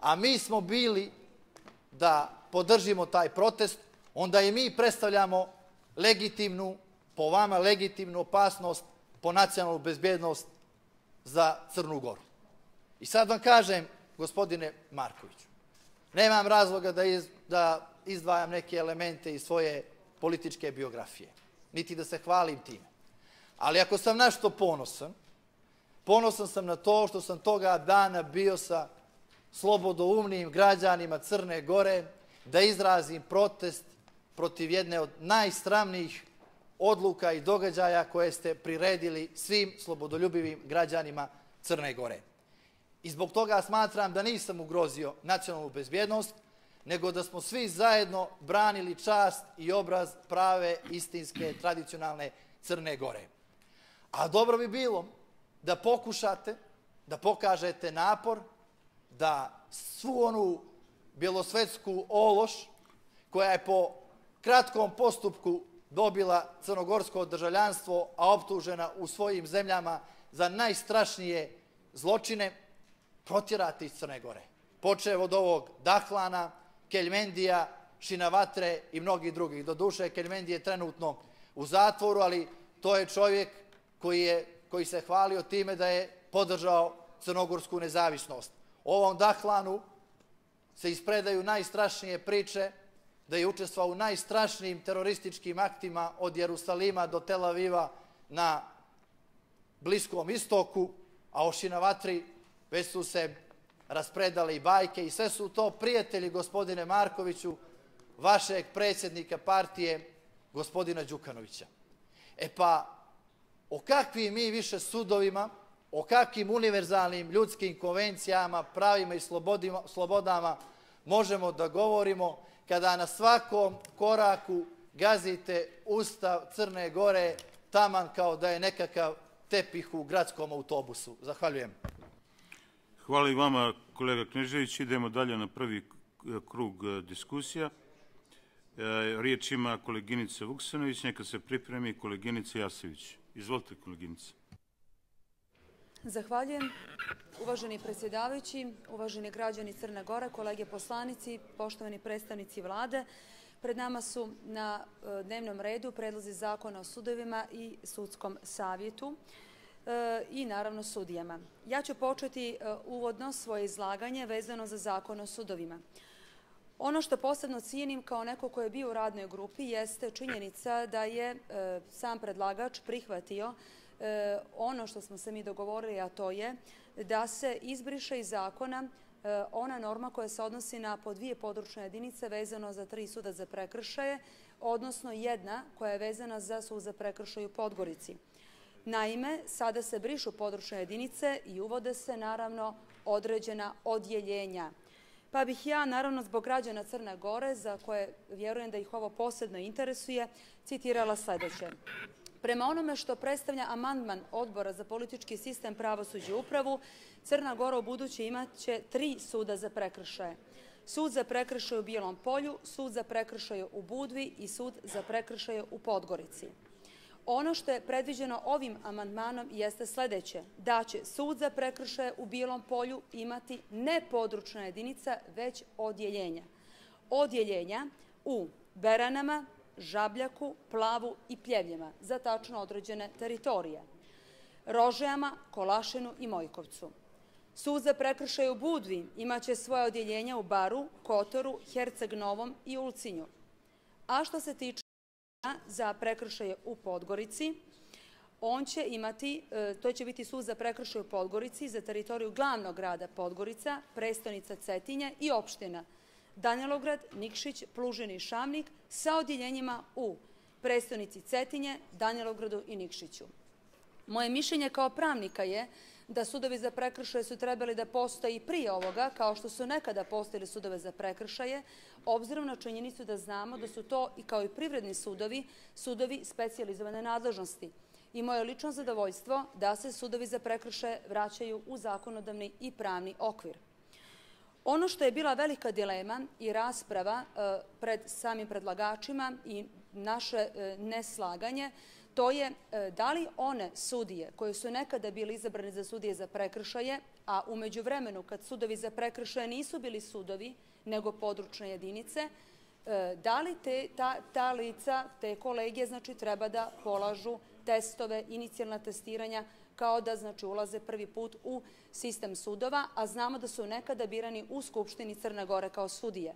a mi smo bili da podržimo taj protest, onda i mi predstavljamo legitimnu, po vama legitimnu opasnost po nacionalnu bezbjednost za Crnu Goru. I sad vam kažem, gospodine Markoviću, nemam razloga da, iz, da izdvajam neke elemente iz svoje političke biografije, niti da se hvalim time. Ali ako sam našto ponosan, ponosan sam na to što sam toga dana bio sa slobodoumnim građanima Crne Gore da izrazim protest protiv jedne od najstramnijih odluka i događaja koje ste priredili svim slobodoljubivim građanima Crne Gore. I zbog toga smatram da nisam ugrozio nacionalnu bezbjednost, nego da smo svi zajedno branili čast i obraz prave, istinske, tradicionalne Crne Gore. A dobro bi bilo da pokušate, da pokažete napor, da svu onu bjelosvetsku ološ koja je po kratkom postupku dobila crnogorsko državljanstvo, a optužena u svojim zemljama za najstrašnije zločine, protjerati iz Crne Gore. Počeo od ovog Dahlana, Keljmendija, Šinavatre i mnogi drugih. Do duše, Keljmendi je trenutno u zatvoru, ali to je čovjek koji, je, koji se hvalio time da je podržao crnogorsku nezavisnost. Ovom Dahlanu se ispredaju najstrašnije priče da je učestvao u najstrašnijim terorističkim aktima od Jerusalima do Tel Aviva na Bliskom istoku, a o Šinavatri već su se raspredale i bajke i sve su to prijatelji, gospodine Markoviću, vašeg predsjednika partije, gospodina Đukanovića. E pa, o kakvim mi više sudovima, o kakvim univerzalnim ljudskim konvencijama, pravima i slobodama možemo da govorimo kada na svakom koraku gazite Ustav Crne Gore taman kao da je nekakav tepih u gradskom autobusu. Zahvaljujem.
Hvala i vama, kolega Knežević. Idemo dalje na prvi krug e, diskusija. E, riječ ima koleginica Vuksanović, neka se pripremi koleginica Jasević. Izvolite, koleginica.
Zahvaljujem. Uvaženi predsjedavajući, uvaženi građani Crne Gore, kolege poslanici, poštovani predstavnici vlade, pred nama su na e, dnevnom redu predlozi zakona o sudovima i sudskom savjetu e, i naravno sudijama. Ja ću početi e, uvodno svoje izlaganje vezano za zakon o sudovima. Ono što posebno cijenim kao neko ko je bio u radnoj grupi jeste činjenica da je sam predlagač prihvatio E, ono što smo se mi dogovorili, a to je da se izbriše iz zakona e, ona norma koja se odnosi na po dvije područne jedinice vezano za tri suda za prekršaje, odnosno jedna koja je vezana za sud za prekršaj u Podgorici. Naime, sada se brišu područne jedinice i uvode se naravno određena odjeljenja. Pa bih ja, naravno zbog građana Crne Gore, za koje vjerujem da ih ovo posebno interesuje, citirala sledeće. Prema onome što predstavlja amandman Odbora za politički sistem pravosuđe upravu, Crna Gora u buduće imaće tri suda za prekršaje. Sud za prekršaje u Bijelom polju, sud za prekršaje u Budvi i sud za prekršaje u Podgorici. Ono što je predviđeno ovim amandmanom jeste sledeće, da će sud za prekršaje u Bijelom polju imati ne područna jedinica, već odjeljenja. Odjeljenja u Beranama, Žabljaku, Plavu i Pljevljima za tačno određene teritorije, Rožejama, Kolašinu i Mojkovcu. Sud za prekršaj u Budvi imaće svoje odjeljenja u Baru, Kotoru, Herceg Novom i Ulcinju. A što se tiče za prekršaje u Podgorici, on će imati, e, to će biti sud za prekršaj u Podgorici za teritoriju glavnog grada Podgorica, prestonica Cetinje i opština Danilograd, Nikšić, Plužin i Šamnik sa odjeljenjima u prestonici Cetinje, Danilogradu i Nikšiću. Moje mišljenje kao pravnika je da sudovi za prekršaje su trebali da postoji prije ovoga, kao što su nekada postojili sudove za prekršaje, obzirom na činjenicu da znamo da su to, i kao i privredni sudovi, sudovi specijalizovane nadležnosti. I moje lično zadovoljstvo da se sudovi za prekršaje vraćaju u zakonodavni i pravni okvir. Ono što je bila velika dilema i rasprava e, pred samim predlagačima i naše e, neslaganje, to je e, da li one sudije koje su nekada bili izabrane za sudije za prekršaje, a umeđu vremenu kad sudovi za prekršaje nisu bili sudovi, nego područne jedinice, da li te, ta, ta lica, te kolegije, znači, treba da polažu testove, inicijalna testiranja kao da znači ulaze prvi put u sistem sudova, a znamo da su nekada birani u Skupštini Crne Gore kao sudije.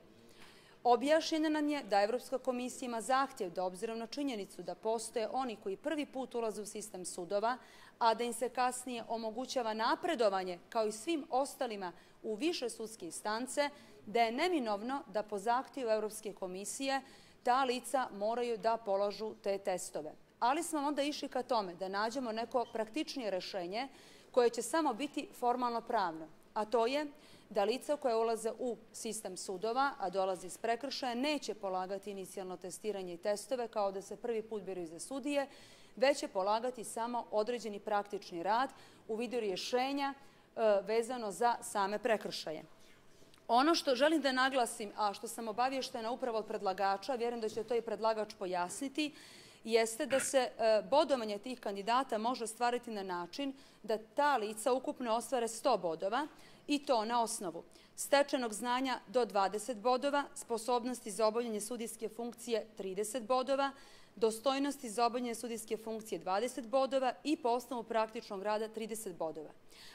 Objašnjeno nam je da Evropska komisija ima zahtjev da obzirom na činjenicu da postoje oni koji prvi put ulaze u sistem sudova, a da im se kasnije omogućava napredovanje kao i svim ostalima u više sudske instance, da je neminovno da po zahtjevu Evropske komisije ta lica moraju da polažu te testove ali smo onda išli ka tome da nađemo neko praktičnije rešenje koje će samo biti formalno pravno, a to je da lica koje ulaze u sistem sudova, a dolaze iz prekršaja, neće polagati inicijalno testiranje i testove kao da se prvi put biraju za sudije, već će polagati samo određeni praktični rad u vidu rješenja e, vezano za same prekršaje. Ono što želim da naglasim, a što sam obavještena upravo od predlagača, vjerujem da će to i predlagač pojasniti, jeste da se e, bodovanje tih kandidata može stvariti na način da ta lica ukupno ostvare 100 bodova i to na osnovu stečenog znanja do 20 bodova, sposobnosti za obavljanje sudijske funkcije 30 bodova, dostojnosti za obavljanje sudijske funkcije 20 bodova i po osnovu praktičnog rada 30 bodova.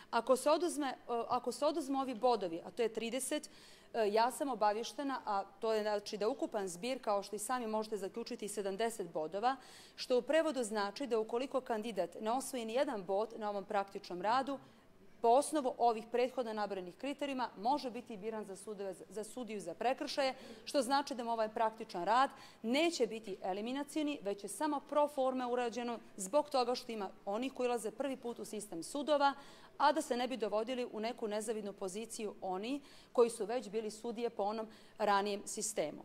Ako se, oduzme, e, ako se oduzme ovi bodovi, a to je 30, E, ja sam obavještena, a to je znači da ukupan zbir, kao što i sami možete zaključiti, 70 bodova, što u prevodu znači da ukoliko kandidat ne osvoji ni jedan bod na ovom praktičnom radu, po osnovu ovih prethodno nabranih kriterijuma može biti biran za, sudove, za sudiju za prekršaje, što znači da mu ovaj praktičan rad neće biti eliminacijni, već je samo pro forme urađeno zbog toga što ima oni koji ulaze prvi put u sistem sudova, a da se ne bi dovodili u neku nezavidnu poziciju oni koji su već bili sudije po onom ranijem sistemu.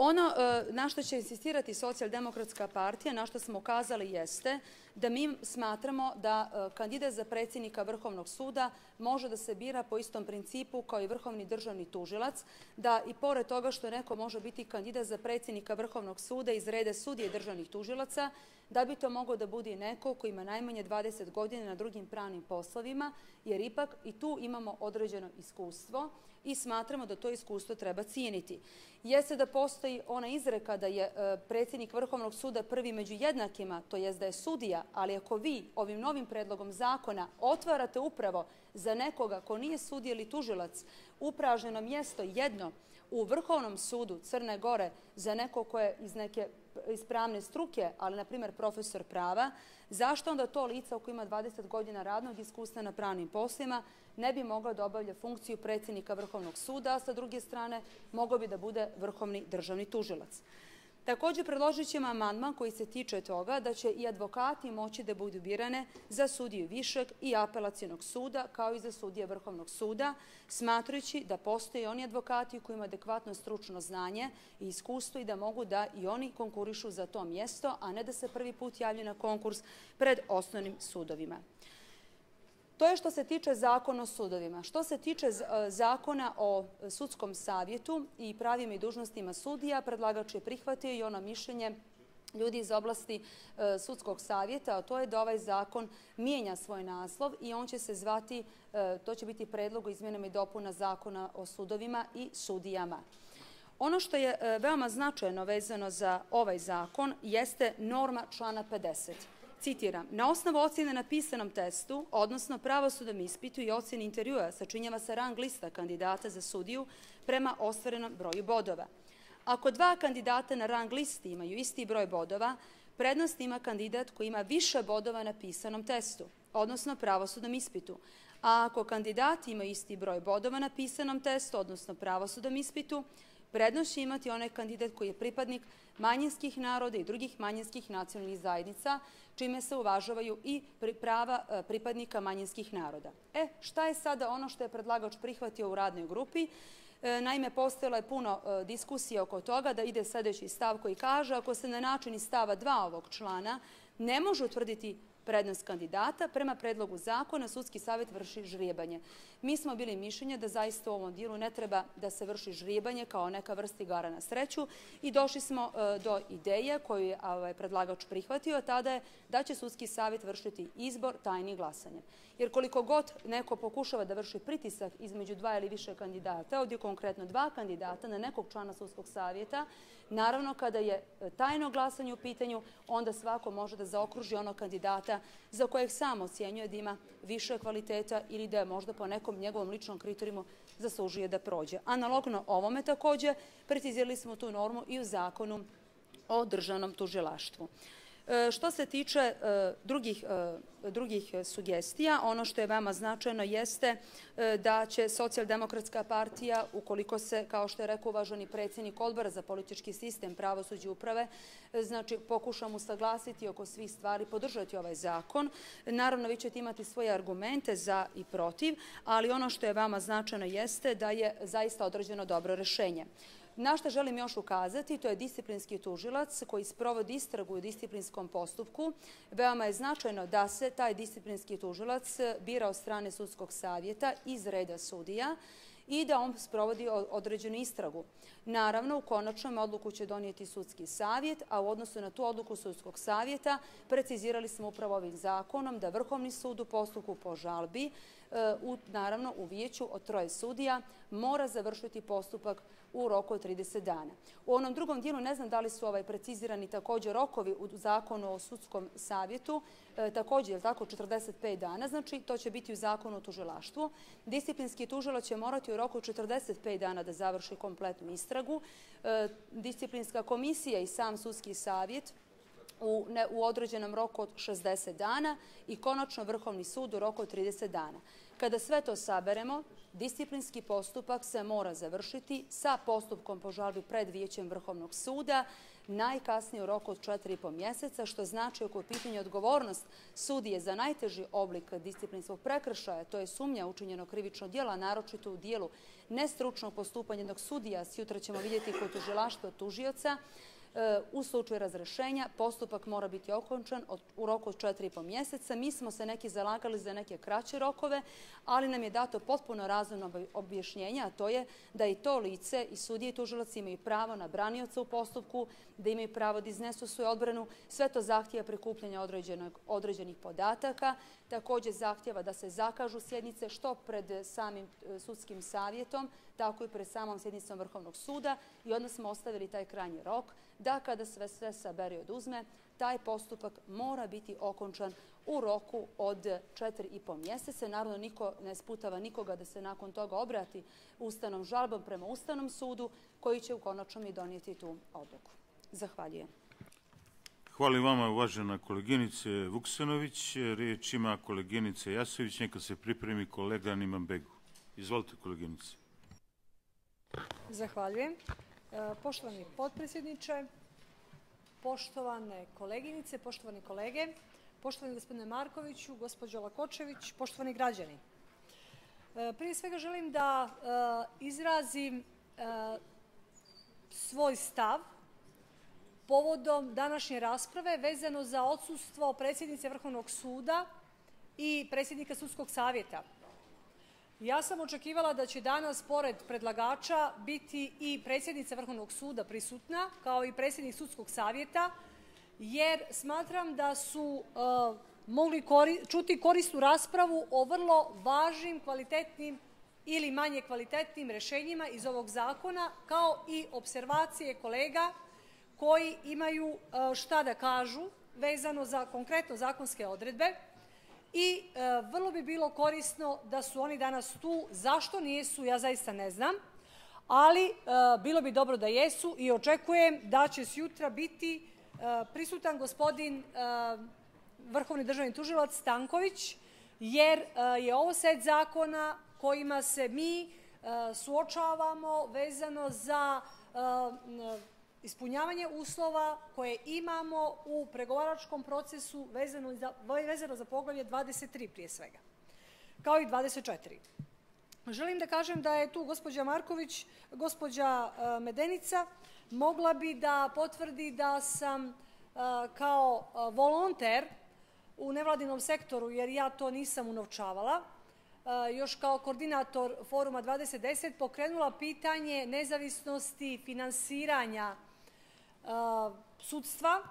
Ono e, na što će insistirati socijaldemokratska partija, na što smo ukazali jeste da mi smatramo da e, kandidat za predsjednika Vrhovnog suda može da se bira po istom principu kao i Vrhovni državni tužilac, da i pored toga što neko može biti kandidat za predsjednika Vrhovnog suda iz rede sudije državnih tužilaca, da bi to mogo da bude neko ko ima najmanje 20 godina na drugim pravnim poslovima, jer ipak i tu imamo određeno iskustvo i smatramo da to iskustvo treba cijeniti. Jeste da postoji ona izreka da je e, predsjednik Vrhovnog suda prvi među jednakima, to jest da je sudija, ali ako vi ovim novim predlogom zakona otvarate upravo za nekoga ko nije sudija ili tužilac upraženo mjesto jedno u Vrhovnom sudu Crne Gore za neko ko je iz neke iz pravne struke, ali na primjer profesor prava, zašto onda to lica koje ima 20 godina radnog iskustva na pravnim poslima ne bi mogla da obavlja funkciju predsjednika Vrhovnog suda, a sa druge strane mogao bi da bude vrhovni državni tužilac. Također predložit ćemo amandman koji se tiče toga da će i advokati moći da budu birane za sudiju Višeg i apelacijenog suda kao i za sudije Vrhovnog suda, smatrujući da postoje oni advokati koji imaju adekvatno stručno znanje i iskustvo i da mogu da i oni konkurišu za to mjesto, a ne da se prvi put javlju na konkurs pred osnovnim sudovima. To je što se tiče zakona o sudovima. Što se tiče e, zakona o sudskom savjetu i pravima i dužnostima sudija, predlagač je prihvatio i ono mišljenje ljudi iz oblasti e, sudskog savjeta, a to je da ovaj zakon mijenja svoj naslov i on će se zvati, e, to će biti predlog o izmjenama i dopuna zakona o sudovima i sudijama. Ono što je veoma značajno vezano za ovaj zakon jeste norma člana 50 citiram, na osnovu ocjene na pisanom testu, odnosno pravosudom ispitu i ocjeni intervjua, sačinjava se rang lista kandidata za sudiju prema ostvarenom broju bodova. Ako dva kandidata na rang listi imaju isti broj bodova, prednost ima kandidat koji ima više bodova na pisanom testu, odnosno pravosudnom ispitu. A ako kandidati imaju isti broj bodova na pisanom testu, odnosno pravosudnom ispitu, Prednost će imati onaj kandidat koji je pripadnik manjinskih naroda i drugih manjinskih nacionalnih zajednica, čime se uvažavaju i prava e, pripadnika manjinskih naroda. E, šta je sada ono što je predlagač prihvatio u radnoj grupi? E, naime, postojala je puno e, diskusije oko toga da ide sledeći stav koji kaže ako se na način iz stava 2 ovog člana ne može utvrditi prednost kandidata, prema predlogu zakona sudski savjet vrši žrijebanje. Mi smo bili mišljenja da zaista u ovom dijelu ne treba da se vrši žrijebanje kao neka vrsta igara na sreću i došli smo e, do ideje koju je ovaj, predlagač prihvatio, tada je da će sudski savjet vršiti izbor tajni glasanje. Jer koliko god neko pokušava da vrši pritisak između dva ili više kandidata, ovdje konkretno dva kandidata na nekog člana sudskog savjeta, naravno kada je e, tajno glasanje u pitanju, onda svako može da zaokruži onog kandidata za kojeg sam ocjenjuje da ima više kvaliteta ili da je možda po nekom njegovom ličnom kriterijumu zaslužuje da prođe. Analogno ovome takođe precizirali smo tu normu i u zakonu o državnom tužilaštvu. E, što se tiče e, drugih, e, drugih sugestija, ono što je veoma značajno jeste da će Socijaldemokratska partija, ukoliko se, kao što je rekao uvaženi predsjednik odbora za politički sistem pravosuđe uprave, znači pokušamo usaglasiti oko svih stvari, podržati ovaj zakon. Naravno, vi ćete imati svoje argumente za i protiv, ali ono što je veoma značajno jeste da je zaista određeno dobro rešenje. Na što želim još ukazati, to je disciplinski tužilac koji sprovodi istragu u disciplinskom postupku. Veoma je značajno da se taj disciplinski tužilac bira od strane sudskog savjeta iz reda sudija i da on sprovodi određenu istragu. Naravno, u konačnom odluku će donijeti sudski savjet, a u odnosu na tu odluku sudskog savjeta precizirali smo upravo ovim zakonom da Vrhovni sud u postupku po žalbi, e, naravno u vijeću od troje sudija, mora završiti postupak u roku od 30 dana. U onom drugom dijelu ne znam da li su ovaj precizirani također rokovi u zakonu o sudskom savjetu, e, također je tako 45 dana, znači to će biti u zakonu o tužilaštvu. Disciplinski tužilo će morati u roku 45 dana da završi kompletnu istragu. E, disciplinska komisija i sam sudski savjet u, u određenom roku od 60 dana i konačno Vrhovni sud u roku od 30 dana. Kada sve to saberemo, disciplinski postupak se mora završiti sa postupkom po žalbi pred vijećem Vrhovnog suda najkasnije u roku od 4,5 mjeseca, što znači oko pitanja odgovornost sudije za najteži oblik disciplinskog prekršaja, to je sumnja učinjeno krivično dijela, naročito u dijelu nestručnog postupanja jednog sudija, sutra ćemo vidjeti kod tužilaštva tužioca, u slučaju razrešenja postupak mora biti okončan u roku od 4,5 mjeseca. Mi smo se neki zalagali za neke kraće rokove, ali nam je dato potpuno razumno objašnjenje, a to je da i to lice i sudije i tužilac imaju pravo na branioca u postupku, da imaju pravo da iznesu svoju odbranu. Sve to zahtjeva prikupljanja određenih podataka. Takođe zahtjeva da se zakažu sjednice što pred samim e, sudskim savjetom, tako i pred samom sjednicom Vrhovnog suda i onda smo ostavili taj krajnji rok da kada sve sve saberi i oduzme, taj postupak mora biti okončan u roku od 4,5 mjeseca. Naravno, niko ne sputava nikoga da se nakon toga obrati ustanom žalbom prema Ustanom sudu, koji će u konačnom i donijeti tu odluku. Zahvaljujem.
Hvala vama, uvažena koleginice Vuksanović. Riječ ima koleginice Jasović, neka se pripremi kolega Niman Begu. Izvolite, koleginice.
Zahvaljujem. E, poštovani potpredsjedniče, poštovane koleginice, poštovani kolege, poštovani gospodine Markoviću, gospođo Lakočević, poštovani građani. E, prije svega želim da e, izrazim svoj stav povodom današnje rasprave vezano za odsustvo predsjednice Vrhovnog suda i predsjednika Sudskog savjeta. Ja sam očekivala da će danas, pored predlagača, biti i predsjednica Vrhovnog suda prisutna, kao i predsjednik Sudskog savjeta, jer smatram da su uh, mogli čuti korisnu raspravu o vrlo važnim, kvalitetnim ili manje kvalitetnim rešenjima iz ovog zakona, kao i observacije kolega koji imaju uh, šta da kažu vezano za konkretno zakonske odredbe i e, vrlo bi bilo korisno da su oni danas tu. Zašto nisu, ja zaista ne znam, ali e, bilo bi dobro da jesu i očekujem da će sjutra biti e, prisutan gospodin Vrhovni državni tužilac Stanković, jer je ovo set zakona kojima se mi suočavamo vezano za ispunjavanje uslova koje imamo u pregovaračkom procesu vezano za, vezano za poglavlje 23 prije svega, kao i 24. Želim da kažem da je tu gospođa Marković, gospođa Medenica, mogla bi da potvrdi da sam kao volonter u nevladinom sektoru, jer ja to nisam unovčavala, još kao koordinator Foruma 2010 pokrenula pitanje nezavisnosti finansiranja sudstva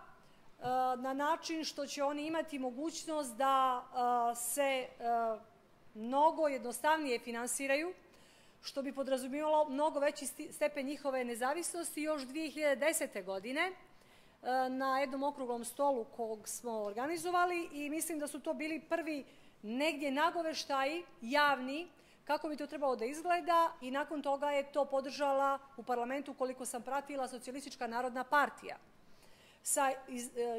na način što će oni imati mogućnost da se mnogo jednostavnije finansiraju, što bi podrazumivalo mnogo veći stepen njihove nezavisnosti još 2010. godine na jednom okruglom stolu kog smo organizovali i mislim da su to bili prvi negdje nagoveštaji javni kako bi to trebalo da izgleda i nakon toga je to podržala u parlamentu koliko sam pratila Socijalistička narodna partija sa e,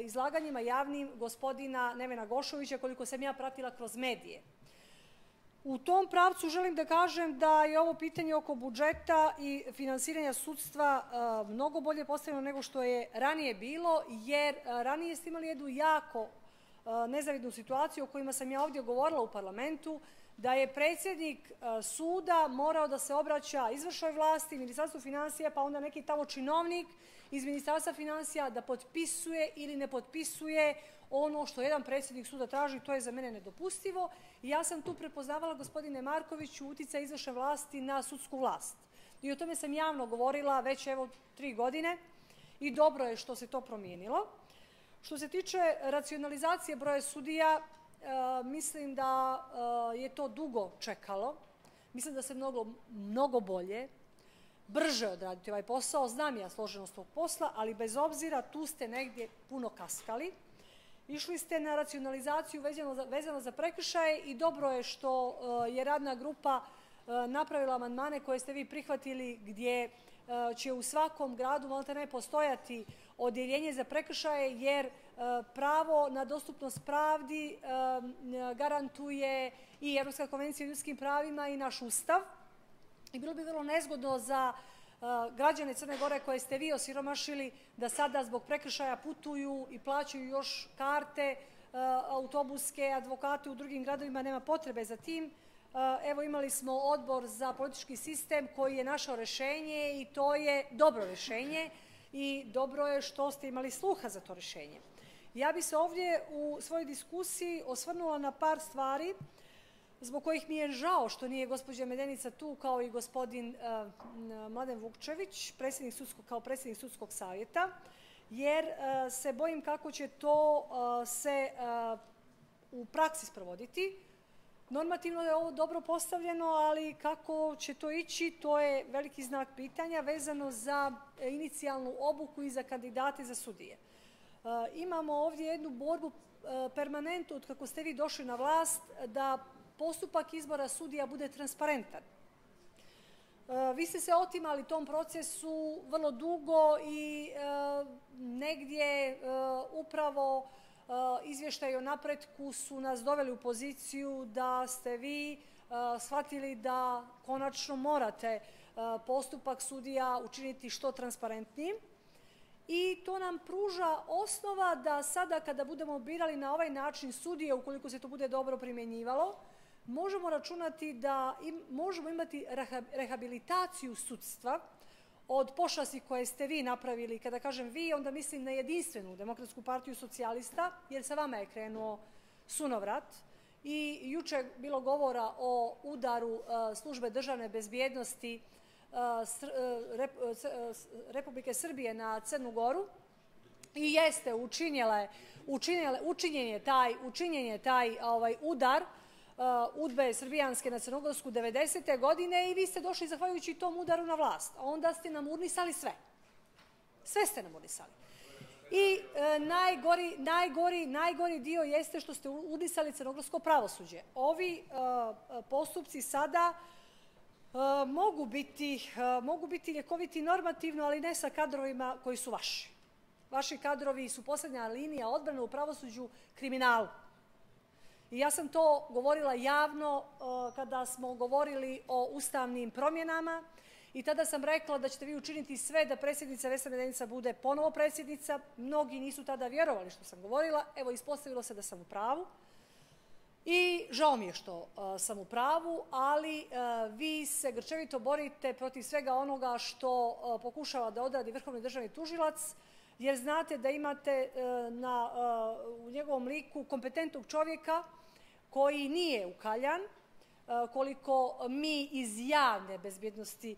izlaganjima javnim gospodina Nevena Gošovića koliko sam ja pratila kroz medije. U tom pravcu želim da kažem da je ovo pitanje oko budžeta i finansiranja sudstva e, mnogo bolje postavljeno nego što je ranije bilo, jer e, ranije ste imali jednu jako nezavidnu situaciju o kojima sam ja ovdje govorila u parlamentu, da je predsjednik suda morao da se obraća izvršnoj vlasti, Ministarstvu financija, pa onda neki tamo činovnik iz Ministarstva financija da potpisuje ili ne potpisuje ono što jedan predsjednik suda traži, to je za mene nedopustivo. I ja sam tu prepoznavala, gospodine Markoviću, uticaj izvršne vlasti na sudsku vlast. I o tome sam javno govorila već evo tri godine i dobro je što se to promijenilo. Što se tiče racionalizacije broja sudija, mislim da je to dugo čekalo. Mislim da se mnogo, mnogo bolje, brže odraditi ovaj posao. Znam ja složenost tog posla, ali bez obzira tu ste negdje puno kaskali. Išli ste na racionalizaciju vezano za, vezano za prekršaje i dobro je što je radna grupa napravila amandmane koje ste vi prihvatili gdje će u svakom gradu malte ne postojati odjeljenje za prekršaje jer pravo na dostupnost pravdi garantuje i Evropska konvencija o ljudskim pravima i naš ustav. I bilo bi vrlo nezgodno za građane Crne Gore koje ste vi osiromašili da sada zbog prekršaja putuju i plaćaju još karte, autobuske, advokate u drugim gradovima, nema potrebe za tim. Evo imali smo odbor za politički sistem koji je našao rešenje i to je dobro rešenje i dobro je što ste imali sluha za to rešenje. Ja bi se ovdje u svojoj diskusiji osvrnula na par stvari zbog kojih mi je žao što nije gospođa Medenica tu kao i gospodin Mladen Vukčević kao predsjednik Sudskog savjeta, jer se bojim kako će to se u praksi sprovoditi. Normativno je ovo dobro postavljeno, ali kako će to ići, to je veliki znak pitanja vezano za inicijalnu obuku i za kandidate za sudije. Imamo ovdje jednu borbu permanentnu od kako ste vi došli na vlast da postupak izbora sudija bude transparentan. Vi ste se otimali tom procesu vrlo dugo i negdje upravo izvještaj o napretku su nas doveli u poziciju da ste vi shvatili da konačno morate postupak sudija učiniti što transparentnijim. I to nam pruža osnova da sada kada budemo birali na ovaj način sudije, ukoliko se to bude dobro primjenjivalo, možemo računati da možemo imati rehabilitaciju sudstva od pošasti koje ste vi napravili. Kada kažem vi, onda mislim na jedinstvenu demokratsku partiju socijalista, jer sa vama je krenuo sunovrat. I juče bilo govora o udaru službe državne bezbjednosti Republike Srbije na Crnu Goru i jeste učinjen je taj, učinjen je taj ovaj, udar udbe srbijanske na Crnogorsku 90. godine i vi ste došli zahvaljujući tom udaru na vlast. Onda ste nam urnisali sve. Sve ste nam urnisali. I najgori, najgori, najgori dio jeste što ste urnisali crnogorsko pravosuđe. Ovi postupci sada mogu biti, mogu biti ljekoviti normativno, ali ne sa kadrovima koji su vaši. Vaši kadrovi su posljednja linija odbrane u pravosuđu kriminalu. I ja sam to govorila javno kada smo govorili o ustavnim promjenama i tada sam rekla da ćete vi učiniti sve da predsjednica Vesna Medenica bude ponovo predsjednica. Mnogi nisu tada vjerovali što sam govorila. Evo, ispostavilo se da sam u pravu. I žao mi je što uh, sam u pravu, ali uh, vi se grčevito borite protiv svega onoga što uh, pokušava da odradi Vrhovni državni tužilac, jer znate da imate na, u njegovom liku kompetentnog čovjeka koji nije ukaljan, koliko mi iz javne bezbjednosti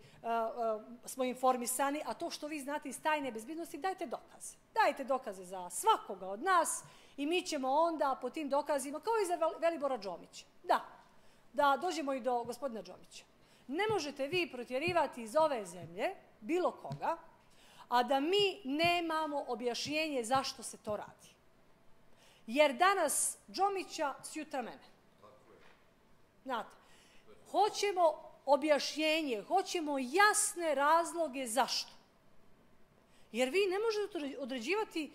smo informisani, a to što vi znate iz tajne bezbjednosti, dajte dokaze. Dajte dokaze za svakoga od nas i mi ćemo onda po tim dokazima, kao i za Velibora Džomića, da, da dođemo i do gospodina Džomića. Ne možete vi protjerivati iz ove zemlje bilo koga, a da mi nemamo objašnjenje zašto se to radi. Jer danas Džomića, sutra mene. Znate, hoćemo objašnjenje, hoćemo jasne razloge zašto. Jer vi ne možete određivati e,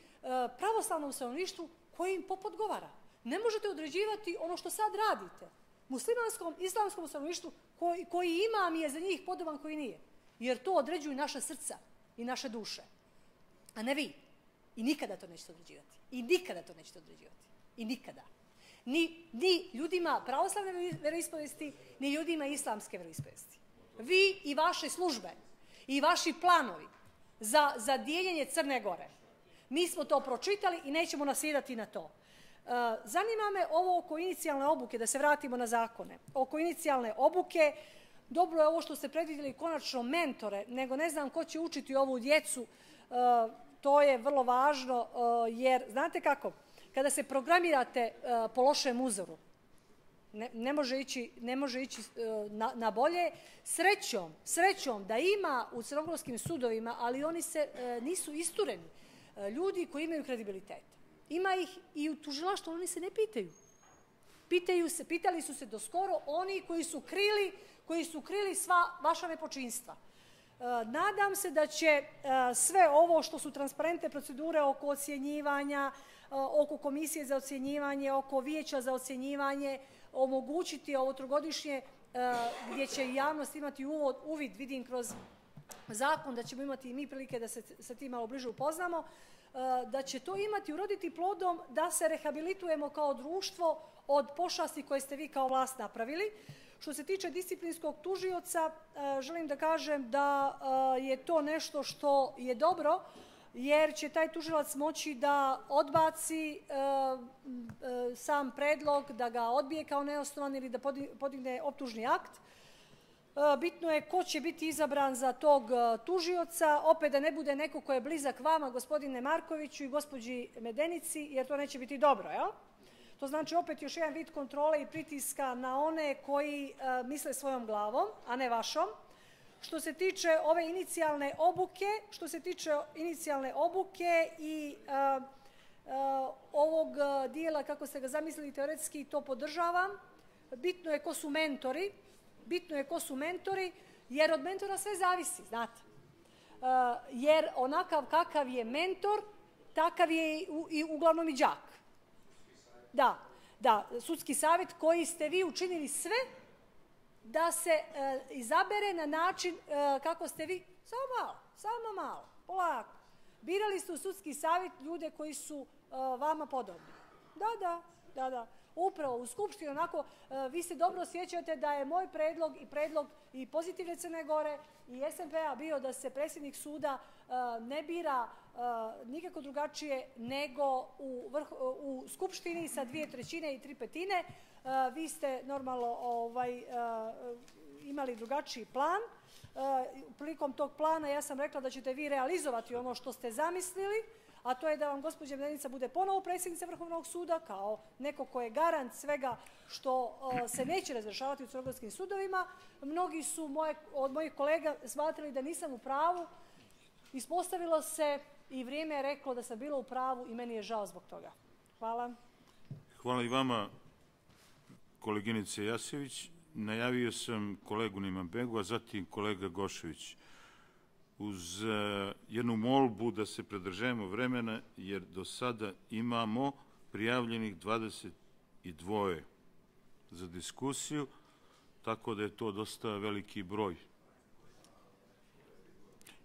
pravoslavnom stanovništvu koji im pop odgovara. Ne možete određivati ono što sad radite. Muslimanskom, islamskom stanovništvu koji, koji ima mi je za njih podoban koji nije. Jer to određuju naša srca i naše duše. A ne vi. I nikada to nećete određivati. I nikada to nećete određivati. I nikada. Ni, ni ljudima pravoslavne veroispovesti, ni ljudima islamske veroispovesti. Vi i vaše službe i vaši planovi za, za dijeljenje Crne Gore Mi smo to pročitali i nećemo nasjedati na to. E, zanima me ovo oko inicijalne obuke, da se vratimo na zakone. Oko inicijalne obuke, dobro je ovo što ste predvidjeli konačno mentore, nego ne znam ko će učiti ovu djecu, e, to je vrlo važno, e, jer znate kako, kada se programirate po lošem uzoru, ne, ne može ići, ne može ići na, na bolje. Srećom, srećom da ima u crnogorskim sudovima, ali oni se nisu istureni. Ljudi koji imaju kredibilitet. Ima ih i u tužilaštvu, oni se ne pitaju. Pitaju se, pitali su se do skoro oni koji su krili, koji su krili sva vaša nepočinstva. E, nadam se da će e, sve ovo što su transparentne procedure oko ocjenjivanja, oko komisije za ocjenjivanje, oko vijeća za ocjenjivanje, omogućiti ovo trogodišnje gdje će javnost imati uvid, vidim kroz zakon, da ćemo imati i mi prilike da se sa tim malo bliže upoznamo, e, da će to imati, uroditi plodom da se rehabilitujemo kao društvo od pošasti koje ste vi kao vlast napravili. Što se tiče disciplinskog tužioca, e, želim da kažem da e, je to nešto što je dobro, jer će taj tužilac moći da odbaci sam predlog, da ga odbije kao neosnovan ili da podigne optužni akt, E, bitno je ko će biti izabran za tog e, tužioca, opet da ne bude neko ko je blizak vama, gospodine Markoviću i gospođi Medenici, jer to neće biti dobro, jel? To znači opet još jedan vid kontrole i pritiska na one koji e, misle svojom glavom, a ne vašom. Što se tiče ove inicijalne obuke, što se tiče inicijalne obuke i ovog dijela, kako ste ga zamislili teoretski, to podržavam. Bitno je ko su mentori, bitno je ko su mentori, jer od mentora sve zavisi, znate. Uh, jer onakav kakav je mentor, takav je i, uglavnom i džak. Da, da, sudski savjet koji ste vi učinili sve da se uh, izabere na način uh, kako ste vi, samo malo, samo malo, polako. Birali ste u sudski savjet ljude koji su uh, vama podobni. Da, da, da, da upravo u Skupštini, onako, e, vi se dobro osjećate da je moj predlog i predlog i pozitivne Crne Gore i SMP-a bio da se predsjednik suda e, ne bira e, nikako drugačije nego u, vrh, u Skupštini sa dvije trećine i tri petine. Vi ste normalno ovaj, imali drugačiji plan. Prilikom tog plana ja sam rekla da ćete vi realizovati ono što ste zamislili, a to je da vam gospođa Mlenica bude ponovo predsjednica Vrhovnog suda kao neko ko je garant svega što se neće razrešavati u crnogorskim sudovima. Mnogi su moje, od mojih kolega smatrali da nisam u pravu. Ispostavilo se i vrijeme je reklo da sam bila u pravu i meni je žao zbog toga. Hvala.
Hvala i vama, koleginice Jasević. Najavio sam kolegu Nimambegu, a zatim kolega Gošević uz e, jednu molbu da se predržajemo vremena, jer do sada imamo prijavljenih 22 za diskusiju, tako da je to dosta veliki broj.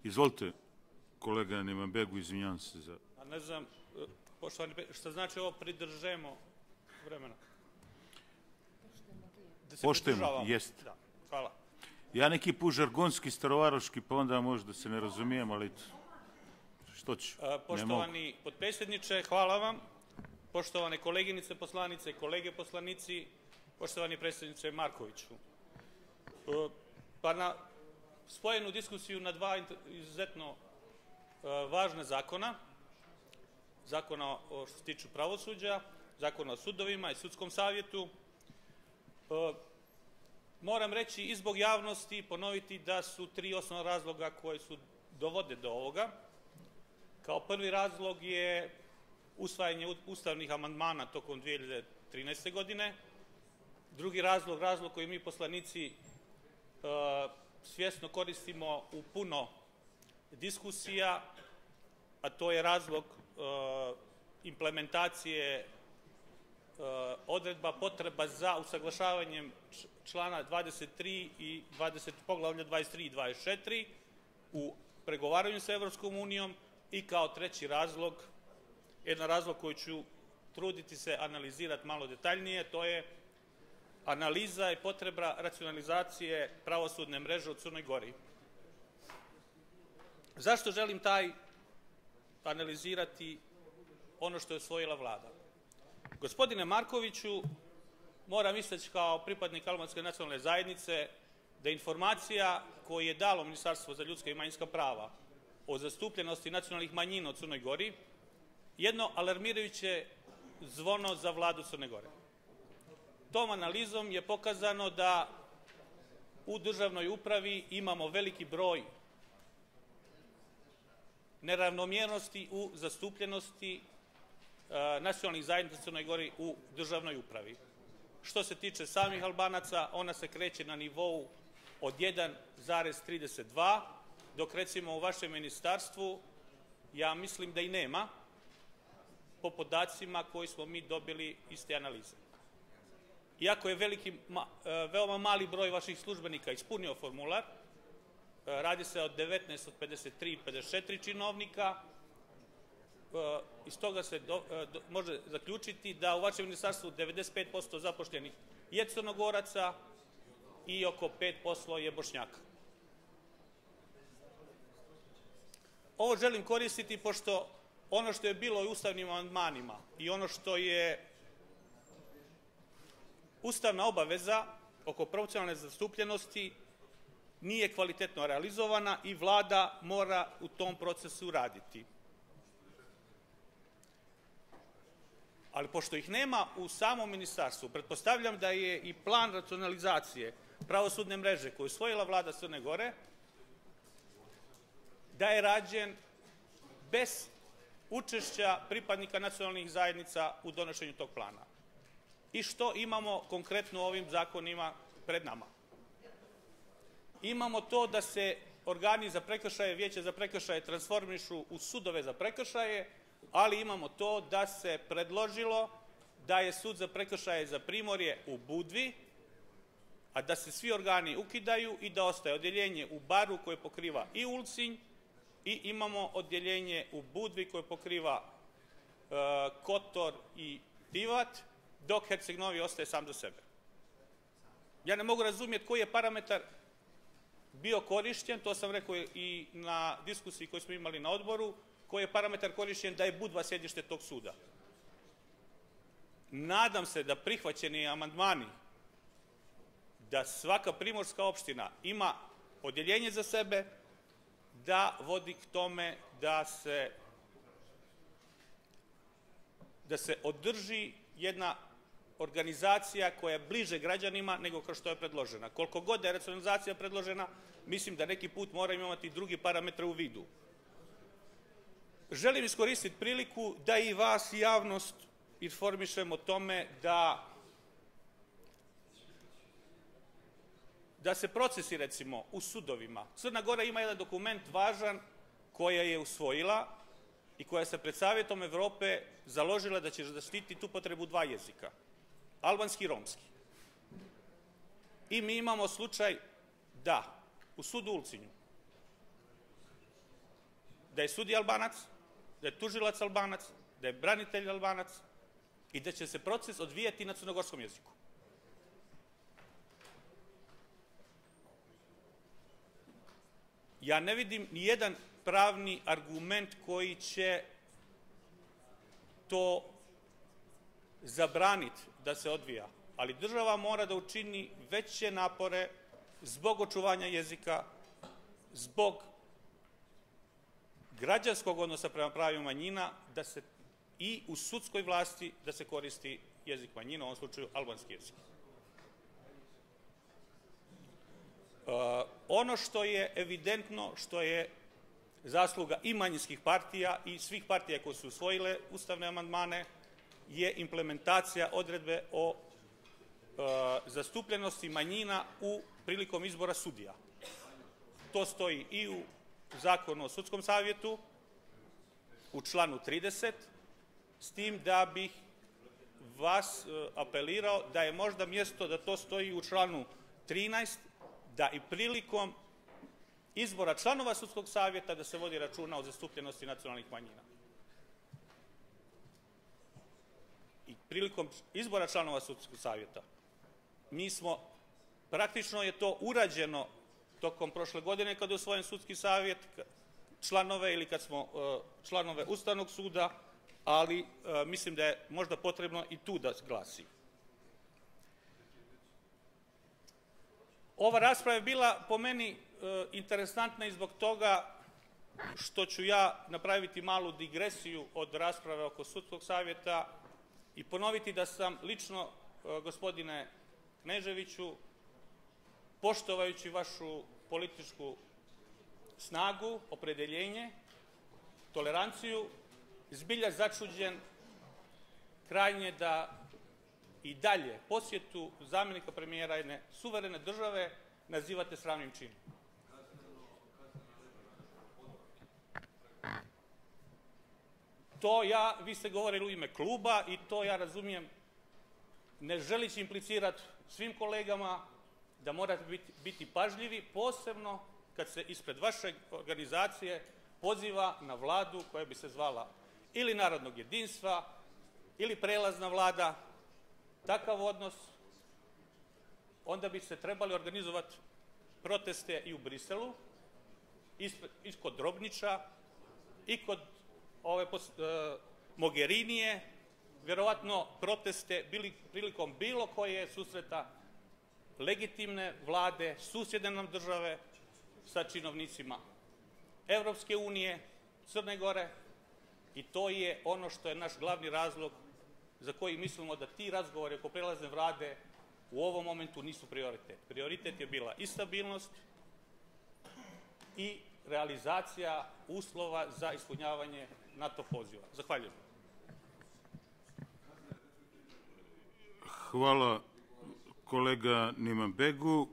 Izvolite, kolega Nemambegu, izvinjam se za...
A ne znam, e, poštovani, šta znači ovo pridržemo vremena? Da se
Poštujemo, jest.
Da, hvala.
Ja neki put žargonski, starovaroški, pa onda možda se ne razumijem, ali što ću,
E,
ne mogu.
Poštovani potpredsjedniče, hvala vam. Poštovane koleginice poslanice, kolege poslanici, poštovani predsjedniče Markoviću. E, Pa na spojenu diskusiju na dva izuzetno e, važna zakona, zakona o što se tiču pravosuđa, zakona o sudovima i sudskom savjetu. E, Moram reći i zbog javnosti ponoviti da su tri osnovna razloga koje su dovode do ovoga. Kao prvi razlog je usvajanje ustavnih amandmana tokom 2013. godine. Drugi razlog, razlog koji mi poslanici e, svjesno koristimo u puno diskusija, a to je razlog e, implementacije e, odredba potreba za usaglašavanjem člana 23 i 20, poglavlja 23 i 24 u pregovaranju sa Evropskom unijom i kao treći razlog, jedan razlog koji ću truditi se analizirati malo detaljnije, to je analiza i potreba racionalizacije pravosudne mreže u Crnoj Gori. Zašto želim taj analizirati ono što je osvojila vlada? Gospodine Markoviću, moram istaći kao pripadnik albanske nacionalne zajednice da informacija koju je dalo Ministarstvo za ljudska i manjinska prava o zastupljenosti nacionalnih manjina u Crnoj Gori jedno alarmirajuće zvono za vladu Crne Gore. Tom analizom je pokazano da u državnoj upravi imamo veliki broj neravnomjernosti u zastupljenosti e, nacionalnih zajednica Crnoj Gori u državnoj upravi. Što se tiče samih Albanaca, ona se kreće na nivou od 1,32, dok recimo u vašem ministarstvu ja mislim da i nema po podacima koji smo mi dobili iz te analize. Iako je veliki, e, veoma mali broj vaših službenika ispunio formular, radi se o 19 od 53 i 54 činovnika, e, iz toga se e, može zaključiti da u vašem ministarstvu 95% zapošljenih je crnogoraca i oko 5% je bošnjaka. Ovo želim koristiti pošto ono što je bilo u ustavnim amandmanima i ono što je ustavna obaveza oko proporcionalne zastupljenosti nije kvalitetno realizovana i vlada mora u tom procesu raditi. Ali pošto ih nema u samom ministarstvu, pretpostavljam da je i plan racionalizacije pravosudne mreže koju je usvojila vlada Crne Gore, da je rađen bez učešća pripadnika nacionalnih zajednica u donošenju tog plana. I što imamo konkretno ovim zakonima pred nama? Imamo to da se organi za prekršaje, vijeće za prekršaje transformišu u sudove za prekršaje, ali imamo to da se predložilo da je sud za prekršaje za primorje u Budvi, a da se svi organi ukidaju i da ostaje odjeljenje u Baru koje pokriva i Ulcinj i imamo odjeljenje u Budvi koje pokriva e, Kotor i Divat, dok Herceg Novi ostaje sam za sebe. Ja ne mogu razumjeti koji je parametar bio korišćen, to sam rekao i na diskusiji koju smo imali na odboru, koji je parametar korišćen da je Budva sjedište tog suda. Nadam se da prihvaćeni amandmani da svaka primorska opština ima odjeljenje za sebe, da vodi k tome da se da se održi jedna organizacija koja je bliže građanima nego kao što je predložena. Koliko god da je racionalizacija predložena, mislim da neki put mora imati drugi parametre u vidu. Želim iskoristiti priliku da i vas i javnost informišem o tome da da se procesi recimo u sudovima. Crna Gora ima jedan dokument važan koja je usvojila i koja se pred Savjetom Evrope založila da će zaštititi upotrebu dva jezika, albanski i romski. I mi imamo slučaj da u sudu Ulcinju da je sudija albanac, da je tužilac albanac, da je branitelj albanac i da će se proces odvijati na crnogorskom jeziku. Ja ne vidim ni jedan pravni argument koji će to zabraniti da se odvija, ali država mora da učini veće napore zbog očuvanja jezika, zbog građanskog odnosa prema pravima manjina, da se i u sudskoj vlasti da se koristi jezik manjina, u ovom slučaju albanski jezik. Uh, ono što je evidentno, što je zasluga i manjinskih partija i svih partija koje su usvojile ustavne amandmane, je implementacija odredbe o uh, zastupljenosti manjina u prilikom izbora sudija. To stoji i u zakonu o sudskom savjetu, u članu 30, s tim da bih vas uh, apelirao da je možda mjesto da to stoji u članu 13, da i prilikom izbora članova sudskog savjeta da se vodi računa o zastupljenosti nacionalnih manjina. I prilikom izbora članova sudskog savjeta mi smo, praktično je to urađeno tokom prošle godine kada je usvojen sudski savjet, članove ili kad smo uh, članove Ustavnog suda, ali uh, mislim da je možda potrebno i tu da glasi. Ova rasprava je bila po meni e, interesantna i zbog toga što ću ja napraviti malu digresiju od rasprave oko sudskog savjeta i ponoviti da sam lično, e, gospodine Kneževiću, poštovajući vašu političku snagu, opredeljenje, toleranciju, zbilja začuđen krajnje da i dalje posjetu zamjenika premijera jedne suverene države nazivate sravnim činom. To ja, vi ste govorili u ime kluba i to ja razumijem, ne želići implicirati svim kolegama da morate biti, biti pažljivi, posebno kad se ispred vaše organizacije poziva na vladu koja bi se zvala ili narodnog jedinstva, ili prelazna vlada, takav odnos, onda bi se trebali organizovati proteste i u Briselu, i kod Drobniča, i kod ove uh, Mogherinije, vjerovatno proteste bili, prilikom bilo koje susreta legitimne vlade, susjedne nam države sa činovnicima Evropske unije, Crne Gore i to je ono što je naš glavni razlog za koji mislimo da ti razgovori oko prelazne vlade u ovom momentu nisu prioritet. Prioritet je bila i stabilnost i realizacija uslova za ispunjavanje NATO poziva. Zahvaljujem.
Hvala kolega Nimambegu.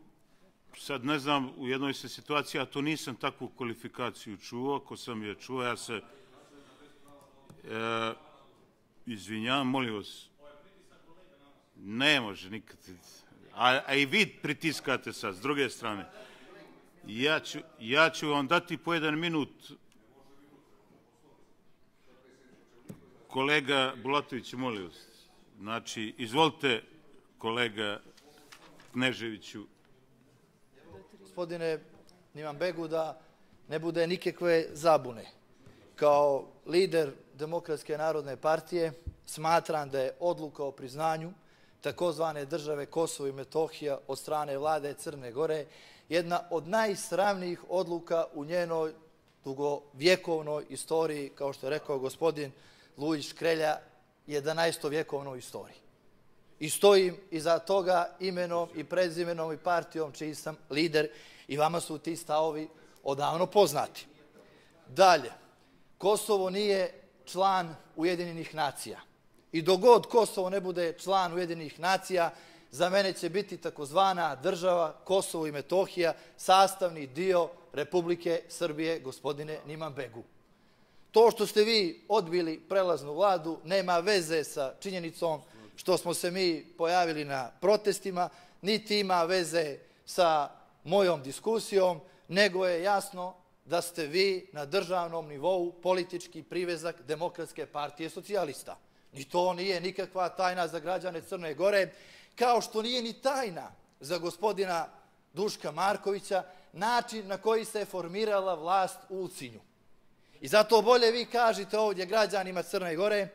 Sad ne znam, u jednoj se situaciji, a to nisam takvu kvalifikaciju čuo, ako sam je čuo, ja se... E, Izvinjavam, molim vas. Ne može nikad. A, a i vi pritiskate sad, s druge strane. Ja ću, ja ću vam dati po jedan minut. Kolega Bulatović, molim vas. Znači, izvolite, kolega Kneževiću.
Gospodine Begu, da ne bude nikakve zabune. Kao lider Demokratske narodne partije smatram da je odluka o priznanju takozvane države Kosovo i Metohija od strane vlade Crne Gore jedna od najsravnijih odluka u njenoj dugovjekovnoj istoriji, kao što je rekao gospodin Lujić Krelja, 11. vjekovnoj istoriji. I stojim iza toga imenom i prezimenom i partijom čiji sam lider i vama su ti stavovi odavno poznati. Dalje, Kosovo nije član Ujedinjenih nacija. I dogod Kosovo ne bude član Ujedinjenih nacija, za mene će biti takozvana država Kosovo i Metohija sastavni dio Republike Srbije, gospodine Niman Begu. To što ste vi odbili prelaznu vladu nema veze sa činjenicom što smo se mi pojavili na protestima, niti ima veze sa mojom diskusijom, nego je jasno da ste vi na državnom nivou politički privezak Demokratske partije socijalista. Ni to nije nikakva tajna za građane Crne Gore, kao što nije ni tajna za gospodina Duška Markovića način na koji se formirala vlast u Ulcinju. I zato bolje vi kažete ovdje građanima Crne Gore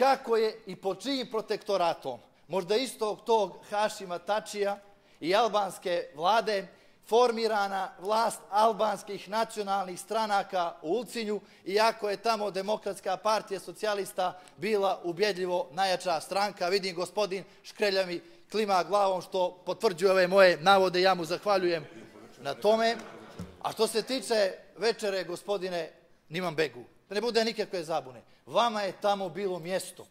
kako je i pod čijim protektoratom, možda istog tog Hašima Tačija i albanske vlade, formirana vlast albanskih nacionalnih stranaka u Ulcinju, iako je tamo Demokratska partija socijalista bila ubjedljivo najjača stranka. Vidim gospodin Škrelja mi klima glavom što potvrđuje ove moje navode, ja mu zahvaljujem na tome. A što se tiče večere, gospodine Niman Begu, da ne bude nikakve zabune, vama je tamo bilo mjesto.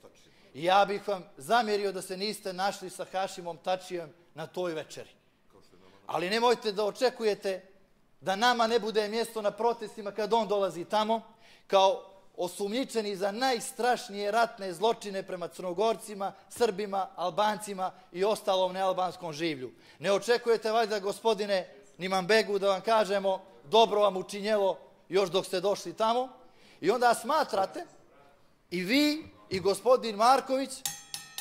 I ja bih vam zamjerio da se niste našli sa Hašimom Tačijem na toj večeri. Ali nemojte da očekujete da nama ne bude mjesto na protestima kad on dolazi tamo, kao osumnjičeni za najstrašnije ratne zločine prema crnogorcima, srbima, albancima i ostalom nealbanskom življu. Ne očekujete valjda, gospodine Nimanbegu, da vam kažemo dobro vam učinjelo još dok ste došli tamo i onda smatrate i vi i gospodin Marković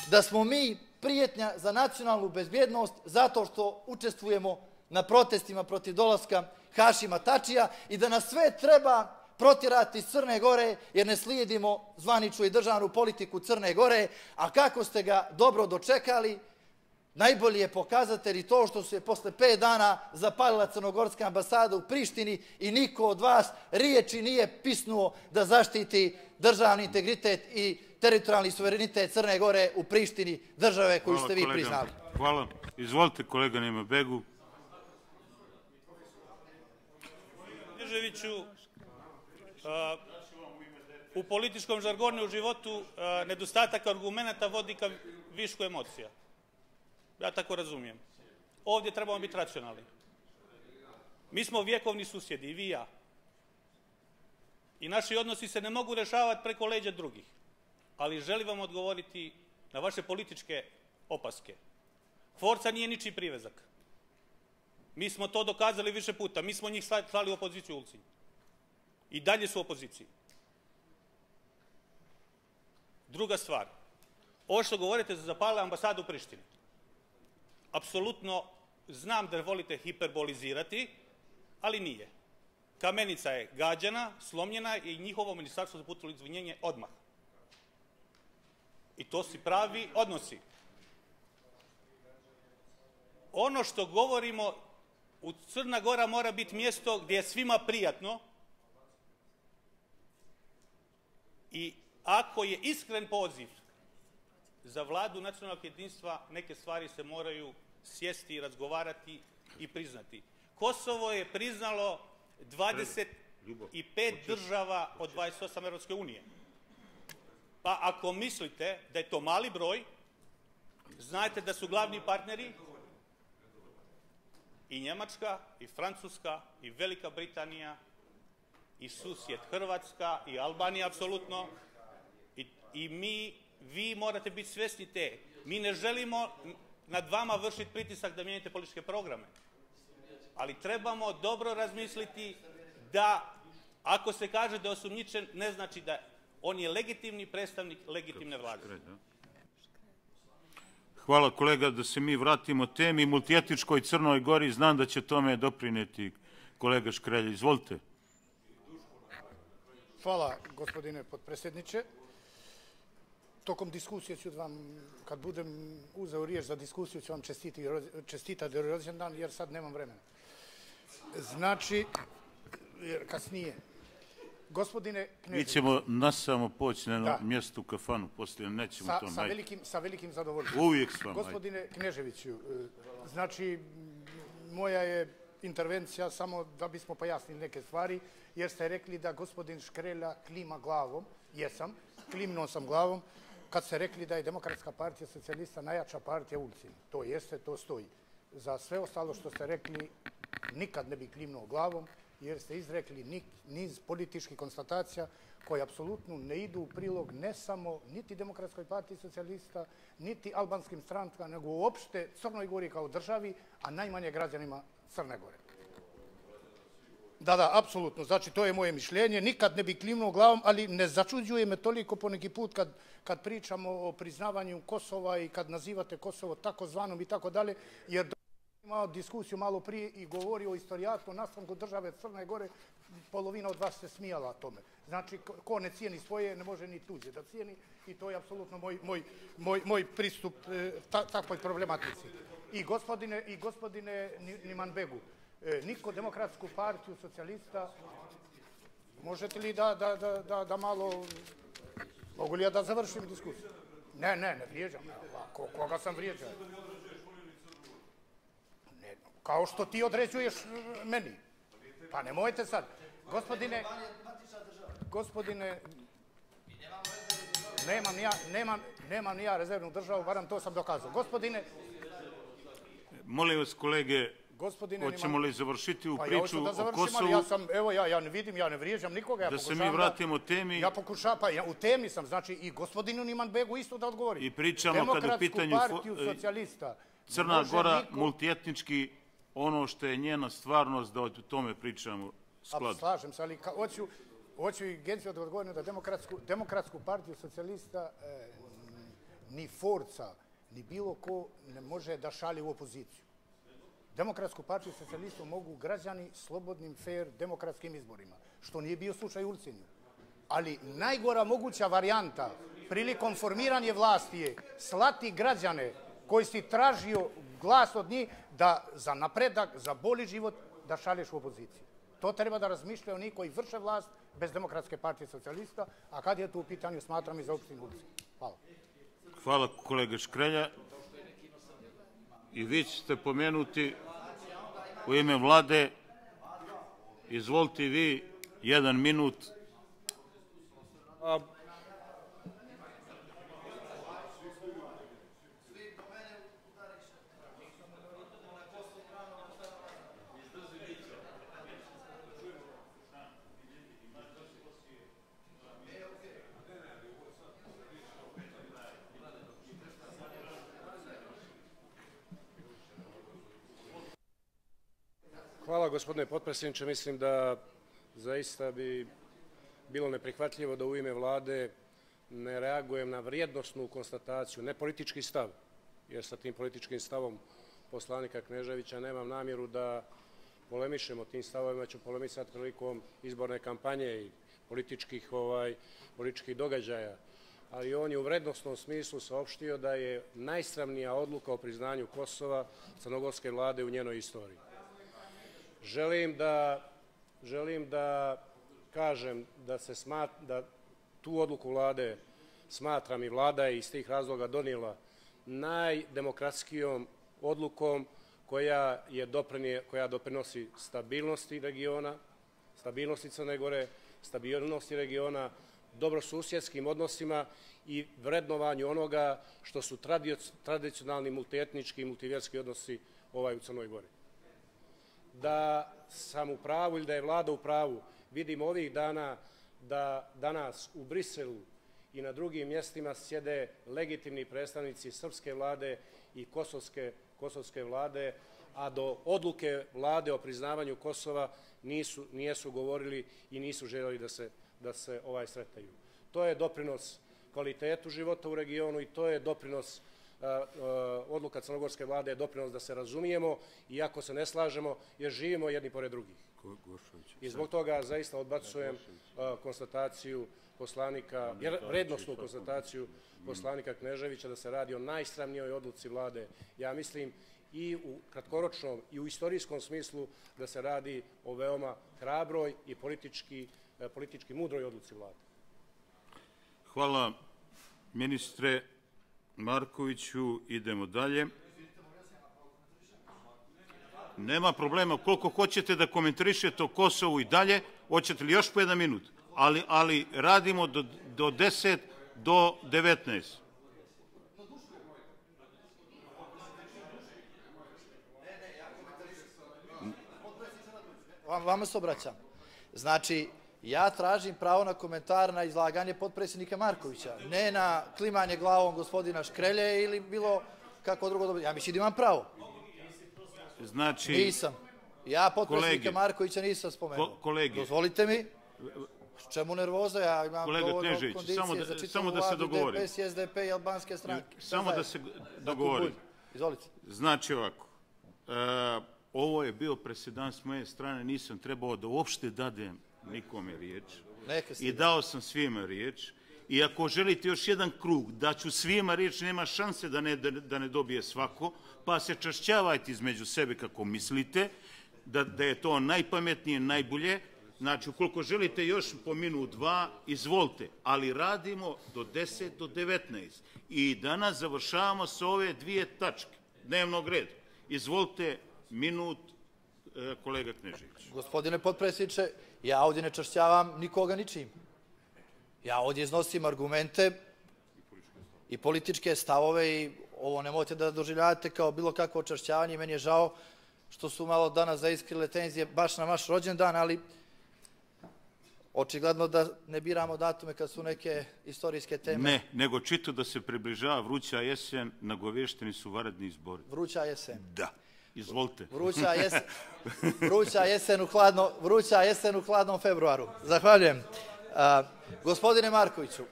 da smo mi prijetnja za nacionalnu bezbjednost zato što učestvujemo na protestima protiv dolaska Hašima Tačija i da nas sve treba protirati iz Crne Gore jer ne slijedimo zvaničnu i državnu politiku Crne Gore, a kako ste ga dobro dočekali, najbolji je pokazatelj i to što se posle pet dana zapalila Crnogorska ambasada u Prištini i niko od vas riječi nije pisnuo da zaštiti državni integritet i teritorijalni suverenitet Crne Gore u Prištini, države koju ste vi priznali.
Hvala. Izvolite, kolega Nima Begu.
Kneževiću, u političkom žargonu u životu nedostatak argumenta vodi ka višku emocija. Ja tako razumijem. Ovdje trebamo biti racionalni. Mi smo vjekovni susjedi, i vi i ja. I naši odnosi se ne mogu rešavati preko leđa drugih. Ali želim vam odgovoriti na vaše političke opaske. Forca nije ničiji privezak. Mi smo to dokazali više puta. Mi smo njih slali u opoziciju u Ulcinju. I dalje su u opoziciji. Druga stvar. Ovo što govorite za zapale ambasadu u Prištini. Apsolutno znam da volite hiperbolizirati, ali nije. Kamenica je gađana, slomljena i njihovo ministarstvo zaputilo izvinjenje odmah. I to si pravi odnosi. Ono što govorimo, u Crna Gora mora biti mjesto gdje je svima prijatno i ako je iskren poziv za vladu nacionalnog jedinstva, neke stvari se moraju sjesti i razgovarati i priznati. Kosovo je priznalo 25 država od 28 Europske unije. Pa ako mislite da je to mali broj, znajte da su glavni partneri i Njemačka, i Francuska, i Velika Britanija, i susjed Hrvatska, i Albanija, apsolutno. I, I mi, vi morate biti svjesni te. Mi ne želimo nad vama vršiti pritisak da mijenjate političke programe. Ali trebamo dobro razmisliti da ako se kaže da je osumnjičen, ne znači da on je legitimni predstavnik legitimne vlade.
Hvala kolega da se mi vratimo temi multijetičkoj Crnoj Gori. Znam da će tome doprineti kolega Škrelj. Izvolite.
Hvala gospodine potpredsjedniče. Tokom diskusije ću vam, kad budem uzeo riječ za diskusiju, ću vam čestiti, čestitati rođendan jer sad nemam vremena. Znači, jer kasnije. Gospodine Knežević.
Mi ćemo nasamo poći na da. mjestu u kafanu, poslije nećemo
sa,
to
sa velikim, sa velikim zadovoljstvom.
Uvijek s vama.
Gospodine Kneževiću, znači, moja je intervencija samo da bismo pojasnili neke stvari, jer ste rekli da gospodin Škrela klima glavom. Jesam, klimnuo sam glavom kad ste rekli da je Demokratska partija socijalista najjača partija u. To jeste, to stoji. Za sve ostalo što ste rekli, nikad ne bi klimnuo glavom, jer ste izrekli niz političkih konstatacija koje apsolutno ne idu u prilog ne samo niti Demokratskoj partiji socijalista, niti albanskim strankama, nego uopšte Crnoj Gori kao državi, a najmanje građanima Crne Gore. Da, da, apsolutno. Znači, to je moje mišljenje. Nikad ne bi klimnuo glavom, ali ne začuđuje me toliko poneki put kad, kad pričamo o priznavanju Kosova i kad nazivate Kosovo takozvanom i tako dalje, jer imao diskusiju malo prije i govorio o istorijatnom nastanku države Crne Gore, polovina od vas se smijala tome. Znači, ko ne cijeni svoje, ne može ni tuđe da cijeni i to je apsolutno moj, moj, moj, moj pristup e, ta, takvoj problematici. I gospodine, i gospodine Nimanbegu, e, niko demokratsku partiju socijalista, možete li da, da, da, da, da malo, mogu li ja da završim diskusiju? Ne, ne, ne vrijeđam. Ko, koga sam vrijeđao? Ne, kao što ti određuješ meni. Pa nemojte sad. Gospodine, gospodine, nemam ni ja, nemam, nemam ni ja rezervnu državu, varam to sam dokazao. Gospodine,
Molim vas, kolege,
Gospodine
hoćemo
Niman-
li završiti u
Pa ja
priču
hoću da
o
završim,
Kosovu?
ja sam, evo ja, ja ne vidim, ja ne vrijeđam nikoga. Ja
Da se mi vratimo temi.
Ja pokušavam, pa ja, u temi sam, znači i gospodinu Nimanbegu isto da odgovorim.
I pričamo kad u pitanju
partiju
e,
socijalista.
Crna Gora,
niko-
multietnički, ono što je njena stvarnost, da o tome pričamo
A,
sklad.
slažem se, ali ka, hoću, hoću i Genciju da odgovorim da demokratsku, demokratsku partiju socijalista e, ni Forca, ni bilo ko ne može da šalje u opoziciju. Demokratsku partiju socijalista mogu građani slobodnim, fair, demokratskim izborima, što nije bio slučaj u Ulcinju. Ali najgora moguća varijanta prilikom formiranja vlasti je slati građane koji si tražio glas od njih da za napredak, za bolji život, da šalješ u opoziciju. To treba da razmišljaju oni koji vrše vlast bez demokratske partije socijalista, a kad je tu u pitanju smatram i za opštinu Ulcin. Hvala.
Hvala kolega Škrelja. I vi ćete pomenuti u ime vlade. Izvolite vi, jedan minut.
A, Gospodine potpredsjedniče. Mislim da zaista bi bilo neprihvatljivo da u ime vlade ne reagujem na vrijednostnu konstataciju, ne politički stav, jer sa tim političkim stavom poslanika Kneževića nemam namjeru da polemišem o tim stavovima, ću polemisati prilikom izborne kampanje i političkih, ovaj, političkih događaja. Ali on je u vrednostnom smislu saopštio da je najsramnija odluka o priznanju Kosova crnogorske vlade u njenoj istoriji. Želim da, želim da kažem da se smat, da tu odluku vlade smatram i vlada je iz tih razloga donijela najdemokratskijom odlukom koja je doprinje, koja doprinosi stabilnosti regiona, stabilnosti Crne Gore, stabilnosti regiona, dobrosusjedskim odnosima i vrednovanju onoga što su tradic- tradicionalni multietnički i multivjerski odnosi ovaj u Crnoj Gori da sam u pravu ili da je vlada u pravu. Vidimo ovih dana da danas u Briselu i na drugim mjestima sjede legitimni predstavnici srpske vlade i kosovske, kosovske vlade, a do odluke vlade o priznavanju Kosova nisu, nijesu govorili i nisu željeli da se, da se ovaj sretaju. To je doprinos kvalitetu života u regionu i to je doprinos odluka crnogorske vlade je doprinos da se razumijemo iako se ne slažemo jer živimo jedni pored drugih. I zbog toga zaista odbacujem a, konstataciju poslanika, vrednostnu konstataciju poslanika Kneževića da se radi o najsramnijoj odluci vlade. Ja mislim i u kratkoročnom i u istorijskom smislu da se radi o veoma hrabroj i politički, e, politički mudroj odluci vlade.
Hvala ministre Markoviću. Idemo dalje. Nema problema. Koliko hoćete da komentarišete o Kosovu i dalje, hoćete li još po jedan minut? Ali, ali radimo do, do 10 do 19.
Vam, vama se obraćam. Znači, ja tražim pravo na komentar na izlaganje potpredsjednika Markovića, ne na klimanje glavom gospodina Škrelje ili bilo kako drugo dobro. Ja mislim da imam pravo.
Znači,
Nisam. Ja potpredsjednika. Markovića nisam spomenuo.
Ko- kolege.
Dozvolite mi. Čemu nervoza? Ja imam
Kolega
dovoljno kondicije
samo da-
za čitavu
samo da se
vladu,
dogovorim.
DPS, SDP i albanske stranke.
Samo da se.
Bulj, Izvolite.
Znači ovako, e, ovo je bio presedan s moje strane, nisam trebao da uopšte dadem nikome riječ. I dao sam svima riječ. I ako želite još jedan krug, da ću svima riječ, nema šanse da ne, da, da ne dobije svako, pa se čašćavajte između sebe kako mislite, da, da je to najpametnije, najbolje. Znači, ukoliko želite još po minut, dva, izvolite, ali radimo do 10 do 19. I danas završavamo sa ove dvije tačke dnevnog reda. Izvolite, minut, kolega Knežević.
Gospodine potpredsjedniče, ja ovdje ne čašćavam nikoga ničim. Ja ovdje iznosim argumente i političke stavove i ovo nemojte da doživljavate kao bilo kakvo čašćavanje. Meni je žao što su malo danas zaiskrile tenzije baš na vaš rođendan, ali očigledno da ne biramo datume kad su neke istorijske teme.
Ne, nego čito da se približava vruća jesen, nagovješteni su varedni izbori.
Vruća jesen.
Da. Izvolite.
Vruća jesen, vruća jesen u hladno, vruća jesen u hladnom februaru. Zahvaljujem. A, gospodine Markoviću,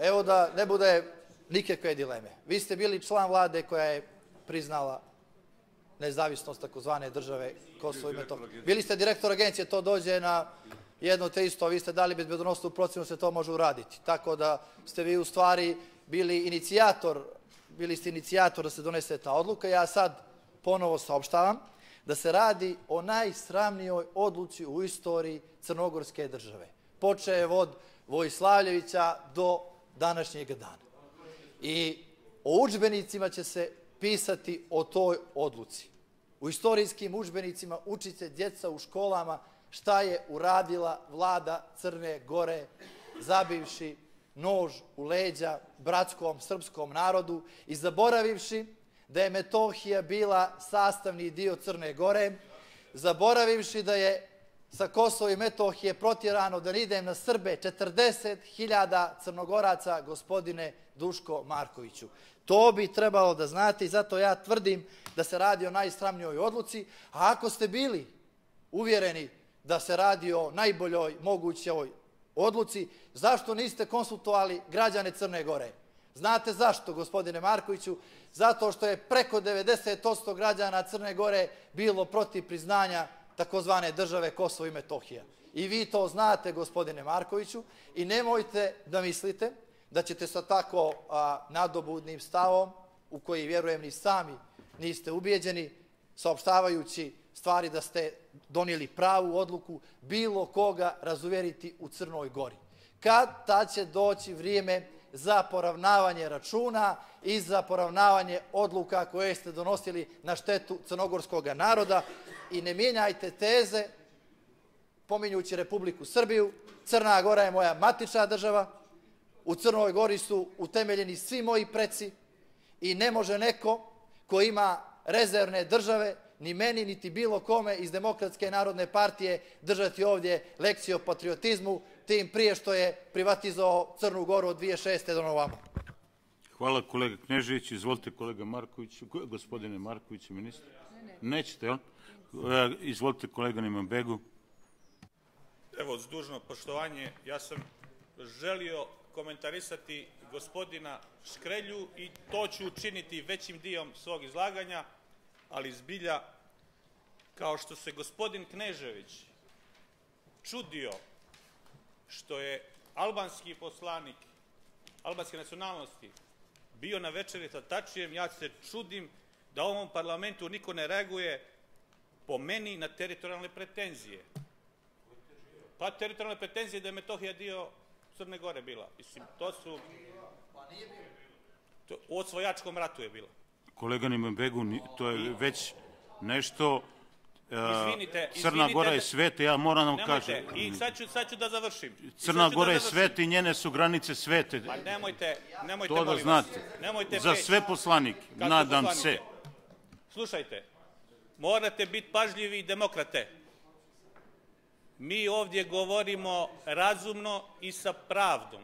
evo da ne bude nikakve dileme. Vi ste bili član vlade koja je priznala nezavisnost takozvane države Kosovo i Metohije. Bili ste direktor agencije, to dođe na jedno te isto, vi ste dali bezbedonosnu procenu, se to može uraditi. Tako da ste vi u stvari bili inicijator, bili ste inicijator da se donese ta odluka. Ja sad ponovo saopštavam da se radi o najsramnijoj odluci u istoriji Crnogorske države. Počeje od Vojslavljevića do današnjeg dana. I o učbenicima će se pisati o toj odluci. U istorijskim učbenicima učite djeca u školama šta je uradila vlada Crne Gore, zabivši nož u leđa bratskom srpskom narodu i zaboravivši da je Metohija bila sastavni dio Crne Gore, zaboravivši da je sa Kosova i Metohije protjerano, da idem na Srbe, 40.000 crnogoraca, gospodine Duško Markoviću. To bi trebalo da znate i zato ja tvrdim da se radi o najsramnijoj odluci, a ako ste bili uvjereni da se radi o najboljoj mogućoj odluci, zašto niste konsultovali građane Crne Gore? Znate zašto, gospodine Markoviću? Zato što je preko 90% građana Crne Gore bilo protiv priznanja takozvane države Kosovo i Metohija. I vi to znate, gospodine Markoviću, i nemojte da mislite da ćete sa tako nadobudnim stavom, u koji vjerujem ni sami niste ubijeđeni, saopštavajući stvari da ste donijeli pravu odluku, bilo koga razuvjeriti u Crnoj Gori. Kad ta će doći vrijeme za poravnavanje računa i za poravnavanje odluka koje ste donosili na štetu crnogorskog naroda. I ne mijenjajte teze pominjući Republiku Srbiju. Crna Gora je moja matična država, u Crnoj Gori su utemeljeni svi moji preci. I ne može neko ko ima rezervne države, ni meni, niti bilo kome iz Demokratske narodne partije držati ovdje lekciju o patriotizmu, tim prije što je privatizovao Crnu Goru od 2006. do novamo.
Hvala kolega Knežević, izvolite kolega Marković, go- gospodine Marković, ministar. Nećete, jel? E, Izvolite kolega Nimambegu.
Evo, uz dužno poštovanje, ja sam želio komentarisati gospodina Škrelju i to ću učiniti većim dijom svog izlaganja, ali zbilja, kao što se gospodin Knežević čudio što je albanski poslanik albanske nacionalnosti bio na večeri sa Tačijem, ja se čudim da u ovom parlamentu niko ne reaguje po meni na teritorijalne pretenzije. Pa teritorijalne pretenzije da je Metohija dio Crne Gore bila. Mislim, to su... To, u osvojačkom ratu je bila.
Kolega Nimambegu, ni- to je već nešto...
Izvinite,
Crna Gora je
da-
sveta, ja moram vam
Nemojte,
kažem.
i sad ću, sad ću da završim.
Crna
ću
Gora
da
je sveta i njene su granice svete.
Pa nemojte, nemojte,
To da znate.
Nemojte
Za sve poslanike,
Kako
nadam
poslanike?
se.
Slušajte, morate biti pažljivi i demokrate. Mi ovdje govorimo razumno i sa pravdom.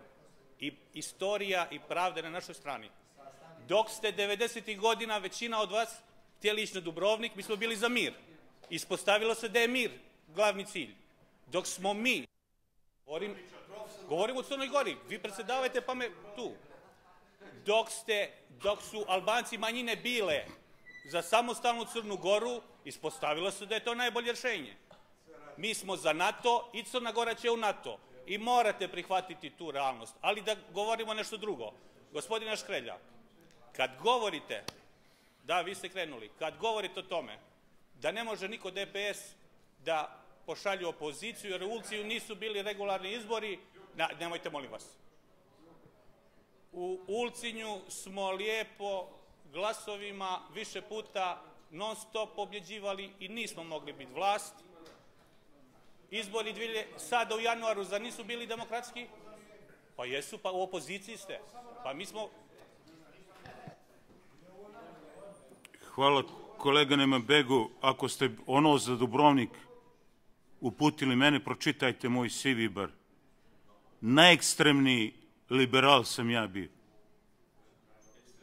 I istorija i pravda na našoj strani. Dok ste 90. godina, većina od vas htjeli ići na Dubrovnik, mi smo bili za mir. Ispostavilo se da je mir glavni cilj. Dok smo mi, govorim, govorim o Crnoj Gori, vi predsedavajte pa me tu. Dok, ste, dok su Albanci manjine bile za samostalnu Crnu Goru, ispostavilo se da je to najbolje rešenje. Mi smo za NATO i Crna Gora će u NATO. I morate prihvatiti tu realnost. Ali da govorimo nešto drugo. Gospodina Škrelja, kad govorite, da, vi ste krenuli, kad govorite o tome da ne može niko DPS da pošalju opoziciju, jer u Ulciju nisu bili regularni izbori, nemojte molim vas. U Ulcinju smo lijepo glasovima više puta non stop pobjeđivali i nismo mogli biti vlast. Izbori dvije, sada u januaru, za nisu bili demokratski? Pa jesu, pa u opoziciji ste. Pa mi smo...
Hvala kolega Nemabegu. Ako ste ono za Dubrovnik uputili mene, pročitajte moj CV bar. Najekstremniji liberal sam ja bio.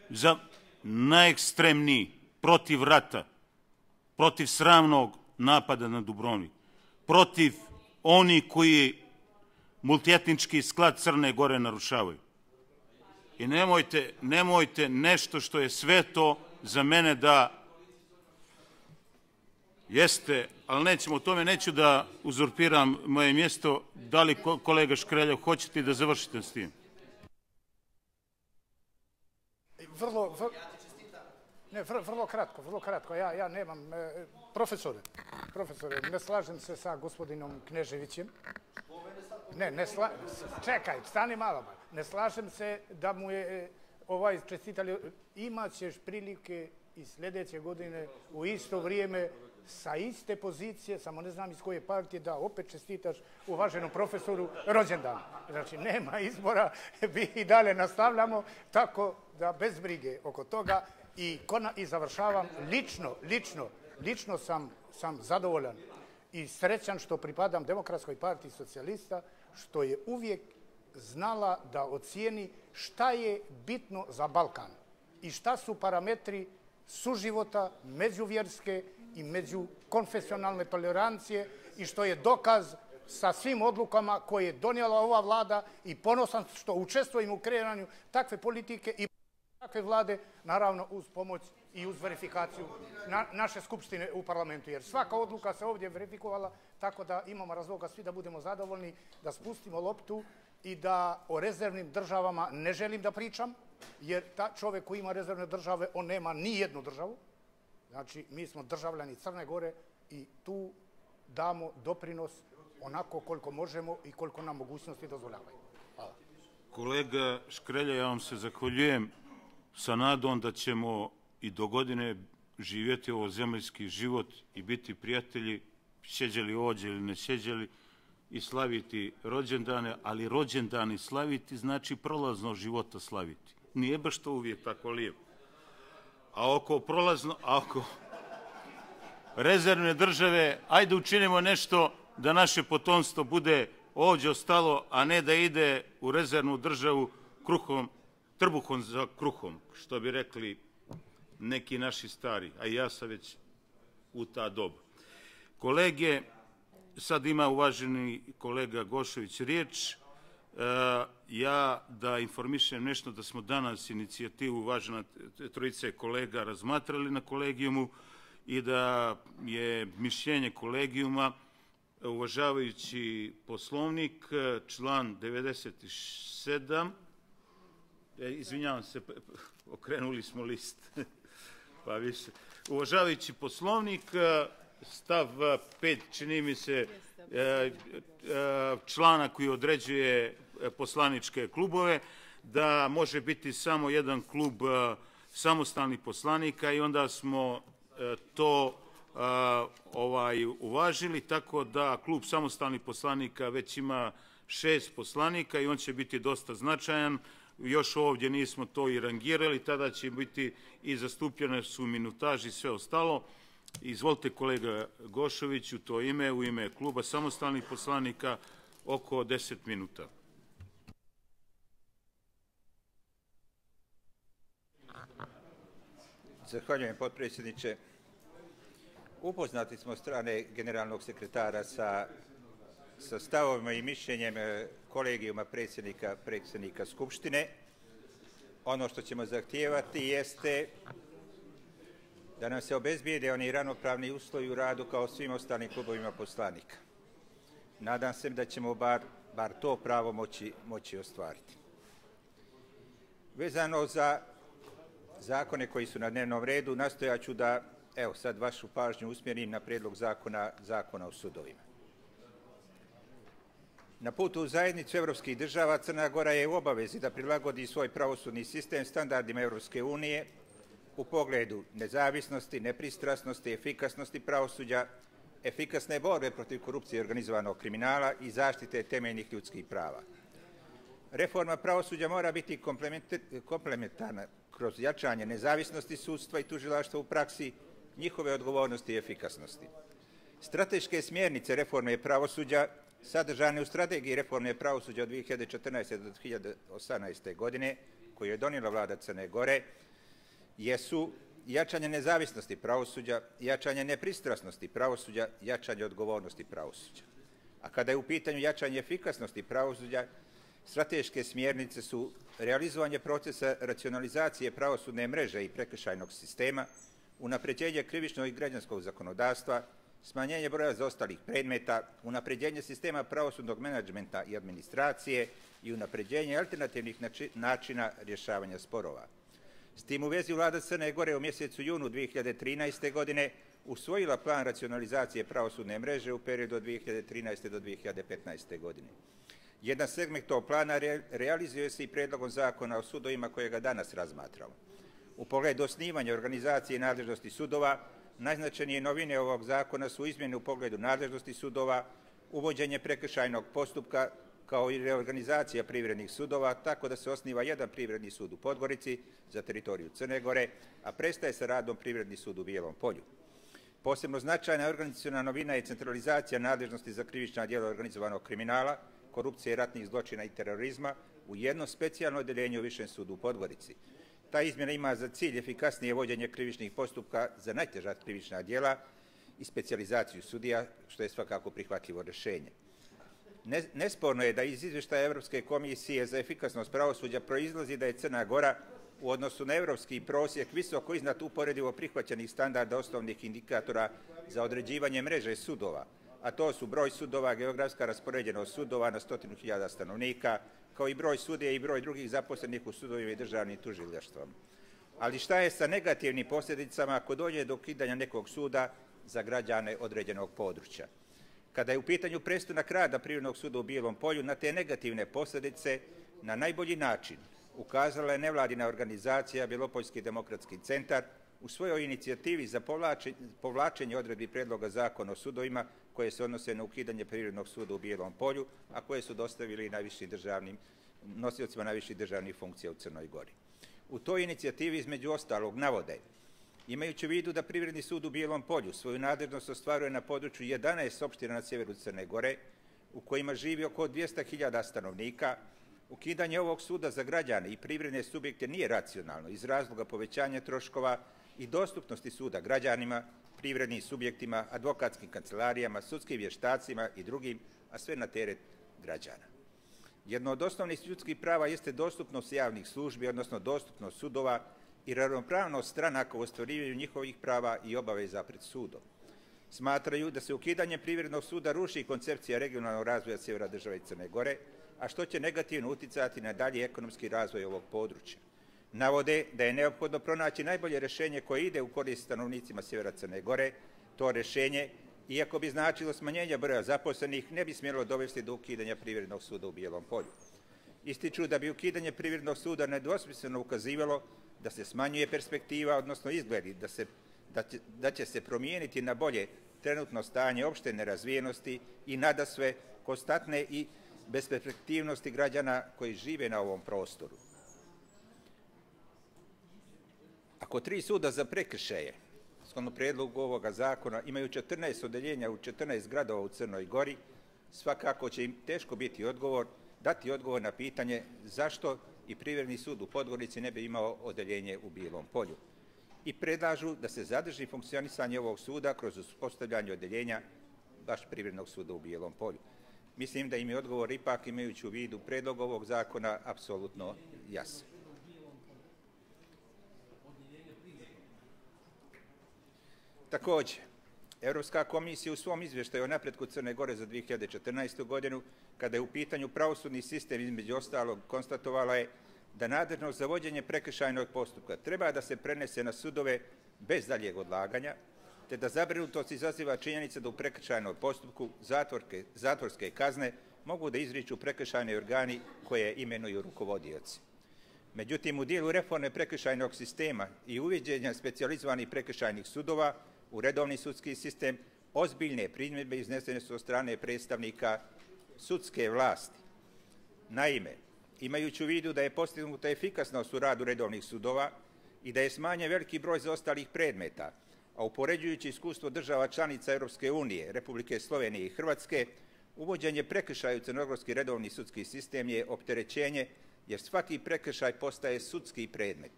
Za najekstremniji, protiv rata, protiv sramnog napada na Dubrovnik, protiv oni koji multietnički sklad Crne Gore narušavaju. I nemojte, nemojte nešto što je sve to za mene da jeste, ali nećemo o tome, neću da uzurpiram moje mjesto. Da li kolega Škrelja hoćete da završite s tim?
Vrlo, vrlo, ne, vrlo, kratko, vrlo kratko. Ja, ja nemam, e, profesore, profesore, ne slažem se sa gospodinom Kneževićem. Ne, ne sla... Čekaj, stani malo. Ne slažem se da mu je e, ovaj čestitali, imat ćeš prilike i sljedeće godine u isto vrijeme sa iste pozicije, samo ne znam iz koje partije, da opet čestitaš uvaženom profesoru rođendan. Znači, nema izbora, mi i dalje nastavljamo, tako da bez brige oko toga i, kona, i završavam lično, lično, lično sam, sam zadovoljan i srećan što pripadam Demokratskoj partiji socijalista, što je uvijek znala da ocijeni šta je bitno za Balkan i šta su parametri suživota, međuvjerske i međukonfesionalne tolerancije i što je dokaz sa svim odlukama koje je donijela ova vlada i ponosan što učestvujem u kreiranju takve politike i takve vlade, naravno uz pomoć i uz verifikaciju na, naše skupštine u parlamentu. Jer svaka odluka se ovdje verifikovala, tako da imamo razloga svi da budemo zadovoljni, da spustimo loptu i da o rezervnim državama ne želim da pričam, jer ta čovjek koji ima rezervne države, on nema ni jednu državu. Znači, mi smo državljani Crne Gore i tu damo doprinos onako koliko možemo i koliko nam mogućnosti dozvoljavaju. Hvala.
Kolega Škrelja, ja vam se zahvaljujem sa nadom da ćemo i do godine živjeti ovo zemljski život i biti prijatelji, sjeđali ođe ili ne sjeđali, i slaviti rođendane, ali rođendani slaviti znači prolazno života slaviti. Nije baš to uvijek tako lijepo. A oko prolazno, a oko rezervne države, ajde učinimo nešto da naše potomstvo bude ovdje ostalo, a ne da ide u rezervnu državu kruhom, trbuhom za kruhom, što bi rekli neki naši stari, a ja sam već u ta doba. Kolege, sad ima uvaženi kolega Gošević riječ. E, ja da informišem nešto da smo danas inicijativu uvažena trojice kolega razmatrali na kolegijumu i da je mišljenje kolegijuma uvažavajući poslovnik član 97 e, izvinjavam se okrenuli smo list. Pa više. Uvažavajući poslovnik stav 5, čini mi se, člana koji određuje poslaničke klubove, da može biti samo jedan klub e, samostalnih poslanika i onda smo to ovaj uvažili, tako da klub samostalnih poslanika već ima šest poslanika i on će biti dosta značajan. Još ovdje nismo to i rangirali, tada će biti i zastupljene su minutaži i sve ostalo. Izvolite kolega Gošović u to ime, u ime kluba samostalnih poslanika, oko 10 minuta.
Zahvaljujem, potpredsjedniče.
upoznati smo strane generalnog sekretara sa, sa stavovima i mišljenjem e, kolegijuma predsjednika, predsjednika Skupštine. Ono što ćemo zahtijevati jeste da nam se obezbijede oni ravnopravni uslovi u radu kao svim ostalim klubovima poslanika. Nadam se da ćemo bar, bar to pravo moći, moći ostvariti. Vezano za zakone koji su na dnevnom redu, nastojaću da, evo sad vašu pažnju usmjerim na prijedlog zakona, zakona o sudovima. Na putu u zajednicu evropskih država Crna Gora je u obavezi da prilagodi svoj pravosudni sistem standardima Evropske unije u pogledu nezavisnosti, nepristrasnosti, efikasnosti pravosuđa, efikasne borbe protiv korupcije i organizovanog kriminala i zaštite temeljnih ljudskih prava. Reforma pravosuđa mora biti komplementarna kroz jačanje nezavisnosti sudstva i tužilaštva u praksi, njihove odgovornosti i efikasnosti. Strateške smjernice reforme pravosuđa sadržane u strategiji reforme pravosuđa od 2014. do 2018. godine, koju je donijela vlada Crne Gore, jesu jačanje nezavisnosti pravosuđa, jačanje nepristrasnosti pravosuđa, jačanje odgovornosti pravosuđa. A kada je u pitanju jačanje efikasnosti pravosuđa, strateške smjernice su realizovanje procesa racionalizacije pravosudne mreže i prekršajnog sistema, unapređenje krivičnog i građanskog zakonodavstva, smanjenje broja zaostalih predmeta, unapređenje sistema pravosudnog menadžmenta i administracije i unapređenje alternativnih načina rješavanja sporova. S tim u vezi vlada Crne Gore u mjesecu junu 2013. godine usvojila plan racionalizacije pravosudne mreže u periodu od 2013. do 2015. godine. Jedan segment tog plana realizuje se i predlogom zakona o sudovima kojega danas razmatramo. U pogledu osnivanja organizacije i nadležnosti sudova, najznačajnije novine ovog zakona su izmjene u pogledu nadležnosti sudova, uvođenje prekršajnog postupka kao i reorganizacija privrednih sudova, tako da se osniva jedan privredni sud u Podgorici za teritoriju Crne Gore, a prestaje sa radom privredni sud u Bijelom polju. Posebno značajna organizacijona novina je centralizacija nadležnosti za krivična djela organizovanog kriminala, korupcije, ratnih zločina i terorizma u jedno specijalno odeljenje u Višem sudu u Podgorici. Ta izmjena ima za cilj efikasnije vođenje krivičnih postupka za najteža krivična djela i specializaciju sudija, što je svakako prihvatljivo rešenje. Nesporno je da iz izvještaja Evropske komisije za efikasnost pravosuđa proizlazi da je Crna Gora u odnosu na evropski prosjek visoko iznad uporedivo prihvaćenih standarda osnovnih indikatora za određivanje mreže sudova, a to su broj sudova, geografska raspoređenost sudova na stotinu hiljada stanovnika, kao i broj sudija i broj drugih zaposlenih u sudovima i državnim tužiljastvom. Ali šta je sa negativnim posljedicama ako dođe do ukidanja nekog suda za građane određenog područja? Kada je u pitanju prestanak rada Privrednog suda u Bijelom polju, na te negativne posljedice na najbolji način ukazala je nevladina organizacija Bjelopoljski demokratski centar u svojoj inicijativi za povlačenje odredbi predloga zakona o sudovima koje se odnose na ukidanje Privrednog suda u Bijelom polju, a koje su dostavili najvišim državnim, nosiocima najviših državnih funkcija u Crnoj Gori. U toj inicijativi, između ostalog, navode Imajući u vidu da Privredni sud u Bijelom polju svoju nadležnost ostvaruje na području 11 opština na sjeveru Crne Gore, u kojima živi oko 200.000 stanovnika, ukidanje ovog suda za građane i privredne subjekte nije racionalno iz razloga povećanja troškova i dostupnosti suda građanima, privrednim subjektima, advokatskim kancelarijama, sudskim vještacima i drugim, a sve na teret građana. Jedno od osnovnih ljudskih prava jeste dostupnost javnih službi, odnosno dostupnost sudova i ravnopravnost stranaka u ostvarivanju njihovih prava i obaveza pred sudom. Smatraju da se ukidanje privrednog suda ruši koncepcija regionalnog razvoja sjevera države i Crne Gore, a što će negativno uticati na dalji ekonomski razvoj ovog područja. Navode da je neophodno pronaći najbolje rešenje koje ide u korist stanovnicima sjevera Crne Gore. To rešenje, iako bi značilo smanjenje broja zaposlenih, ne bi smjelo dovesti do ukidanja privrednog suda u Bijelom polju. Ističu da bi ukidanje privrednog suda nedvosmisleno ukazivalo da se smanjuje perspektiva, odnosno izgledi da, se, da, će, da će se promijeniti na bolje trenutno stanje opšte nerazvijenosti i nada sve konstantne i besperspektivnosti građana koji žive na ovom prostoru. Ako tri suda za prekršaje, shodno predlogu ovoga zakona, imaju 14 odeljenja u 14 gradova u Crnoj Gori, svakako će im teško biti odgovor, dati odgovor na pitanje zašto i Privredni sud u Podgorici ne bi imao odeljenje u Bilom polju. i predlažu da se zadrži funkcionisanje ovog suda kroz uspostavljanje odeljenja baš privrednog suda u Bijelom polju. Mislim da im je odgovor ipak imajući u vidu predlog ovog zakona apsolutno jasan. Takođe, Evropska komisija u svom izveštaju o napretku Crne Gore za 2014. godinu, kada je u pitanju pravosudni sistem između ostalog, konstatovala je da nadležnost za vođenje prekršajnog postupka treba da se prenese na sudove bez daljeg odlaganja, te da zabrinutost izaziva činjenica da u prekršajnom postupku zatvorke, zatvorske kazne mogu da izriču prekršajni organi koje imenuju rukovodioci. Međutim, u dijelu reforme prekršajnog sistema i uviđenja specializovanih prekršajnih sudova u redovni sudski sistem, ozbiljne primjedbe iznesene su od strane predstavnika sudske vlasti. Naime, imajući u vidu da je postignuta efikasnost u radu redovnih sudova i da je smanjen veliki broj zaostalih predmeta, a upoređujući iskustvo država članica Europske unije, Republike Slovenije i Hrvatske, uvođenje prekršaja u crnogorski redovni sudski sistem je opterećenje, jer svaki prekršaj postaje sudski predmet,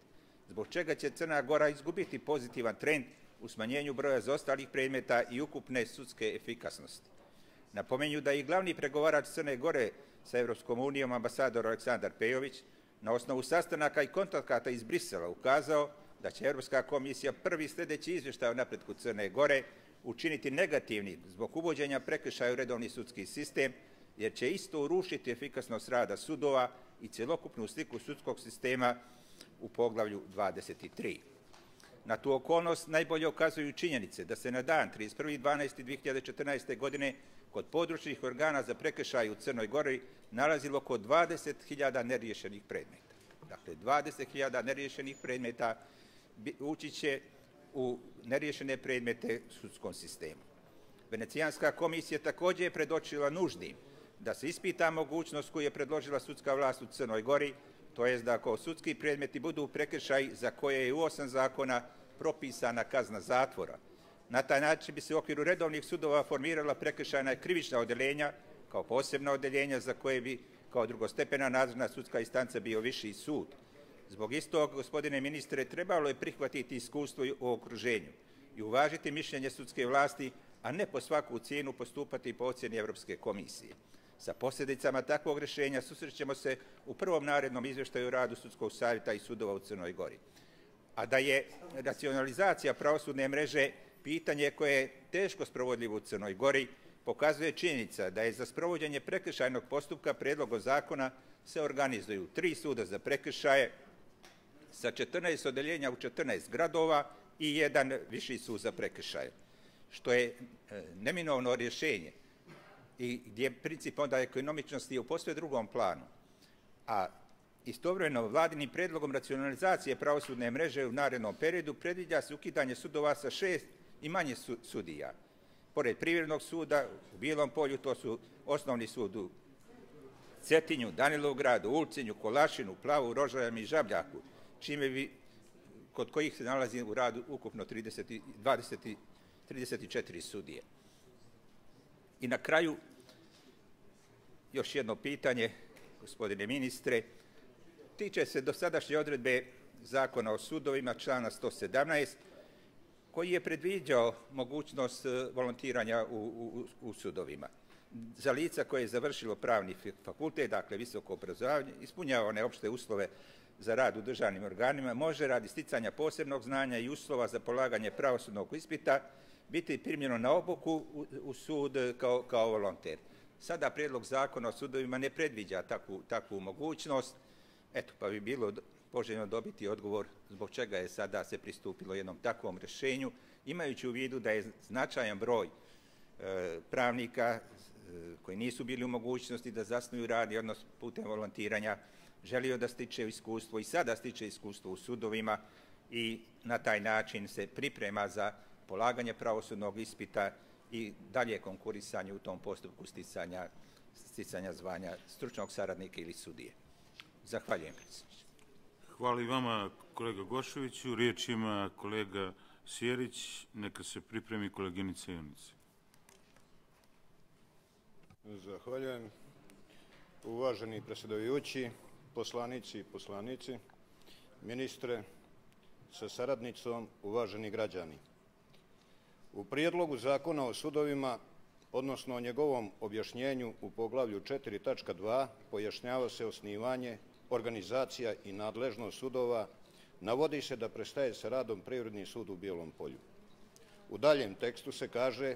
zbog čega će Crna Gora izgubiti pozitivan trend u smanjenju broja zaostalih predmeta i ukupne sudske efikasnosti. Napomenju da je glavni pregovarač Crne Gore sa Evropskom unijom, ambasador Aleksandar Pejović, na osnovu sastanaka i kontakata iz Brisela ukazao da će Evropska komisija prvi sledeći izveštaj o napretku Crne Gore učiniti negativni zbog uvođenja prekršaja u redovni sudski sistem, jer će isto urušiti efikasnost rada sudova i celokupnu sliku sudskog sistema u poglavlju 23. Na tu okolnost najbolje okazuju činjenice da se na dan 31.12.2014. godine kod područnih organa za prekršaj u Crnoj Gori nalazilo oko 20.000 neriješenih predmeta. Dakle, 20.000 neriješenih predmeta ući će u neriješene predmete sudskom sistemu. Venecijanska komisija takođe je predočila nužnim da se ispita mogućnost koju je predložila sudska vlast u Crnoj Gori, to je da ako sudski predmeti budu prekršaj za koje je u osam zakona propisana kazna zatvora. Na taj način bi se u okviru redovnih sudova formirala prekršajna krivična odeljenja kao posebna odeljenja za koje bi kao drugostepena nadzorna sudska instanca bio viši sud. Zbog istog, gospodine ministre, trebalo je prihvatiti iskustvo u okruženju i uvažiti mišljenje sudske vlasti, a ne po svaku cijenu postupati po ocjeni Evropske komisije. Sa posljedicama takvog rešenja susrećemo se u prvom narednom izveštaju radu Sudskog savjeta i sudova u Crnoj Gori. A da je racionalizacija pravosudne mreže pitanje koje je teško sprovodljivo u Crnoj Gori, pokazuje činjenica da je za sprovođenje prekršajnog postupka predlogo zakona se organizuju tri suda za prekršaje sa 14 odeljenja u 14 gradova i jedan viši sud za prekršaje, što je e, neminovno rješenje i gdje princip onda ekonomičnosti je u posve drugom planu. A istovremeno vladinim predlogom racionalizacije pravosudne mreže u narednom periodu predviđa se ukidanje sudova sa šest i manje sudija. Pored privrednog suda u Bilom polju to su osnovni sud u Cetinju, Danilovgradu, Ulcinju, Kolašinu, Plavu, Rožajem i Žabljaku, čime bi kod kojih se nalazi u radu ukupno 30, 20, 34 sudije. I na kraju, još jedno pitanje, gospodine ministre, tiče se do sadašnje odredbe zakona o sudovima, člana 117, koji je predviđao mogućnost e, volontiranja u, u, u sudovima. Za lica koje je završilo pravni fakultet, dakle visoko obrazovanje, ispunjava one opšte uslove za rad u državnim organima, može radi sticanja posebnog znanja i uslova za polaganje pravosudnog ispita biti primljeno na obuku u, u sud kao, kao volonter. Sada predlog zakona o sudovima ne predviđa takvu, takvu mogućnost, eto, pa bi bilo poželjno dobiti odgovor zbog čega je sada se pristupilo jednom takvom rešenju, imajući u vidu da je značajan broj e, pravnika e, koji nisu bili u mogućnosti da zasnuju radni odnos putem volontiranja, želio da stiče iskustvo i sada stiče iskustvo u sudovima i na taj način se priprema za polaganje pravosudnog ispita i dalje konkurisanje u tom postupku sticanja, sticanja zvanja stručnog saradnika ili sudije. Zahvaljujem predsjedniče.
Hvala i vama, kolega Gošoviću. Riječ ima kolega Sjerić. Neka se pripremi koleginica Jonica.
Zahvaljujem. Uvaženi predsedojući, poslanici i poslanici, ministre, sa saradnicom, uvaženi građani. U prijedlogu zakona o sudovima, odnosno o njegovom objašnjenju u poglavlju 4.2 pojašnjava se osnivanje, organizacija i nadležnost sudova, navodi se da prestaje sa radom Privredni sud u Bijelom polju. U daljem tekstu se kaže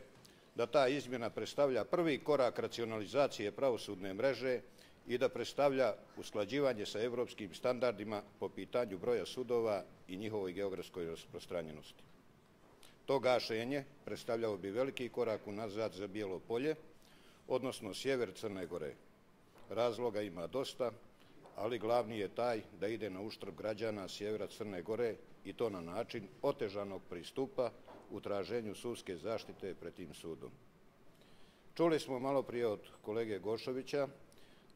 da ta izmjena predstavlja prvi korak racionalizacije pravosudne mreže i da predstavlja usklađivanje sa evropskim standardima po pitanju broja sudova i njihovoj geografskoj rasprostranjenosti. To gašenje predstavljao bi veliki korak unazad za Bijelo polje, odnosno sjever Crne Gore. Razloga ima dosta, ali glavni je taj da ide na uštrb građana sjevera Crne Gore i to na način otežanog pristupa u traženju sudske zaštite pred tim sudom. Čuli smo malo prije od kolege Gošovića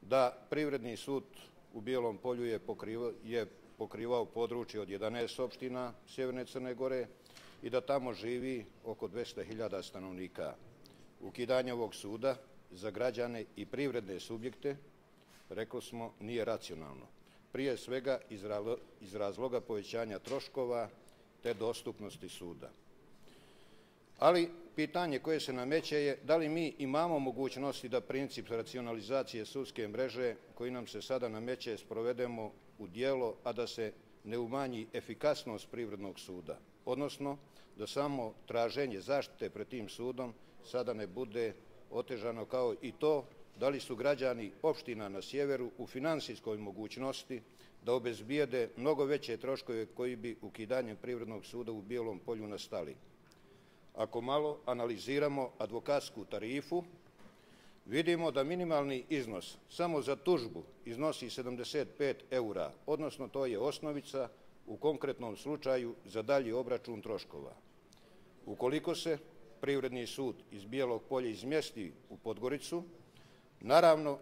da Privredni sud u Bijelom polju je, pokriva, je pokrivao područje od 11 opština Sjeverne Crne Gore i da tamo živi oko 200.000 stanovnika. Ukidanje ovog suda za građane i privredne subjekte, rekli smo, nije racionalno. Prije svega iz razloga povećanja troškova te dostupnosti suda. Ali pitanje koje se nameće je da li mi imamo mogućnosti da princip racionalizacije sudske mreže koji nam se sada nameće sprovedemo u dijelo, a da se ne umanji efikasnost privrednog suda, odnosno da samo traženje zaštite pred tim sudom sada ne bude otežano kao i to da li su građani opština na sjeveru u finansijskoj mogućnosti da obezbijede mnogo veće troškove koji bi ukidanjem privrednog suda u Bijelom polju nastali. Ako malo analiziramo advokatsku tarifu, vidimo da minimalni iznos samo za tužbu iznosi 75 eura, odnosno to je osnovica u konkretnom slučaju za dalji obračun troškova. Ukoliko se Privredni sud iz Bijelog polja izmjesti u Podgoricu, naravno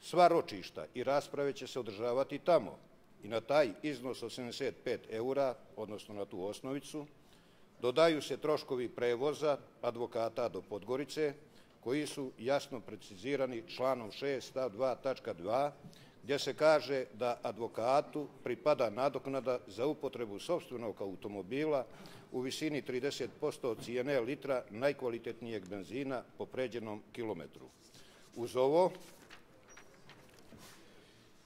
sva ročišta i rasprave će se održavati tamo i na taj iznos 85 eura, odnosno na tu osnovicu, Dodaju se troškovi prevoza advokata do Podgorice, koji su jasno precizirani članom 6 stav 2 tačka 2, gdje se kaže da advokatu pripada nadoknada za upotrebu sobstvenog automobila u visini 30% cijene litra najkvalitetnijeg benzina po pređenom kilometru. Uz ovo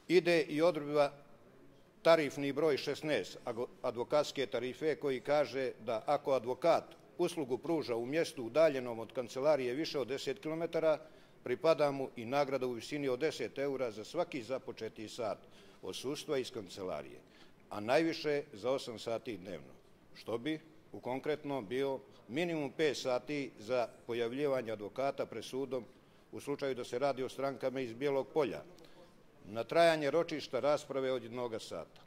ide i odredba tarifni broj 16 advokatske tarife koji kaže da ako advokat uslugu pruža u mjestu udaljenom od kancelarije više od 10 km, pripada mu i nagrada u visini od 10 eura za svaki započeti sat osustva iz kancelarije, a najviše za 8 sati dnevno, što bi u konkretno bio minimum 5 sati za pojavljivanje advokata pred sudom u slučaju da se radi o strankama iz Bijelog polja, na trajanje ročišta rasprave od jednoga sata.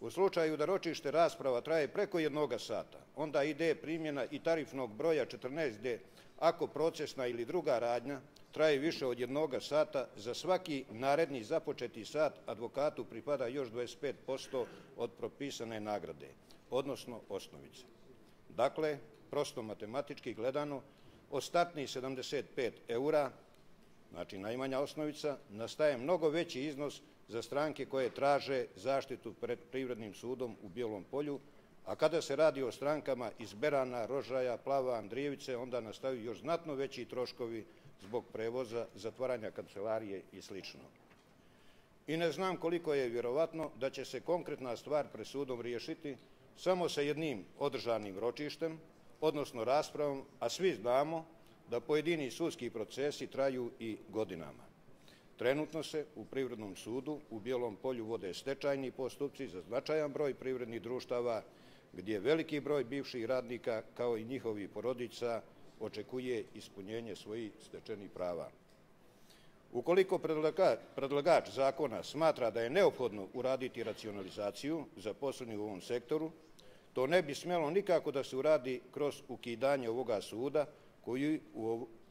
U slučaju da ročište rasprava traje preko jednoga sata, onda ide primjena i tarifnog broja 14D ako procesna ili druga radnja traje više od jednoga sata, za svaki naredni započeti sat advokatu pripada još 25% od propisane nagrade, odnosno osnovice. Dakle, prosto matematički gledano, ostatni 75 eura znači najmanja osnovica, nastaje mnogo veći iznos za stranke koje traže zaštitu pred privrednim sudom u Bijelom polju, a kada se radi o strankama iz Berana, Rožaja, Plava, Andrijevice, onda nastaju još znatno veći troškovi zbog prevoza, zatvaranja kancelarije i sl. I ne znam koliko je vjerovatno da će se konkretna stvar pred sudom riješiti samo sa jednim održanim ročištem, odnosno raspravom, a svi znamo da pojedini sudski procesi traju i godinama. Trenutno se u Privrednom sudu u Bijelom polju vode stečajni postupci za značajan broj privrednih društava, gdje veliki broj bivših radnika, kao i njihovi porodica, očekuje ispunjenje svojih stečenih prava. Ukoliko predlagač zakona smatra da je neophodno uraditi racionalizaciju za poslednji u ovom sektoru, to ne bi smelo nikako da se uradi kroz ukidanje ovoga suda, koji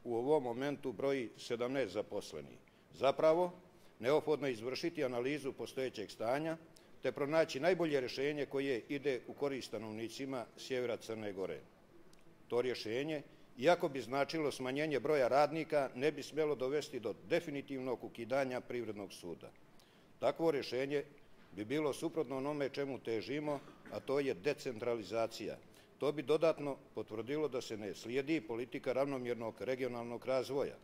u ovom momentu broji 17 zaposlenih. Zapravo, neophodno je izvršiti analizu postojećeg stanja, te pronaći najbolje rješenje koje ide u korist stanovnicima sjevera Crne Gore. To rješenje, iako bi značilo smanjenje broja radnika, ne bi smjelo dovesti do definitivnog ukidanja Privrednog suda. Takvo rješenje bi bilo suprotno onome čemu težimo, a to je decentralizacija. To bi dodatno potvrdilo da se ne slijedi politika ravnomjernog regionalnog razvoja.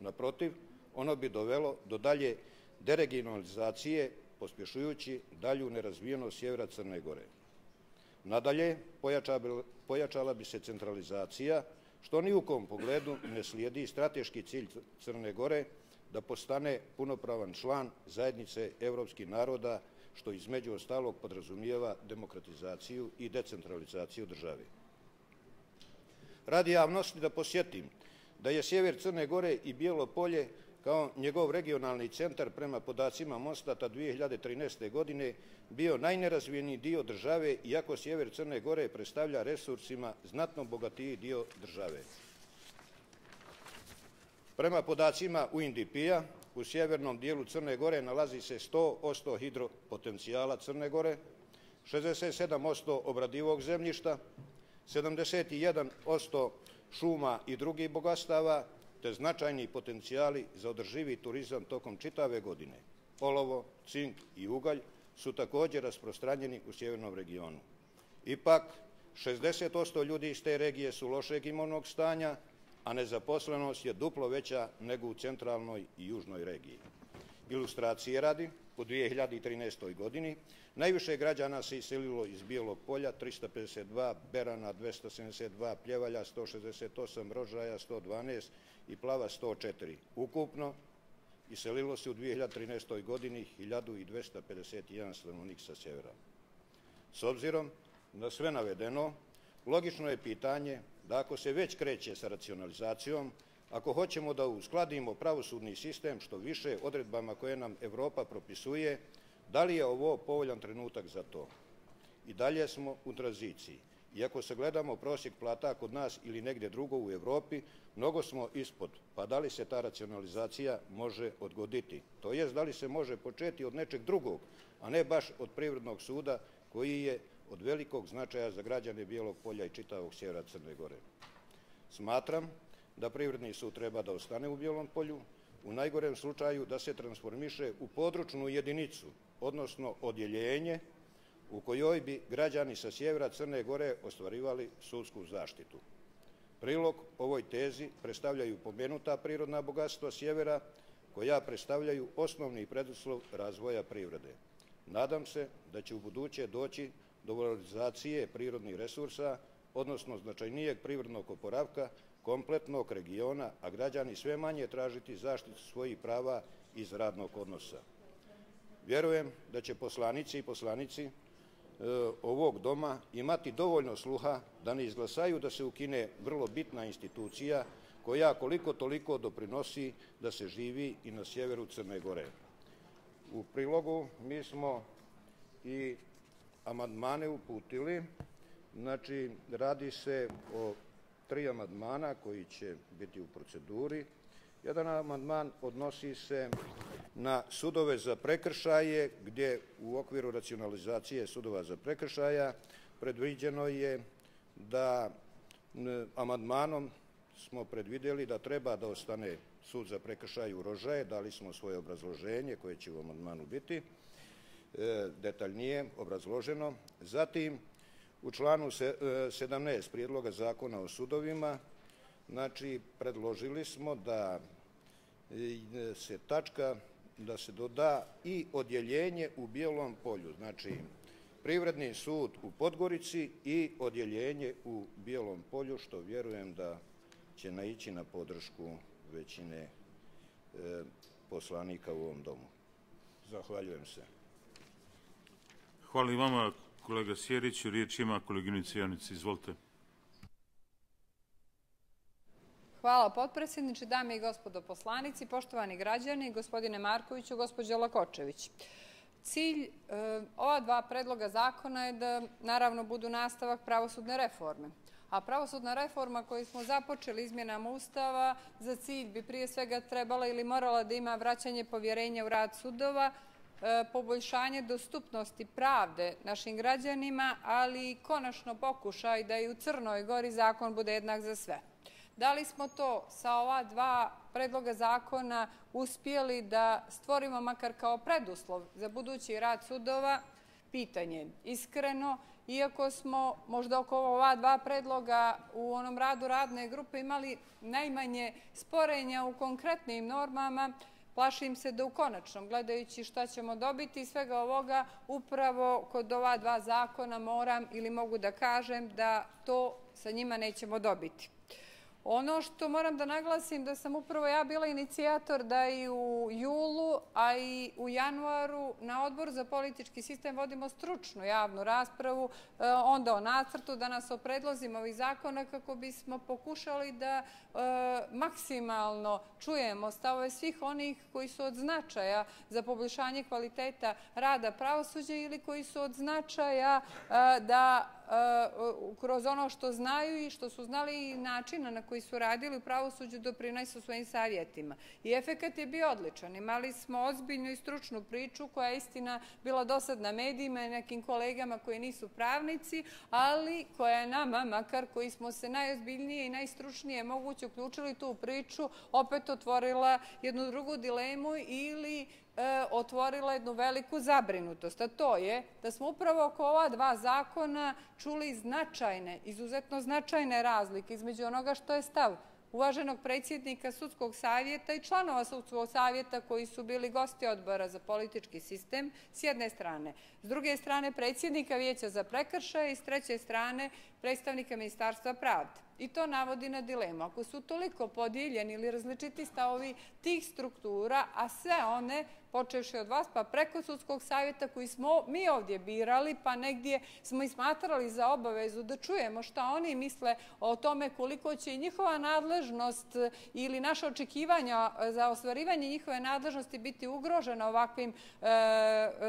Naprotiv, ono bi dovelo do dalje deregionalizacije, pospješujući dalju nerazvijenost sjevera Crne Gore. Nadalje, pojačala bi se centralizacija, što ni u kom pogledu ne slijedi strateški cilj Crne Gore da postane punopravan član zajednice evropskih naroda, što između ostalog podrazumijeva demokratizaciju i decentralizaciju države. Radi javnosti da posjetim da je sjever Crne Gore i Bijelo polje kao njegov regionalni centar prema podacima Mostata 2013. godine bio najnerazvijeniji dio države, iako sjever Crne Gore predstavlja resursima znatno bogatiji dio države. Prema podacima UNDP-a, u sjevernom dijelu Crne Gore nalazi se 100% hidropotencijala Crne Gore, 67% obradivog zemljišta, 71% šuma i drugih bogastava, te značajni potencijali za održivi turizam tokom čitave godine. Olovo, cink i ugalj su također rasprostranjeni u sjevernom regionu. Ipak, 60% ljudi iz te regije su lošeg imovnog stanja, a nezaposlenost je duplo veća nego u centralnoj i južnoj regiji. Ilustracije radi, u 2013. godini najviše građana se iselilo iz Bijelog polja 352, Berana 272, Pljevalja 168, Rožaja 112 i Plava 104. Ukupno iselilo se u 2013. godini 1251 stanovnik sa sjevera. S obzirom na sve navedeno, logično je pitanje da ako se već kreće sa racionalizacijom, ako hoćemo da uskladimo pravosudni sistem što više odredbama koje nam Evropa propisuje, da li je ovo povoljan trenutak za to? I dalje smo u tranziciji. Iako se gledamo prosjek plata kod nas ili negdje drugo u Evropi, mnogo smo ispod, pa da li se ta racionalizacija može odgoditi? To jest, da li se može početi od nečeg drugog, a ne baš od privrednog suda koji je od velikog značaja za građane Bijelog polja i čitavog sjevera Crne Gore. Smatram da privredni sud treba da ostane u Bijelom polju, u najgorem slučaju da se transformiše u područnu jedinicu, odnosno odjeljenje, u kojoj bi građani sa sjevera Crne Gore ostvarivali sudsku zaštitu. Prilog ovoj tezi predstavljaju pomenuta prirodna bogatstva sjevera, koja predstavljaju osnovni preduslov razvoja privrede. Nadam se da će u buduće doći do valorizacije prirodnih resursa, odnosno značajnijeg privrednog oporavka kompletnog regiona, a građani sve manje tražiti zaštitu svojih prava iz radnog odnosa. Vjerujem da će poslanici i poslanici ovog doma imati dovoljno sluha da ne izglasaju da se ukine vrlo bitna institucija koja koliko toliko doprinosi da se živi i na sjeveru Crne Gore. U prilogu mi smo i amandmane uputili. Znači, radi se o tri amandmana koji će biti u proceduri. Jedan amandman odnosi se na sudove za prekršaje, gdje u okviru racionalizacije sudova za prekršaja predviđeno je da amandmanom smo predvidjeli da treba da ostane sud za prekršaj u Rožaje, dali smo svoje obrazloženje koje će u amandmanu biti e, detaljnije obrazloženo. Zatim, u članu 17 e, prijedloga zakona o sudovima, znači, predložili smo da se tačka, da se doda i odjeljenje u Bijelom polju, znači, Privredni sud u Podgorici i odjeljenje u Bijelom polju, što vjerujem da će naići na podršku većine e, poslanika u ovom domu. Zahvaljujem se.
Hvala i vama, kolega Sjerić. Riječ ima koleginica Janica. Izvolite.
Hvala potpredsjedniče, dame i gospodo poslanici, poštovani građani, gospodine Markoviću, gospođo Lakočević. Cilj e, ova dva predloga zakona je da naravno budu nastavak pravosudne reforme. A pravosudna reforma koju smo započeli izmjenama Ustava za cilj bi prije svega trebala ili morala da ima vraćanje povjerenja u rad sudova, e, poboljšanje dostupnosti pravde našim građanima, ali i konačno pokušaj da i u Crnoj Gori zakon bude jednak za sve. Da li smo to sa ova dva predloga zakona uspjeli da stvorimo makar kao preduslov za budući rad sudova? Pitanje. Iskreno, iako smo možda oko ova dva predloga u onom radu radne grupe imali najmanje sporenja u konkretnim normama, plašim se da u konačnom, gledajući šta ćemo dobiti iz svega ovoga, upravo kod ova dva zakona moram ili mogu da kažem da to sa njima nećemo dobiti. Ono što moram da naglasim da sam upravo ja bila inicijator da i u julu, a i u januaru na odboru za politički sistem vodimo stručnu javnu raspravu, e, onda o nacrtu, danas o predlozima ovih zakona kako bismo pokušali da e, maksimalno čujemo stavove svih onih koji su od značaja za poboljšanje kvaliteta rada pravosuđa ili koji su od značaja e, da kroz ono što znaju i što su znali i načina na koji su radili u pravosuđu doprinesu svojim savjetima. I efekat je bio odličan. Imali smo ozbiljnu i stručnu priču koja je istina bila dosadna medijima i nekim kolegama koji nisu pravnici, ali koja je nama, makar koji smo se najozbiljnije i najstručnije moguće uključili tu priču, opet otvorila jednu drugu dilemu ili E, otvorila jednu veliku zabrinutost, a to je da smo upravo oko ova dva zakona čuli značajne, izuzetno značajne razlike između onoga što je stav uvaženog predsjednika Sudskog savjeta i članova Sudskog savjeta koji su bili gosti odbora za politički sistem s jedne strane. S druge strane predsjednika Vijeća za prekršaje i s treće strane predstavnika Ministarstva pravde. I to navodi na dilemu. Ako su toliko podijeljeni ili različiti stavovi tih struktura, a sve one počevši od vas, pa preko sudskog savjeta koji smo mi ovdje birali, pa negdje smo i smatrali za obavezu da čujemo šta oni misle o tome koliko će njihova nadležnost ili naše očekivanja za ostvarivanje njihove nadležnosti biti ugrožena ovakvim e,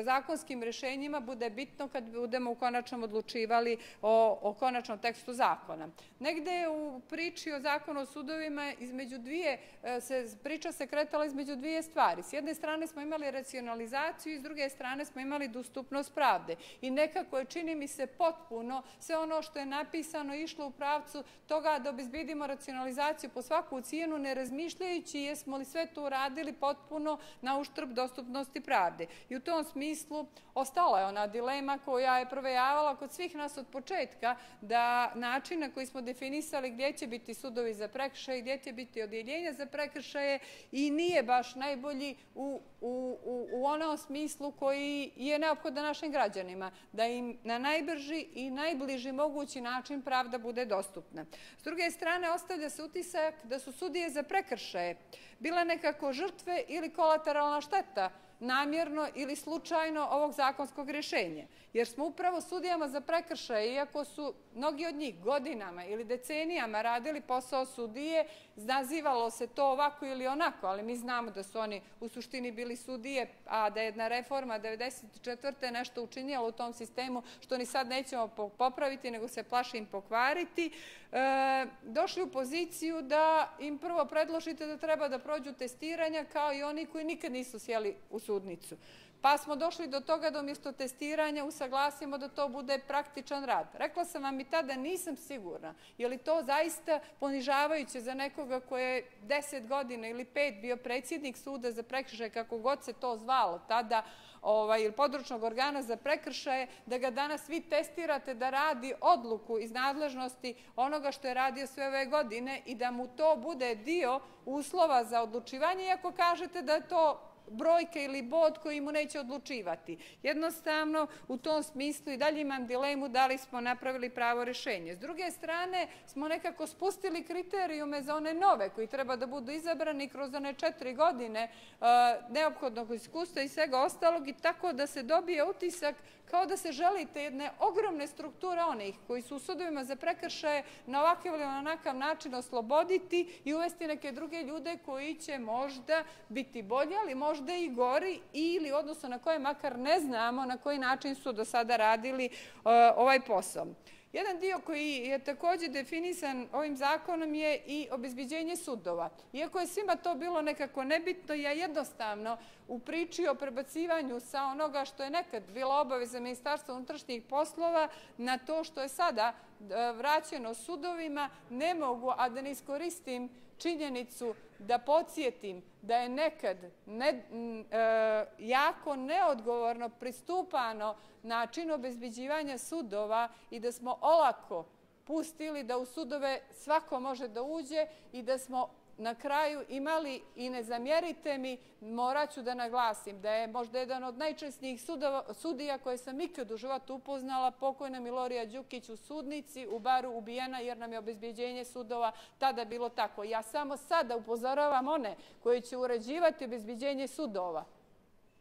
zakonskim rešenjima, bude bitno kad budemo u konačnom odlučivali o, o konačnom tekstu zakona. Negde u priči o zakonu o sudovima između dvije, e, se, priča se kretala između dvije stvari. S jedne strane smo imali imali racionalizaciju i s druge strane smo imali dostupnost pravde. I nekako je, čini mi se, potpuno sve ono što je napisano išlo u pravcu toga da obezbidimo racionalizaciju po svaku cijenu, ne razmišljajući jesmo li sve to uradili potpuno na uštrb dostupnosti pravde. I u tom smislu ostala je ona dilema koja je provejavala kod svih nas od početka da način na koji smo definisali gdje će biti sudovi za prekršaje, gdje će biti odjeljenja za prekršaje i nije baš najbolji u, u u, u onom smislu koji je neophodan našim građanima, da im na najbrži i najbliži mogući način pravda bude dostupna. S druge strane, ostavlja se utisak da su sudije za prekršaje bile nekako žrtve ili kolateralna šteta namjerno ili slučajno ovog zakonskog rješenja. Jer smo upravo sudijama za prekršaje, iako su mnogi od njih godinama ili decenijama radili posao sudije, nazivalo se to ovako ili onako, ali mi znamo da su oni u suštini bili sudije, a da je jedna reforma 1994. nešto učinjala u tom sistemu, što ni sad nećemo popraviti, nego se plašim pokvariti, e, došli u poziciju da im prvo predložite da treba da prođu testiranja kao i oni koji nikad nisu sjeli u sudnicu. Pa smo došli do toga da umjesto testiranja usaglasimo da to bude praktičan rad. Rekla sam vam i tada nisam sigurna je li to zaista ponižavajuće za nekoga koje je deset godina ili pet bio predsjednik suda za prekršaje, kako god se to zvalo tada, ovaj, ili područnog organa za prekršaje, da ga danas vi testirate da radi odluku iz nadležnosti onoga što je radio sve ove godine i da mu to bude dio uslova za odlučivanje, iako kažete da je to brojke ili bod koji mu neće odlučivati. Jednostavno, u tom smislu i dalje imam dilemu da li smo napravili pravo rešenje. S druge strane, smo nekako spustili kriterijume za one nove koji treba da budu izabrani kroz one četiri godine uh, neophodnog iskustva i svega ostalog i tako da se dobije utisak kao da se želite jedne ogromne strukture onih koji su u sudovima za prekršaje na ovakav ili onakav način osloboditi i uvesti neke druge ljude koji će možda biti bolji, ali možda i gori ili odnosno na koje makar ne znamo na koji način su do sada radili uh, ovaj posao. Jedan dio koji je također definisan ovim zakonom je i obezbiđenje sudova. Iako je svima to bilo nekako nebitno, ja jednostavno u priči o prebacivanju sa onoga što je nekad bila obaveza Ministarstva unutrašnjih poslova na to što je sada vraćeno sudovima, ne mogu, a da ne iskoristim činjenicu da podsjetim da je nekad ne, e, jako neodgovorno pristupano načinu obezbeđivanja sudova i da smo olako pustili da u sudove svako može da uđe i da smo na kraju imali, i ne zamjerite mi, morat ću da naglasim, da je možda jedan od najčesnijih sudija koje sam ikad u životu upoznala, pokojna Milorija Đukić u sudnici, u baru ubijena jer nam je obezbjeđenje sudova tada bilo tako. Ja samo sada upozoravam one koji će uređivati obezbjeđenje sudova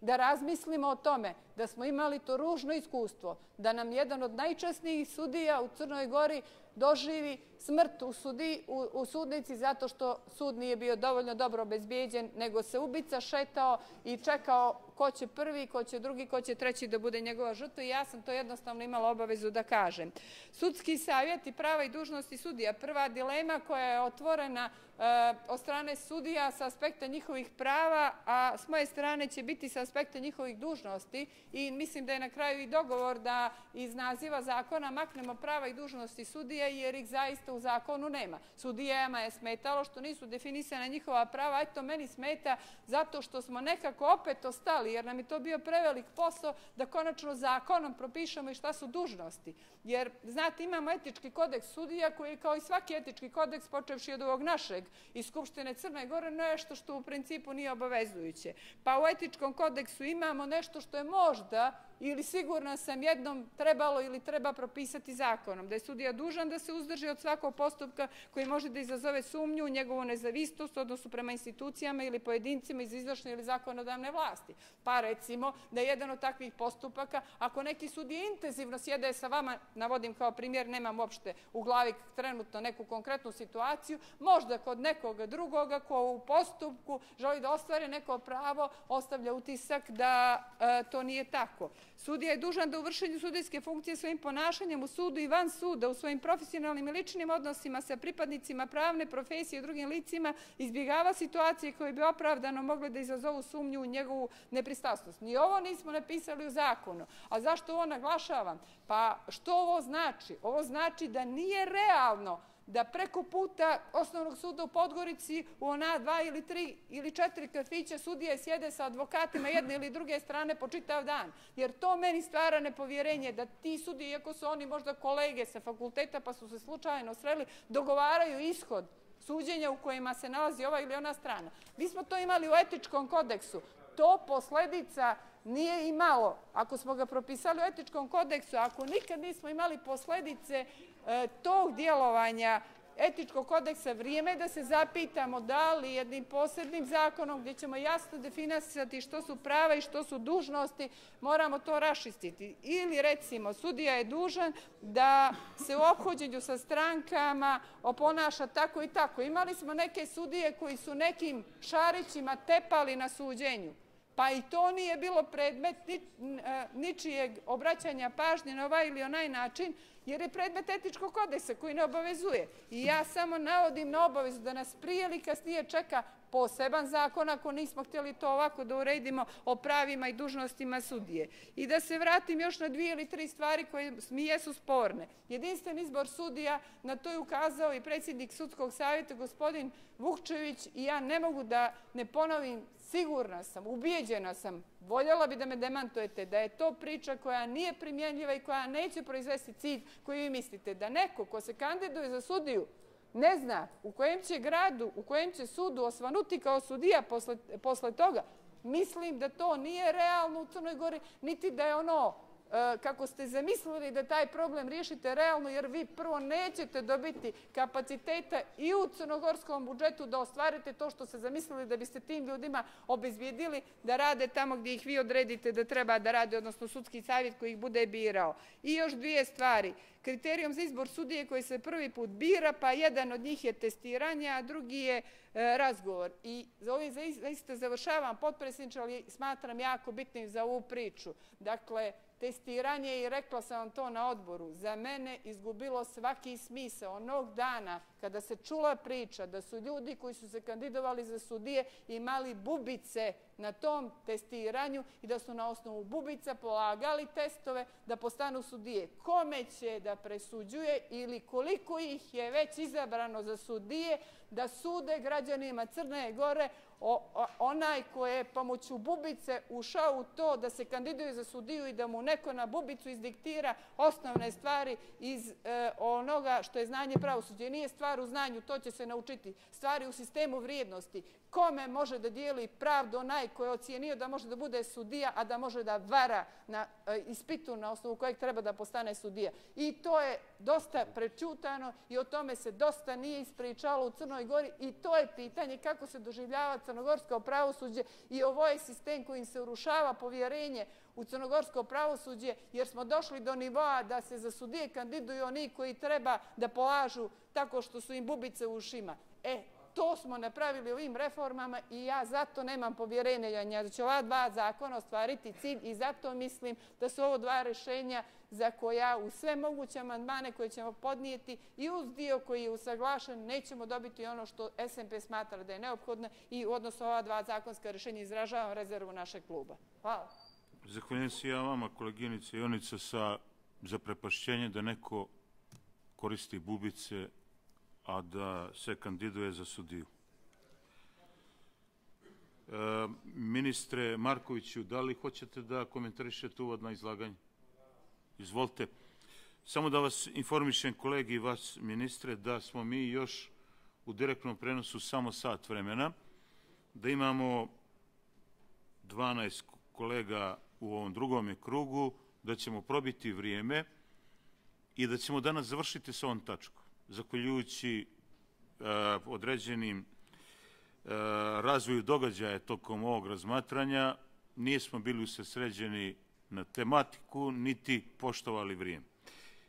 da razmislimo o tome da smo imali to ružno iskustvo, da nam jedan od najčasnijih sudija u Crnoj Gori doživi smrt u, sudi, u, u sudnici zato što sud nije bio dovoljno dobro obezbijeđen, nego se ubica šetao i čekao ko će prvi, ko će drugi, ko će treći da bude njegova žrtva i ja sam to jednostavno imala obavezu da kažem. Sudski savjet i prava i dužnosti sudija. Prva dilema koja je otvorena e, od strane sudija sa aspekta njihovih prava, a s moje strane će biti sa aspekta njihovih dužnosti i mislim da je na kraju i dogovor da iz naziva zakona maknemo prava i dužnosti sudija jer ih zaista u zakonu nema. Sudijama je smetalo što nisu definisane njihova prava, eto meni smeta zato što smo nekako opet ostali jer nam je to bio prevelik posao da konačno zakonom propišemo i šta su dužnosti. Jer, znate, imamo etički kodeks sudija koji je kao i svaki etički kodeks počevši od ovog našeg iz Skupštine Crne Gore nešto što u principu nije obavezujuće. Pa u etičkom kodeksu imamo nešto što je možda ili sigurno sam jednom trebalo ili treba propisati zakonom, da je sudija dužan da se uzdrži od svakog postupka koji može da izazove sumnju u njegovu nezavistost, odnosno prema institucijama ili pojedincima iz izvršne ili zakonodavne vlasti. Pa recimo da je jedan od takvih postupaka, ako neki sudije intenzivno sjede sa vama, navodim kao primjer, nemam uopšte u glavi trenutno neku konkretnu situaciju, možda kod nekoga drugoga ko u postupku želi da ostvari neko pravo, ostavlja utisak da e, to nije tako. Sudija je dužan da u vršenju sudijske funkcije svojim ponašanjem u sudu i van suda, u svojim profesionalnim i ličnim odnosima sa pripadnicima pravne profesije i drugim licima izbjegava situacije koje bi opravdano mogle da izazovu sumnju u njegovu nepristavstvenost. Ni ovo nismo napisali u zakonu. A zašto ovo naglašavam? Pa što ovo znači? Ovo znači da nije realno da preko puta osnovnog suda u Podgorici u ona dva ili tri ili četiri kafića sudije sjede sa advokatima jedne ili druge strane po čitav dan. Jer to meni stvara nepovjerenje da ti sudije, iako su oni možda kolege sa fakulteta pa su se slučajno sreli, dogovaraju ishod suđenja u kojima se nalazi ova ili ona strana. Mi smo to imali u etičkom kodeksu. To posledica nije imalo, ako smo ga propisali u etičkom kodeksu, ako nikad nismo imali posledice tog djelovanja etičkog kodeksa vrijeme da se zapitamo da li jednim posebnim zakonom gdje ćemo jasno definisati što su prava i što su dužnosti, moramo to rašistiti. Ili recimo, sudija je dužan da se u obhođenju sa strankama oponaša tako i tako. Imali smo neke sudije koji su nekim šarićima tepali na suđenju. Pa i to nije bilo predmet e, ničijeg obraćanja pažnje na ovaj ili onaj način, jer je predmet etičkog kodeksa koji ne obavezuje. I ja samo navodim na obavezu da nas prije ili kasnije čeka poseban zakon ako nismo htjeli to ovako da uredimo o pravima i dužnostima sudije. I da se vratim još na dvije ili tri stvari koje mi jesu sporne. Jedinstven izbor sudija, na to je ukazao i predsjednik sudskog savjeta, gospodin Vukčević, i ja ne mogu da ne ponovim sigurna sam, ubijeđena sam, voljela bi da me demantujete, da je to priča koja nije primjenljiva i koja neće proizvesti cilj koji vi mislite. Da neko ko se kandiduje za sudiju ne zna u kojem će gradu, u kojem će sudu osvanuti kao sudija posle, posle toga, mislim da to nije realno u Crnoj Gori, niti da je ono kako ste zamislili da taj problem riješite realno, jer vi prvo nećete dobiti kapaciteta i u crnogorskom budžetu da ostvarite to što ste zamislili da biste tim ljudima obezbijedili da rade tamo gdje ih vi odredite da treba da rade, odnosno sudski savjet koji ih bude birao. I još dvije stvari. Kriterijum za izbor sudije koji se prvi put bira, pa jedan od njih je testiranje, a drugi je e, razgovor. I za ovim zaista završavam potpredsjedniče, ali smatram jako bitnim za ovu priču. Dakle, testiranje i rekla sam vam to na odboru, za mene izgubilo svaki smisao onog dana kada se čula priča da su ljudi koji su se kandidovali za sudije imali bubice na tom testiranju i da su na osnovu bubica polagali testove da postanu sudije. Kome će da presuđuje ili koliko ih je već izabrano za sudije da sude građanima Crne Gore onaj ko je pomoću bubice ušao u to da se kandiduje za sudiju i da mu neko na bubicu izdiktira osnovne stvari iz e, onoga što je znanje pravosuđa. Nije stvar u znanju, to će se naučiti. Stvari u sistemu vrijednosti. Kome može da dijeli pravdu onaj ko je ocijenio da može da bude sudija, a da može da vara na e, ispitu na osnovu kojeg treba da postane sudija. I to je dosta prečutano i o tome se dosta nije ispričalo u Crnoj Gori i to je pitanje kako se doživljava crnogorsko pravosuđe i ovo je sistem kojim se urušava povjerenje u crnogorsko pravosuđe jer smo došli do nivoa da se za sudije kandiduju oni koji treba da polažu tako što su im bubice u ušima. E, to smo napravili ovim reformama i ja zato nemam povjerenja da će ova dva zakona ostvariti cilj i zato mislim da su ovo dva rešenja za koja u sve moguće amandmane koje ćemo podnijeti i uz dio koji je usaglašen nećemo dobiti ono što SMP smatra da je neophodno i u odnosu ova dva zakonska rešenja izražavam rezervu našeg kluba. Hvala.
Zahvaljujem se ja vama, koleginica Jonica, sa zaprepašćenje da neko koristi bubice a da se kandiduje za sudiju. E, ministre Markoviću, da li hoćete da komentarišete uvodno izlaganje? Izvolite. Samo da vas informišem, kolegi i vas, ministre, da smo mi još u direktnom prenosu samo sat vremena, da imamo 12 kolega u ovom drugom krugu, da ćemo probiti vrijeme i da ćemo danas završiti sa ovom tačkom zahvaljujući e, određenim e, razvoju događaja tokom ovog razmatranja, nismo bili usresređeni na tematiku, niti poštovali vrijeme.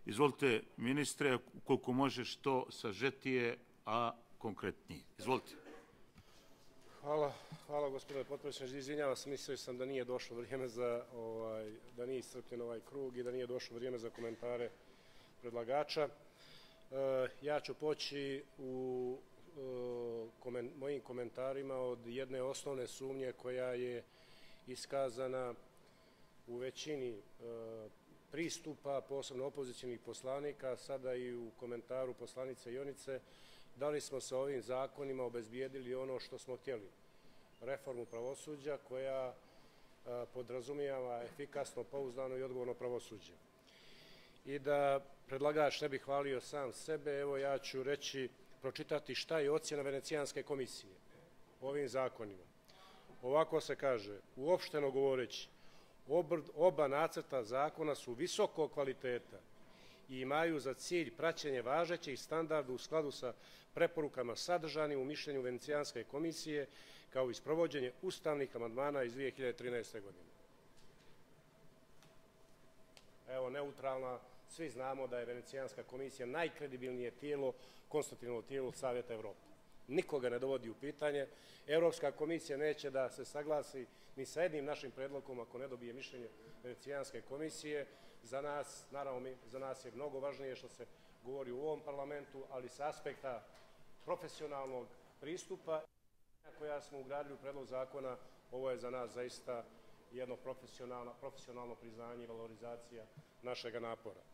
Izvolite, ministre, koliko može što sažetije, a konkretnije. Izvolite.
Hvala, hvala gospodine potpredsjedniče. Izvinjavam se, mislio sam da nije došlo vrijeme za, ovaj, da nije iscrpljen ovaj krug i da nije došlo vrijeme za komentare predlagača. Eh, ja ću poći u eh, mojim komentarima od jedne osnovne sumnje koja je iskazana u većini eh, pristupa, posebno opozicijnih poslanika, sada i u komentaru poslanice Jonice, da li smo sa ovim zakonima obezbijedili ono što smo htjeli. Reformu pravosuđa koja podrazumijeva efikasno, pouzdano i odgovorno pravosuđe. I da predlagač ne bi hvalio sam sebe, evo ja ću reći, pročitati šta je ocjena Venecijanske komisije ovim zakonima. Ovako se kaže, uopšteno govoreći, oba nacrta zakona su visoko kvaliteta i imaju za cilj praćenje važećih standarda u skladu sa preporukama sadržanim u mišljenju Venecijanske komisije kao i sprovođenje ustavnih amandmana iz 2013. godine. Evo, neutralna svi znamo da je Venecijanska komisija najkredibilnije tijelo, konstitutivno tijelo Savjeta Evrope. Nikoga ne dovodi u pitanje. Evropska komisija neće da se saglasi ni sa jednim našim predlogom ako ne dobije mišljenje Venecijanske komisije. Za nas, naravno, za nas je mnogo važnije što se govori u ovom parlamentu, ali sa aspekta profesionalnog pristupa koja smo ugradili u predlog zakona, ovo je za nas zaista jedno profesionalno, profesionalno priznanje i valorizacija našega napora.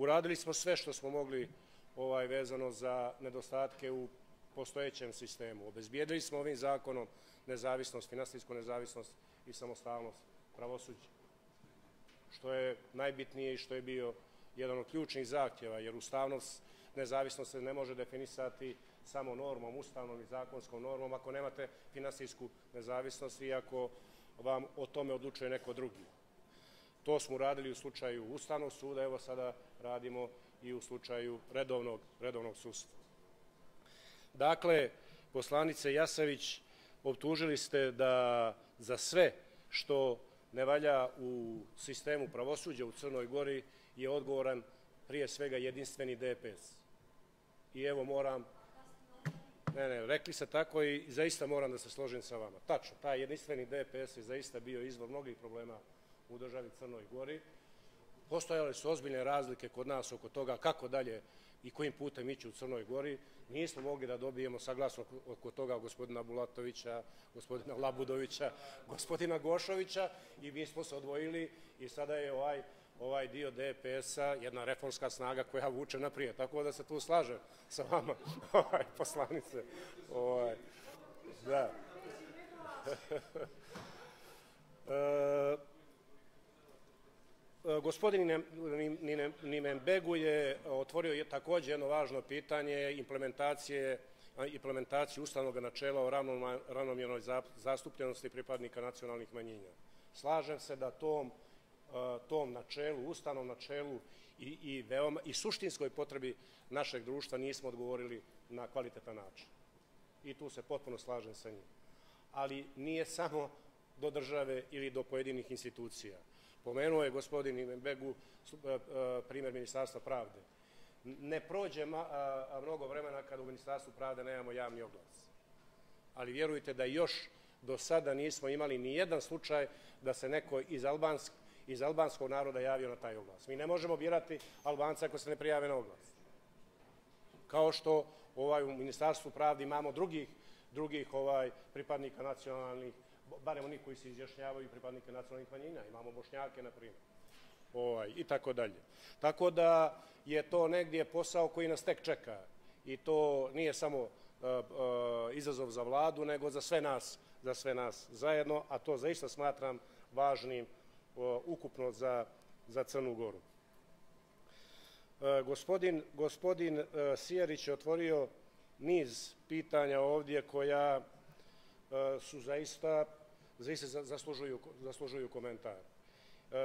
Uradili smo sve što smo mogli ovaj, vezano za nedostatke u postojećem sistemu. Obezbijedili smo ovim zakonom nezavisnost, finansijsku nezavisnost i samostalnost pravosuđa. Što je najbitnije i što je bio jedan od ključnih zahtjeva, jer ustavnost nezavisnost se ne može definisati samo normom, ustavnom i zakonskom normom, ako nemate finansijsku nezavisnost i ako vam o tome odlučuje neko drugi. To smo uradili u slučaju Ustavnog suda, evo sada radimo i u slučaju redovnog, redovnog sustva. Dakle, poslanice Jasavić, optužili ste da za sve što ne valja u sistemu pravosuđa u Crnoj Gori je odgovoran prije svega jedinstveni DPS. I evo moram, ne, ne, rekli ste tako i zaista moram da se složim sa vama. Tačno, taj jedinstveni DPS je zaista bio izvor mnogih problema u državi Crnoj Gori. Postojale su ozbiljne razlike kod nas oko toga kako dalje i kojim putem ići u Crnoj Gori. Nismo mogli da dobijemo saglasno oko toga gospodina Bulatovića, gospodina Labudovića, gospodina Gošovića i mi smo se odvojili i sada je ovaj ovaj dio DPS-a jedna reformska snaga koja vuče naprijed. Tako da se tu slaže sa vama, ovaj, poslanice. Ovaj, da. e, Gospodin Nimenbegu je otvorio takođe jedno važno pitanje implementacije implementaciju ustavnog načela o ravnomjernoj zastupljenosti pripadnika nacionalnih manjina. Slažem se da tom tom načelu, ustavnom načelu i, i, veoma, i suštinskoj potrebi našeg društva nismo odgovorili na kvalitetan način. I tu se potpuno slažem sa njim. Ali nije samo do države ili do pojedinih institucija. Pomenuo je gospodin Imenbegu primjer Ministarstva pravde. Ne prođe mnogo vremena kada u Ministarstvu pravde nemamo javni oglas. Ali vjerujte da još do sada nismo imali ni jedan slučaj da se neko iz Albanske iz albanskog naroda javio na taj oglas. Mi ne možemo birati Albanca ako se ne prijave na oglas. Kao što ovaj, u Ministarstvu pravde imamo drugih, drugih ovaj, pripadnika nacionalnih, barem oni koji se izjašnjavaju pripadnike nacionalnih manjina. Imamo bošnjake, na primjer. Ovaj, I tako dalje. Tako da je to negdje posao koji nas tek čeka. I to nije samo uh, uh, izazov za vladu, nego za sve nas, za sve nas zajedno, a to zaista smatram važnim ukupno za, za Crnu Goru. E, gospodin, gospodin e, Sijarić je otvorio niz pitanja ovdje koja e, su zaista, zaista zaslužuju, zaslužuju komentar.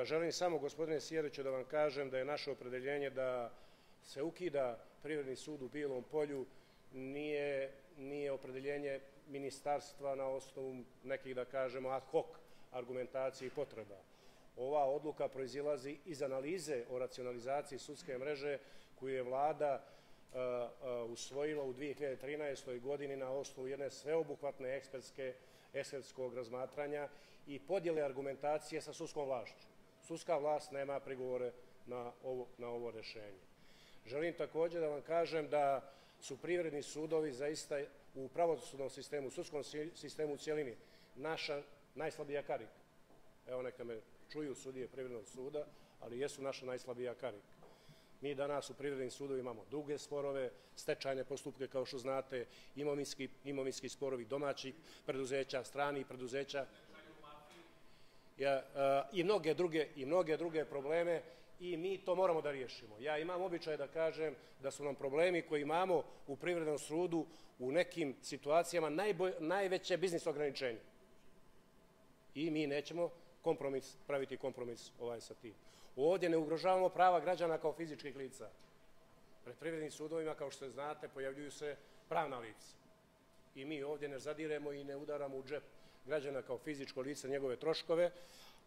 Želim samo, gospodine Sijariću, da vam kažem da je naše opredeljenje da se ukida Privredni sud u Bilom polju nije, nije opredeljenje ministarstva na osnovu nekih, da kažemo, ad hoc argumentacije i potreba. Ova odluka proizilazi iz analize o racionalizaciji sudske mreže koju je vlada uh, uh, usvojila u 2013. godini na osnovu jedne sveobuhvatne ekspertske ekspertskog razmatranja i podjele argumentacije sa sudskom vlašću. Sudska vlast nema prigovore na ovo, na ovo rešenje. Želim takođe da vam kažem da su privredni sudovi zaista u pravosudnom sistemu, u sudskom sistemu u cijelini, naša najslabija karika. Evo neka me čuju sudije Privrednog suda, ali jesu naša najslabija karika. Mi danas u privrednim sudovi imamo duge sporove, stečajne postupke, kao što znate, imovinski, imovinski sporovi domaćih preduzeća, stranih preduzeća ja, i, mnoge druge, i mnoge druge probleme i mi to moramo da riješimo. Ja imam običaj da kažem da su nam problemi koji imamo u privrednom sudu u nekim situacijama najboj, najveće biznis ograničenje. I mi nećemo kompromis, praviti kompromis ovaj sa tim. Ovdje ne ugrožavamo prava građana kao fizičkih lica. Pred privrednim sudovima, kao što znate, pojavljuju se pravna lica. I mi ovdje ne zadiremo i ne udaramo u džep građana kao fizičko lice njegove troškove,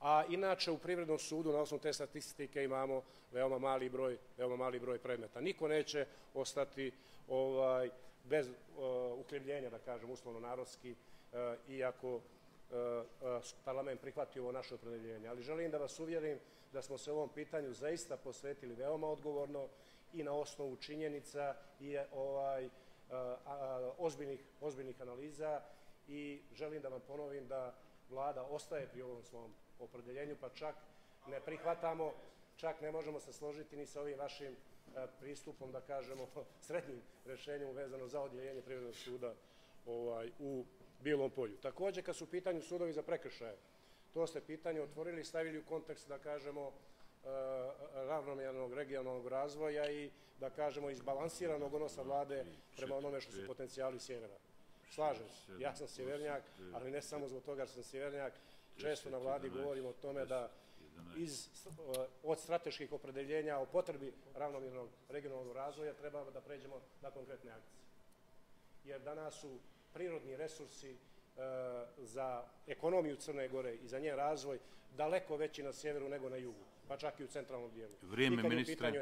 a inače u privrednom sudu na osnovu te statistike imamo veoma mali broj, veoma mali broj predmeta. Niko neće ostati ovaj bez uh, da kažem, uslovno narodski, uh, iako E, e, parlament prihvatio ovo naše opredeljenje. Ali želim da vas uvjerim da smo se ovom pitanju zaista posvetili veoma odgovorno i na osnovu činjenica i ovaj, e, ozbiljnih, ozbiljnih analiza i želim da vam ponovim da vlada ostaje pri ovom svom opredeljenju, pa čak ne prihvatamo, čak ne možemo se složiti ni sa ovim vašim pristupom, da kažemo, srednjim rešenjem vezano za odjeljenje Privrednog suda ovaj, u Bilom polju. Takođe, kad su u pitanju sudovi za prekršaje, to ste pitanje otvorili stavili u kontekst, da kažemo, e, ravnomjernog regionalnog razvoja i, da kažemo, izbalansiranog odnosa vlade prema onome što su potencijali sjevera. Slažem se, ja sam sjevernjak, ali ne samo zbog toga jer sam sjevernjak, često na vladi govorimo o tome da iz, od strateških opredeljenja o potrebi ravnomjernog regionalnog razvoja treba da pređemo na konkretne akcije. Jer danas su prirodni resursi e, za ekonomiju Crne Gore i za njen razvoj daleko veći na sjeveru nego na jugu, pa čak i u centralnom dijelu.
Vrijeme,
I kad
je
u pitanju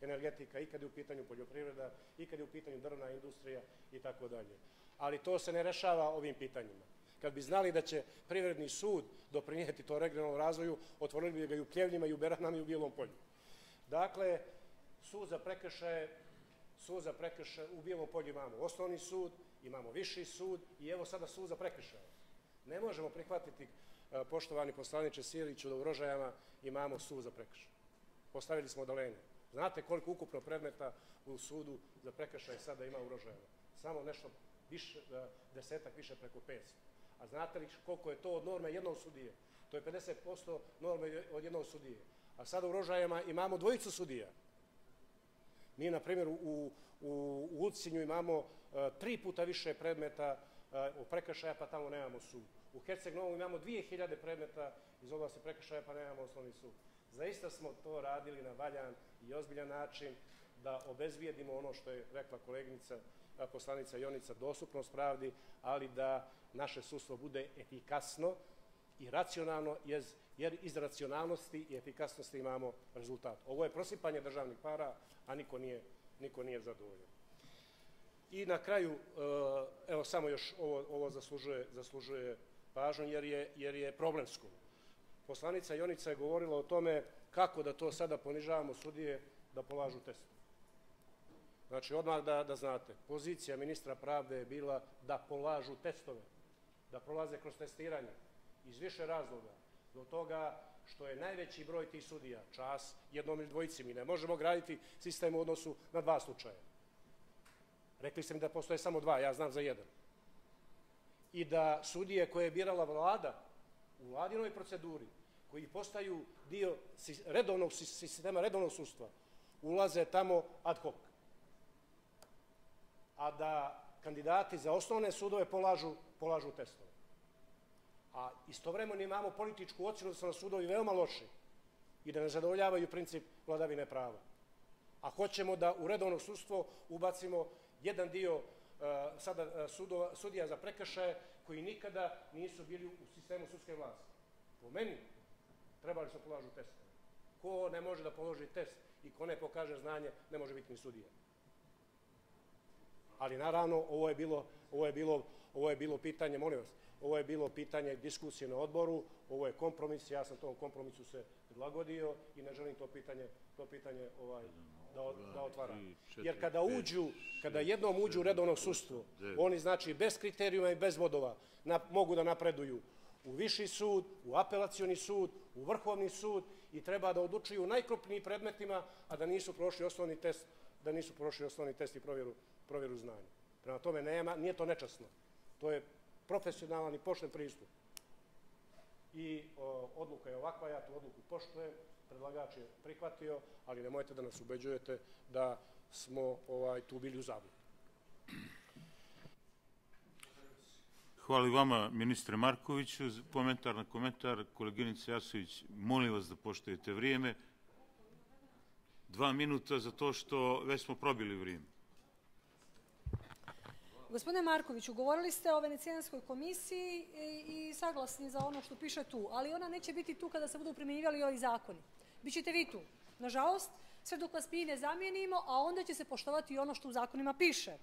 energetika, i kad je u pitanju poljoprivreda, i kad je u pitanju drvna industrija i tako dalje. Ali to se ne rešava ovim pitanjima. Kad bi znali da će privredni sud doprinijeti to regionalnom razvoju, otvorili bi ga i u Pljevljima, i u Beranama, i u Bijelom polju. Dakle, sud za prekršaje Sud za prekršaj, u Bijelom polju imamo osnovni sud, imamo viši sud i evo sada sud za prekršaj. Ne možemo prihvatiti, e, poštovani poslaniče Siliću, da u Rožajama imamo sud za prekršaj. Postavili smo odalenje. Znate koliko ukupno predmeta u sudu za prekršaj sada ima u Rožajama? Samo nešto više, e, desetak više preko 500. A znate li koliko je to od norme jednog sudije? To je 50% norme od jednog sudije. A sada u Rožajama imamo dvojicu sudija. Mi, na primjer, u, u, u Ulcinju imamo tri puta više predmeta uh, u prekršaja, pa tamo nemamo sud. U Herceg Novom imamo 2000 predmeta iz oblasti prekršaja, pa nemamo osnovni sud. Zaista smo to radili na valjan i ozbiljan način da obezvijedimo ono što je rekla koleginica poslanica Jonica, dostupnost pravdi, ali da naše sudstvo bude efikasno i racionalno, jer iz racionalnosti i efikasnosti imamo rezultat. Ovo je prosipanje državnih para, a niko nije, niko nije zadovoljan. I na kraju, eh, evo samo još ovo, ovo zaslužuje, zaslužuje pažnju, jer je, jer je problemsko. Poslanica Jonica je govorila o tome kako da to sada ponižavamo sudije da polažu test. Znači, odmah da, da znate, pozicija ministra pravde je bila da polažu testove, da prolaze kroz testiranje, iz više razloga. Do toga što je najveći broj tih sudija, čas jednom ili dvojici, mi ne možemo graditi sistem u odnosu na dva slučaja. Rekli ste mi da postoje samo dva, ja znam za jedan. I da sudije koje je birala vlada u vladinoj proceduri, koji postaju dio redovnog sistema, redovnog sustva, ulaze tamo ad hoc a da kandidati za osnovne sudove polažu, polažu testove. A istovremeno imamo političku ocjenu da su na sudovi veoma loši i da ne zadovoljavaju princip vladavine prava. A hoćemo da u redovno sudstvo ubacimo jedan dio uh, sada uh, sudova, sudija za prekršaje koji nikada nisu bili u sistemu sudske vlasti. Po meni trebali su da polažu testove. Ko ne može da položi test i ko ne pokaže znanje, ne može biti ni sudija ali naravno ovo je bilo, ovo je bilo, ovo je bilo pitanje, molim vas, ovo je bilo pitanje diskusije na odboru, ovo je kompromis, ja sam tom kompromisu se prilagodio i ne želim to pitanje, to pitanje ovaj, da, da otvaram. Jer kada uđu, kada jednom uđu u redovno sustvo, oni znači bez kriterijuma i bez vodova na, mogu da napreduju u viši sud, u apelacioni sud, u vrhovni sud i treba da odlučuju u najkrupnijim predmetima, a da nisu prošli osnovni test, da nisu prošli osnovni test i provjeru provjeru znanja. Prema tome, nema, nije to nečasno. To je profesionalan i pošten pristup. I o, odluka je ovakva, ja tu odluku poštujem, predlagač je prihvatio, ali nemojte da nas ubeđujete da smo ovaj, tu bili u zabludu.
Hvala i vama, ministre Markoviću. Komentar na komentar, koleginica Jasović, molim vas da poštojete vrijeme. Dva minuta za to što već smo probili vrijeme.
Gospodine Markoviću, govorili ste o Venecijanskoj komisiji i saglasni za ono što piše tu, ali ona neće biti tu kada se budu primjenjivali ovi zakoni. Bićete vi tu. Nažalost, sve dok vas mi ne zamijenimo, a onda će se poštovati ono što u zakonima piše.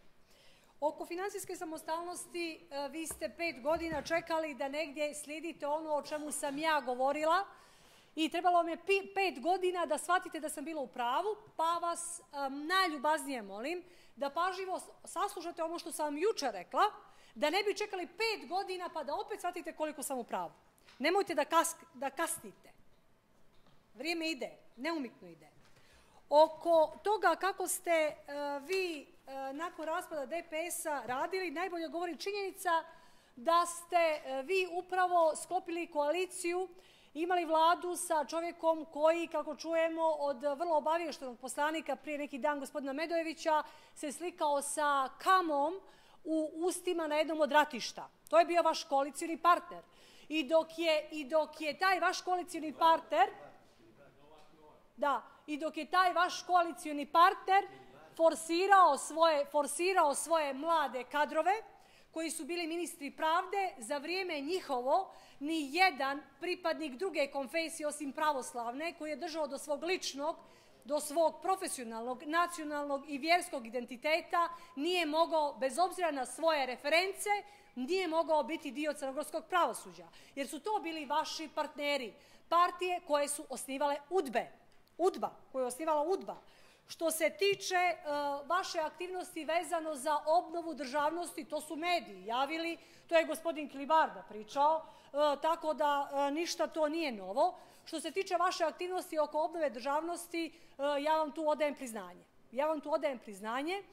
Oko finansijske samostalnosti e, vi ste pet godina čekali da negdje slijedite ono o čemu sam ja govorila i trebalo vam je pet godina da shvatite da sam bila u pravu, pa vas najljubaznije molim da pažljivo saslušate ono što sam vam jučer rekla, da ne bi čekali pet godina pa da opet shvatite koliko sam u pravu. Nemojte da, kas, da kasnite. Vrijeme ide, neumitno ide. Oko toga kako ste uh, vi uh, nakon raspada DPS-a radili, najbolje govori činjenica da ste uh, vi upravo sklopili koaliciju imali vladu sa čovjekom koji, kako čujemo od vrlo obavještenog poslanika prije neki dan gospodina Medojevića, se slikao sa kamom u ustima na jednom od ratišta. To je bio vaš koalicijni partner. I dok je, i dok je taj vaš koalicijni partner da, i dok je taj vaš koalicijni partner forsirao svoje, forsirao svoje mlade kadrove, koji su bili ministri pravde, za vrijeme njihovo ni jedan pripadnik druge konfesije osim pravoslavne koji je držao do svog ličnog, do svog profesionalnog, nacionalnog i vjerskog identiteta nije mogao, bez obzira na svoje reference, nije mogao biti dio crnogorskog pravosuđa. Jer su to bili vaši partneri, partije koje su osnivale UDBE, UDBA, koju je osnivala UDBA, Što se tiče e, vaše aktivnosti vezano za obnovu državnosti, to su mediji javili, to je gospodin Kilibarda pričao, e, tako da e, ništa to nije novo. Što se tiče vaše aktivnosti oko obnove državnosti, ja vam tu odajem priznanje. Ja vam tu odajem priznanje.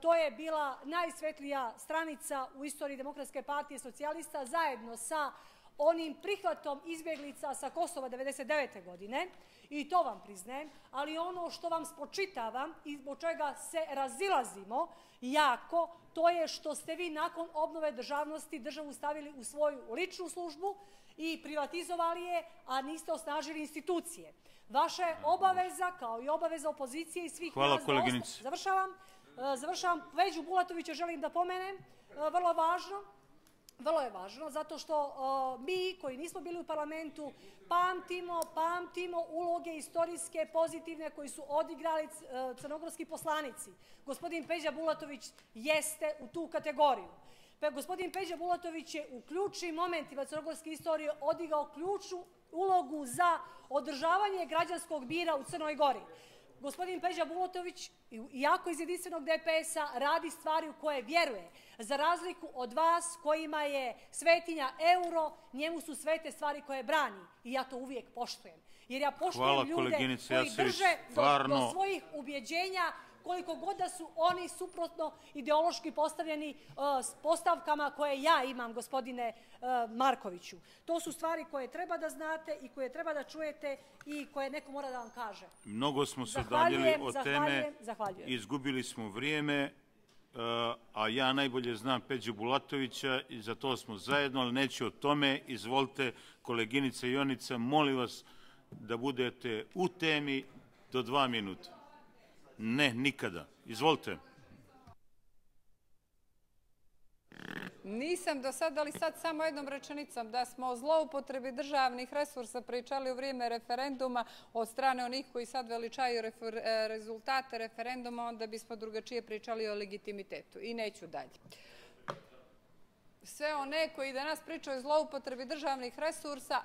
To je bila najsvetlija stranica u istoriji Demokratske partije socijalista zajedno sa onim prihvatom izbjeglica sa Kosova 99. godine i to vam priznajem, ali ono što vam spočitavam i zbog čega se razilazimo jako, to je što ste vi nakon obnove državnosti državu stavili u svoju ličnu službu i privatizovali je, a niste osnažili institucije. Vaša je obaveza, kao i obaveza opozicije i svih
Hvala,
nas...
koleginice.
Završavam. E, završavam. Veđu Bulatovića želim da pomenem, e, vrlo važno. Vrlo je važno zato što mi koji nismo bili u parlamentu pamtimo, pamtimo uloge istorijske, pozitivne koji su odigrali e, crnogorski poslanici. Gospodin Peđa Bulatović jeste u tu kategoriju. Pa gospodin Peđa Bulatović je u ključnim momentima crnogorske istorije odigao ključnu ulogu za održavanje građanskog bira u Crnoj Gori gospodin Peđa Bulatović, iako iz jedinstvenog DPS-a, radi stvari u koje vjeruje. Za razliku od vas kojima je svetinja euro, njemu su svete stvari koje brani. I ja to uvijek poštujem. Jer ja poštujem
Hvala,
ljude koji drže do, do svojih ubjeđenja koliko god da su oni suprotno ideološki postavljeni uh, s postavkama koje ja imam, gospodine uh, Markoviću. To su stvari koje treba da znate i koje treba da čujete i koje neko mora da vam kaže.
Mnogo smo se daljili od teme,
zahvaljujem.
izgubili smo vrijeme, uh, a ja najbolje znam Peđu Bulatovića i za to smo zajedno, ali neću o tome. Izvolite, koleginice Jonica, molim vas da budete u temi do dva minuta. Ne, nikada. Izvolite.
Nisam do sada, ali sad samo jednom rečenicom, da smo o zloupotrebi državnih resursa pričali u vrijeme referenduma od strane onih koji sad veličaju e, rezultate referenduma, onda bismo drugačije pričali o legitimitetu. I neću dalje sve one koji danas pričaju o zloupotrebi državnih resursa,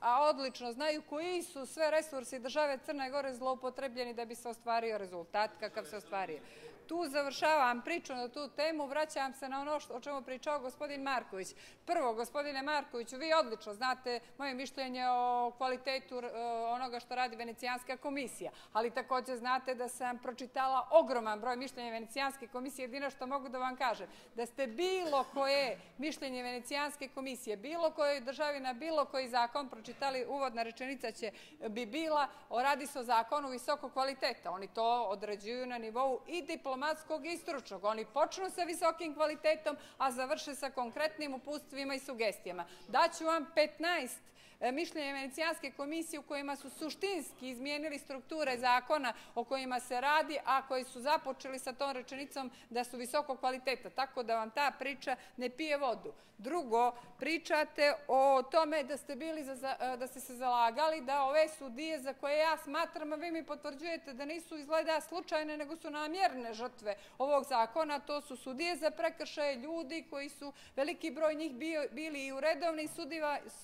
a, odlično znaju koji su sve resursi države Crne Gore zloupotrebljeni da bi se ostvario rezultat kakav se ostvario tu završavam priču na tu temu, vraćam se na ono o čemu pričao gospodin Marković. Prvo, gospodine Markoviću, vi odlično znate moje mišljenje o kvalitetu e, onoga što radi Venecijanska komisija, ali također znate da sam pročitala ogroman broj mišljenja Venecijanske komisije, jedino što mogu da vam kažem, da ste bilo koje mišljenje Venecijanske komisije, bilo koje državi na bilo koji zakon pročitali, uvodna rečenica će bi bila, radi se o zakonu visokog kvaliteta. Oni to određuju na nivou i diplomatskog diplomatskog i stručnog. Oni počnu sa visokim kvalitetom, a završe sa konkretnim upustvima i sugestijama. Daću vam 15 E, mišljenje Venecijanske komisije u kojima su suštinski izmijenili strukture zakona o kojima se radi, a koji su započeli sa tom rečenicom da su visoko kvaliteta. Tako da vam ta priča ne pije vodu. Drugo, pričate o tome da ste, bili e, da ste se zalagali da ove sudije za koje ja smatram, a vi mi potvrđujete da nisu izgleda slučajne, nego su namjerne žrtve ovog zakona, to su sudije za prekršaje ljudi koji su veliki broj njih bili i u redovnim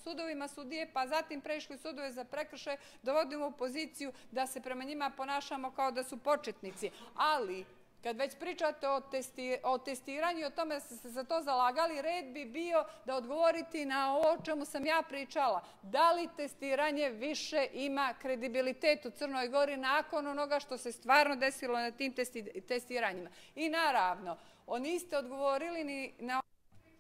sudovima sudije pa zatim prešli sudove za prekršaj, dovodimo u poziciju da se prema njima ponašamo kao da su početnici. Ali, kad već pričate o, testi, o testiranju i o tome da ste se za to zalagali, red bi bio da odgovoriti na ovo o čemu sam ja pričala. Da li testiranje više ima kredibilitet u Crnoj Gori nakon onoga što se stvarno desilo na tim testi, testiranjima? I naravno, niste odgovorili ni na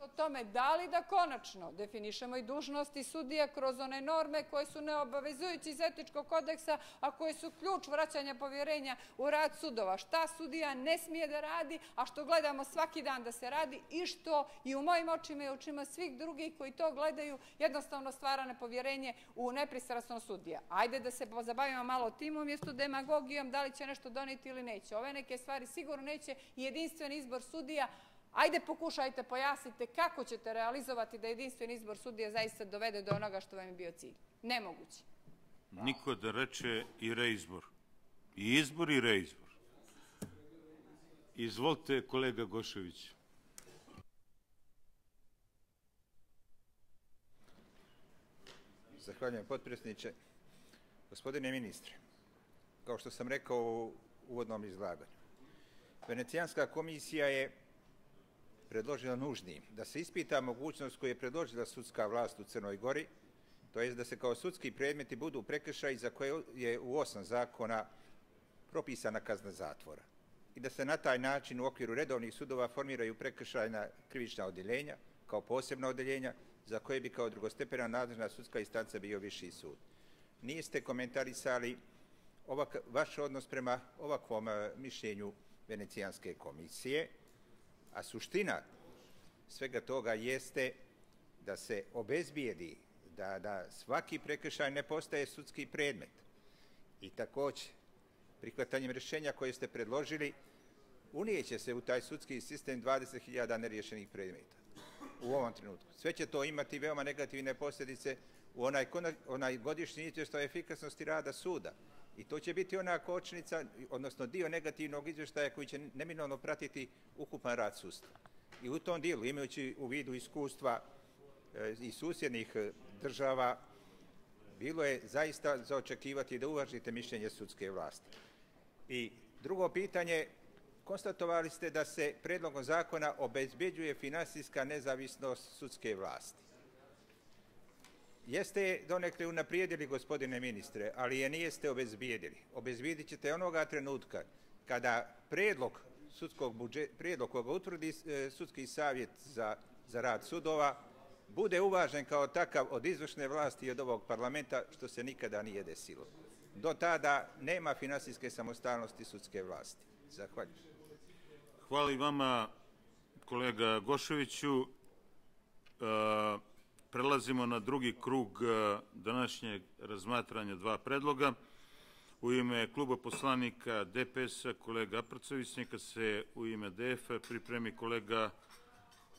o tome da li da konačno definišemo i dužnosti sudija kroz one norme koje su neobavezujući iz etičkog kodeksa, a koje su ključ vraćanja povjerenja u rad sudova. Šta sudija ne smije da radi, a što gledamo svaki dan da se radi i što i u mojim očima i očima svih drugih koji to gledaju jednostavno stvara nepovjerenje u nepristrasnost sudija. Ajde da se pozabavimo malo tim umjesto demagogijom, da li će nešto doniti ili neće. Ove neke stvari sigurno neće i jedinstven izbor sudija, Ajde pokušajte, pojasnite kako ćete realizovati da jedinstven izbor sudija zaista dovede do onoga što vam je bio cilj. Nemoguće.
Niko da reče i reizbor. I izbor i reizbor. Izvolite, kolega Gošević.
Zahvaljujem, potpredsjedniče. Gospodine ministre, kao što sam rekao
uvodnom izlaganju. Venecijanska komisija je predložila nužnim da se ispita mogućnost koju je predložila sudska vlast u Crnoj Gori, to je da se kao sudski predmeti budu prekršaj za koje je u osam zakona propisana kazna zatvora i da se na taj način u okviru redovnih sudova formiraju prekršajna krivična odeljenja kao posebna odeljenja za koje bi kao drugostepena nadležna sudska instanca bio viši sud. Niste komentarisali ovak, vaš odnos prema ovakvom e, mišljenju Venecijanske komisije, a suština svega toga jeste da se obezbijedi da, da svaki prekršaj ne postaje sudski predmet. I takođe, prihvatanjem rešenja koje ste predložili, unijeće se u taj sudski sistem 20.000 neriješenih predmeta u ovom trenutku. Sve će to imati veoma negativne posljedice u onaj, onaj godišnji izvještaj efikasnosti rada suda. I to će biti ona kočnica, odnosno dio negativnog izvještaja koji će neminovno pratiti ukupan rad sudstva. I u tom dijelu, imajući u vidu iskustva e, i susjednih e, država, bilo je zaista za očekivati da uvažite mišljenje sudske vlasti. I drugo pitanje, konstatovali ste da se predlogom zakona obezbeđuje finansijska nezavisnost sudske vlasti. Jeste je donekle unaprijedili, gospodine ministre, ali je nijeste obezbijedili. Obezbijedit ćete onoga trenutka kada predlog sudskog budžeta, predlog koga utvrdi e, sudski savjet za, za rad sudova, bude uvažen kao takav od izvršne vlasti i od ovog parlamenta, što se nikada nije desilo. Do tada nema finansijske samostalnosti sudske vlasti. Zahvaljujem.
Hvala i vama, kolega Goševiću. E, prelazimo na drugi krug e, današnjeg razmatranja dva predloga. U ime kluba poslanika DPS-a kolega Aprcović, neka se u ime DF-a pripremi kolega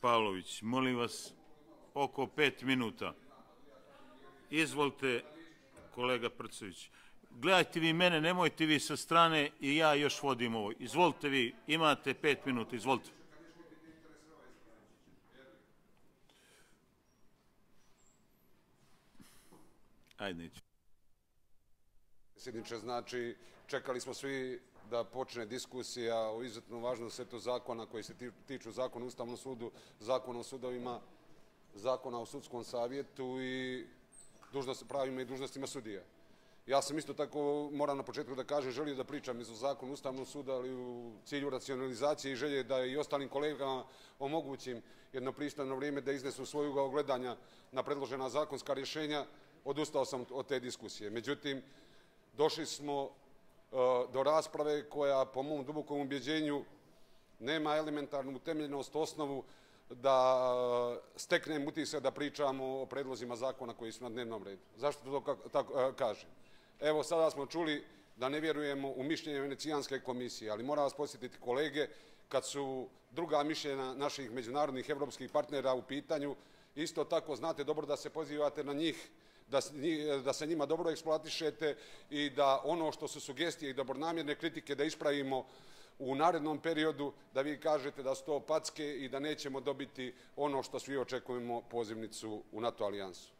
Pavlović. Molim vas, oko pet minuta. Izvolite, kolega Prcović gledajte vi mene, nemojte vi sa strane i ja još vodim ovo. Izvolite vi, imate pet minuta, izvolite. Ajde, neću.
Predsjedniče, znači, čekali smo svi da počne diskusija o izuzetno važnom setu zakona koji se tiču zakona o Ustavnom sudu, zakona o sudovima, zakona o sudskom savjetu i dužnost, pravima i dužnostima sudija. Ja sam isto tako, moram na početku da kažem, želio da pričam iz zakonu Ustavnog suda, ali u cilju racionalizacije i želje da i ostalim kolegama omogućim jedno pristano vrijeme da iznesu svoj ugao gledanja na predložena zakonska rješenja, odustao sam od te diskusije. Međutim, došli smo uh, do rasprave koja, po mom dubokom ubjeđenju, nema elementarnu utemeljenost, osnovu da uh, steknem utisak da pričamo o predlozima zakona koji su na dnevnom redu. Zašto to tako uh, kažem? Evo, sada smo čuli da ne vjerujemo u mišljenje Venecijanske komisije, ali moram vas posjetiti kolege, kad su druga mišljenja naših međunarodnih evropskih partnera u pitanju, isto tako znate dobro da se pozivate na njih, da, da se njima dobro eksploatišete i da ono što su sugestije i dobronamjerne kritike da ispravimo u narednom periodu, da vi kažete da su to packe i da nećemo dobiti ono što svi očekujemo pozivnicu u NATO alijansu.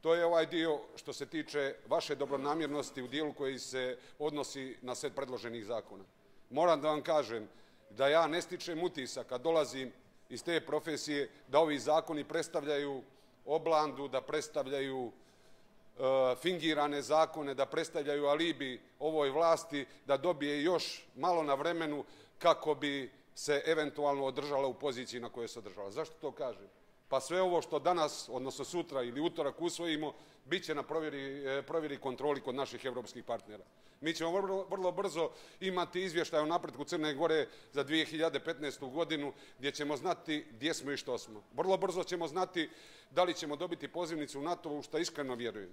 To je ovaj dio što se tiče vaše dobronamjernosti u dijelu koji se odnosi na set predloženih zakona. Moram da vam kažem da ja ne stičem utisak kad dolazim iz te profesije da ovi zakoni predstavljaju oblandu, da predstavljaju e, fingirane zakone, da predstavljaju alibi ovoj vlasti, da dobije još malo na vremenu kako bi se eventualno održala u poziciji na kojoj se održala. Zašto to kažem? Pa sve ovo što danas, odnosno sutra ili utorak usvojimo, bit će na provjeri, e, provjeri kontroli kod naših evropskih partnera. Mi ćemo vrlo, vrlo brzo imati izvještaj o napretku Crne Gore za 2015. godinu, gdje ćemo znati gdje smo i što smo. Vrlo brzo ćemo znati da li ćemo dobiti pozivnicu u NATO, u što iskreno vjerujem.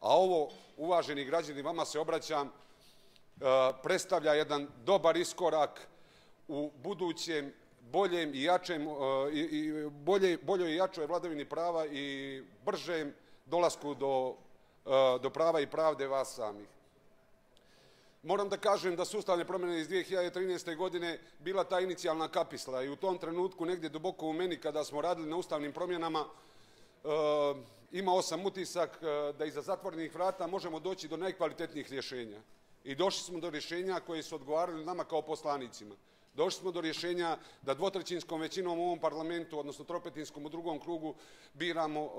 A ovo, uvaženi građani, vama se obraćam, e, predstavlja jedan dobar iskorak u budućem boljem i jačem, uh, i, i bolje, boljoj i jačoj vladavini prava i bržem dolasku do, uh, do prava i pravde vas samih. Moram da kažem da su ustavne promjene iz 2013. godine bila ta inicijalna kapisla i u tom trenutku negdje duboko u meni kada smo radili na ustavnim promjenama uh, imao sam utisak da iza zatvorenih vrata možemo doći do najkvalitetnijih rješenja. I došli smo do rješenja koje su odgovarali nama kao poslanicima. Došli smo do rješenja da dvotrećinskom većinom u ovom parlamentu, odnosno tropetinskom u drugom krugu, biramo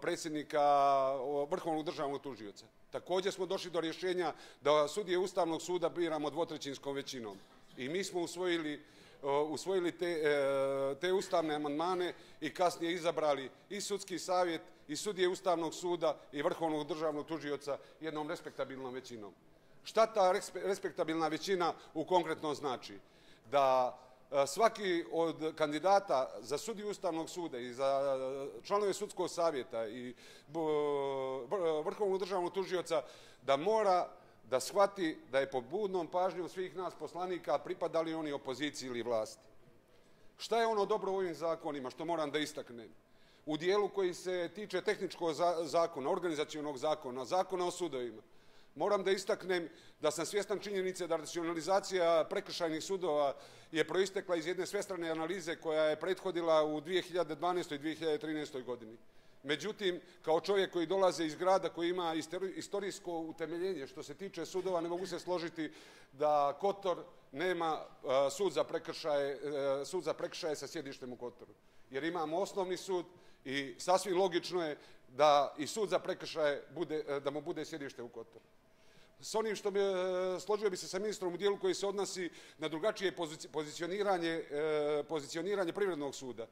predsjednika Vrhovnog državnog tužioca. Također smo došli do rješenja da sudije Ustavnog suda biramo dvotrećinskom većinom. I mi smo usvojili usvojili te, e, te ustavne amandmane i kasnije izabrali i sudski savjet i sudije Ustavnog suda i Vrhovnog državnog tužioca jednom respektabilnom većinom. Šta ta respektabilna većina u konkretno znači? Da e, svaki od kandidata za sudiju Ustavnog suda i za članove sudskog savjeta i Vrhovnog državnog tužioca da mora da shvati da je pod budnom pažnjom svih nas poslanika pripadali oni opoziciji ili vlasti. Šta je ono dobro u ovim zakonima što moram da istaknem? U dijelu koji se tiče tehničkog zakona, organizacijonog zakona, zakona o sudovima, moram da istaknem da sam svjestan činjenice da racionalizacija prekršajnih sudova je proistekla iz jedne svestrane analize koja je prethodila u 2012. i 2013. godini. Međutim, kao čovjek koji dolaze iz grada koji ima istorijsko utemeljenje što se tiče sudova, ne mogu se složiti da Kotor nema sud za prekršaje, sud za prekršaje sa sjedištem u Kotoru. Jer imamo osnovni sud i sasvim logično je da i sud za prekršaje bude, da mu bude sjedište u Kotoru. S onim što bi, složio bi se sa ministrom u dijelu koji se odnosi na drugačije pozicioniranje, pozicioniranje privrednog suda.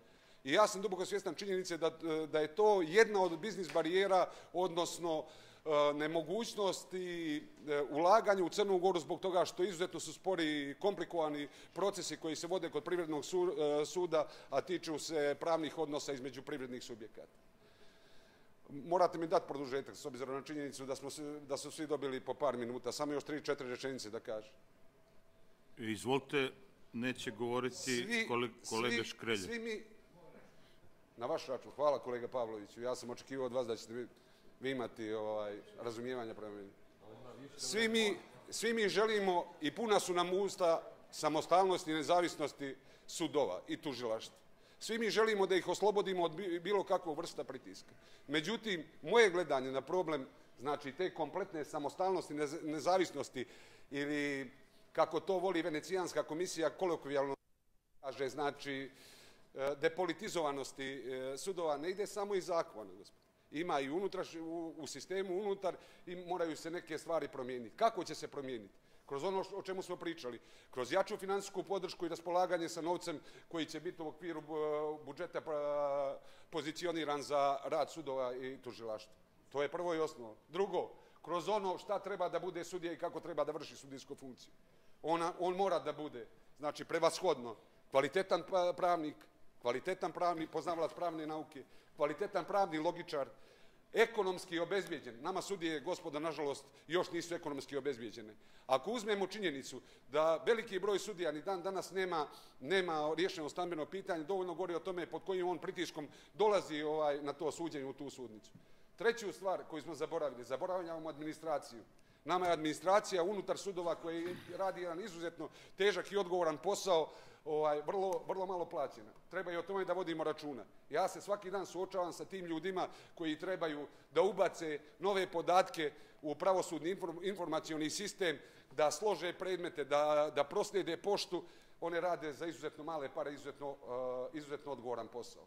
I ja sam duboko svjestan činjenice da, da je to jedna od biznis barijera, odnosno e, nemogućnosti e, ulaganja u Crnu Goru zbog toga što izuzetno su spori i komplikovani procesi koji se vode kod privrednog e, suda, a tiču se pravnih odnosa između privrednih subjekata. Morate mi dati produžetak s obzirom na činjenicu da, smo, da su svi dobili po par minuta. Samo još tri, četiri rečenice da kažem.
Izvolite, neće govoriti svi, kolega Škrelje.
Svi mi, na vaš račun. Hvala kolega Pavloviću. Ja sam očekivao od vas da ćete vi, imati ovaj, razumijevanja prema meni. Svi mi, svi mi želimo i puna su nam usta samostalnosti i nezavisnosti sudova i tužilaštva. Svi mi želimo da ih oslobodimo od bilo kakvog vrsta pritiska. Međutim, moje gledanje na problem, znači te kompletne samostalnosti, nezavisnosti ili kako to voli Venecijanska komisija kolokvijalno kaže, znači E, depolitizovanosti e, sudova ne ide samo iz zakona, gospod. Ima i unutra, u sistemu unutar i moraju se neke stvari promijeniti. Kako će se promijeniti? Kroz ono o čemu smo pričali. Kroz jaču finansijsku podršku i raspolaganje sa novcem koji će biti u okviru e, budžeta pozicioniran za rad sudova i tužilaštva. To je prvo i osnovo. Drugo, kroz ono šta treba da bude sudija i kako treba da vrši sudijsku funkciju. Ona, on mora da bude, znači, prevashodno, kvalitetan pravnik, kvalitetan pravni, poznavalac pravne nauke, kvalitetan pravni logičar, ekonomski obezbijeđen. Nama sudije, gospoda, nažalost, još nisu ekonomski obezbijeđene. Ako uzmemo činjenicu da veliki broj sudija ni dan danas nema, nema rješeno stambeno pitanje, dovoljno govori o tome pod kojim on pritiskom dolazi ovaj, na to suđenje u tu sudnicu. Treću stvar koju smo zaboravili, zaboravljamo administraciju. Nama je administracija unutar sudova koji radi jedan izuzetno težak i odgovoran posao, ovaj, vrlo, vrlo malo plaćena. Treba i o tome da vodimo računa. Ja se svaki dan suočavam sa tim ljudima koji trebaju da ubace nove podatke u pravosudni informacioni sistem, da slože predmete, da, da proslijede poštu, one rade za izuzetno male pare, izuzetno, uh, izuzetno odgovoran posao.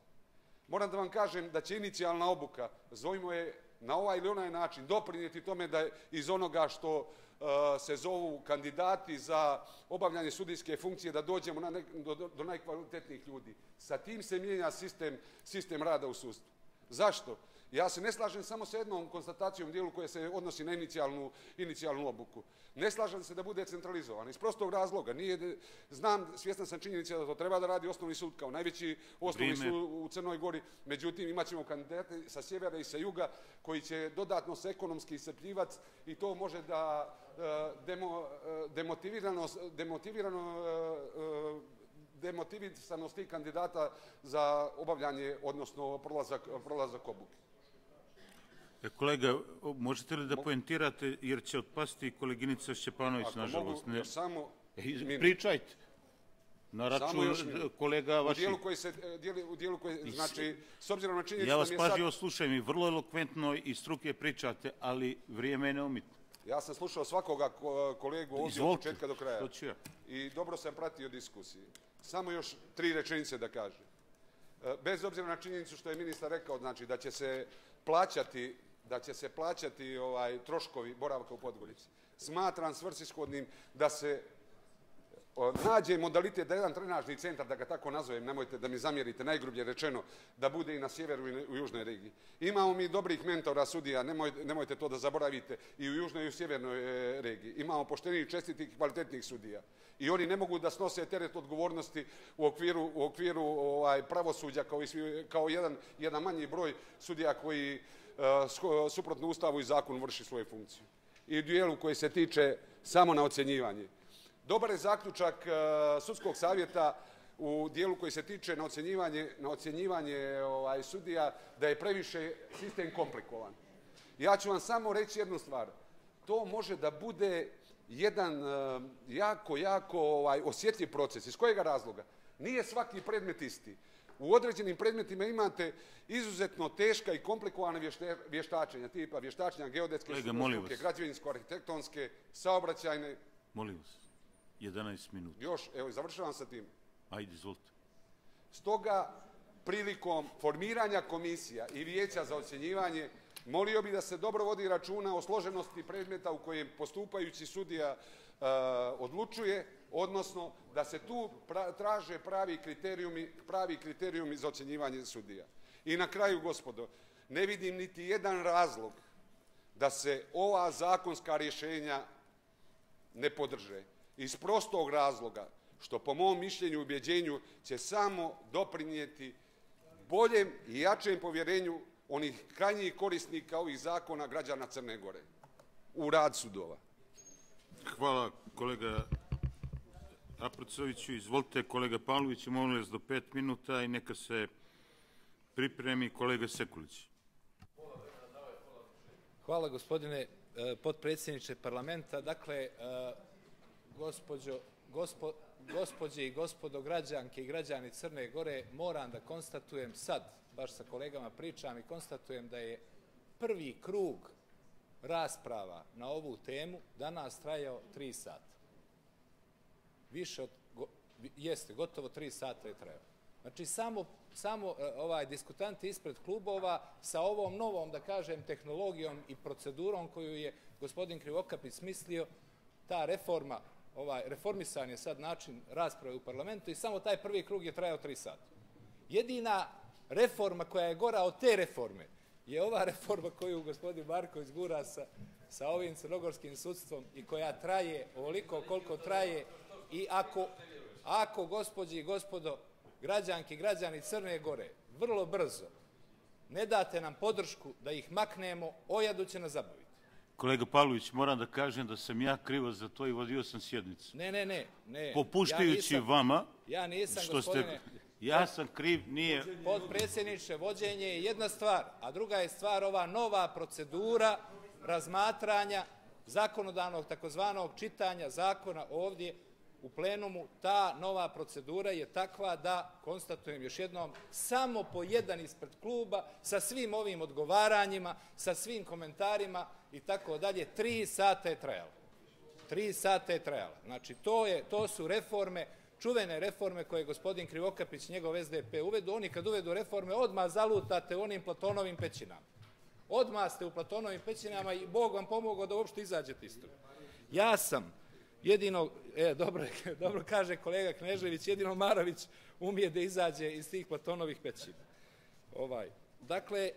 Moram da vam kažem da će inicijalna obuka, zovimo je na ovaj ili onaj način, doprinijeti tome da iz onoga što se zovu kandidati za obavljanje sudijske funkcije da dođemo na nek, do, do najkvalitetnijih ljudi. Sa tim se mijenja sistem, sistem rada u sudstvu. Zašto? Ja se ne slažem samo sa jednom konstatacijom dijelu koje se odnosi na inicijalnu, inicijalnu obuku. Ne slažem se da bude centralizovan. Iz prostog razloga. Nije, znam, svjesna sam činjenica da to treba da radi osnovni sud kao najveći osnovni Vrime. sud u Crnoj Gori. Međutim, imat ćemo kandidate sa sjevera i sa juga koji će dodatno se ekonomski iscrpljivati i to može da e, demo, e, demotivirano, demotivirano e, demotivisanost tih kandidata za obavljanje, odnosno prolazak, prolazak obuke.
E, kolega, možete li da poentirate, jer će otpasti koleginica Šćepanović, nažalost.
ne... samo...
E, pričajte. Na račun kolega vaši.
U dijelu koji se, e, dijeli, u dijelu koji, znači, s obzirom na činjenicu...
Ja vas pažljivo sad... slušam i vrlo elokventno i struke pričate, ali vrijeme je neumitno.
Ja sam slušao svakoga ko- kolegu ovdje od
Izvolite,
početka do kraja.
to ću ja.
I dobro sam pratio diskusiju. Samo još tri rečenice da kažem. E, Bez obzira na činjenicu što je ministar rekao, znači da će se plaćati da će se plaćati ovaj troškovi boravka u Podgorici. Smatram svrsishodnim da se nađe modalitet da jedan trenažni centar, da ga tako nazovem, nemojte da mi zamjerite, najgrublje rečeno, da bude i na sjeveru i u južnoj regiji. Imamo mi dobrih mentora sudija, nemoj, nemojte to da zaboravite, i u južnoj i u sjevernoj e, regiji. Imamo poštenih, čestitih kvalitetnih sudija. I oni ne mogu da snose teret odgovornosti u okviru, u okviru ovaj, pravosuđa kao, i svi, kao jedan, jedan manji broj sudija koji suprotno ustavu i zakonu vrši svoju funkciju. I dijelu koji se tiče samo na ocjenjivanje. Dobar je zaključak e, sudskog savjeta u dijelu koji se tiče na ocjenjivanje, na ocjenjivanje ovaj, sudija da je previše sistem komplikovan. Ja ću vam samo reći jednu stvar. To može da bude jedan e, jako, jako ovaj, osjetljiv proces. Iz kojega razloga? Nije svaki predmet isti. U određenim predmetima imate izuzetno teška i komplikovana vješte, vještačenja, tipa vještačenja geodetske struke, građevinsko-arhitektonske, saobraćajne,
Molim vas, 11 minuta.
još, evo, završavam sa tim.
Ajde, izvolite.
Stoga, prilikom formiranja komisija i vijeća za ocjenjivanje, molio bi da se dobro vodi računa o složenosti predmeta u kojem postupajući sudija e, odlučuje, odnosno da se tu traže pravi kriterijumi, pravi kriterijumi za ocjenjivanje sudija. I na kraju, gospodo, ne vidim niti jedan razlog da se ova zakonska rješenja ne podrže. Iz prostog razloga što po mom mišljenju i ubjeđenju će samo doprinijeti boljem i jačem povjerenju onih krajnjih korisnika ovih zakona građana Crne Gore u rad sudova.
Hvala kolega Aprcoviću. Izvolite kolega Pavlović, molim vas do pet minuta i neka se pripremi kolega Sekulić.
Hvala gospodine e, potpredsjedniče parlamenta. Dakle, e, gospođo, gospo, i gospodo građanke i građani Crne Gore, moram da konstatujem sad, baš sa kolegama pričam i konstatujem da je prvi krug rasprava na ovu temu danas trajao tri sata. Više od, jeste, gotovo tri sata je trajao. Znači, samo, samo e, ovaj diskutanti ispred klubova sa ovom novom, da kažem, tehnologijom i procedurom koju je gospodin Krivokapić smislio, ta reforma, ovaj, reformisan je sad način rasprave u parlamentu i samo taj prvi krug je trajao tri sata. Jedina reforma koja je gora od te reforme je ova reforma koju gospodin Marković gura sa, sa ovim crnogorskim sudstvom i koja traje ovoliko koliko traje i ako, ako gospođi i gospodo građanki i građani Crne Gore vrlo brzo ne date nam podršku da ih maknemo, ojadu će nas zabaviti.
Kolega Pavlović, moram da kažem da sam ja krivo za to i vodio sam sjednicu.
Ne, ne, ne. ne.
Popuštajući
ja nisam,
vama,
ja nisam,
što
gospodine,
ste, ja sam kriv, nije...
Podpredsjedniče, vođenje je jedna stvar, a druga je stvar ova nova procedura razmatranja zakonodavnog takozvanog čitanja zakona ovdje u plenumu. Ta nova procedura je takva da, konstatujem još jednom, samo po jedan ispred kluba, sa svim ovim odgovaranjima, sa svim komentarima i tako dalje, tri sata je trajalo. Tri sata je trajalo. Znači, to, je, to su reforme, čuvene reforme koje je gospodin Krivokapić, njegov SDP uvedu. Oni kad uvedu reforme, odmah zalutate onim Platonovim pećinama. Odmah ste u Platonovim pećinama i Bog vam pomogao da uopšte izađete iz toga. Ja sam jedino, e, dobro, dobro kaže kolega Knežević, jedino Marović umije da izađe iz tih Platonovih pećina. Ovaj. Dakle, e,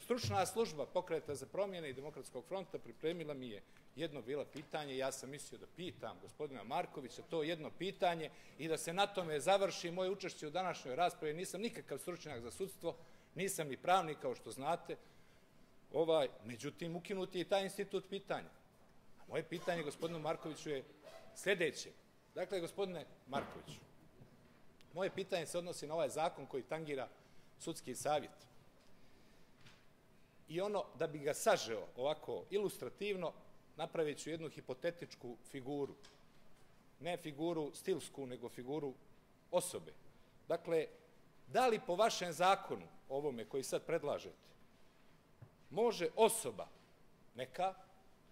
stručna služba pokreta za promjene i demokratskog fronta pripremila mi je jedno bilo pitanje, ja sam mislio da pitam gospodina Markovića to jedno pitanje i da se na tome završi moje učešće u današnjoj raspravi. Nisam nikakav stručnjak za sudstvo, nisam ni pravnik kao što znate, ovaj, međutim ukinuti je taj institut pitanja. Moje pitanje gospodinu Markoviću je sljedeće. Dakle, gospodine Markoviću, moje pitanje se odnosi na ovaj zakon koji tangira sudski savjet. I ono, da bi ga sažeo ovako ilustrativno, napravit ću jednu hipotetičku figuru. Ne figuru stilsku, nego figuru osobe. Dakle, da li po vašem zakonu, ovome koji sad predlažete, može osoba neka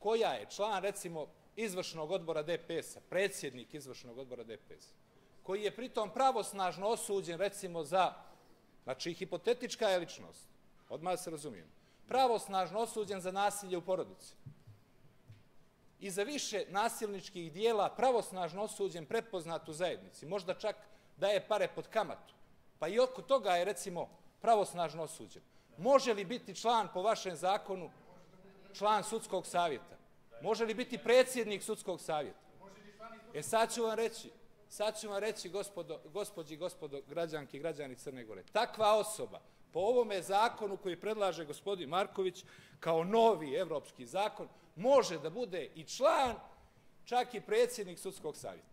koja je član, recimo, izvršnog odbora DPS-a, predsjednik izvršnog odbora DPS-a, koji je pritom pravosnažno osuđen, recimo, za, znači, hipotetička je ličnost, odmah se razumijem, pravosnažno osuđen za nasilje u porodici i za više nasilničkih dijela pravosnažno osuđen, prepoznat u zajednici, možda čak daje pare pod kamatu, pa i oko toga je, recimo, pravosnažno osuđen. Može li biti član, po vašem zakonu, član sudskog savjeta? Može li biti predsjednik sudskog savjeta? E sad ću vam reći, sad ću vam reći, gospodo, gospođi i gospodo građanki i građani Crne Gore, takva osoba, po ovome zakonu koji predlaže gospodin Marković, kao novi evropski zakon, može da bude i član, čak i predsjednik sudskog savjeta.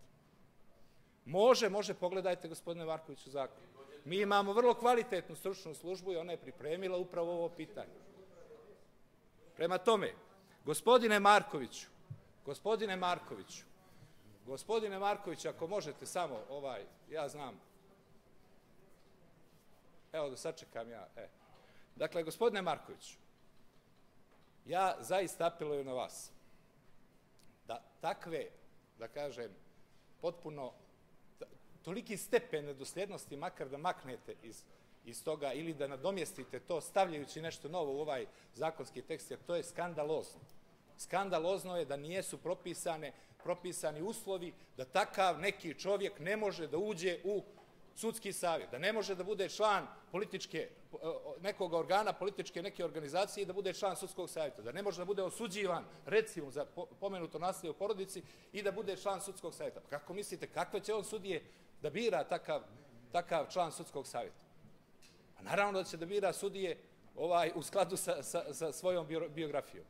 Može, može, pogledajte gospodine Markoviću zakon. Mi imamo vrlo kvalitetnu stručnu službu i ona je pripremila upravo ovo pitanje. Prema tome, gospodine Markoviću, gospodine Markoviću, gospodine Markoviću, ako možete samo, ovaj, ja znam, evo da sačekam ja, e. Dakle, gospodine Markoviću, ja zaista apelujem na vas da takve, da kažem, potpuno toliki stepen nedosljednosti makar da maknete iz, iz toga ili da nadomjestite to stavljajući nešto novo u ovaj zakonski tekst, jer to je skandalozno. Skandalozno je da nijesu propisane, propisani uslovi da takav neki čovjek ne može da uđe u sudski savjet, da ne može da bude član političke, nekog organa političke neke organizacije i da bude član sudskog savjeta, da ne može da bude osuđivan, recimo, za pomenuto nasilje u porodici i da bude član sudskog savjeta. Kako mislite, kakve će on sudije da bira takav, takav član sudskog savjeta? Pa naravno da će da bira sudije ovaj, u skladu sa, sa, sa svojom biografijom.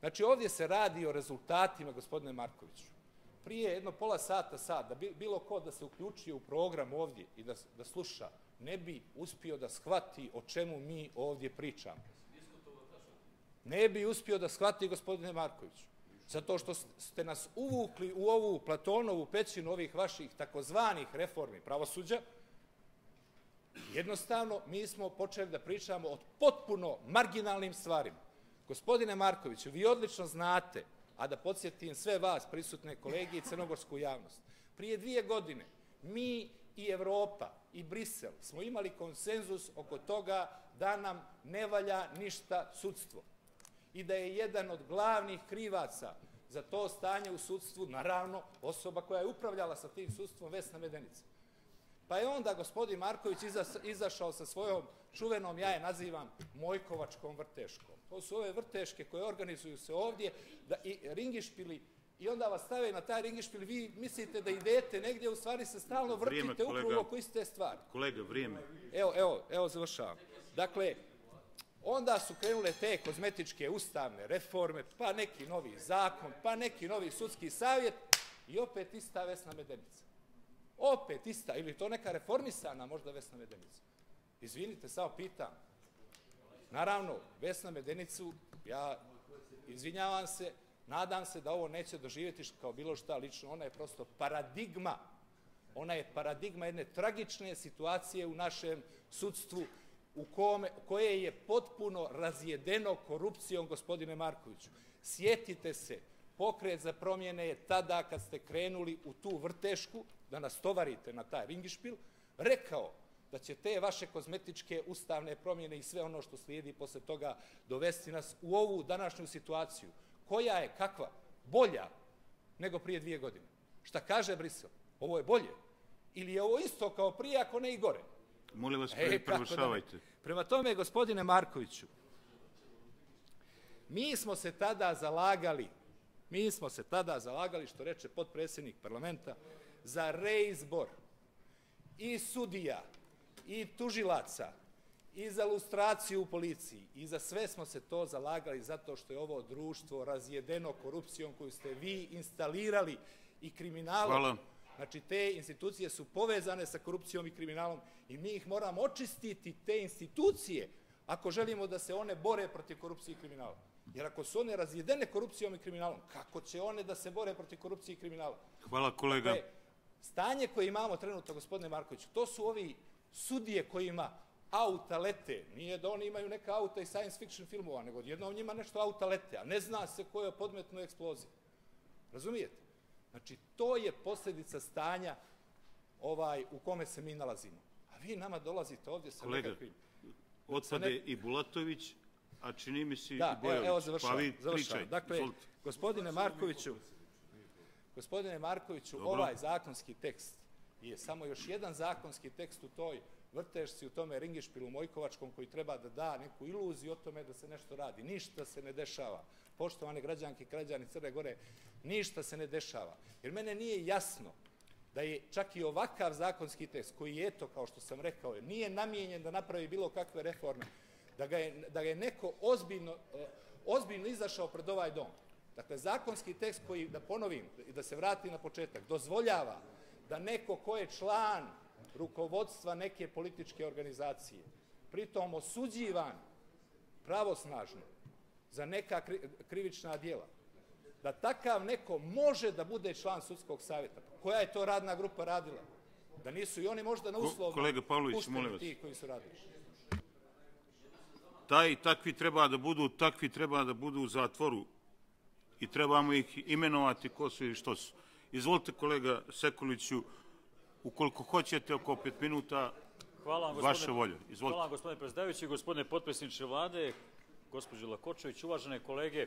Znači, ovdje se radi o rezultatima, gospodine Markoviću. Prije jedno pola sata, sad, da bilo ko da se uključi u program ovdje i da, da sluša, ne bi uspio da shvati o čemu mi ovdje pričamo. Ne bi uspio da shvati, gospodine Markoviću zato što ste nas uvukli u ovu Platonovu pećinu ovih vaših takozvanih reformi pravosuđa, jednostavno mi smo počeli da pričamo o potpuno marginalnim stvarima. Gospodine Markoviću, vi odlično znate, a da podsjetim sve vas, prisutne kolege i crnogorsku javnost, prije dvije godine mi i Evropa i Brisel smo imali konsenzus oko toga da nam ne valja ništa sudstvo i da je jedan od glavnih krivaca za to stanje u sudstvu, naravno, osoba koja je upravljala sa tim sudstvom, Vesna Medenica. Pa je onda gospodin Marković izašao sa svojom čuvenom, ja je nazivam Mojkovačkom vrteškom. To su ove vrteške koje organizuju se ovdje da, i ringišpili i onda vas stave na taj ringišpil, vi mislite da idete negdje, u stvari se stalno vrtite upravo oko iste stvari.
Kolega, vrijeme.
Evo, evo, evo, završavam. Dakle, Onda su krenule te kozmetičke ustavne reforme, pa neki novi zakon, pa neki novi sudski savjet i opet ista Vesna Medenica. Opet ista, ili to neka reformisana možda Vesna Medenica. Izvinite, samo pitam. Naravno, Vesna Medenicu, ja izvinjavam se, nadam se da ovo neće doživjeti kao bilo šta lično. Ona je prosto paradigma. Ona je paradigma jedne tragične situacije u našem sudstvu, u kome, koje je potpuno razjedeno korupcijom, gospodine Markoviću. Sjetite se, pokret za promjene je tada kad ste krenuli u tu vrtešku, da nas tovarite na taj ringišpil, rekao da će te vaše kozmetičke ustavne promjene i sve ono što slijedi posle toga dovesti nas u ovu današnju situaciju, koja je kakva? Bolja nego prije dvije godine. Šta kaže Brisel? Ovo je bolje. Ili je ovo isto kao prije, ako ne i gore?
Molim vas, e, prvršavajte.
Prema tome, gospodine Markoviću, mi smo se tada zalagali, mi smo se tada zalagali, što reče potpredsjednik parlamenta, za reizbor i sudija, i tužilaca, i za lustraciju u policiji, i za sve smo se to zalagali zato što je ovo društvo razjedeno korupcijom koju ste vi instalirali i kriminalom.
Hvala.
Znači, te institucije su povezane sa korupcijom i kriminalom i mi ih moramo očistiti, te institucije, ako želimo da se one bore protiv korupcije i kriminala. Jer ako su one razjedene korupcijom i kriminalom, kako će one da se bore protiv korupcije i kriminala?
Hvala, kolega.
Dakle, stanje koje imamo trenutno, gospodine Markoviću, to su ovi sudije kojima auta lete. Nije da oni imaju neka auta i science fiction filmova, nego odjednom njima nešto auta lete, a ne zna se ko je podmetno eksploziju. Razumijete? Znači, to je posljedica stanja ovaj, u kome se mi nalazimo. A vi nama dolazite ovdje sa
Kolega,
nekakvim...
otpade
ne-
i Bulatović, a čini mi se i
Da,
Bojović.
evo, evo
pa
završavam.
vi
završavam. Dakle,
Izvolite.
gospodine Markoviću, gospodine Markoviću,
Dobro.
ovaj zakonski tekst je samo još jedan zakonski tekst u toj vrtešci, u tome ringišpilu Mojkovačkom koji treba da da neku iluziju o tome da se nešto radi. Ništa se ne dešava. Poštovane građanke i građani Crne Gore, ništa se ne dešava. Jer mene nije jasno da je čak i ovakav zakonski tekst, koji je to, kao što sam rekao, nije namijenjen da napravi bilo kakve reforme, da ga je, da ga je neko ozbiljno, eh, ozbiljno izašao pred ovaj dom. Dakle, zakonski tekst koji, da ponovim i da se vrati na početak, dozvoljava da neko ko je član rukovodstva neke političke organizacije, pritom osuđivan pravosnažno za neka kri- krivična djela, da takav neko može da bude član sudskog savjeta. Koja je to radna grupa radila? Da nisu i oni možda na uslovno
kolega Pavlović, molim vas.
ti koji su radili.
taj i takvi treba da budu, takvi treba da budu u zatvoru i trebamo ih imenovati ko su i što su. Izvolite kolega Sekuliću, ukoliko hoćete oko pet minuta,
Hvala vam, gospodine,
volje. Izvolite.
Hvala vam, gospodine predsjedavajući, gospodine potpredsjedniče vlade, gospođo Lakočević, uvažene kolege.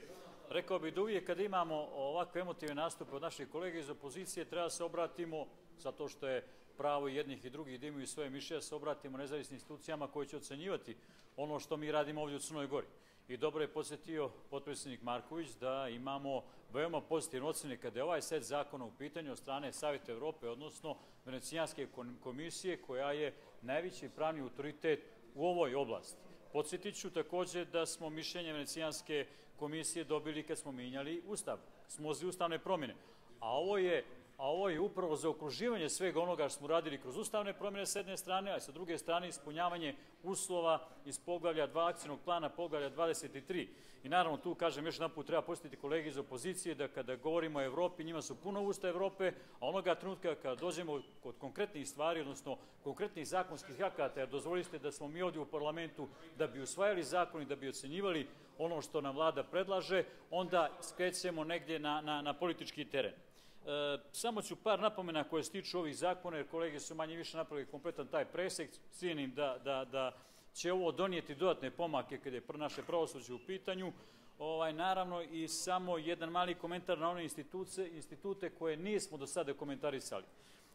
Rekao bih da uvijek kad imamo ovakve emotivne nastupe od naših kolega iz opozicije, treba se obratimo, zato što je pravo jednih i drugih da imaju svoje mišljenje, se obratimo nezavisnim institucijama koje će ocenjivati ono što mi radimo ovdje u Crnoj Gori. I dobro je posjetio potpredsjednik Marković da imamo veoma pozitivne ocene kada je ovaj set zakona u pitanju od strane Savjeta Evrope, odnosno Venecijanske komisije koja je najveći pravni autoritet u ovoj oblasti. Podsjetit ću također da smo mišljenje Venecijanske komisije dobili kad smo mijenjali Ustav, smo uzeli ustavne promjene. A ovo je a ovo je upravo za okruživanje svega onoga što smo radili kroz ustavne promjene s jedne strane, a sa druge strane ispunjavanje uslova iz poglavlja 2 akcijnog plana, poglavlja 23. I naravno tu, kažem, još jedan put treba posjetiti kolege iz opozicije da kada govorimo o Evropi, njima su puno usta Evrope, a onoga trenutka kada dođemo kod konkretnih stvari, odnosno konkretnih zakonskih akata, jer dozvolili ste da smo mi ovdje u parlamentu da bi usvajali zakon i da bi ocenjivali ono što nam vlada predlaže, onda skrećemo negdje na, na, na politički teren. E, samo ću par napomena koje se tiču ovih zakona, jer kolege su manje više napravili kompletan taj presek. Cijenim da, da, da će ovo donijeti dodatne pomake kada je naše pravosuđe u pitanju. Ovaj, naravno i samo jedan mali komentar na one instituce, institute koje nismo do sada komentarisali.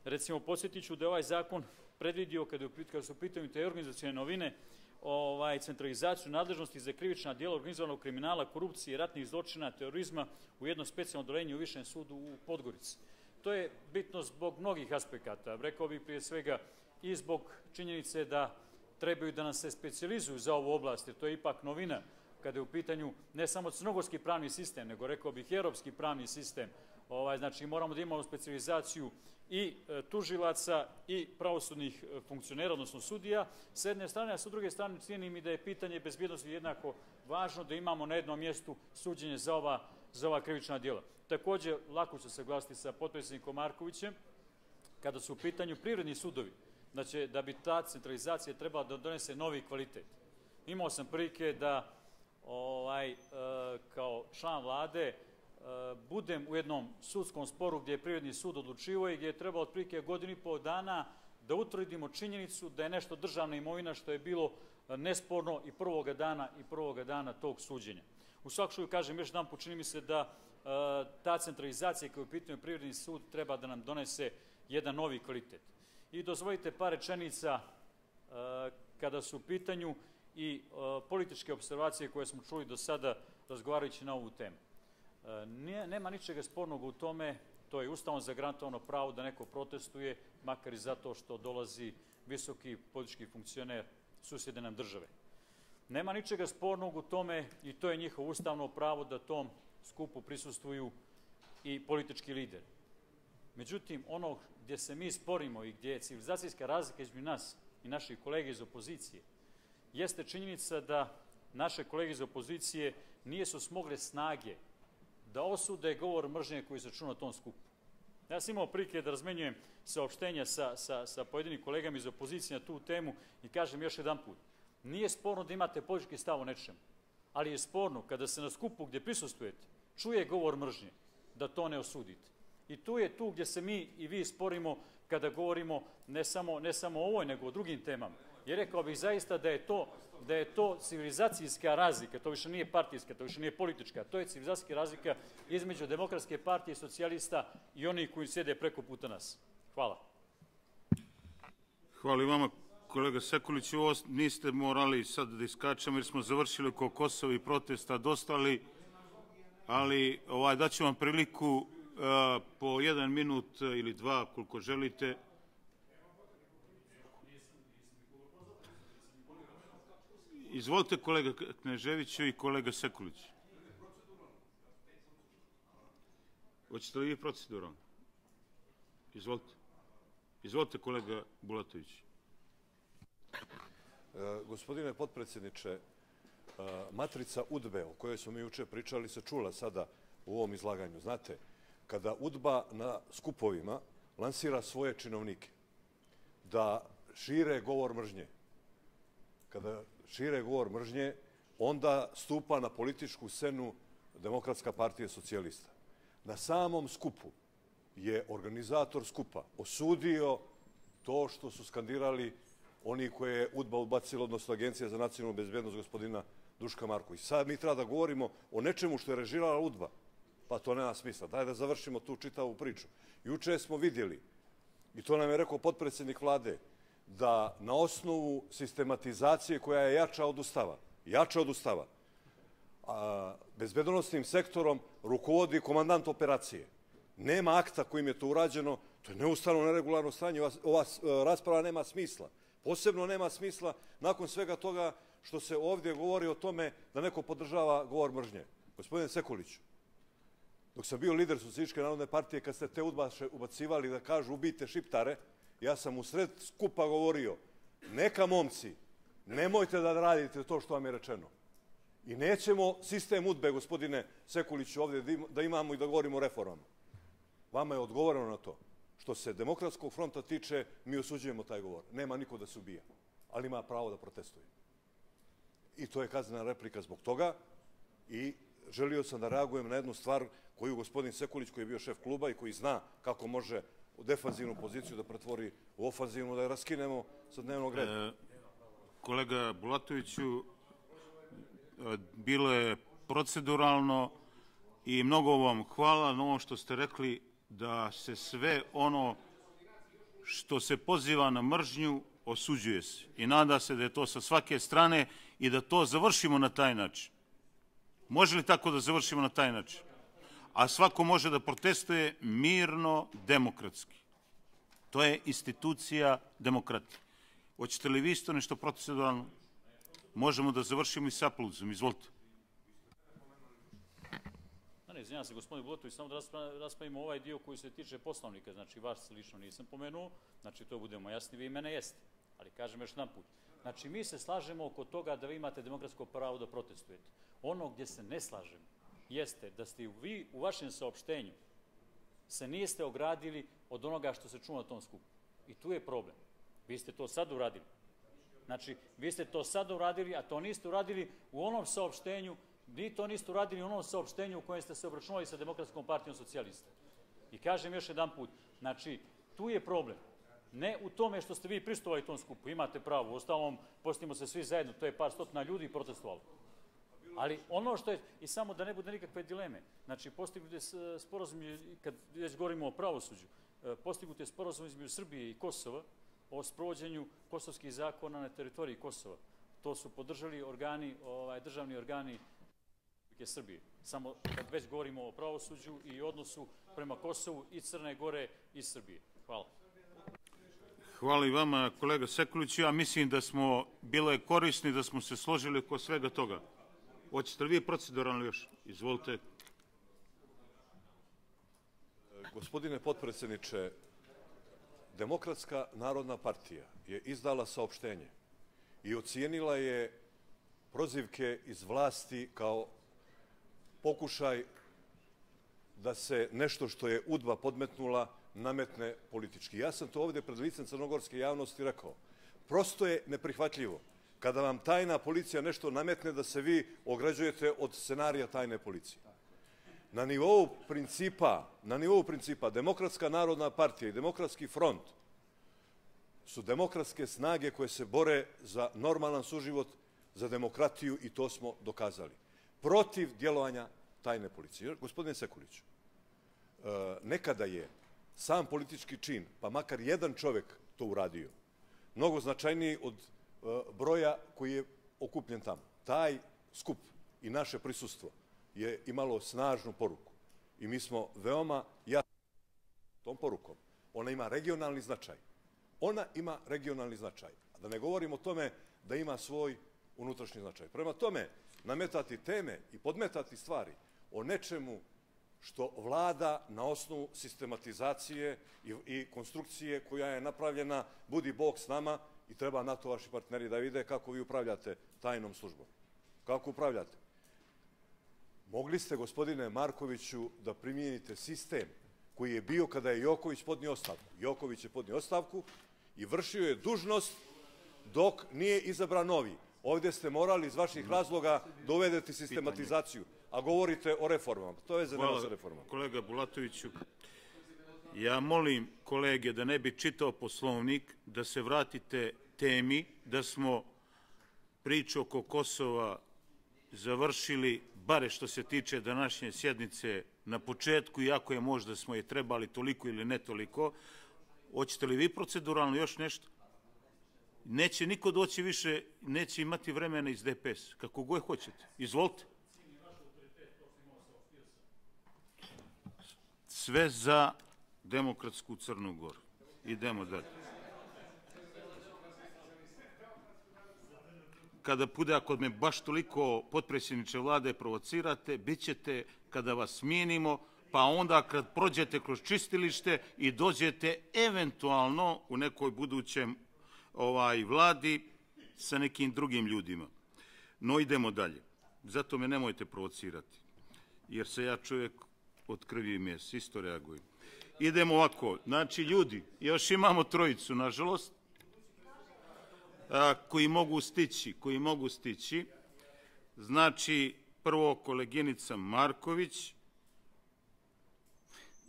Recimo, posjetit ću da je ovaj zakon predvidio, kada, je kada su u pitanju te organizacijne novine, ovaj, centralizaciju nadležnosti za krivična djela organizovanog kriminala, korupcije, ratnih zločina, terorizma u jedno specijalno odolenje u Višem sudu u Podgorici. To je bitno zbog mnogih aspekata. Rekao bih prije svega i zbog činjenice da trebaju da nas se specijalizuju za ovu oblast, jer to je ipak novina kada je u pitanju ne samo crnogorski pravni sistem, nego rekao bih i europski pravni sistem. Ovaj, znači moramo da imamo specijalizaciju i e, tužilaca i pravosudnih e, funkcionera, odnosno sudija, s jedne strane, a s druge strane cijenim i da je pitanje bezbjednosti jednako važno da imamo na jednom mjestu suđenje za ova, za ova krivična djela. Također, lako ću se glasiti sa potpredsjednikom Markovićem, kada su u pitanju privredni sudovi, znači da bi ta centralizacija trebala da donese novi kvalitet. Imao sam prilike da ovaj, e, kao član vlade budem u jednom sudskom sporu gdje je privredni sud odlučivo i gdje je trebalo otprilike godinu i pol dana da utvrdimo činjenicu da je nešto državna imovina što je bilo e, nesporno i prvoga dana i prvoga dana tog suđenja. U svakom slučaju kažem još jedan put, čini mi se da e, ta centralizacija koju je u pitanju privredni sud treba da nam donese jedan novi kvalitet. I dozvolite par rečenica e, kada su u pitanju i političke observacije koje smo čuli do sada razgovarajući na ovu temu. Nije, nema ničega spornog u tome, to je ustavom zagarantovano pravo da neko protestuje, makar i zato što dolazi visoki politički funkcioner susjedne nam države. Nema ničega spornog u tome i to je njihovo ustavno pravo da tom skupu prisustuju i politički lideri. Međutim, ono gdje se mi sporimo i gdje je civilizacijska razlika između nas i naših kolega iz opozicije, jeste činjenica da naše kolege iz opozicije nije su smogle snage da osude govor mržnje koji se čuo na tom skupu. Ja sam imao prilike da razmenjujem saopštenja sa, sa, sa pojedinim kolegama iz opozicije na tu temu i kažem još jedan put. Nije sporno da imate politički stav o nečemu, ali je sporno kada se na skupu gdje prisustujete čuje govor mržnje, da to ne osudite. I tu je tu gdje se mi i vi sporimo kada govorimo ne samo, ne samo o ovoj, nego o drugim temama. Jer rekao bih zaista da je to da je to civilizacijska razlika, to više nije partijska, to više nije politička, to je civilizacijska razlika između demokratske partije socijalista i onih koji sjede preko puta nas. Hvala.
Hvala i vama, kolega Sekulić. Ovo niste morali sad da iskačemo jer smo završili oko Kosova i protesta dostali, ali ovaj, daću vam priliku uh, po jedan minut ili dva, koliko želite, Izvolite kolega Kneževiću i kolega Sekulić. Hoćete li vi procedurom? Izvolite. Izvolite kolega Bulatović.
E, gospodine potpredsjedniče, e, matrica UDBE o kojoj smo mi juče pričali se čula sada u ovom izlaganju. Znate, kada UDBA na skupovima lansira svoje činovnike da šire govor mržnje, kada šire govor mržnje, onda stupa na političku scenu Demokratska partija socijalista. Na samom skupu je organizator skupa osudio to što su skandirali oni koje je UDBA odbacila, odnosno Agencija za nacionalnu bezbjednost gospodina Duška Marković. Sad mi treba da govorimo o nečemu što je režirala UDBA. Pa to nema smisla. Daj da završimo tu čitavu priču. Juče smo vidjeli, i to nam je rekao potpredsjednik vlade, da na osnovu sistematizacije koja je jača od ustava, jača od ustava, a, bezbedonosnim sektorom rukovodi komandant operacije. Nema akta kojim je to urađeno, to je neustavno neregularno stanje, ova, ova rasprava nema smisla. Posebno nema smisla nakon svega toga što se ovdje govori o tome da neko podržava govor mržnje. Gospodine Sekuliću, dok sam bio lider Socialističke narodne partije, kad ste te udbaše ubacivali da kažu ubijte šiptare, ja sam u sred skupa govorio, neka momci, nemojte da radite to što vam je rečeno. I nećemo sistem udbe, gospodine Sekuliću, ovdje da imamo i da govorimo o reformama. Vama je odgovoreno na to. Što se demokratskog fronta tiče, mi osuđujemo taj govor. Nema niko da se ubija, ali ima pravo da protestuje. I to je kaznena replika zbog toga i želio sam da reagujem na jednu stvar koju gospodin Sekulić, koji je bio šef kluba i koji zna kako može defanzivnu poziciju da pretvori u ofanzivnu, da je raskinemo sa dnevnog reda. E,
kolega Bulatoviću, e, bilo je proceduralno i mnogo vam hvala na ovo što ste rekli da se sve ono što se poziva na mržnju osuđuje se. I nada se da je to sa svake strane i da to završimo na taj način. Može li tako da završimo na taj način? A svako može da protestuje mirno, demokratski. To je institucija demokratije. Hoćete li vi isto nešto proceduralno? Možemo da završimo i sa aplauzom. Izvolite.
Ne, izvinjam se, gospodin Bulotović, samo da raspravimo ovaj dio koji se tiče poslovnika, znači vas lično nisam pomenuo, znači to budemo jasni, vi mene jeste. Ali kažem još jedan put, znači mi se slažemo oko toga da vi imate demokratsko pravo da protestujete. Ono gdje se ne slažemo, jeste da ste vi u vašem saopštenju se niste ogradili od onoga što se čuo na tom skupu. I tu je problem. Vi ste to sad uradili. Znači, vi ste to sad uradili, a to niste uradili u onom saopštenju, vi to niste uradili u onom saopštenju u kojem ste se obračunali sa Demokratskom partijom socijalista. I kažem još jedan put, znači, tu je problem. Ne u tome što ste vi pristovali tom skupu, imate pravo, ostalom, postimo se svi zajedno, to je par stotina ljudi protestovalo. Ali ono što je, i samo da ne bude nikakve dileme, znači postignut je sporazum, kad već govorimo o pravosuđu, e, postignut je sporazum između Srbije i Kosova o sprovođenju kosovskih zakona na teritoriji Kosova. To su podržali organi, ovaj, državni organi Republike Srbije. Samo kad već govorimo o pravosuđu i odnosu prema Kosovu i Crne Gore i Srbije. Hvala.
Hvala i vama, kolega Sekulić. Ja mislim da smo, bilo je korisni da smo se složili oko svega toga. Hoćete li vi proceduralno još? Izvolite.
Gospodine potpredsjedniče, Demokratska narodna partija je izdala saopštenje i ocijenila je prozivke iz vlasti kao pokušaj da se nešto što je UDBA podmetnula nametne politički. Ja sam to ovdje pred licem crnogorske javnosti rekao. Prosto je neprihvatljivo kada vam tajna policija nešto nametne da se vi ograđujete od scenarija tajne policije. Na nivou principa, na nivou principa Demokratska narodna partija i Demokratski front su demokratske snage koje se bore za normalan suživot, za demokratiju i to smo dokazali. Protiv djelovanja tajne policije. Gospodine Sekuliću, e, nekada je sam politički čin, pa makar jedan čovjek to uradio, mnogo značajniji od broja koji je okupljen tamo. Taj skup i naše prisustvo je imalo snažnu poruku. I mi smo veoma jasni tom porukom. Ona ima regionalni značaj. Ona ima regionalni značaj. A da ne govorim o tome da ima svoj unutrašnji značaj. Prema tome, nametati teme i podmetati stvari o nečemu što vlada na osnovu sistematizacije i, i konstrukcije koja je napravljena, budi Bog s nama i treba NATO vaši partneri da vide kako vi upravljate tajnom službom. Kako upravljate? Mogli ste, gospodine Markoviću, da primijenite sistem koji je bio kada je Joković podnio ostavku. Joković je podnio ostavku i vršio je dužnost dok nije izabran novi. Ovdje ste morali iz vaših razloga uvedete sistematizaciju, a govorite o reformama. To je za nema sa reformama.
Kolega Bulatoviću, ja molim kolege da ne bi čitao poslovnik, da se vratite temi, da smo priču oko Kosova završili, bare što se tiče današnje sjednice na početku, iako je možda smo je trebali toliko ili ne toliko. Hoćete li vi proceduralno još nešto? Neće niko doći više, neće imati vremena iz DPS, kako god hoćete. Izvolite. Sve za demokratsku Crnu Goru. Idemo dalje. Kada bude, ako me baš toliko potpredsjedniče vlade provocirate, bit ćete kada vas smijenimo, pa onda kad prođete kroz čistilište i dođete eventualno u nekoj budućem ovaj vladi sa nekim drugim ljudima. No idemo dalje. Zato me nemojte provocirati. Jer se ja čovjek od krvi i mjes, isto reagujem. Idemo ovako. Znači, ljudi, još imamo trojicu, nažalost, a, koji mogu stići, koji mogu stići. Znači, prvo koleginica Marković,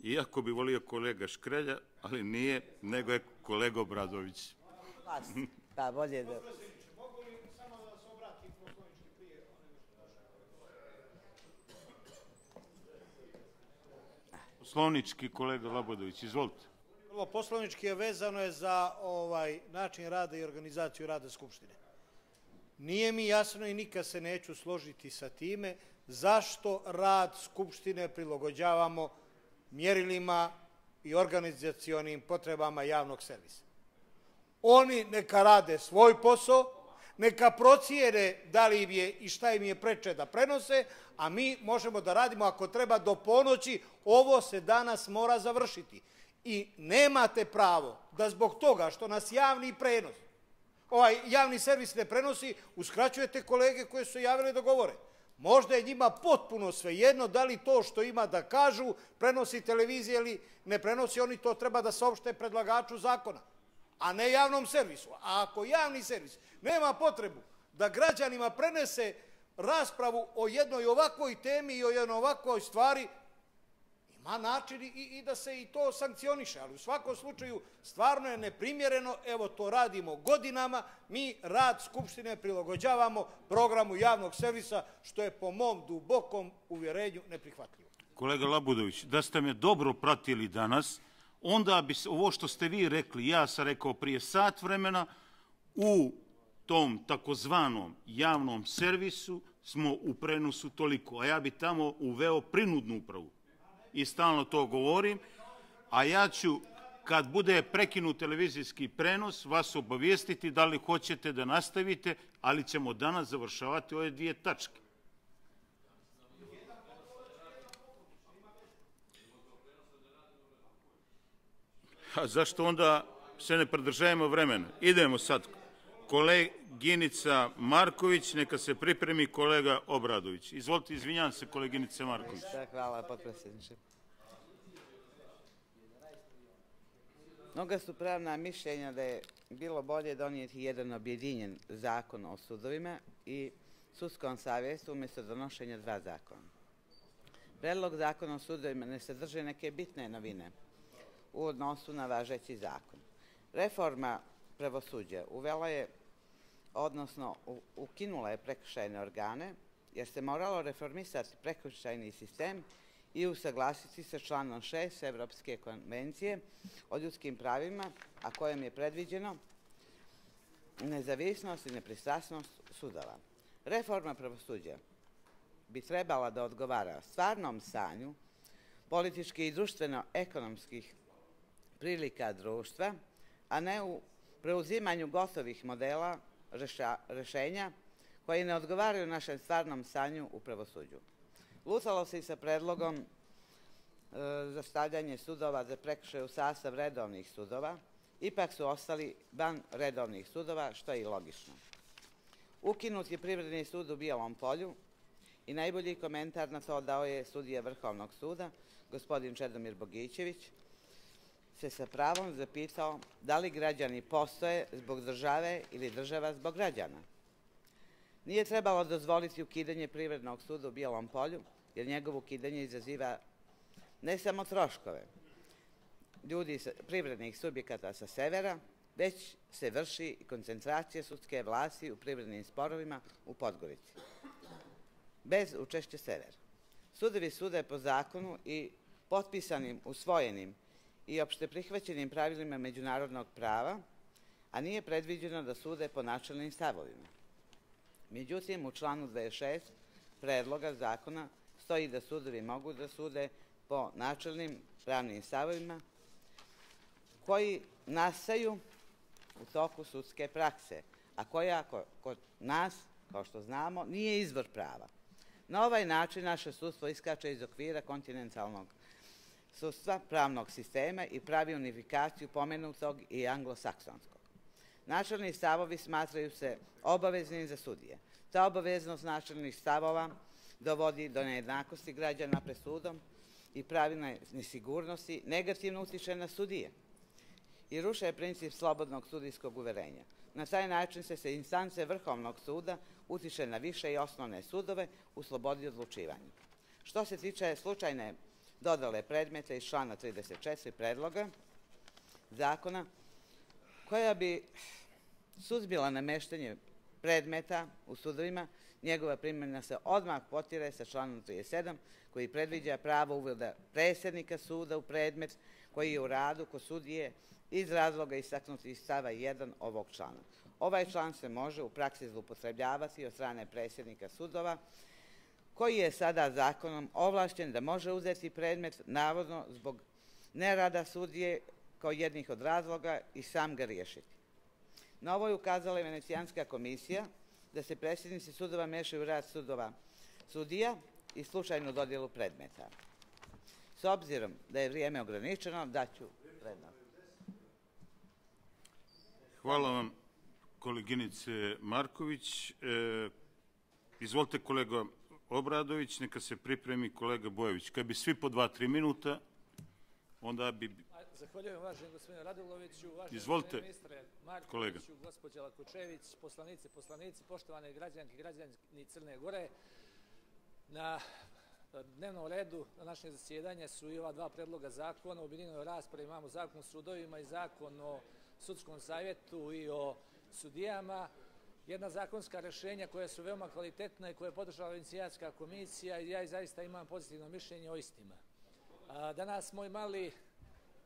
iako bi volio kolega Škrelja, ali nije, nego je kolega Obradović.
Da, bolje da...
Poslovnički kolega Labodović, izvolite.
Prvo, poslovnički je vezano je za ovaj način rada i organizaciju rada Skupštine. Nije mi jasno i nikad se neću složiti sa time zašto rad Skupštine prilagođavamo mjerilima i organizacionim potrebama javnog servisa. Oni neka rade svoj posao, neka procijene da li im je i šta im je preče da prenose, a mi možemo da radimo ako treba do ponoći, ovo se danas mora završiti. I nemate pravo da zbog toga što nas javni prenos, ovaj javni servis ne prenosi, uskraćujete kolege koje su javili da govore. Možda je njima potpuno svejedno da li to što ima da kažu prenosi televizija ili ne prenosi, oni to treba da saopšte predlagaču zakona a ne javnom servisu. A ako javni servis nema potrebu da građanima prenese raspravu o jednoj ovakvoj temi i o jednoj ovakvoj stvari, ima način i, i da se i to sankcioniše, ali u svakom slučaju stvarno je neprimjereno, evo to radimo godinama, mi rad Skupštine prilagođavamo programu javnog servisa, što je po mom dubokom uvjerenju neprihvatljivo.
Kolega Labudović, da ste me dobro pratili danas, onda bi ovo što ste vi rekli, ja sam rekao prije sat vremena, u tom takozvanom javnom servisu smo u prenosu toliko, a ja bi tamo uveo prinudnu upravu. I stalno to govorim, a ja ću, kad bude prekinut televizijski prenos, vas obavijestiti da li hoćete da nastavite, ali ćemo danas završavati ove dvije tačke. A zašto onda se ne pridržajemo vremena? Idemo sad. koleginica Marković, neka se pripremi kolega Obradović. Izvolite, izvinjam se koleginice Marković.
Hvala, potpredsjedniče. Mnoga su pravna mišljenja da je bilo bolje donijeti jedan objedinjen zakon o sudovima i sudskom savjestu umjesto donošenja dva zakona. Predlog zakona o sudovima ne sadrže neke bitne novine u odnosu na važeći zakon. Reforma pravosuđa uvela je, odnosno ukinula je prekršajne organe, jer se moralo reformisati prekršajni sistem i usaglasiti sa članom 6 Evropske konvencije o ljudskim pravima, a kojem je predviđeno nezavisnost i nepristrasnost sudova. Reforma pravosuđa bi trebala da odgovara stvarnom stanju političkih i društveno-ekonomskih prilika društva, a ne u preuzimanju gotovih modela rešenja koji ne odgovaraju našem stvarnom stanju u pravosuđu. Lutalo se i sa predlogom e, za stavljanje sudova za prekršaj u sastav redovnih sudova, ipak su ostali van redovnih sudova, što je i logično. Ukinut je Privredni sud u Bijelom polju i najbolji komentar na to dao je sudija Vrhovnog suda, gospodin Čedomir Bogićević, se sa pravom zapitao da li građani postoje zbog države ili država zbog građana. Nije trebalo dozvoliti ukidanje Privrednog suda u Bijelom polju, jer njegovo ukidanje izaziva ne samo troškove ljudi, privrednih subjekata sa severa, već se vrši koncentracija sudske vlasti u privrednim sporovima u Podgorici, bez učešća severa. Sudovi sude po zakonu i potpisanim, usvojenim i opšte prihvaćenim pravilima međunarodnog prava, a nije predviđeno da sude po načelnim stavovima. Međutim, u članu 26 predloga zakona stoji da sudovi mogu da sude po načelnim pravnim stavovima koji nastaju u toku sudske prakse, a koja kod nas, kao što znamo, nije izvor prava. Na ovaj način naše sudstvo iskače iz okvira kontinentalnog sudstva, pravnog sistema i pravi unifikaciju pomenutog i anglosaksonskog. Načelni stavovi smatraju se obaveznim za sudije. Ta obaveznost načelnih stavova dovodi do nejednakosti građana pred sudom i pravilne nesigurnosti, negativno utiče na sudije i ruše princip slobodnog sudijskog uverenja. Na taj način se se instance Vrhovnog suda utiče na više i osnovne sudove u slobodi odlučivanja. Što se tiče slučajne dodale predmeta iz člana 34 predloga zakona, koja bi suzbila nameštenje predmeta u sudovima, njegova primjena se odmah potire sa članom 37, koji predviđa pravo uveda predsjednika suda u predmet koji je u radu ko sudije iz razloga istaknuti iz stava 1 ovog člana. Ovaj član se može u praksi zlupotrebljavati od strane predsjednika sudova, koji je sada zakonom ovlašćen da može uzeti predmet navodno zbog nerada sudije kao jednih od razloga i sam ga riješiti. Na ovo je ukazala i Venecijanska komisija da se predsjednici sudova mešaju u rad sudova sudija i slučajnu dodjelu predmeta. S obzirom da je vrijeme ograničeno, daću prednost.
Hvala vam, koleginice Marković. E, izvolite, kolega Obradović, neka se pripremi kolega Bojević. Kad bi svi po dva, tri minuta, onda bi...
Zahvaljujem uvaženi gospodine Raduloviću, uvaženi
Izvolite,
ministre Markoviću, gospođa Lakočević, poslanice, poslanici, poštovane građanke i građani Crne Gore. Na dnevnom redu na naše zasjedanje su i ova dva predloga zakona. U objedinjenoj raspravi imamo zakon o sudovima i zakon o sudskom savjetu i o sudijama. Jedna zakonska rešenja koja su veoma kvalitetna i koje je podržala Venecijanska komisija i ja zaista imam pozitivno mišljenje o istima. Danas smo imali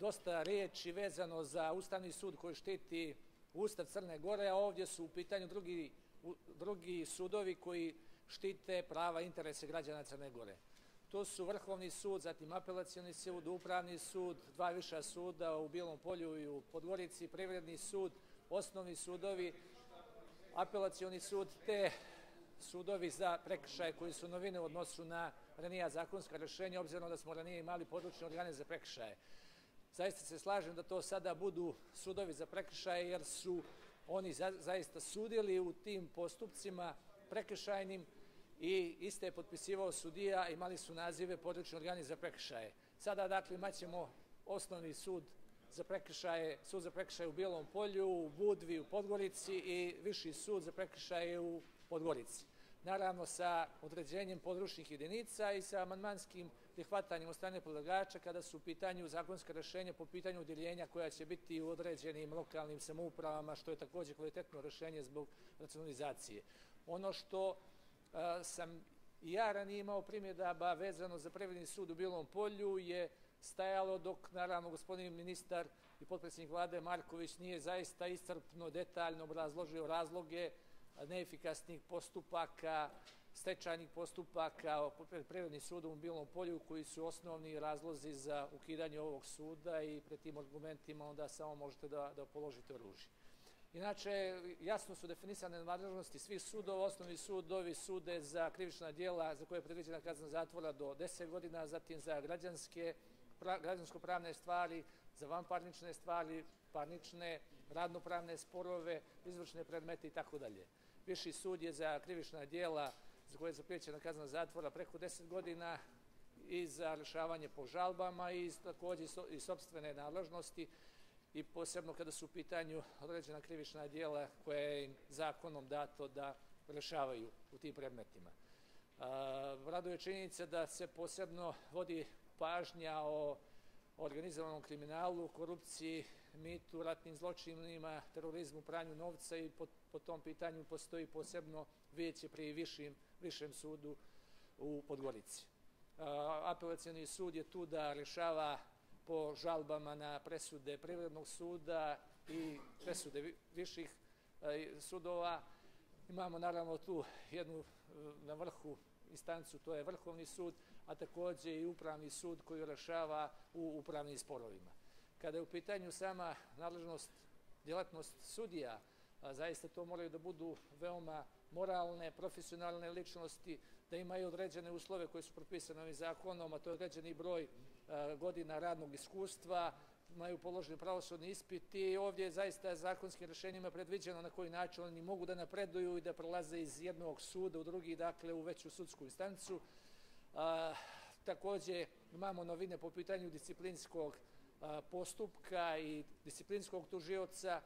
dosta riječi vezano za Ustavni sud koji štiti Ustav Crne Gore, a ovdje su u pitanju drugi, drugi sudovi koji štite prava i interese građana Crne Gore. To su Vrhovni sud, zatim apelacioni sud, Upravni sud, dva viša suda u Bijelom polju i u Podgorici, Privredni sud, osnovni sudovi, apelacioni sud, te sudovi za prekršaje koji su novine u odnosu na ranija zakonska rešenja, obzirom da smo ranije imali područne organe za prekršaje. Zaista se slažem da to sada budu sudovi za prekršaje, jer su oni za, zaista sudili u tim postupcima prekršajnim i iste je potpisivao sudija, imali su nazive područni organi za prekršaje. Sada, dakle, imaćemo osnovni sud za prekršaje, sud za prekršaje u Bijelom polju, u Budvi, u Podgorici i viši sud za prekršaje u Podgorici. Naravno, sa određenjem područnih jedinica i sa amandmanskim prihvatanjem od strane predlagača kada su u pitanju zakonske rešenja po pitanju udjeljenja koja će biti u određenim lokalnim samoupravama, što je takođe kvalitetno rešenje zbog racionalizacije. Ono što a, sam i ja ranije imao primjedaba vezano za Privredni sud u Bilom polju je stajalo dok, naravno, gospodin ministar i potpredsjednik vlade Marković nije zaista iscrpno, detaljno obrazložio razloge neefikasnih postupaka, stečajnih postupaka pred Privrednim sudom u Bilom polju koji su osnovni razlozi za ukidanje ovog suda i pred tim argumentima onda samo možete da, da položite oružje. Inače, jasno su definisane nadležnosti svih sudova, osnovni sudovi sude za krivična dijela za koje je predviđena kazna zatvora do 10 godina, zatim za građanske, građansko-pravne stvari, za vanparnične stvari, parnične, radnopravne sporove, izvršne predmete i tako dalje. Viši sud je za krivična dijela za koje je zapriječena kazna zatvora preko 10 godina i za rešavanje po žalbama i takođe i sobstvene nadležnosti i posebno kada su u pitanju određena krivična dijela koje je im zakonom dato da rešavaju u tim predmetima. Raduje činjenica da se posebno vodi pažnja o organizovanom kriminalu, korupciji, mitu, ratnim zločinima, terorizmu, pranju novca i po, tom pitanju postoji posebno vijeće pri višim, višem sudu u Podgorici. Apelacijani sud je tu da rešava po žalbama na presude Privrednog suda i presude viših sudova. Imamo naravno tu jednu na vrhu instancu, to je Vrhovni sud, a takođe i Upravni sud koji rešava u upravnim sporovima. Kada je u pitanju sama nadležnost, djelatnost sudija, zaista to moraju da budu veoma moralne, profesionalne ličnosti, da imaju određene uslove koje su propisane ovim zakonom, a to je određeni broj godina radnog iskustva, imaju položeni pravosudni ispit i ovdje je zaista zakonskim rešenjima predviđeno na koji način oni mogu da napreduju i da prolaze iz jednog suda u drugi, dakle u veću sudsku instancu. Takođe imamo novine po pitanju disciplinskog postupka i disciplinskog tužioca.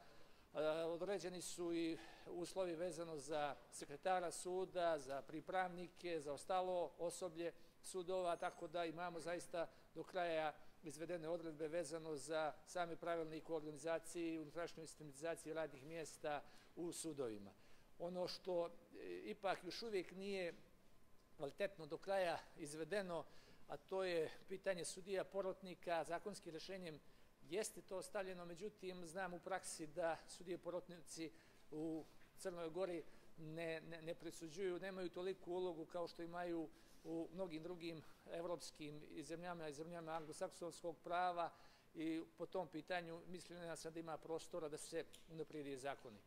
Određeni su i uslovi vezano za sekretara suda, za pripravnike, za ostalo osoblje sudova, tako da imamo zaista do kraja izvedene odredbe vezano za sami pravilnik o organizaciji i unutrašnjoj sistematizaciji radnih mjesta u sudovima. Ono što e, ipak još uvijek nije kvalitetno do kraja izvedeno, a to je pitanje sudija porotnika, zakonskim rešenjem jeste to stavljeno, međutim znam u praksi da sudije porotnici u Crnoj Gori ne, ne, ne presuđuju, nemaju toliku ulogu kao što imaju u mnogim drugim evropskim zemljama i zemljama anglosaksonskog prava i po tom pitanju mislim da sad ima prostora da se unaprijedi zakoni.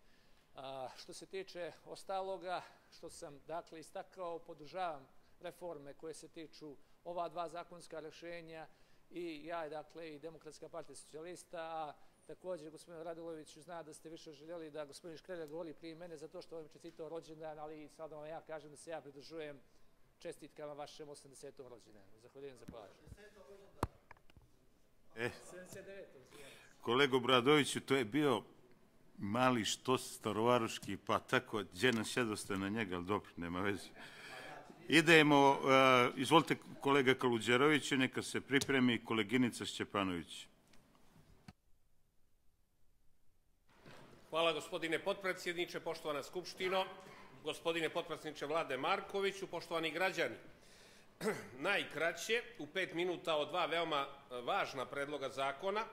A, što se tiče ostaloga, što sam dakle istakao, podržavam reforme koje se tiču ova dva zakonska rešenja i ja, dakle, i Demokratska partija socijalista, a takođe gospodin Radulović zna da ste više željeli da gospodin Škrelja govori prije mene zato što vam čestitao rođendan, ali sada vam ja kažem da se ja pridržujem čestitkama vašem 80. rođendanu. Zahvaljujem za pažnju.
E, kolego Bradoviću, to je bio mali štos starovaruški, pa tako, gdje nam sjedoste na njega, ali dobro, nema veze. Idemo, uh, izvolite kolega Kaluđerović, neka se pripremi koleginica Šćepanović.
Hvala gospodine potpredsjedniče, poštovana Skupštino gospodine potpredsjedniče vlade Markoviću, poštovani građani. Najkraće, u pet minuta o dva veoma e, važna predloga zakona.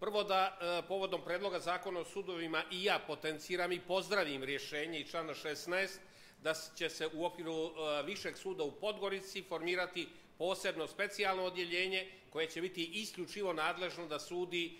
Prvo da e, povodom predloga zakona o sudovima i ja potenciram i pozdravim rješenje iz člana 16 da će se u okviru e, Višeg suda u Podgorici formirati posebno specijalno odjeljenje koje će biti isključivo nadležno da sudi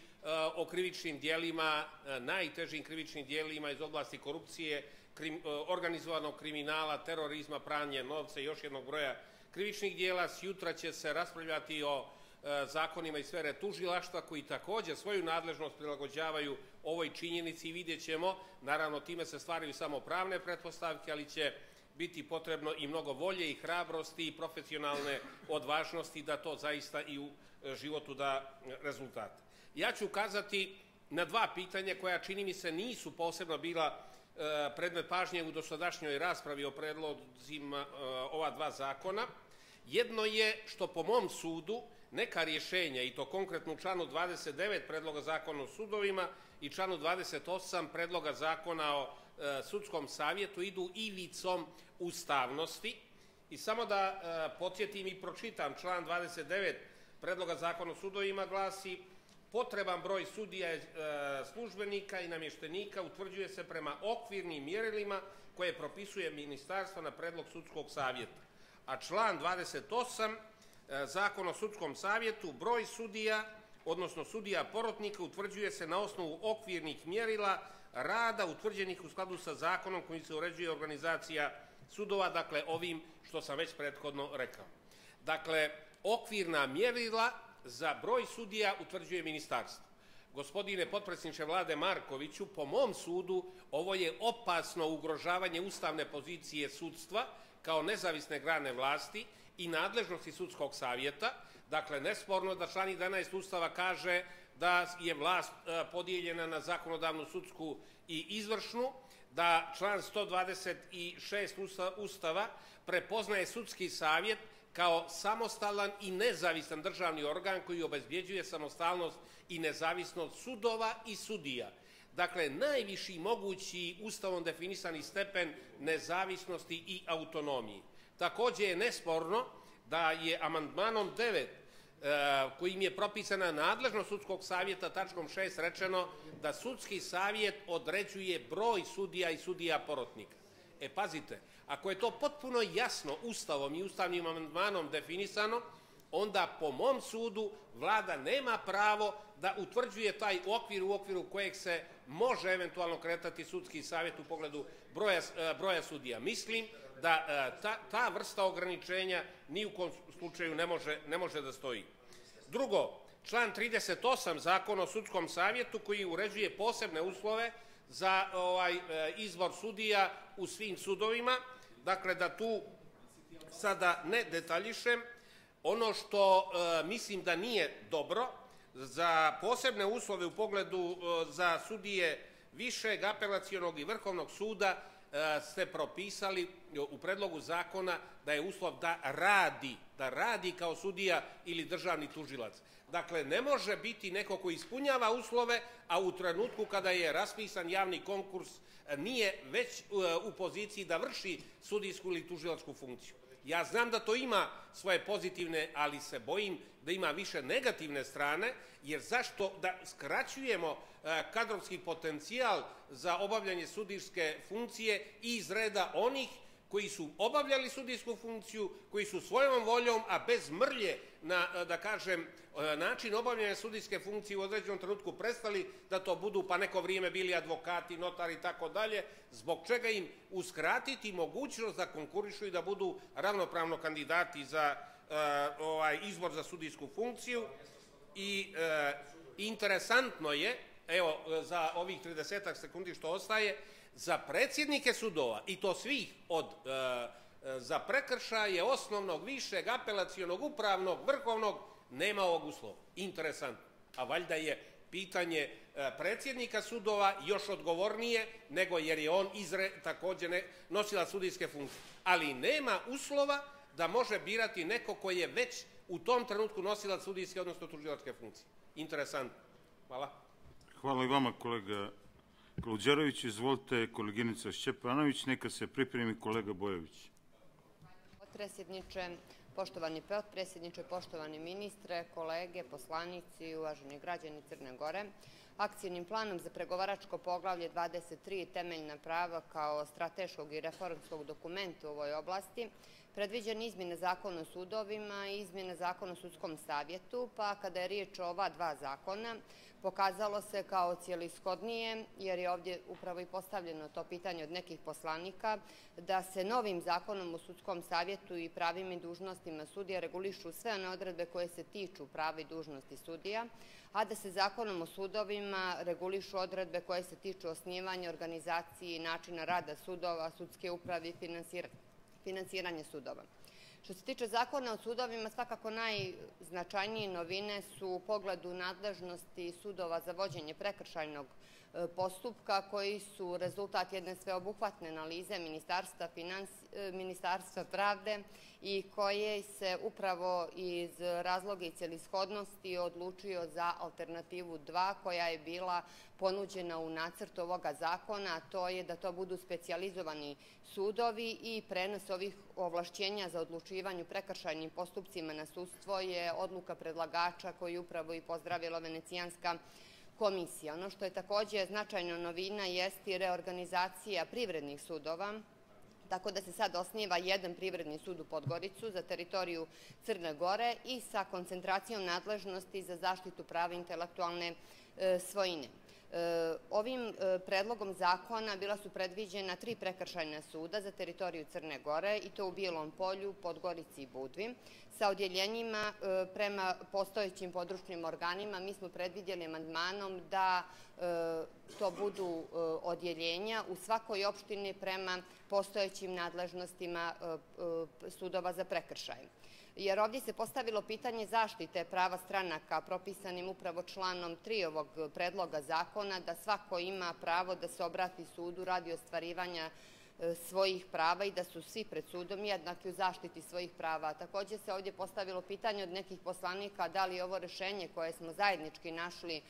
o krivičnim dijelima, najtežim krivičnim dijelima iz oblasti korupcije, krim, e, organizovanog kriminala, terorizma, pranje novca i još jednog broja krivičnih dijela. Sjutra će se raspravljati o e, zakonima iz sfere tužilaštva koji takođe svoju nadležnost prilagođavaju ovoj činjenici i vidjet ćemo, naravno time se stvaraju samo pravne pretpostavke, ali će biti potrebno i mnogo volje i hrabrosti i profesionalne odvažnosti da to zaista i u e, životu da rezultate. Ja ću ukazati na dva pitanja koja čini mi se nisu posebno bila e, predmet pažnje u dosadašnjoj raspravi o predlozima e, ova dva zakona. Jedno je što po mom sudu neka rješenja, i to konkretno u članu 29 predloga zakona o sudovima i članu 28 predloga zakona o e, sudskom savjetu, idu ivicom ustavnosti. I samo da e, podsjetim i pročitam, član 29 predloga zakona o sudovima glasi potreban broj sudija e, službenika i namještenika utvrđuje se prema okvirnim mjerilima koje propisuje ministarstvo na predlog sudskog savjeta. A član 28 E, Zakon o sudskom savjetu, broj sudija, odnosno sudija porotnika, utvrđuje se na osnovu okvirnih mjerila rada utvrđenih u skladu sa zakonom kojim se uređuje organizacija sudova, dakle ovim što sam već prethodno rekao. Dakle, okvirna mjerila za broj sudija utvrđuje ministarstvo. Gospodine potpredsjedniče vlade Markoviću, po mom sudu ovo je opasno ugrožavanje ustavne pozicije sudstva kao nezavisne grane vlasti i nadležnosti sudskog savjeta. Dakle, nesporno da član 11 Ustava kaže da je vlast e, podijeljena na zakonodavnu, sudsku i izvršnu, da član 126 Ustava prepoznaje sudski savjet kao samostalan i nezavisan državni organ koji obezbjeđuje samostalnost i nezavisnost sudova i sudija. Dakle, najviši mogući ustavom definisani stepen nezavisnosti i autonomiji. Takođe je nesporno da je amandmanom 9 e, kojim je propisana nadležnost sudskog savjeta tačkom 6 rečeno da sudski savjet određuje broj sudija i sudija porotnika. E, pazite, ako je to potpuno jasno ustavom i ustavnim amandmanom definisano, onda po mom sudu vlada nema pravo da utvrđuje taj okvir u okviru kojeg se može eventualno kretati sudski savjet u pogledu broja, e, broja sudija. Mislim da e, ta, ta vrsta ograničenja ni u kom slučaju ne može, ne može da stoji. Drugo, član 38 zakona o sudskom savjetu koji uređuje posebne uslove za ovaj e, izbor sudija u svim sudovima, dakle da tu sada ne detaljišem, ono što e, mislim da nije dobro, za posebne uslove u pogledu za sudije višeg apelacionog i vrhovnog suda E, ste propisali u predlogu zakona da je uslov da radi, da radi kao sudija ili državni tužilac. Dakle, ne može biti neko ko ispunjava uslove, a u trenutku kada je raspisan javni konkurs e, nije već e, u poziciji da vrši sudijsku ili tužilačku funkciju. Ja znam da to ima svoje pozitivne, ali se bojim da ima više negativne strane, jer zašto da skraćujemo e, kadrovski potencijal za obavljanje sudijske funkcije iz reda onih koji su obavljali sudijsku funkciju, koji su svojom voljom, a bez mrlje na, da kažem, e, način obavljanja sudijske funkcije u određenom trenutku prestali da to budu pa neko vrijeme bili advokati, notari i tako dalje, zbog čega im uskratiti mogućnost da konkurišu i da budu ravnopravno kandidati za ovaj izbor za sudijsku funkciju i uh, interesantno je, evo za ovih 30 sekundi što ostaje, za predsjednike sudova, i to svih od uh, za prekršaje osnovnog, višeg, apelacionog, upravnog, vrhovnog, nema ovog uslova. Interesantno. A valjda je pitanje predsjednika sudova još odgovornije nego jer je on izre, takođe ne, nosila sudijske funkcije. Ali nema uslova da može birati neko koji je već u tom trenutku nosila sudijske, odnosno tužilačke funkcije. Interesantno. Hvala.
Hvala i vama, kolega Kaluđerović. Izvolite, koleginica Šćepanović, neka se pripremi kolega Bojović
potpredsjedniče, poštovani potpredsjedniče, poštovani ministre, kolege, poslanici, uvaženi građani Crne Gore. Akcijnim planom za pregovaračko poglavlje 23 temeljna prava kao strateškog i reformskog dokumenta u ovoj oblasti predviđene izmjene zakona o sudovima i izmjene zakona o sudskom savjetu, pa kada je riječ o ova dva zakona, pokazalo se kao cijelishodnije, jer je ovdje upravo i postavljeno to pitanje od nekih poslanika, da se novim zakonom o sudskom savjetu i pravima i dužnostima sudija regulišu sve one odredbe koje se tiču prava dužnosti sudija, a da se zakonom o sudovima regulišu odredbe koje se tiču osnivanja, organizacije i načina rada sudova, sudske uprave i finansiranje sudova. Što se tiče zakona o sudovima, svakako najznačajnije novine su u pogledu nadležnosti sudova za vođenje prekršajnog postupka koji su rezultat jedne sveobuhvatne analize Ministarstva, e, Ministarstva pravde i koje se upravo iz razloga i celishodnosti odlučio za alternativu 2 koja je bila ponuđena u nacrtu ovoga zakona, a to je da to budu specializovani sudovi i prenos ovih ovlašćenja za odlučivanje prekršajnim postupcima na sudstvo je odluka predlagača koji upravo i pozdravila Venecijanska komisija. Ono što je takođe značajna novina jeste i reorganizacija privrednih sudova, tako da se sad osniva jedan privredni sud u Podgoricu za teritoriju Crne Gore i sa koncentracijom nadležnosti za zaštitu prava intelektualne e, svojine. E, ovim e, predlogom zakona bila su predviđena tri prekršajna suda za teritoriju Crne Gore i to u Bijelom polju, Podgorici i Budvi. Sa odjeljenjima e, prema postojećim područnim organima mi smo predvidjeli amandmanom da to budu odjeljenja u svakoj opštini prema postojećim nadležnostima sudova za prekršaje jer ovdje se postavilo pitanje zaštite prava stranaka propisanim upravo članom 3 ovog predloga zakona, da svako ima pravo da se obrati sudu radi ostvarivanja e, svojih prava i da su svi pred sudom jednaki u zaštiti svojih prava. Takođe se ovdje postavilo pitanje od nekih poslanika da li je ovo rešenje koje smo zajednički našli e,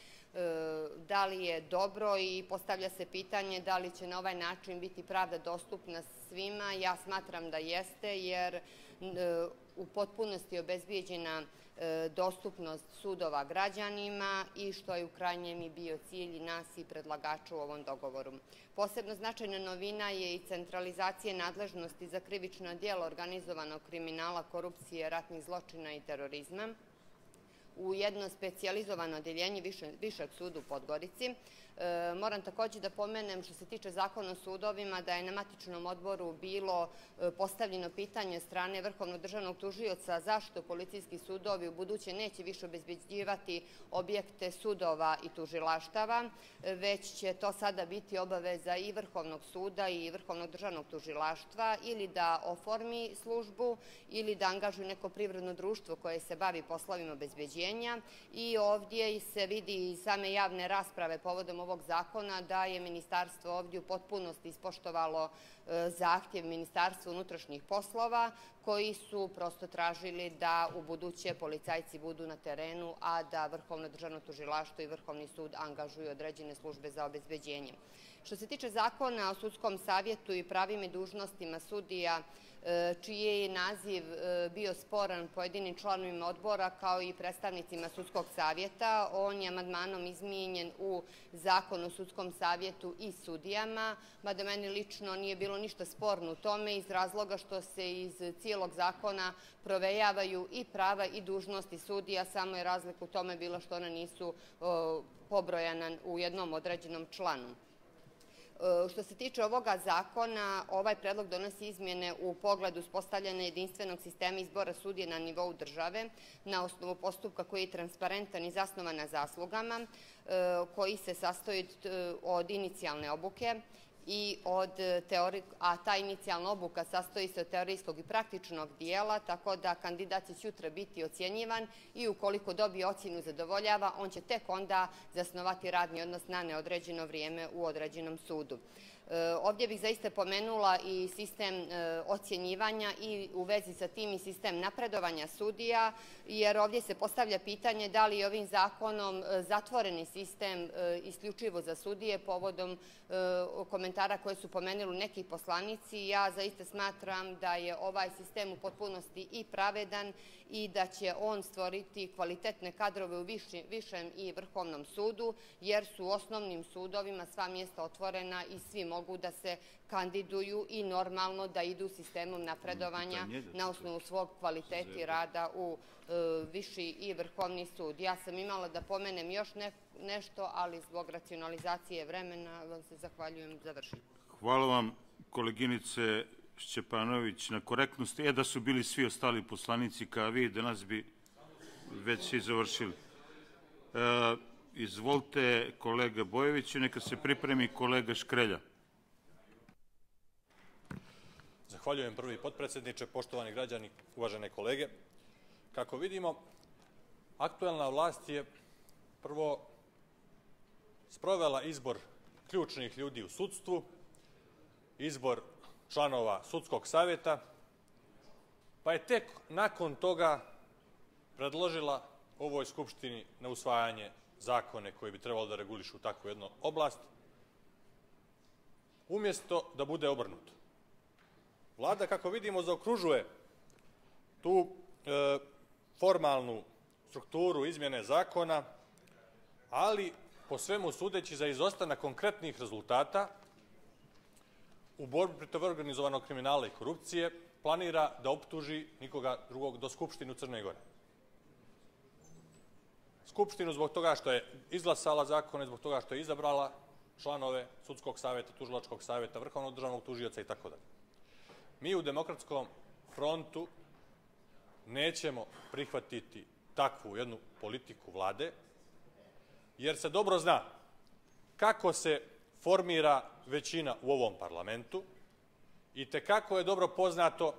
da li je dobro i postavlja se pitanje da li će na ovaj način biti pravda dostupna svima. Ja smatram da jeste, jer u potpunosti obezbijeđena e, dostupnost sudova građanima i što je u krajnjem i bio cilj i nas i predlagača u ovom dogovoru. Posebno značajna novina je i centralizacija nadležnosti za krivično dijelo organizovanog kriminala, korupcije, ratnih zločina i terorizma u jedno specijalizovano odeljenje Višeg suda u Podgorici, E, moram takođe da pomenem što se tiče zakona o sudovima da je na matičnom odboru bilo e, postavljeno pitanje strane Vrhovnog državnog tužioca zašto policijski sudovi u buduće neće više obezbeđivati objekte sudova i tužilaštava, već će to sada biti obaveza i Vrhovnog suda i Vrhovnog državnog tužilaštva ili da oformi službu ili da angažuju neko privredno društvo koje se bavi poslovima obezbeđenja i ovdje se vidi i same javne rasprave povodom ovog zakona da je ministarstvo ovdje u potpunosti ispoštovalo e, zahtjev Ministarstva unutrašnjih poslova koji su prosto tražili da u buduće policajci budu na terenu, a da Vrhovno državno tužilaštvo i Vrhovni sud angažuju određene službe za obezbeđenje. Što se tiče zakona o sudskom savjetu i pravim i dužnostima sudija, E, čiji je naziv e, bio sporan pojedinim članovima odbora kao i predstavnicima Sudskog savjeta. On je amadmanom izmijenjen u Zakon o Sudskom savjetu i sudijama, mada meni lično nije bilo ništa sporno u tome iz razloga što se iz cijelog zakona provejavaju i prava i dužnosti sudija, samo je razlika u tome bila što ona nisu pobrojana u jednom određenom članu. E, što se tiče ovoga zakona, ovaj predlog donosi izmjene u pogledu uspostavljanja jedinstvenog sistema izbora sudije na nivou države na osnovu postupka koji je transparentan i zasnovan na zaslugama, e, koji se sastoji od inicijalne obuke, i od e, teorije, a ta inicijalna obuka sastoji se od teorijskog i praktičnog dijela, tako da kandidat će sutra biti ocjenjivan i ukoliko dobije ocjenu zadovoljava, on će tek onda zasnovati radni odnos na neodređeno vrijeme u određenom sudu. E, ovdje bih zaista pomenula i sistem e, ocjenjivanja i u vezi sa tim i sistem napredovanja sudija, jer ovdje se postavlja pitanje da li je ovim zakonom e, zatvoreni sistem isključivo za sudije povodom komentara koje su pomenuli neki poslanici. Ja zaista smatram da je ovaj sistem u potpunosti i pravedan i da će on stvoriti kvalitetne kadrove u Višem i Vrhovnom sudu, jer su u osnovnim sudovima sva mjesta otvorena i svi mogu mogu da se kandiduju i normalno da idu sistemom napredovanja na osnovu svog kvaliteti rada u e, viši i vrhovni sud. Ja sam imala da pomenem još nešto, ali zbog racionalizacije vremena vam se zahvaljujem za vršenje.
Hvala vam, koleginice Šćepanović, na korektnosti. E, da su bili svi ostali poslanici kao vi, danas bi već i završili. E, izvolite, kolega Bojeviću, neka se pripremi kolega Škrelja.
Zahvaljujem prvi potpredsjedniče, poštovani građani, uvažene kolege. Kako vidimo, aktuelna vlast je prvo sprovela izbor ključnih ljudi u sudstvu, izbor članova sudskog savjeta, pa je tek nakon toga predložila ovoj Skupštini na usvajanje zakone koji bi trebalo da regulišu takvu jednu oblast, umjesto da bude obrnuto. Vlada, kako vidimo, zaokružuje tu e, formalnu strukturu izmjene zakona, ali po svemu sudeći za izostanak konkretnih rezultata u borbi protiv organizovanog kriminala i korupcije planira da optuži nikoga drugog do Skupštinu Crne Gore. Skupštinu zbog toga što je izglasala zakone, zbog toga što je izabrala članove Sudskog savjeta, Tužilačkog savjeta, Vrhovnog državnog tužioca i tako dalje. Mi u Demokratskom frontu nećemo prihvatiti takvu jednu politiku vlade, jer se dobro zna kako se formira većina u ovom parlamentu i tekako je dobro poznato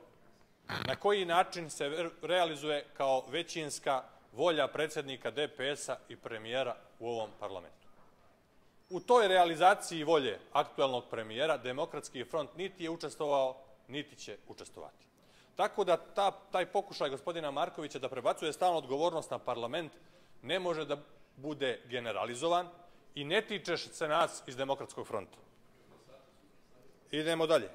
na koji način se realizuje kao većinska volja predsjednika DPS-a i premijera u ovom parlamentu. U toj realizaciji volje aktuelnog premijera Demokratski front niti je učestvovao, niti će učestovati. Tako da ta, taj pokušaj gospodina Markovića da prebacuje stalno odgovornost na parlament ne može da bude generalizovan i ne tiče se nas iz Demokratskog fronta. Idemo dalje.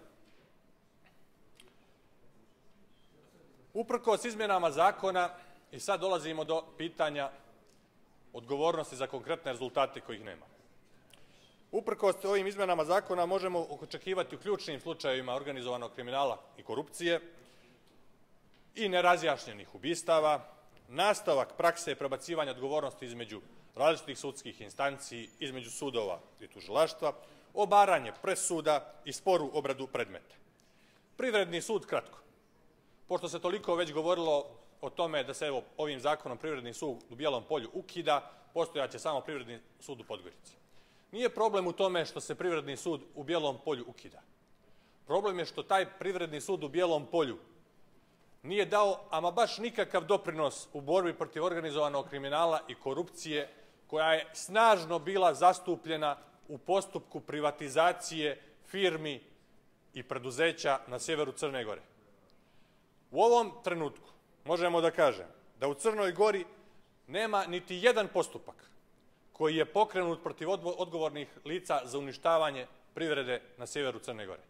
Uprkos izmjenama zakona, i sad dolazimo do pitanja odgovornosti za konkretne rezultate kojih nema. Uprkos ovim izmenama zakona možemo očekivati u ključnim slučajevima organizovanog kriminala i korupcije i nerazjašnjenih ubistava, nastavak prakse prebacivanja odgovornosti između različitih sudskih instanci, između sudova i tužilaštva, obaranje presuda i sporu obradu predmeta. Privredni sud kratko. Pošto se toliko već govorilo o tome da se ovim zakonom Privredni sud u Bijelom polju ukida, postojaće samo Privredni sud u Podgorici. Nije problem u tome što se Privredni sud u Bijelom polju ukida. Problem je što taj Privredni sud u Bijelom polju nije dao ama baš nikakav doprinos u borbi protiv organizovanog kriminala i korupcije koja je snažno bila zastupljena u postupku privatizacije firmi i preduzeća na sjeveru Crne Gore. U ovom trenutku možemo da kažem da u Crnoj Gori nema niti jedan postupak koji je pokrenut protiv odgovornih lica za uništavanje privrede na sjeveru Crne Gore.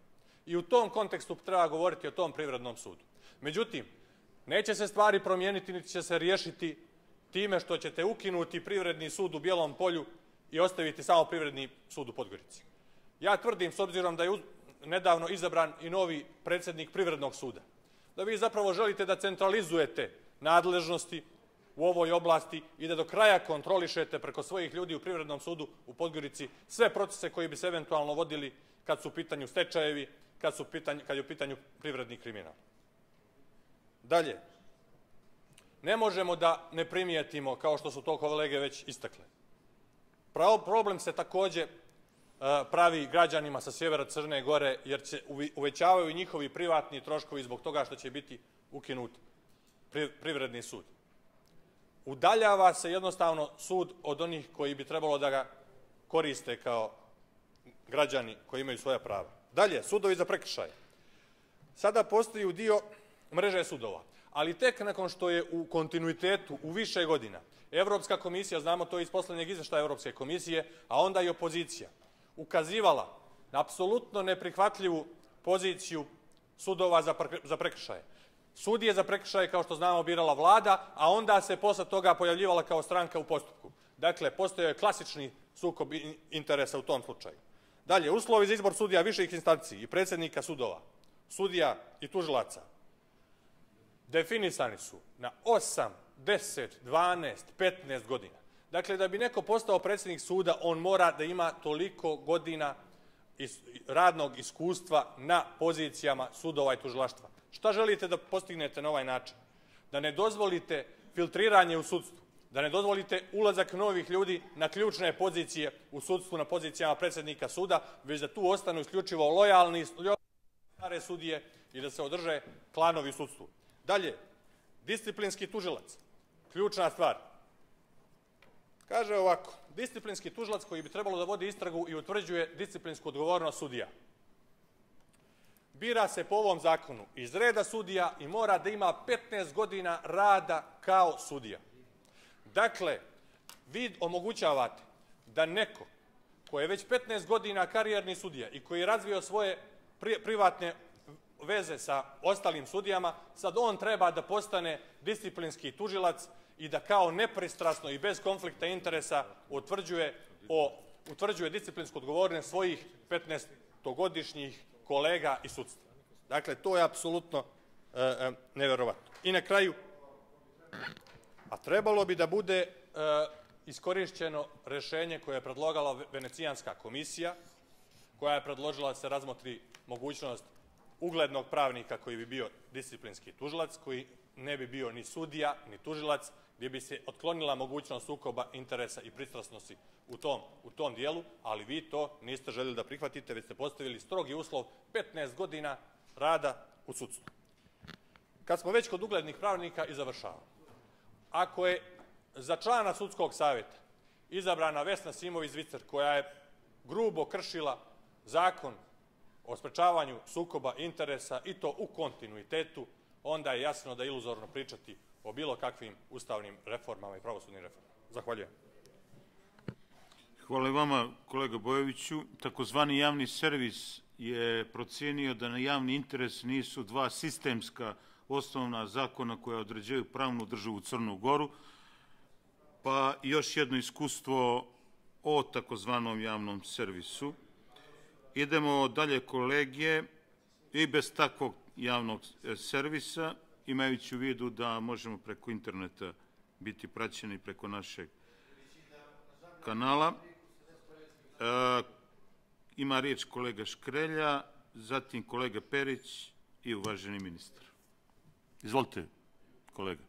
I u tom kontekstu treba govoriti o tom privrednom sudu. Međutim, neće se stvari promijeniti, niti će se riješiti time što ćete ukinuti privredni sud u Bijelom polju i ostaviti samo privredni sud u Podgorici. Ja tvrdim, s obzirom da je nedavno izabran i novi predsjednik privrednog suda, da vi zapravo želite da centralizujete nadležnosti u ovoj oblasti i da do kraja kontrolišete preko svojih ljudi u Privrednom sudu u Podgorici sve procese koji bi se eventualno vodili kad su u pitanju stečajevi, kad, su pitanje, kad je u pitanju privredni kriminal. Dalje, ne možemo da ne primijetimo, kao što su to kolege već istakle. Pravo problem se takođe e, pravi građanima sa sjevera Crne Gore, jer se uvećavaju njihovi privatni troškovi zbog toga što će biti ukinut privredni sud. Udaljava se jednostavno sud od onih koji bi trebalo da ga koriste kao građani koji imaju svoja prava. Dalje, sudovi za prekršaje. Sada postoji u dio mreže sudova ali tek nakon što je u kontinuitetu u više godina Evropska komisija, znamo to iz poslednjeg izveštaja Evropske komisije, a onda i opozicija, ukazivala na apsolutno neprihvatljivu poziciju sudova za prekršaje. Sudije za prekršaje, kao što znamo, birala vlada, a onda se posle toga pojavljivala kao stranka u postupku. Dakle, postoje klasični sukob interesa u tom slučaju. Dalje, uslovi za izbor sudija viših instanci i predsjednika sudova, sudija i tužilaca, definisani su na 8, 10, 12, 15 godina. Dakle, da bi neko postao predsjednik suda, on mora da ima toliko godina radnog iskustva na pozicijama sudova i tužilaštva. Šta želite da postignete na ovaj način? Da ne dozvolite filtriranje u sudstvu, da ne dozvolite ulazak novih ljudi na ključne pozicije u sudstvu, na pozicijama predsjednika suda, već da tu ostanu isključivo lojalni, stare sudije i da se održe klanovi u sudstvu. Dalje, disciplinski tužilac, ključna stvar. Kaže ovako, disciplinski tužilac koji bi trebalo da vodi istragu i utvrđuje disciplinsku odgovornost sudija. Bira se po ovom zakonu iz reda sudija i mora da ima 15 godina rada kao sudija. Dakle, vi omogućavate da neko ko je već 15 godina karijerni sudija i koji je razvio svoje privatne veze sa ostalim sudijama, sad on treba da postane disciplinski tužilac i da kao nepristrasno i bez konflikta interesa utvrđuje, o, utvrđuje disciplinsku odgovornost svojih 15-godišnjih kolega i sudstva. Dakle, to je apsolutno e, e, neverovatno. I na kraju, a trebalo bi da bude e, iskorišćeno rešenje koje je predlogala Venecijanska komisija, koja je predložila da se razmotri mogućnost uglednog pravnika koji bi bio disciplinski tužilac, koji ne bi bio ni sudija, ni tužilac, gdje bi se otklonila mogućnost sukoba interesa i pristrasnosti u tom, u tom dijelu, ali vi to niste željeli da prihvatite, već ste postavili strogi uslov 15 godina rada u sudstvu. Kad smo već kod uglednih pravnika i završavamo. Ako je za člana sudskog savjeta izabrana Vesna Simović-Zvicer, koja je grubo kršila zakon o sprečavanju sukoba interesa i to u kontinuitetu, onda je jasno da je iluzorno pričati o bilo kakvim ustavnim reformama i pravosudnim reformama. Zahvaljujem.
Hvala vama, kolega Bojoviću. Takozvani javni servis je procijenio da na javni interes nisu dva sistemska osnovna zakona koja određaju pravnu državu Crnu Goru, pa još jedno iskustvo o takozvanom javnom servisu. Idemo dalje kolegije i bez takvog javnog servisa imajući u vidu da možemo preko interneta biti praćeni preko našeg kanala. E, ima riječ kolega Škrelja, zatim kolega Perić i uvaženi ministar. Izvolite, kolega.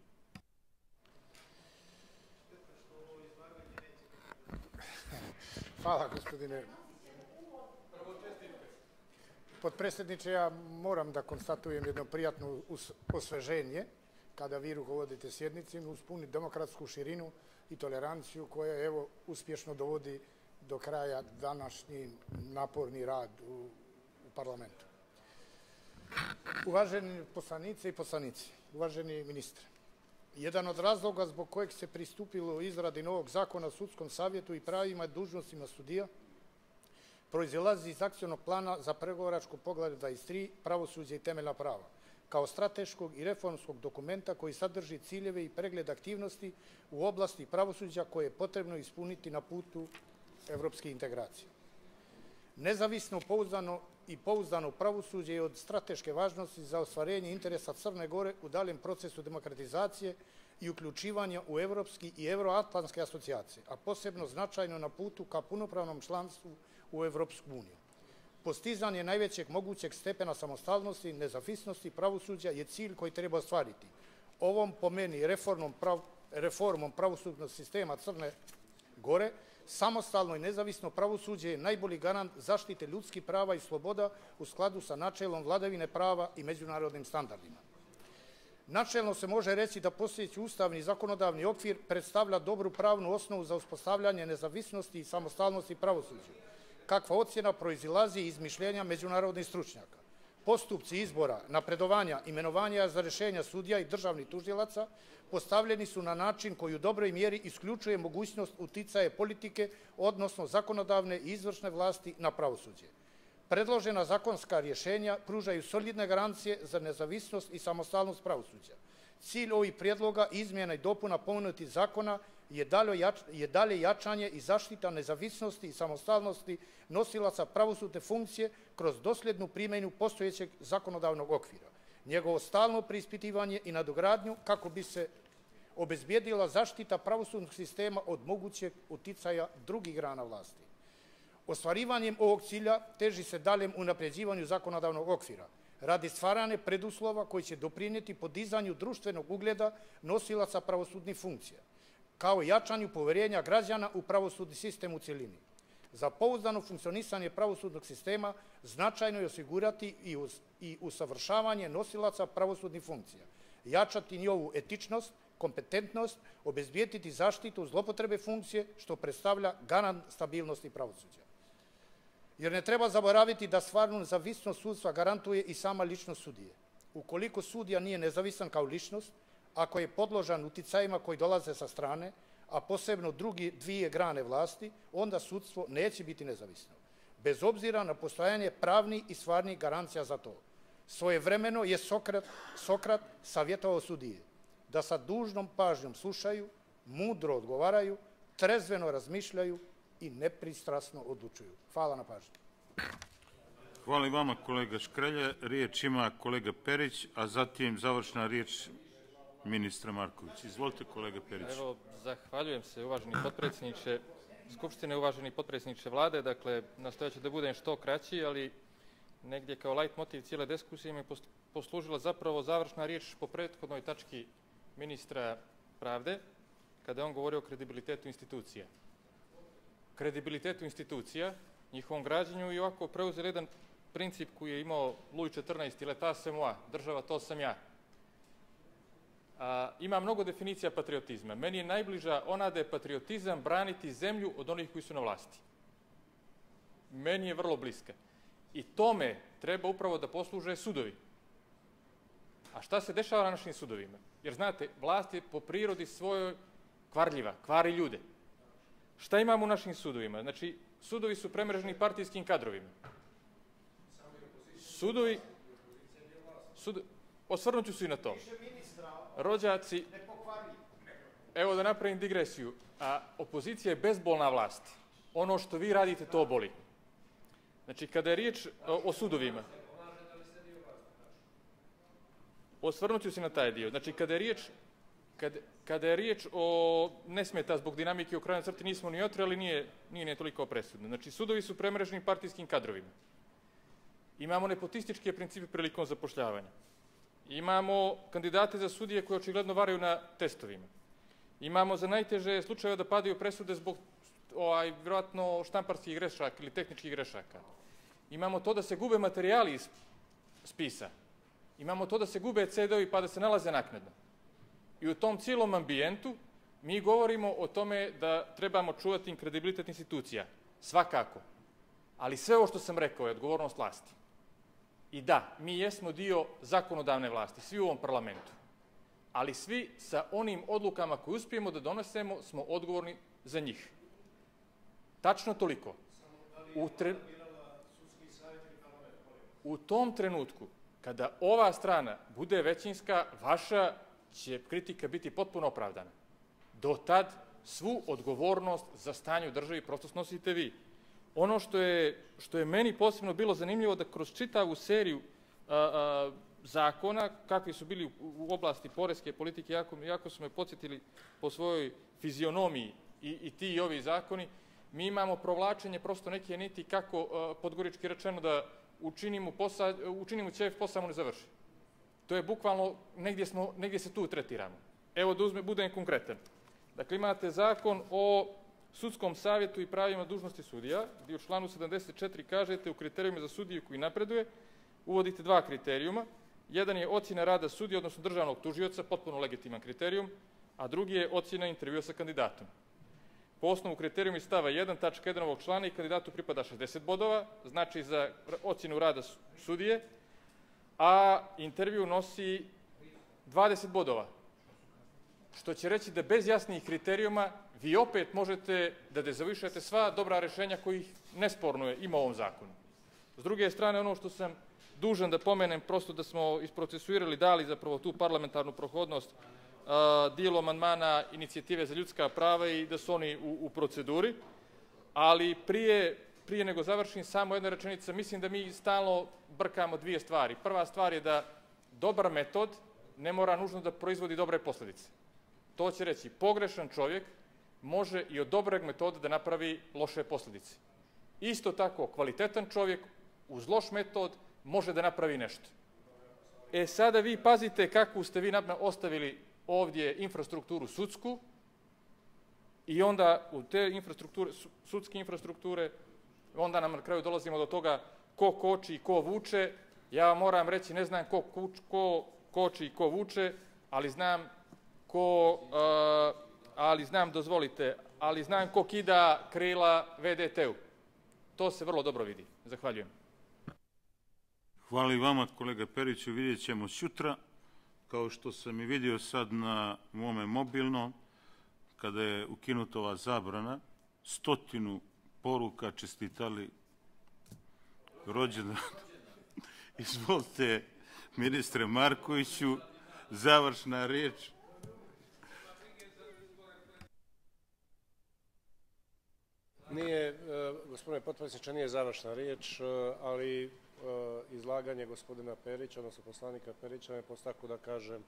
Hvala, gospodine Potpredsjedniče, ja moram da konstatujem jedno prijatno osveženje kada vi rukovodite sjednicim uz puni demokratsku širinu i toleranciju koja evo uspješno dovodi do kraja današnji naporni rad u, u parlamentu. Uvaženi poslanice i poslanici, uvaženi ministre, jedan od razloga zbog kojeg se pristupilo izradi novog zakona o sudskom savjetu i pravima i dužnostima sudija proizilazi iz akcionog plana za pregovoračko poglavlje 23 pravosuđe i temeljna prava, kao strateškog i reformskog dokumenta koji sadrži ciljeve i pregled aktivnosti u oblasti pravosuđa koje je potrebno ispuniti na putu evropske integracije. Nezavisno, pouzdano i pouzdano pravosuđe je od strateške važnosti za ostvarenje interesa Crne Gore u daljem procesu demokratizacije i uključivanja u evropski i evroatlantske asocijacije, a posebno značajno na putu ka punopravnom članstvu u Evropsku uniju. Postizanje najvećeg mogućeg stepena samostalnosti, nezavisnosti pravosuđa je cilj koji treba ostvariti. Ovom po meni reformom, prav, reformom pravosudnog sistema Crne Gore, samostalno i nezavisno pravosuđe je najbolji garant zaštite ljudskih prava i sloboda u skladu sa načelom vladavine prava i međunarodnim standardima. Načelno se može reći da postojeći ustavni i zakonodavni okvir predstavlja dobru pravnu osnovu za uspostavljanje nezavisnosti i samostalnosti pravosuđa kakva ocjena proizilazi iz mišljenja međunarodnih stručnjaka. Postupci izbora, napredovanja, imenovanja za rešenja sudija i državnih tužilaca postavljeni su na način koji u dobroj mjeri isključuje mogućnost uticaje politike, odnosno zakonodavne i izvršne vlasti na pravosuđe. Predložena zakonska rješenja pružaju solidne garancije za nezavisnost i samostalnost pravosuđa. Cilj ovih prijedloga izmjena i dopuna pomenuti zakona je dalje jačanje i zaštita nezavisnosti i samostalnosti nosilaca pravosudne funkcije kroz dosljednu primjenju postojećeg zakonodavnog okvira, njegovo stalno preispitivanje i nadogradnju kako bi se obezbijedila zaštita pravosudnog sistema od mogućeg uticaja drugih grana vlasti. Ostvarivanjem ovog cilja teži se daljem unapređivanju zakonodavnog okvira, radi stvarane preduslova koji će doprinjeti podizanju društvenog ugleda nosilaca pravosudnih funkcija, kao i jačanju poverenja građana u pravosudni sistem u cijelini. Za pouzdano funkcionisanje pravosudnog sistema značajno je osigurati i usavršavanje nosilaca pravosudnih funkcija, jačati njovu etičnost, kompetentnost, obezbijetiti zaštitu zlopotrebe funkcije, što predstavlja garant stabilnosti pravosuđa. Jer ne treba zaboraviti da stvarnu nezavisnost sudstva garantuje i sama ličnost sudije. Ukoliko sudija nije nezavisan kao ličnost, ako je podložan uticajima koji dolaze sa strane, a posebno drugi dvije grane vlasti, onda sudstvo neće biti nezavisno, bez obzira na postojanje pravni i stvarnih garancija za to. Svoje vremeno je Sokrat, Sokrat savjetovao sudije da sa dužnom pažnjom slušaju, mudro odgovaraju, trezveno razmišljaju i nepristrasno odlučuju. Hvala na pažnju.
Hvala i vama kolega Škrelja. Riječ ima kolega Perić, a zatim završna riječ ministra Marković. Izvolite kolega Perić.
Evo, zahvaljujem se uvaženi potpredsjedniče Skupštine, uvaženi potpredsjedniče vlade. Dakle, nastojaću da budem što kraći, ali negdje kao light motiv cijele diskusije mi poslužila zapravo završna riječ po prethodnoj tački ministra pravde, kada je on govorio o kredibilitetu institucija. Kredibilitetu institucija, njihovom građanju i ovako preuzeli jedan princip koji je imao Louis XIV, ili ta se moja, država to sam ja. A, ima mnogo definicija patriotizma. Meni je najbliža ona da je patriotizam braniti zemlju od onih koji su na vlasti. Meni je vrlo bliska. I tome treba upravo da posluže sudovi. A šta se dešava na našim sudovima? Jer znate, vlast je po prirodi svojoj kvarljiva, kvari ljude. Šta imamo u našim sudovima? Znači, sudovi su premreženi partijskim kadrovima. Sudovi... Sud, osvrnuću se i na to. Rođaci... Evo da napravim digresiju. A opozicija je bezbolna vlast. Ono što vi radite, to boli. Znači, kada je riječ o, o sudovima, osvrnut ću se na taj dio. Znači, kada je riječ, kada, kada je riječ o, ne smeta zbog dinamike u krajnoj crti, nismo ni otri, ali nije, nije ne toliko presudno. Znači, sudovi su premreženi partijskim kadrovima. Imamo nepotističke principe prilikom zapošljavanja. Imamo kandidate za sudije koje očigledno varaju na testovima. Imamo za najteže slučaje da padaju presude zbog ovaj, vjerojatno štamparskih grešaka ili tehničkih grešaka. Imamo to da se gube materijali iz spisa. Imamo to da se gube CD-ovi pa da se nalaze naknadno. I u tom cijelom ambijentu mi govorimo o tome da trebamo čuvati kredibilitet institucija. Svakako. Ali sve ovo što sam rekao je odgovornost vlasti. I da, mi jesmo dio zakonodavne vlasti, svi u ovom parlamentu. Ali svi sa onim odlukama koje uspijemo da donosemo smo odgovorni za njih. Tačno toliko. U, tre... u tom trenutku kada ova strana bude većinska, vaša će kritika biti potpuno opravdana. Do tad svu odgovornost za stanje u državi prosto snosite vi. Ono što je, što je meni posebno bilo zanimljivo da kroz čitavu seriju a, a, zakona, kakvi su bili u, u oblasti poreske politike, jako, jako su me podsjetili po svojoj fizionomiji i, i ti i ovi zakoni, mi imamo provlačenje prosto neke niti kako, a, podgorički rečeno, da učinimo, posa, učinimo ćef, posao ne završi. To je bukvalno, negdje, smo, negdje se tu tretiramo. Evo da uzme, budem konkretan. Dakle, imate zakon o sudskom savjetu i pravima dužnosti sudija, gdje u članu 74 kažete u kriterijuma za sudiju koji napreduje, uvodite dva kriterijuma. Jedan je ocjena rada sudija, odnosno državnog tužioca, potpuno legitiman kriterijum, a drugi je ocjena intervjua sa kandidatom. Po osnovu kriterijuma iz stava 1, tačka 1 ovog člana i kandidatu pripada 60 bodova, znači za ocjenu rada sudije, a intervju nosi 20 bodova. Što će reći da bez jasnih kriterijuma vi opet možete da dezavišete sva dobra rešenja kojih nesporno je ima u ovom zakonu. S druge strane, ono što sam dužan da pomenem, prosto da smo isprocesuirali, dali zapravo tu parlamentarnu prohodnost dijelo amandmana inicijative za ljudska prava i da su oni u proceduri. Ali prije, prije nego završim, samo jedna rečenica. Mislim da mi stalno brkamo dvije stvari. Prva stvar je da dobar metod ne mora nužno da proizvodi dobre posledice. To će reći, pogrešan čovjek može i od dobrog metoda da napravi loše posledice. Isto tako, kvalitetan čovjek uz loš metod može da napravi nešto. E sada vi pazite kakvu ste vi ostavili ovdje infrastrukturu sudsku i onda u te infrastrukture, sudske infrastrukture, onda nam na kraju dolazimo do toga ko koči i ko vuče. Ja moram reći, ne znam ko, kuč, ko koči i ko vuče, ali znam ko, uh, ali znam, dozvolite, ali znam ko kida krila VDT-u. To se vrlo dobro vidi. Zahvaljujem.
Hvala i vama, kolega Periću. Vidjet ćemo sutra, kao što sam i vidio sad na mome mobilno, kada je ukinuta ova zabrana, stotinu poruka čestitali rođendan. Izvolite, ministre Markoviću, završna riječ.
Nije, e, gospodine potpredsjedniče, nije završna riječ, e, ali e, izlaganje gospodina Perića, odnosno poslanika Perića, me postaku da kažem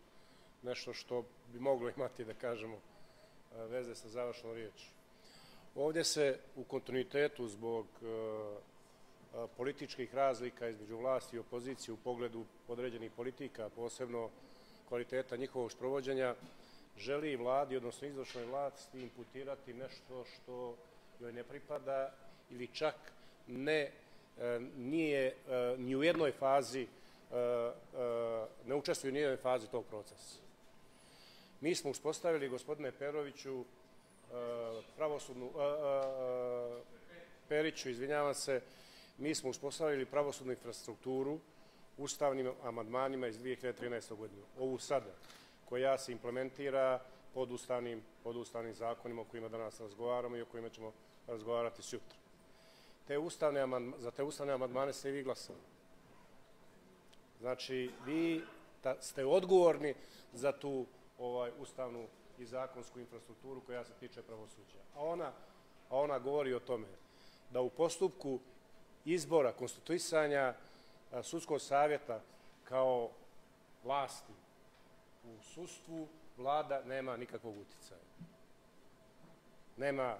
nešto što bi moglo imati, da kažemo, veze sa završnom riječi. Ovdje se u kontinuitetu zbog političkih razlika između vlasti i opozicije u pogledu određenih politika, posebno kvaliteta njihovog sprovođenja, želi vladi, odnosno izvršnoj vlasti, imputirati nešto što joj ne pripada ili čak ne e, nije e, ni u jednoj fazi e, ne učestvuju ni u jednoj fazi tog procesa. Mi smo uspostavili, gospodine Peroviću, pravosudnu, Periću, izvinjavam se, mi smo uspostavili pravosudnu infrastrukturu ustavnim amadmanima iz 2013. godine. Ovu sada, koja se implementira pod ustavnim, pod zakonima o kojima danas razgovaramo i o kojima ćemo razgovarati sutra. Te ustavne, za te ustavne amadmane ste i vi glasali. Znači, vi ste odgovorni za tu ovaj ustavnu i zakonsku infrastrukturu koja se tiče pravosuđa. A ona, a ona govori o tome da u postupku izbora, konstituisanja sudskog savjeta kao vlasti u sustvu vlada nema nikakvog uticaja. Nema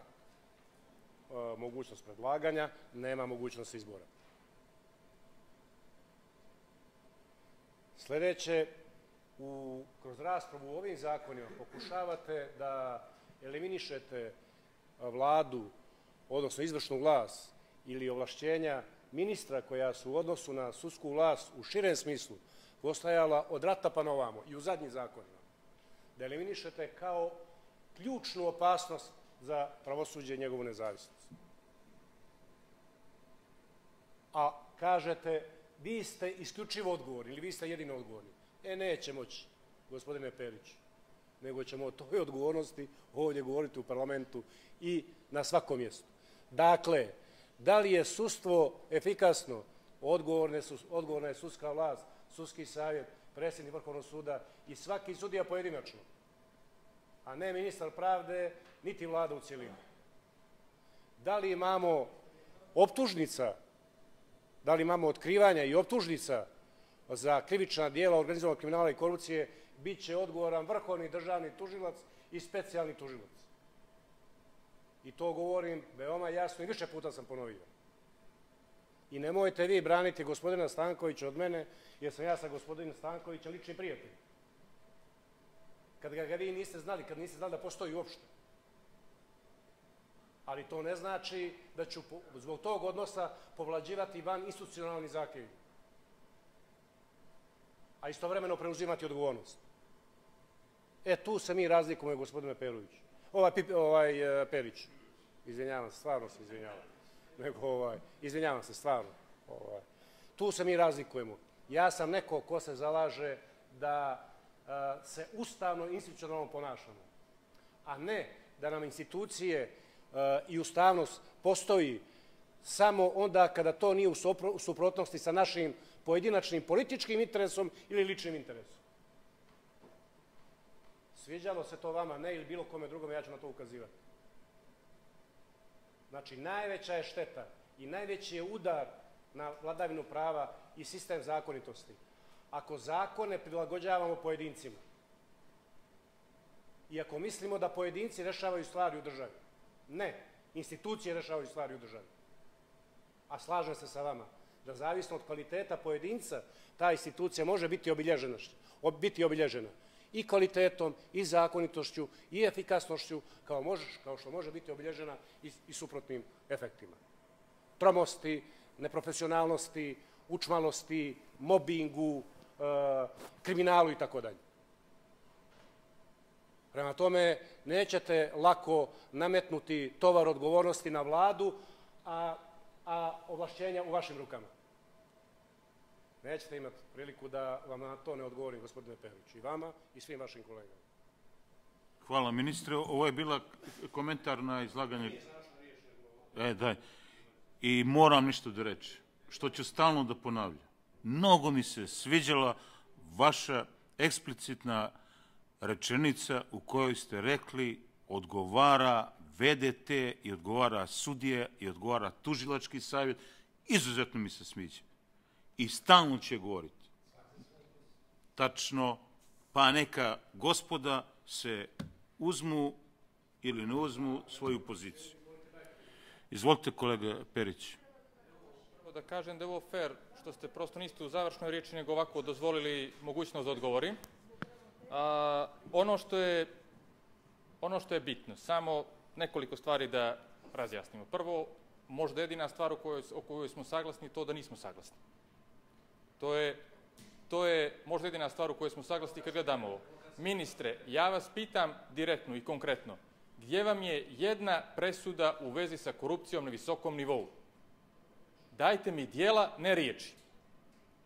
mogućnost predlaganja, nema mogućnost izbora. Sledeće, kroz raspravu u ovim zakonima pokušavate da eliminišete vladu, odnosno izvršnu vlast ili ovlašćenja ministra koja su u odnosu na sudsku vlast u širem smislu postajala od rata pa novamo i u zadnjim zakonima, da eliminišete kao ključnu opasnost za pravosuđe njegovu nezavisnost. A kažete, vi ste isključivo odgovorni ili vi ste jedino odgovorni. E, neće moći, gospodine Periću, nego ćemo o toj odgovornosti ovdje govoriti u parlamentu i na svakom mjestu. Dakle, da li je sustvo efikasno, odgovorne su, odgovorna je sudska vlast, sudski savjet, predsjednik Vrhovnog suda i svaki sudija pojedinačno, a ne ministar pravde, niti vlada u cijelini. Da li imamo optužnica, da li imamo otkrivanja i optužnica za krivična dijela organizovanog kriminala i korupcije, bit će odgovoran vrhovni državni tužilac i specijalni tužilac. I to govorim veoma jasno i više puta sam ponovio. I nemojte vi braniti gospodina Stankovića od mene, jer sam ja sa gospodinom Stankovićem lični prijatelj. Kad ga, vi niste znali, kad niste znali da postoji uopšte. Ali to ne znači da ću zbog tog odnosa povlađivati van institucionalni zahtjevi. A istovremeno preuzimati odgovornost. E, tu se mi razlikujemo, gospodine Peroviću. Ovaj, ovaj uh, Perić. Izvinjavam se, stvarno se izvinjavam. Nego, ovaj, izvinjavam se, stvarno. Ovaj. Tu se mi razlikujemo. Ja sam neko ko se zalaže da uh, se ustavno institucionalno ponašamo, a ne da nam institucije i ustavnost postoji samo onda kada to nije u suprotnosti sa našim pojedinačnim političkim interesom ili ličnim interesom. Sviđalo se to vama, ne ili bilo kome drugome, ja ću na to ukazivati. Znači, najveća je šteta i najveći je udar na vladavinu prava i sistem zakonitosti. Ako zakone prilagođavamo pojedincima i ako mislimo da pojedinci rešavaju stvari u državi, ne, institucije rešavaju stvari u državi. A slažem se sa vama da zavisno od kvaliteta pojedinca ta institucija može biti obilježena, biti obilježena i kvalitetom, i zakonitošću, i efikasnošću, kao, može, kao što može biti obilježena i, i suprotnim efektima. Tromosti, neprofesionalnosti, učmalosti, mobingu, e, kriminalu i tako dalje. Prema tome, nećete lako nametnuti tovar odgovornosti na vladu, a, a ovlašćenja u vašim rukama. Nećete imati priliku da vam na to ne odgovorim, gospodine Perić, i vama i svim vašim kolegama.
Hvala, ministre. Ovo je bila komentar na izlaganje... E, daj. I moram nešto da reći, što ću stalno da ponavljam. Mnogo mi se sviđala vaša eksplicitna rečenica u kojoj ste rekli odgovara VDT i odgovara sudije i odgovara tužilački savjet. Izuzetno mi se smiđa. I stalno će govoriti. Tačno, pa neka gospoda se uzmu ili ne uzmu svoju poziciju. Izvolite, kolega Perić.
Da kažem da je ovo fair što ste prosto niste u završnoj riječi nego ovako dozvolili mogućnost da odgovorim. A, ono, što je, ono što je bitno, samo nekoliko stvari da razjasnimo. Prvo, možda jedina stvar o kojoj, o kojoj smo saglasni to da nismo saglasni. To je, to je možda jedina stvar u kojoj smo saglasni kad gledamo ovo. Ministre, ja vas pitam direktno i konkretno, gdje vam je jedna presuda u vezi sa korupcijom na visokom nivou? Dajte mi dijela, ne riječi.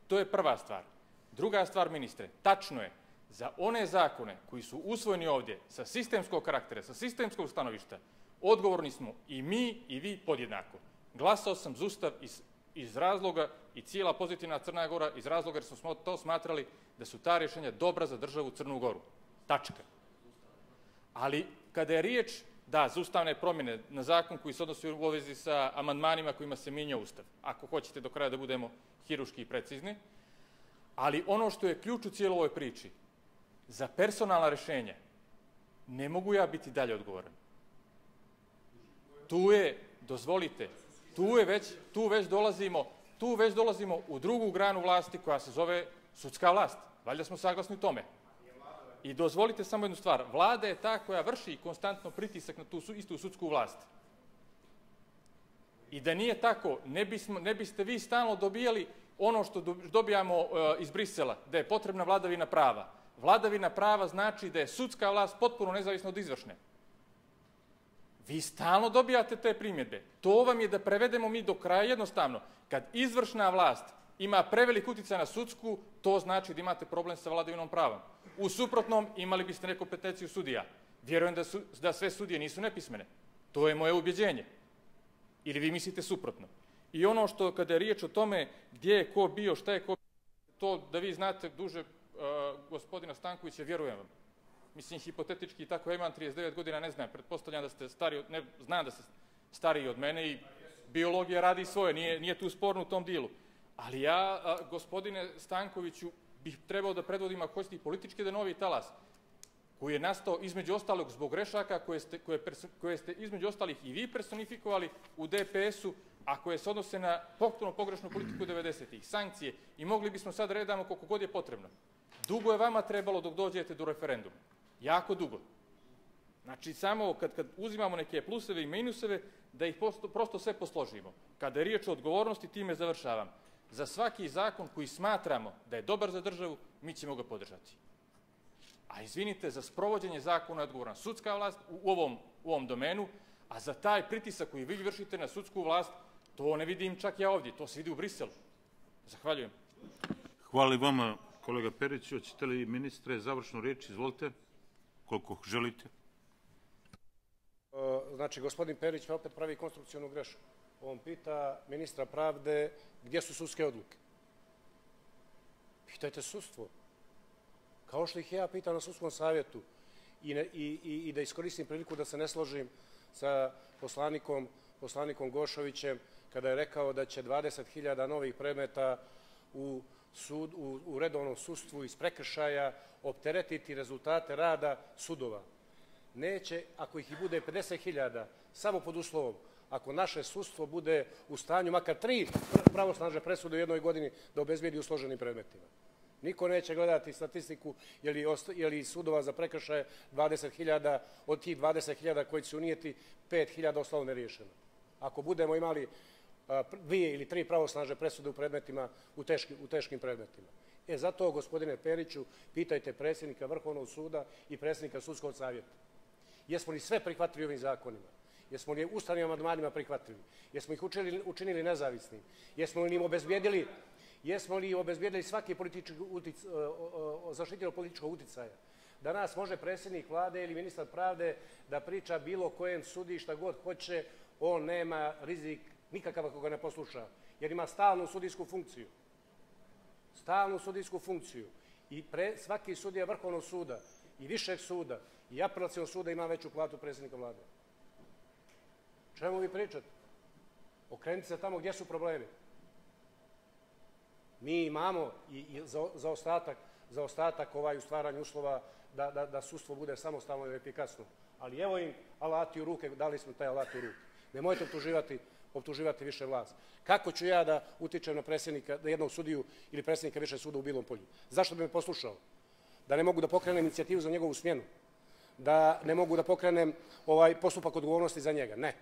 To je prva stvar. Druga stvar, ministre, tačno je, za one zakone koji su usvojeni ovdje sa sistemskog karaktera, sa sistemskog stanovišta, odgovorni smo i mi i vi podjednako. Glasao sam za Ustav iz, iz razloga i cijela pozitivna Crna Gora iz razloga jer smo to smatrali da su ta rješenja dobra za državu Crnu Goru. Tačka. Ali kada je riječ da, za ustavne promjene na zakon koji se odnosi u ovezi sa amandmanima kojima se minja Ustav, ako hoćete do kraja da budemo hiruški i precizni, ali ono što je ključ u cijeloj ovoj priči, za personalna rešenja ne mogu ja biti dalje odgovoran. Tu je, dozvolite, tu je već, tu već dolazimo, tu već dolazimo u drugu granu vlasti koja se zove sudska vlast. Valjda smo saglasni u tome. I dozvolite samo jednu stvar. Vlada je ta koja vrši konstantno pritisak na tu istu sudsku vlast. I da nije tako, ne, bismo, ne biste vi stalno dobijali ono što dobijamo uh, iz Brisela, da je potrebna vladavina prava. Vladavina prava znači da je sudska vlast potpuno nezavisna od izvršne. Vi stalno dobijate te primjedbe. To vam je da prevedemo mi do kraja jednostavno. Kad izvršna vlast ima prevelik uticaj na sudsku, to znači da imate problem sa vladavinom pravom. U suprotnom, imali biste nekompetenciju sudija. Vjerujem da, su, da sve sudije nisu nepismene. To je moje ubjeđenje. Ili vi mislite suprotno. I ono što, kada je riječ o tome gdje je ko bio, šta je ko to da vi znate duže gospodina Stankovića, vjerujem vam. Mislim, hipotetički, tako ja imam 39 godina, ne znam, pretpostavljam da ste stari, ne, znam da ste stariji od mene i biologija radi svoje, nije, nije tu sporno u tom dilu. Ali ja, gospodine Stankoviću, bih trebao da predvodim, ako hoćete, politički da novi talas, koji je nastao između ostalog zbog grešaka koje ste, koje, koje ste između ostalih i vi personifikovali u DPS-u, a koje se odnose na potpuno pogrešnu politiku 90-ih, sankcije i mogli bismo sad redamo koliko god je potrebno. Dugo je vama trebalo dok dođete do referenduma. Jako dugo. Znači, samo kad, kad uzimamo neke pluseve i minuseve, da ih prosto, prosto sve posložimo. Kada je riječ o odgovornosti, time završavam. Za svaki zakon koji smatramo da je dobar za državu, mi ćemo ga podržati. A izvinite, za sprovođenje zakona je odgovoran sudska vlast u ovom, u ovom domenu, a za taj pritisak koji vi vršite na sudsku vlast, to ne vidim čak ja ovdje, to se vidi u Briselu. Zahvaljujem.
Hvala vama, kolega Periću. Hoćete li ministre završnu riječ? Izvolite, koliko želite.
Znači, gospodin Perić opet pravi konstrukcijonu grešku. On pita ministra pravde gdje su sudske odluke. Pitajte sudstvo. Kao što ih ja pitam na sudskom savjetu. i, i, i, i da iskoristim priliku da se ne složim sa poslanikom, poslanikom Gošovićem kada je rekao da će 20.000 novih predmeta u, sud, u, redovnom sudstvu iz prekršaja opteretiti rezultate rada sudova. Neće, ako ih i bude 50.000, samo pod uslovom, ako naše sudstvo bude u stanju makar tri pravosnažne presude u jednoj godini da obezbijedi u predmetima. Niko neće gledati statistiku je li, sudova za prekršaje 20.000, od tih 20.000 koji će unijeti 5.000 ostalo neriješeno. Ako budemo imali dvije ili tri pravosnažne presude u predmetima, u, teški, u teškim predmetima. E, zato, gospodine Periću, pitajte predsjednika Vrhovnog suda i predsjednika Sudskog savjeta. Jesmo li sve prihvatili ovim zakonima? Jesmo li ustavnim amandmanima prihvatili? Jesmo ih učinili, učinili nezavisnim? Jesmo li im obezbijedili jesmo li obezbijedili svaki politički utic, zaštitilo političkog uticaja? Danas može predsjednik vlade ili ministar pravde da priča bilo kojem sudi šta god hoće, on nema rizik nikakav ako ga ne posluša, jer ima stalnu sudijsku funkciju. Stalnu sudijsku funkciju. I pre, svaki sudija Vrhovnog suda i višeg suda i apelacijalnog suda ima veću platu predsjednika vlade. Čemu vi pričate? Okrenite se tamo gdje su problemi. Mi imamo i, za, za, ostatak, za ostatak ovaj u stvaranju uslova da, da, da sustvo bude samostalno i efikasno. Ali evo im alati u ruke, dali smo taj alat u ruke. Nemojte optuživati, optuživati više vlast. Kako ću ja da utičem na predsjednika, da jednog sudiju ili predsjednika više suda u Bilom polju? Zašto bi me poslušao? Da ne mogu da pokrenem inicijativu za njegovu smjenu? Da ne mogu da pokrenem ovaj postupak odgovornosti za njega? Ne.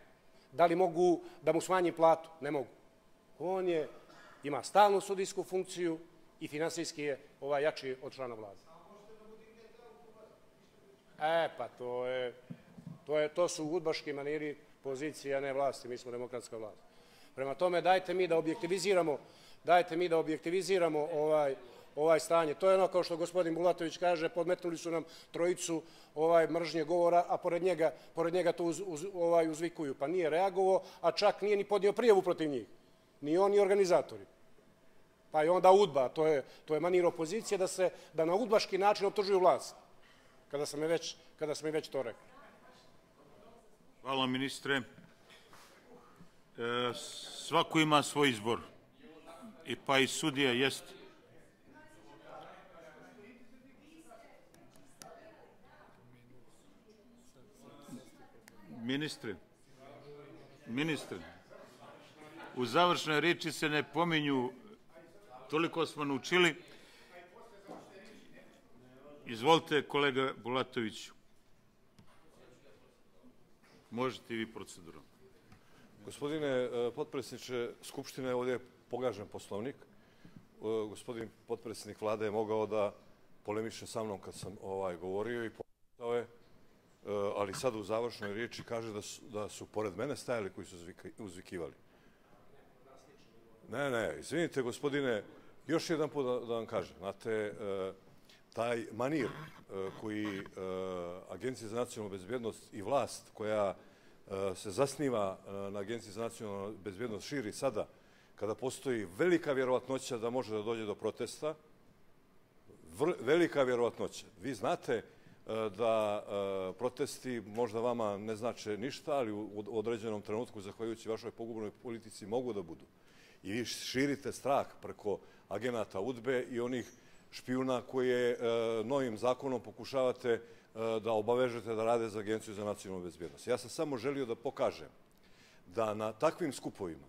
Da li mogu da mu smanjim platu? Ne mogu. On je ima stalnu sudijsku funkciju i finansijski je ovaj jači od člana vlade. E, pa to je, to je, to su udbaški maniri pozicije, a ne vlasti, mi smo demokratska vlast. Prema tome, dajte mi da objektiviziramo, dajte mi da objektiviziramo ovaj, ovaj stanje. To je ono kao što gospodin Bulatović kaže, podmetnuli su nam trojicu ovaj mržnje govora, a pored njega, pored njega to uz, uz, ovaj uzvikuju. Pa nije reagovao, a čak nije ni podnio prijavu protiv njih. Ni on, ni organizatori. Pa i onda udba, to je, to je manir opozicije da se da na udbaški način optužuju vlast. Kada sam je već, kada sam je već to rekao.
Hvala ministre. E, svako ima svoj izbor. I pa i sudija jest. Ministre, ministre, u završnoj reči se ne pominju, toliko smo naučili. Izvolite, kolega Bulatoviću. Možete i vi procedurom.
Gospodine e, potpredsjedniče Skupštine, ovdje je pogažen poslovnik. E, gospodin potpredsjednik vlade je mogao da polemiše sa mnom kad sam ovaj govorio i postao je, e, ali sad u završnoj riječi kaže da su, da su pored mene stajali koji su uzvikivali. Ne, ne, izvinite gospodine, još jedan put da, da vam kažem. Znate, taj manir koji Agencija za nacionalnu bezbjednost i vlast koja se zasniva na Agenciji za nacionalnu bezbjednost širi sada, kada postoji velika vjerovatnoća da može da dođe do protesta, velika vjerovatnoća. Vi znate da protesti možda vama ne znače ništa, ali u određenom trenutku, zahvaljujući vašoj pogubnoj politici, mogu da budu. I vi širite strah preko agenata UDBE i onih špijuna koje novim zakonom pokušavate da obavežete da rade za Agenciju za nacionalnu bezbjednost. Ja sam samo želio da pokažem da na takvim skupovima,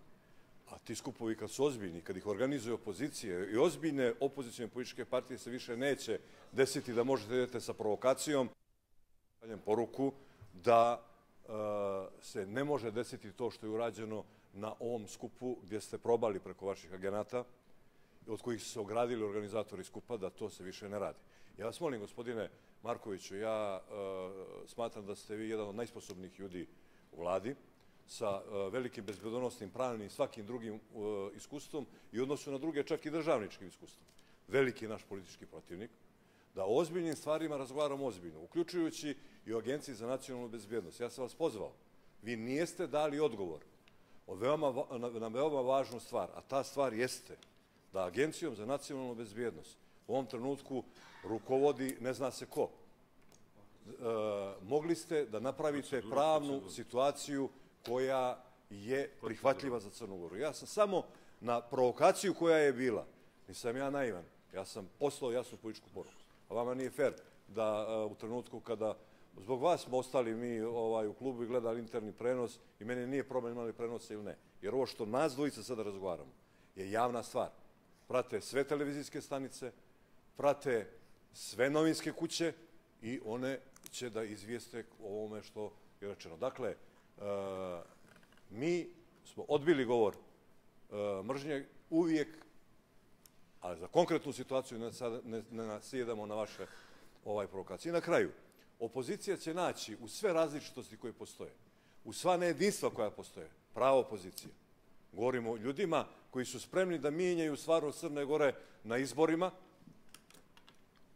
a ti skupovi kad su ozbiljni, kad ih organizuje opozicije i ozbiljne opozicijne političke partije se više neće desiti da možete idete sa provokacijom, poruku da se ne može desiti to što je urađeno na ovom skupu gdje ste probali preko vaših agenata, od kojih su se ogradili organizatori skupa, da to se više ne radi. Ja vas molim, gospodine Markoviću, ja uh, smatram da ste vi jedan od najsposobnijih ljudi u vladi, sa uh, velikim bezbedonosnim, pravnim i svakim drugim uh, iskustvom i odnosu na druge čak i državničkim iskustvom. Veliki naš politički protivnik, da o ozbiljnim stvarima razgovaramo ozbiljno, uključujući i o Agenciji za nacionalnu bezbjednost. Ja sam vas pozvao. Vi nijeste dali odgovor od veoma, na veoma važnu stvar, a ta stvar jeste da Agencijom za nacionalnu bezbjednost u ovom trenutku rukovodi ne zna se ko. mogli ste da napravite pravnu situaciju koja je prihvatljiva za Crnu Goru. Ja sam samo na provokaciju koja je bila, nisam ja naivan, ja sam poslao jasnu političku poruku. A vama nije fair da uh, u trenutku kada zbog vas smo ostali mi ovaj, u klubu i gledali interni prenos i meni nije problem imali prenose ili ne. Jer ovo što nas dvojica sada razgovaramo je javna stvar. Prate sve televizijske stanice, prate sve novinske kuće i one će da izvijeste o ovome što je rečeno. Dakle, uh, mi smo odbili govor uh, mržnje uvijek, ali za konkretnu situaciju ne, ne, ne nasjedamo na vaše ovaj provokacije. I na kraju, opozicija će naći u sve različitosti koje postoje, u sva nejedinstva koja postoje, pravo opozicija. Govorimo o ljudima koji su spremni da mijenjaju stvarno Crne Gore na izborima,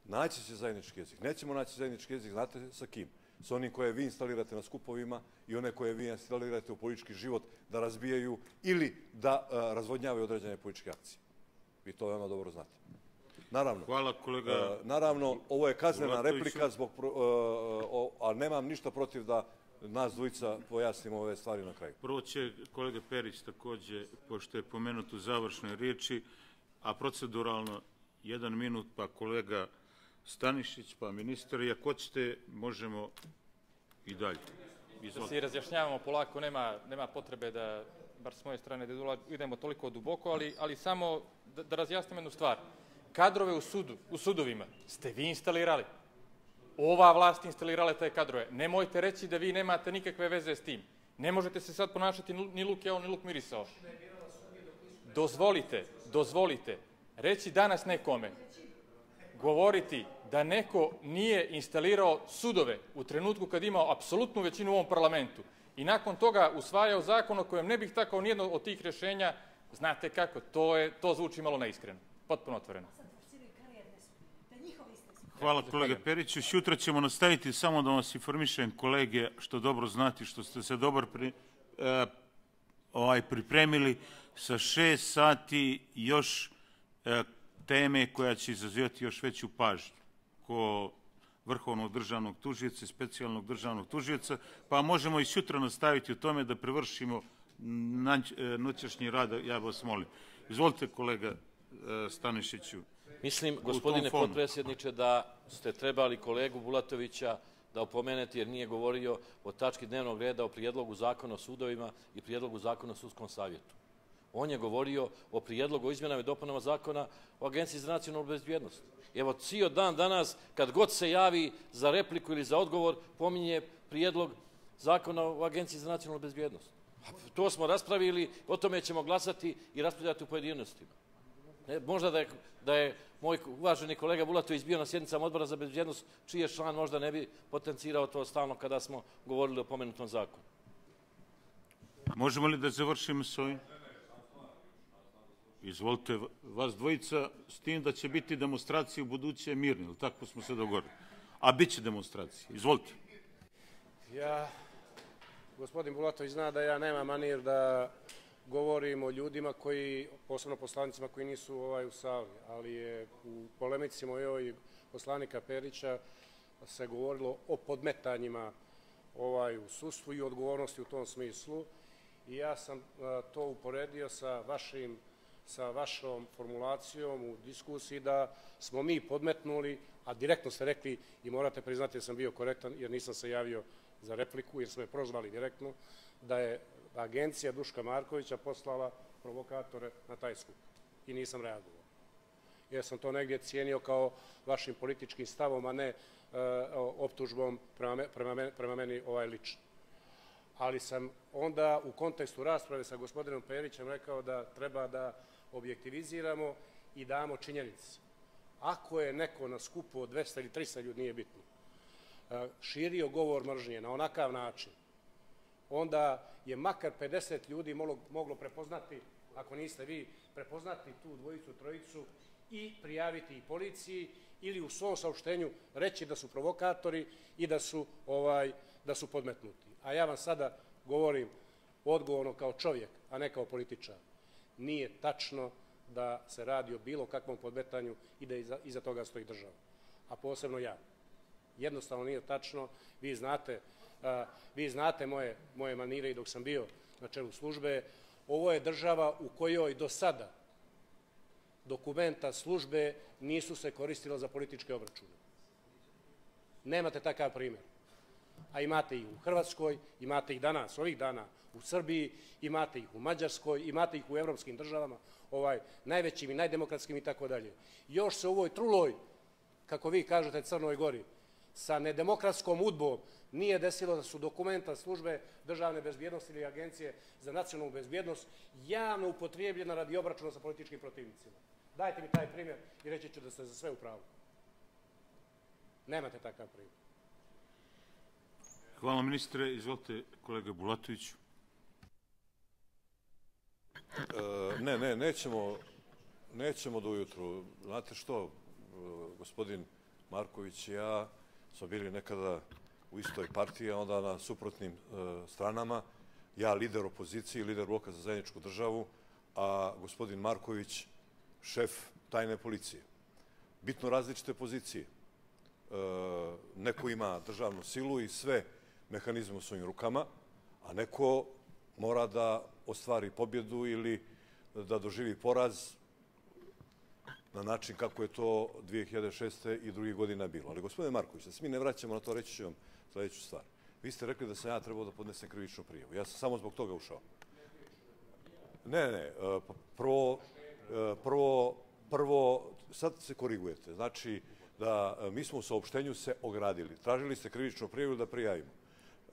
naći će zajednički jezik. Nećemo naći zajednički jezik, znate sa kim? S onim koje vi instalirate na skupovima i one koje vi instalirate u politički život da razbijaju ili da uh, razvodnjavaju određene političke akcije. Vi to veoma dobro znate. Naravno.
Hvala kolega.
Uh, naravno, ovo je kaznena replika, zbog, uh, ali nemam ništa protiv da nas dvojica pojasnimo ove stvari na kraju.
Prvo će kolega Perić takođe, pošto je pomenut u završnoj riječi, a proceduralno jedan minut, pa kolega Stanišić, pa ministar, i ako ćete, možemo i dalje.
Izvolite. Da se razjašnjavamo polako, nema, nema potrebe da, bar s moje strane, da idemo toliko duboko, ali, ali samo da, da razjasnim jednu stvar. Kadrove u, sudu, u sudovima ste vi instalirali. Ova vlast instalirala te kadrove. Nemojte reći da vi nemate nikakve veze s tim. Ne možete se sad ponašati ni luk jeo, ni luk mirisao. Dozvolite, dozvolite, reći danas nekome, govoriti da neko nije instalirao sudove u trenutku kad imao apsolutnu većinu u ovom parlamentu i nakon toga usvajao zakon o kojem ne bih takao nijedno od tih rešenja, znate kako, to, je, to zvuči malo neiskreno, potpuno otvoreno.
Hvala kolega Periću. Šutra ćemo nastaviti samo da vas informišem kolege što dobro znati, što ste se dobro pri, e, ovaj, pripremili sa šest sati još e, teme koja će izazivati još veću pažnju ko vrhovnog državnog tužioca specijalnog državnog tužioca, pa možemo i sutra nastaviti u tome da prevršimo e, noćašnji rad, ja vas molim. Izvolite kolega e, Stanišiću.
Mislim, gospodine potpredsjedniče, da ste trebali kolegu Bulatovića da opomenete jer nije govorio o tački dnevnog reda o prijedlogu zakona o sudovima i prijedlogu zakona o sudskom savjetu. On je govorio o prijedlogu o izmjenama i dopunama zakona o Agenciji za nacionalnu bezbjednost. Evo, cijel dan danas, kad god se javi za repliku ili za odgovor, pominje prijedlog zakona o Agenciji za nacionalnu bezbjednost. To smo raspravili, o tome ćemo glasati i raspravljati u pojedinostima. Ne, možda da je, da je moj uvaženi kolega Bulatović bio na sjednicama odbora za bezbjednost, čiji je član možda ne bi potencirao to stalno kada smo govorili o pomenutom zakonu.
Možemo li da završimo s ovim? Izvolite, vas dvojica, s tim da će biti demonstracije u buduće mirne, ili tako smo se dogovorili? A bit će demonstracije. Izvolite.
Ja, gospodin Bulatović zna da ja nemam manir da govorim o ljudima koji, posebno poslanicima koji nisu ovaj, u sali, ali je u polemici mojoj poslanika Perića se govorilo o podmetanjima ovaj, u sustvu i odgovornosti u tom smislu. I ja sam to uporedio sa vašim sa vašom formulacijom u diskusiji da smo mi podmetnuli, a direktno ste rekli i morate priznati da sam bio korektan jer nisam se javio za repliku jer smo je prozvali direktno, da je agencija Duška Markovića poslala provokatore na taj skup i nisam reagovao. Jer sam to negdje cijenio kao vašim političkim stavom, a ne e, optužbom prema, prema meni ovaj lično. Ali sam onda u kontekstu rasprave sa gospodinom Perićem rekao da treba da objektiviziramo i damo činjenice. Ako je neko na skupu od 200 ili 300 ljudi, nije bitno, e, širio govor mržnje na onakav način, onda je makar 50 ljudi moglo prepoznati, ako niste vi, prepoznati tu dvojicu, trojicu i prijaviti i policiji ili u svom saopštenju reći da su provokatori i da su, ovaj, da su podmetnuti. A ja vam sada govorim odgovorno kao čovjek, a ne kao političar nije tačno da se radi o bilo kakvom podmetanju i da iza, iza toga stoji država, a posebno ja.
Jednostavno nije tačno. Vi znate, vi znate moje, moje manire i dok sam bio na čelu službe. Ovo je država u kojoj do sada dokumenta službe nisu se koristila za političke obračune. Nemate takav primjer. A imate ih u Hrvatskoj, imate ih danas, ovih dana u Srbiji, imate ih u Mađarskoj, imate ih u evropskim državama, ovaj, najvećim i najdemokratskim i tako dalje. Još se u ovoj truloj, kako vi kažete, Crnoj Gori, sa nedemokratskom udbom nije desilo da su dokumenta službe državne bezbjednosti ili agencije za nacionalnu bezbjednost javno upotrijebljena radi obračuna sa političkim protivnicima. Dajte mi taj primjer i reći ću da ste za sve u pravu. Nemate takav primjer.
Hvala ministre. Izvolite kolega Bulatović.
E, ne, ne, nećemo, nećemo do ujutru. Znate što, e, gospodin Marković i ja smo bili nekada u istoj partiji, onda na suprotnim e, stranama. Ja lider opozicije, lider bloka za zajedničku državu, a gospodin Marković šef tajne policije. Bitno različite pozicije. neko ima državnu silu i sve mehanizme u svojim rukama, a neko mora da ostvari pobjedu ili da doživi poraz na način kako je to 2006. i drugih godina bilo. Ali, gospodine Marković, da se mi ne vraćamo na to, reći ću vam sledeću stvar. Vi ste rekli da sam ja trebao da podnesem krivičnu prijavu. Ja sam samo zbog toga ušao. Ne, ne, e, prvo, e, prvo, prvo, sad se korigujete. Znači, da e, mi smo u saopštenju se ogradili. Tražili ste krivičnu prijavu da prijavimo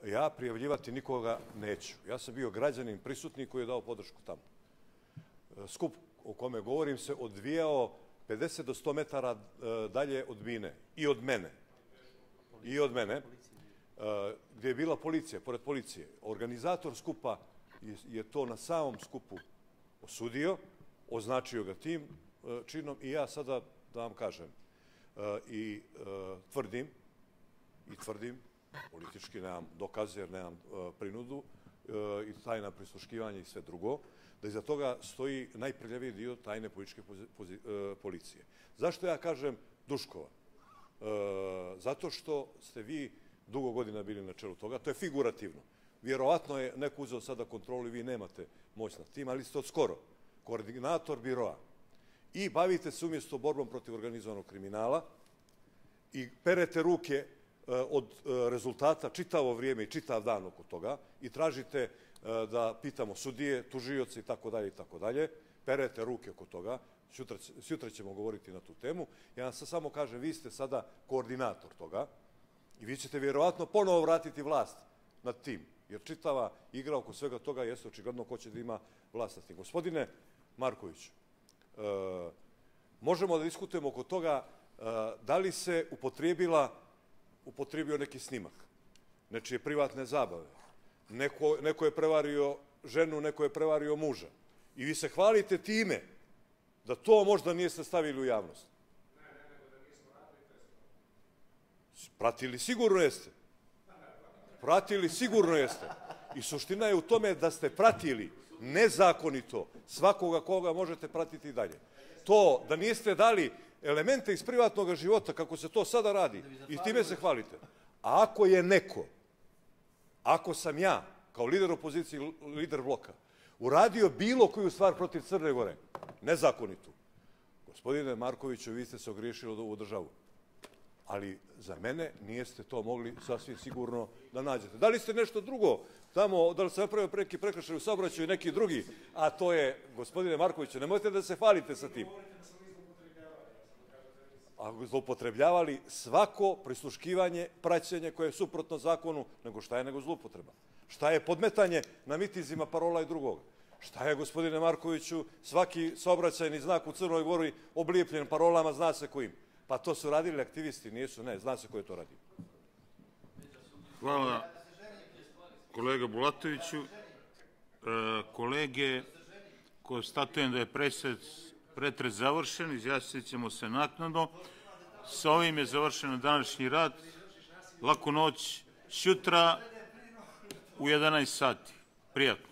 ja prijavljivati nikoga neću. Ja sam bio građanin prisutni koji je dao podršku tamo. Skup o kome govorim se odvijao 50 do 100 metara dalje od mine i od mene. I od mene. E, gdje je bila policija, pored policije. Organizator skupa je to na samom skupu osudio, označio ga tim činom i ja sada da vam kažem i tvrdim i tvrdim politički nemam dokaze jer nemam prinudu i tajna prisluškivanja i sve drugo, da iza toga stoji najprljaviji dio tajne političke policije. Zašto ja kažem Duškova? Zato što ste vi dugo godina bili na čelu toga, to je figurativno. Vjerovatno je neko uzeo sada kontrolu i vi nemate moć nad tim, ali ste od skoro koordinator biroa. I bavite se umjesto borbom protiv organizovanog kriminala i perete ruke E, od e, rezultata čitavo vrijeme i čitav dan oko toga i tražite e, da pitamo sudije, tužioci i tako dalje i tako dalje, perete ruke oko toga, sutra ćemo govoriti na tu temu. Ja vam samo kažem, vi ste sada koordinator toga i vi ćete vjerovatno ponovo vratiti vlast nad tim, jer čitava igra oko svega toga jeste očigledno ko će da ima vlast nad tim. Gospodine Marković, možemo da diskutujemo oko toga da li se upotrijebila upotrebio neki snimak, nečije privatne zabave. Neko, neko je prevario ženu, neko je prevario muža. I vi se hvalite time da to možda niste stavili u javnost. Pratili sigurno jeste. Pratili sigurno jeste. I suština je u tome da ste pratili nezakonito svakoga koga možete pratiti dalje. To da niste dali elemente iz privatnog života, kako se to sada radi, i time se hvalite. A ako je neko, ako sam ja, kao lider opozicije, lider bloka, uradio bilo koju stvar protiv Crne Gore, nezakonitu, gospodine Markoviću, vi ste se ogriješili ovu državu. Ali za mene nijeste to mogli sasvim sigurno da nađete. Da li ste nešto drugo tamo, da li se napravio preki prekršaj u saobraćaju neki drugi, a to je, gospodine Markoviću, nemojte da se hvalite sa tim a zloupotrebljavali svako prisluškivanje, praćenje koje je suprotno zakonu, nego šta je nego zloupotreba. Šta je podmetanje na mitizima parola i drugog? Šta je, gospodine Markoviću, svaki saobraćajni znak u Crnoj Gori oblijepljen parolama, zna se kojim. Pa to su radili aktivisti, nisu, ne, zna se ko je to radio.
Hvala kolega Bulatoviću. E, kolege, konstatujem da je presed pretres završen, izjasnit ćemo se naknadno. Sa ovim je završen današnji rad. Laku noć, šutra u 11 sati. Prijatno.